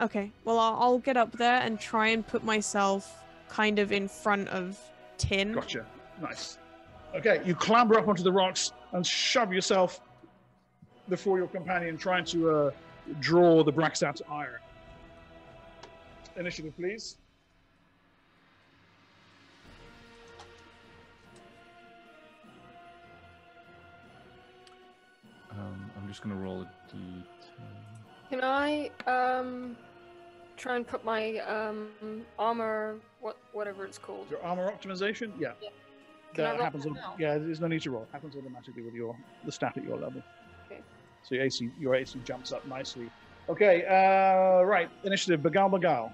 Okay, well, I'll, I'll get up there and try and put myself kind of in front of Tin. Gotcha. Nice. Okay, you clamber up onto the rocks and shove yourself before your companion, trying to uh, draw the Braxat iron. Initiative, please. Um, I'm just gonna roll a d10. Can I um try and put my um armor what whatever it's called? Your armor optimization, yeah. Yeah. Can I That happens. that yeah, there's no need to roll. It happens automatically with your the stat at your level. Okay. So your AC your AC jumps up nicely. Okay, uh, right. Initiative. Bagal Bagal.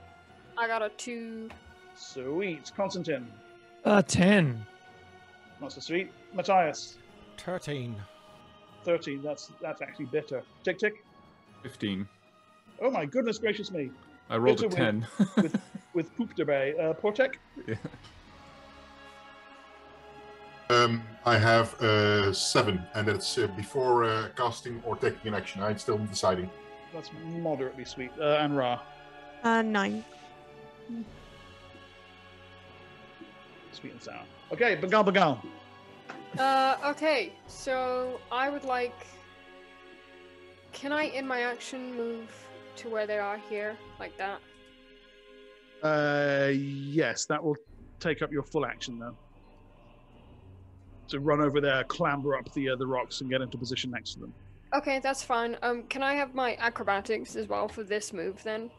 I got a two. Sweet. Constantine. Uh, 10. Not so sweet. Matthias. 13. 13. That's that's actually better. Tick tick. 15. Oh my goodness gracious me. I rolled a Bitter 10. with with poop debay. Uh, Portek. Yeah. Um, I have uh, seven, and that's uh, before uh, casting or taking an action. I'm still deciding. That's moderately sweet. Uh, and Ra. Uh, nine. Sweet and sour. Okay, Bagal Bagal. Uh okay, so I would like can I in my action move to where they are here? Like that? Uh, yes, that will take up your full action though. To run over there, clamber up the uh, the rocks, and get into position next to them. Okay, that's fine. Um can I have my acrobatics as well for this move then?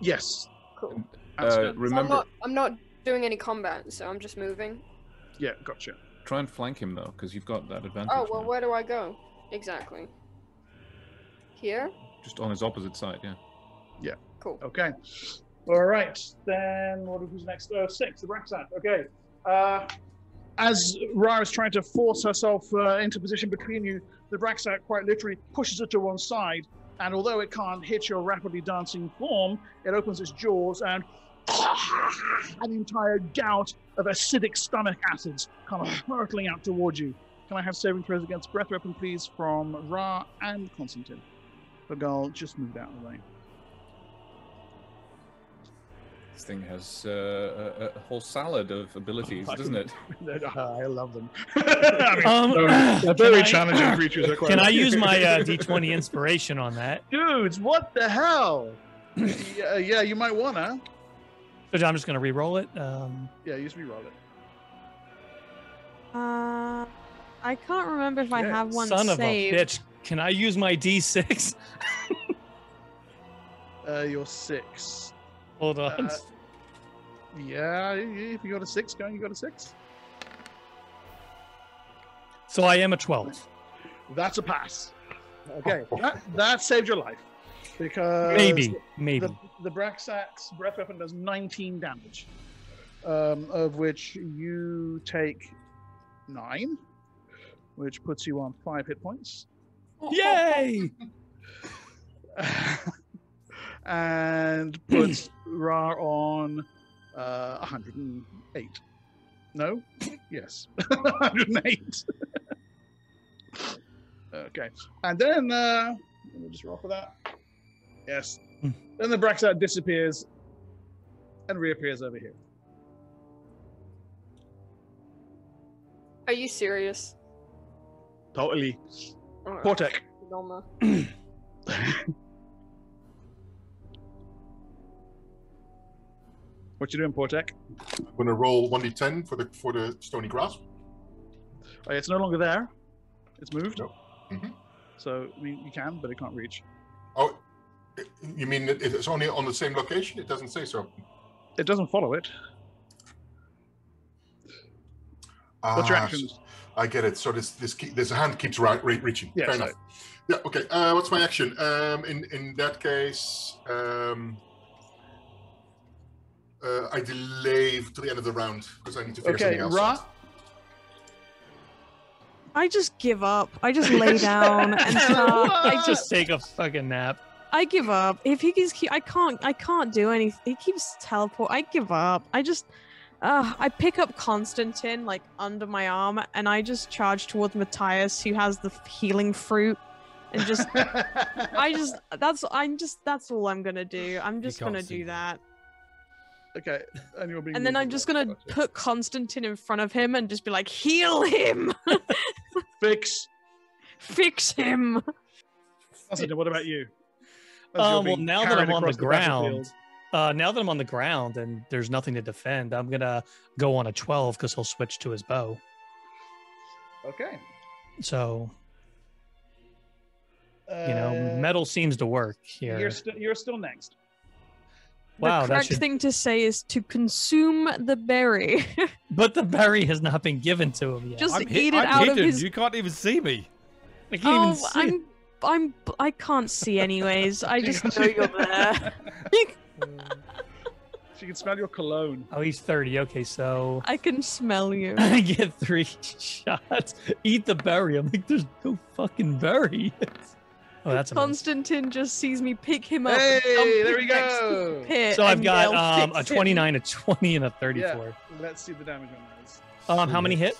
Yes. Cool. uh, Outstanding. So I'm remember, not I'm not doing any combat, so I'm just moving. Yeah, gotcha. try and flank him though, because you've got that advantage. Oh well now. where do I go? Exactly. Here? Just on his opposite side, yeah. yeah. Cool. Okay. All right. Then what? Who's next? Uh, six. The Braxat. Okay. Uh, as Ra is trying to force herself uh, into position between you, the Braxat quite literally pushes her to one side, and although it can't hit your rapidly dancing form, it opens its jaws and an entire gout of acidic stomach acids come hurtling out towards you. Can I have saving throws against breath weapon, please, from Ra and Constantine? Bagal, just moved out of the way. This thing has uh, a, a whole salad of abilities, doesn't it? I love them. I mean, Um, they're can very I- challenging creatures. they're quite- Can I use my uh, D20 inspiration on that? Dudes, what the hell? yeah, yeah, you might wanna. So I'm just going to re-roll it. Um, Yeah, use reroll it. Uh, I can't remember if I have one son saved. of a bitch. Can I use my D6? Uh, you're six. Hold on. Uh, Yeah, if you got a six going, you got a six. so I am a 12. That's a pass. Okay, that, that saved your life because Maybe, maybe. the, the Braxat's breath weapon does 19 damage, um, of which you take nine, which puts you on five hit points, Yay! and puts Ra on uh, 108. No? Yes. 108. okay. And then, uh, let me just roll for that. Yes. Hmm. then the Braxat disappears and reappears over here. Are you serious? Totally. Alright, Portek. What you doing, Portek? I'm gonna roll 1d10 for the for the stony grasp. Oh, it's no longer there. It's moved. No. Mhm. So I mean, you can, but it can't reach. Oh, you mean it's only on the same location? It doesn't say so. It doesn't follow it. What's your Ah, actions? I get it. So this this this hand keeps right, re- reaching. Yes, Fair enough. Yeah. Okay. Uh, what's my action? Um, in in that case, um, uh, I delay to the end of the round because I need to figure Okay, something else. Ra. out. I just give up. I just lay down and start. I just Just take a fucking nap. I give up. If he keeps, I can't. I can't do anything. He keeps teleport. I give up. I just, uh, I pick up Constantine like under my arm, and I just charge towards Matthias, who has the healing fruit, and just, I just, that's, I'm just, that's all I'm gonna do. I'm just gonna do that. That, okay, and you're being. and then I'm just gonna. Gotcha. put Constantine in front of him and just be like, heal him, fix. fix him. Constantine, what about you? As Um, well, now that I'm on the across battlefield. ground, uh, now that I'm on the ground and there's nothing to defend, I'm gonna go on a 12 because he'll switch to his bow. Okay. So you know, Uh, metal seems to work here. You're still you're still next. Wow, the that correct should- thing to say is to consume the berry. But the berry has not been given to him yet. Just I'm, hi- eat it I'm out of his. You can't even see me. I can't even Oh, see. I'm, I'm, I can't see anyways. I just know you're there. She can smell your cologne. Oh, he's 30. Okay, so I can smell you. I get three shots. Eat the berry. I'm like, there's no fucking berry. Oh, that's amazing. Constantine just sees me pick him up. Hey, there we next to the go. pit So I've got um, a "Fix him." 29, a 20, and a 34. Yeah. Let's see the damage on those. Um, how many hit?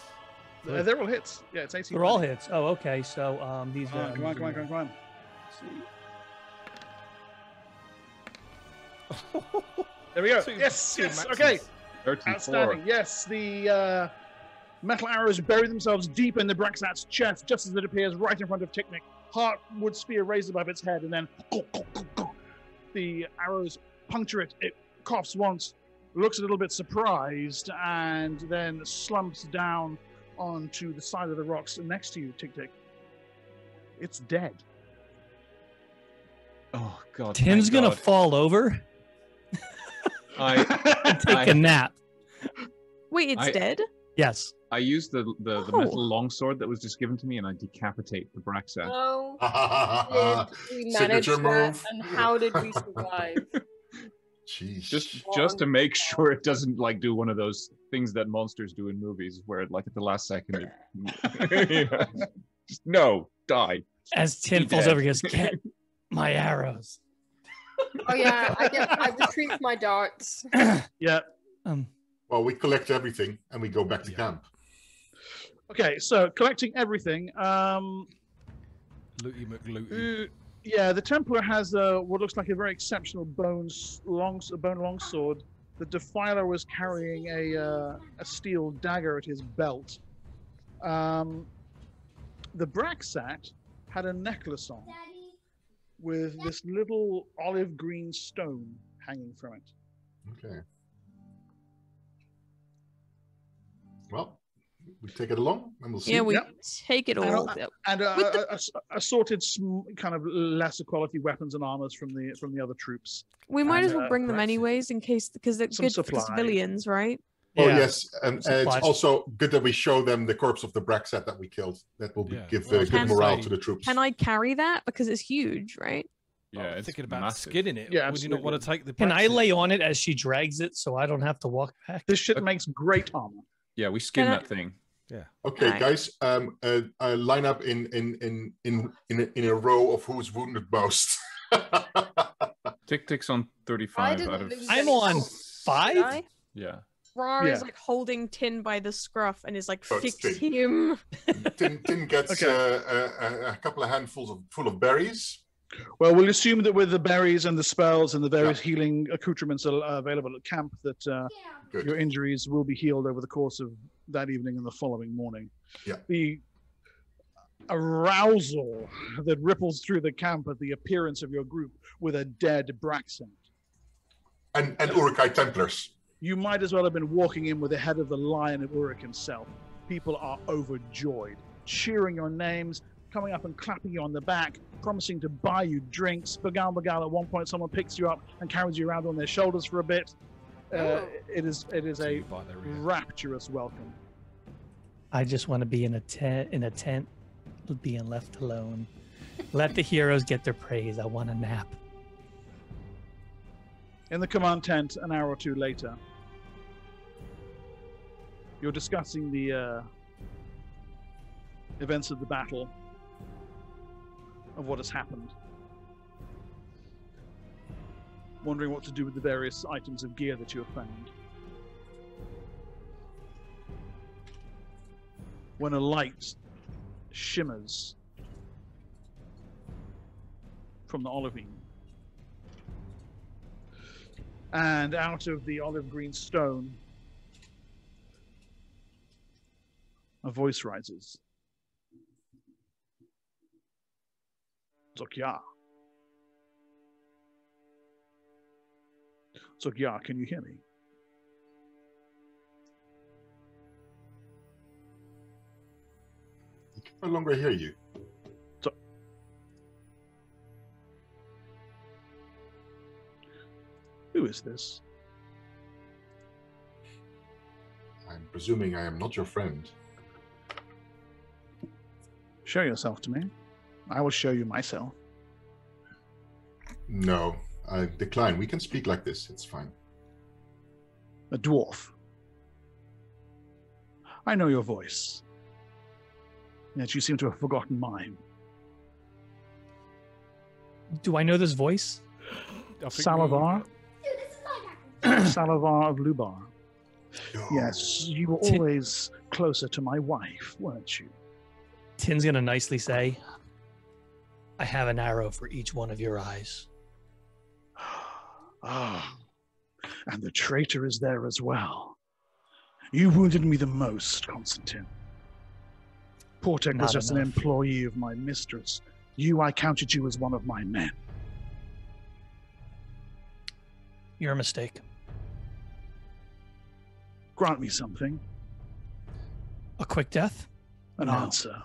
Uh, they're all hits. Yeah, it's 18. They're all hits. Oh, okay. So um, these. Come on, uh, come on, come on, come on, come on. There we go. Two- yes, two yes. maxes. Okay, 34. outstanding. Yes, the uh, metal arrows bury themselves deep in the Braxat's chest just as it appears right in front of Tick Tick. Heartwood spear raised above its head, and then the arrows puncture it. It coughs once, looks a little bit surprised, and then slumps down onto the side of the rocks next to you, Tick Tick. It's dead. Oh God. Tim's thank gonna God. fall over I take I- a nap. Wait, it's I- dead. Yes. I use the the, the metal longsword that was just given to me, and I decapitate the Braxa. No. Did we manage Signature that, move. and how did we survive? Jeez. Just just to make sure it doesn't like do one of those things that monsters do in movies, where like at the last second, it, Yeah. just no die. As Tim falls over, he goes, "Get my arrows." Oh yeah, I get I retrieve my darts. Yeah. Um, well, we collect everything and we go back to Yeah. camp. Okay, so collecting everything. Um, Looty McLooty. uh, yeah, the Templar has uh, what looks like a very exceptional bones long a bone longsword. The Defiler was carrying a uh, a steel dagger at his belt. Um, the Braxat had a necklace on with this little olive green stone hanging from it. Okay. Well, we take it along and we'll see. Yeah, we Yep. take it And, all. uh, and uh, With the- a- a- assorted kind of lesser quality weapons and armors from the from the other troops. We might and, as well uh, bring them Brexit. anyways, in case because they're Some good for civilians, right? Oh Yeah. yes, and, and it's also good that we show them the corpse of the Braxat that we killed. That will Yeah, give well, uh, good morale say- to the troops. Can I carry that because it's huge, right? Yeah, I'm it's thinking about massive. skinning it. Yeah, Would you not want to take the? Can I lay on it as she drags it so I don't have to walk back? This shit makes great armor. Yeah, we skin that thing. Yeah. Okay, Alright. guys, um, uh, uh, line up in in in in in a, in a row of who's wounded most. Tick ticks on 35 out of. I'm on five? did I? Yeah. Rar is like holding Tin by the scruff and is like, Oh, it's fix Tin. him. Tim Tim gets Okay. uh, a, a, a couple of handfuls of full of berries. Well, we'll assume that with the berries and the spells and the various healing accoutrements al- available at camp, that uh, Good. your injuries will be healed over the course of that evening and the following morning. Yeah. The arousal that ripples through the camp at the appearance of your group with a dead Braxat. And and Urikite Templars. You might as well have been walking in with the head of the lion of Urik himself. People are overjoyed, cheering your names, coming up and clapping you on the back, promising to buy you drinks. Bagal Bagal, at one point, someone picks you up and carries you around on their shoulders for a bit. Uh, it is it is a you bite their ear. rapturous welcome. I just want to be in a tent in a tent being left alone. Let the heroes get their praise. I want a nap. In the command tent, an hour or two later, you're discussing the uh, events of the battle, of what has happened. Wondering what to do with the various items of gear that you have found. When a light shimmers from the olivine and out of the olive green stone, a voice rises. Zokya. Zokya, can you hear me? I can no longer hear you. So, Who is this? I'm presuming I am not your friend. Show yourself to me. I will show you myself. No, I decline. We can speak like this. It's fine. A dwarf. I know your voice. Yet you seem to have forgotten mine. Do I know this voice? I think Salavar? Salavar of Lubar. No. Yes, you were Ti- always closer to my wife, weren't you? Tin's gonna nicely say, I have an arrow for each one of your eyes. Ah, and the traitor is there as well. You wounded me the most, Constantine. Portek Not was just an employee of my mistress. You, I counted you as one of my men. You're a mistake. Grant me something, A quick death? an No. answer.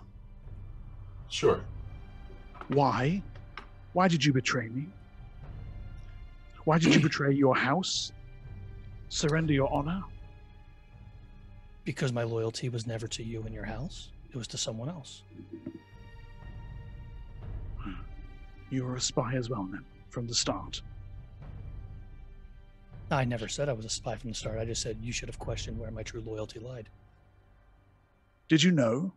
Sure. Why? Why did you betray me? Why did you betray your house? Surrender your honor? Because my loyalty was never to you and your house. It was to someone else. You were a spy as well, then, from the start. I never said I was a spy from the start. I just said you should have questioned where my true loyalty lied. Did you know?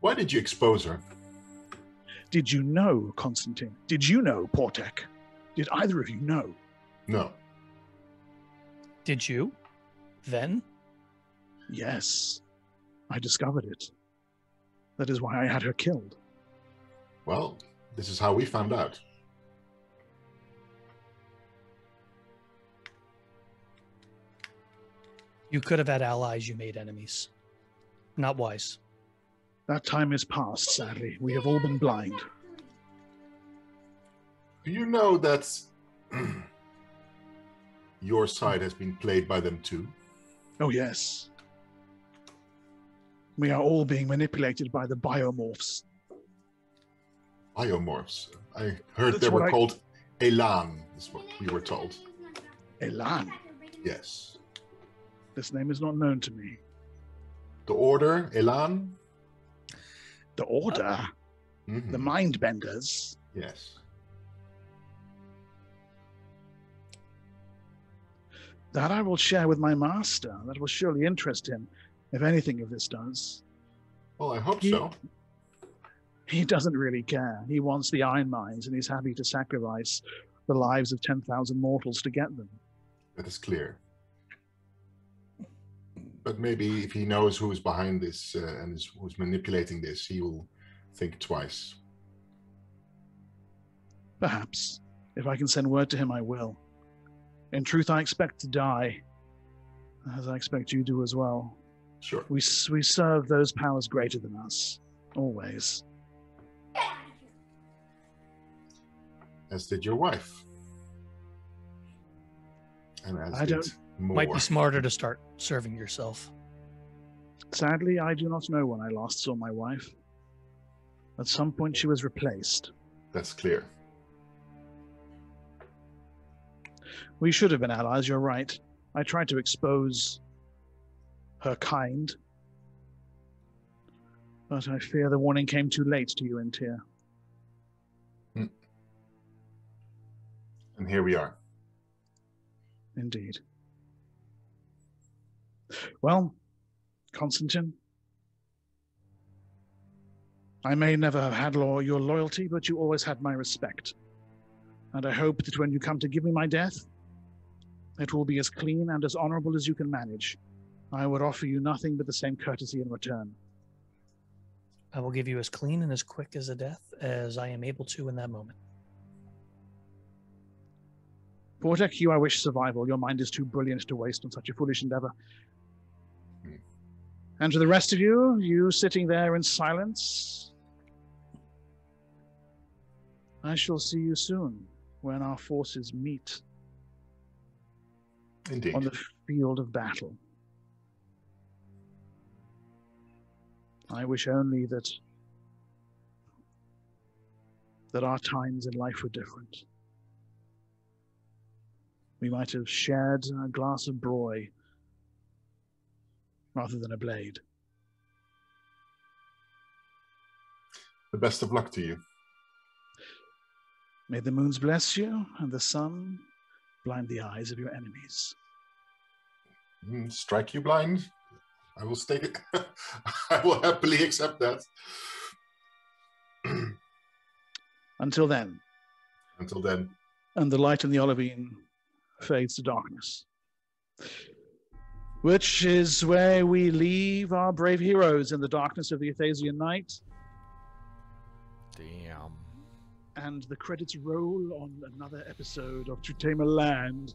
Why did you expose her? Did you know, Constantine? Did you know, Portek? Did either of you know? No. Did you? Then? Yes, I discovered it. That is why I had her killed. Well, this is how we found out. You could have had allies, you made enemies. Not wise. That time is past, sadly. We have all been blind. Do you know that your side has been played by them too? Oh, yes. We are all being manipulated by the biomorphs. Biomorphs. I heard That's they were I- called Elan is what we were told. Elan. Yes. This name is not known to me. The order, Elan? The Order, Mhm. the Mindbenders. Yes. That I will share with my master. That will surely interest him, if anything of this does. Well, I hope He- so. He doesn't really care. He wants the Iron Mines, and he's happy to sacrifice the lives of 10,000 mortals to get them. That is clear. But maybe if he knows who is behind this uh, and is, who's manipulating this, he will think twice. Perhaps. If I can send word to him, I will. In truth, I expect to die, as I expect you do as well. Sure. We, we serve those powers greater than us, always. As did your wife. And as I did don't- more. Might be smarter to start serving yourself. Sadly, I do not know when I last saw my wife. At some point, she was replaced. That's clear. We should have been allies, you're right. I tried to expose her kind. But I fear the warning came too late to you, Intir. Hmm. And here we are. Indeed. Well, Constantine, I may never have had lo- your loyalty, but you always had my respect. And I hope that when you come to give me my death, it will be as clean and as honorable as you can manage. I would offer you nothing but the same courtesy in return. I will give you as clean and as quick as a death as I am able to in that moment. Portek, you I wish survival. Your mind is too brilliant to waste on such a foolish endeavor. And to the rest of you, you sitting there in silence, I shall see you soon when our forces meet Indeed. on the field of battle. I wish only that that our times in life were different. We might have shared a glass of broy rather than a blade. The best of luck to you. May the moons bless you and the sun blind the eyes of your enemies. Mm, Strike you blind. I will it. I will happily accept that. Until then, Until then, and the light in the olivine fades to darkness. Which is where we leave our brave heroes in the darkness of the Athasian night, Damn. and the credits roll on another episode of To Tame A Land.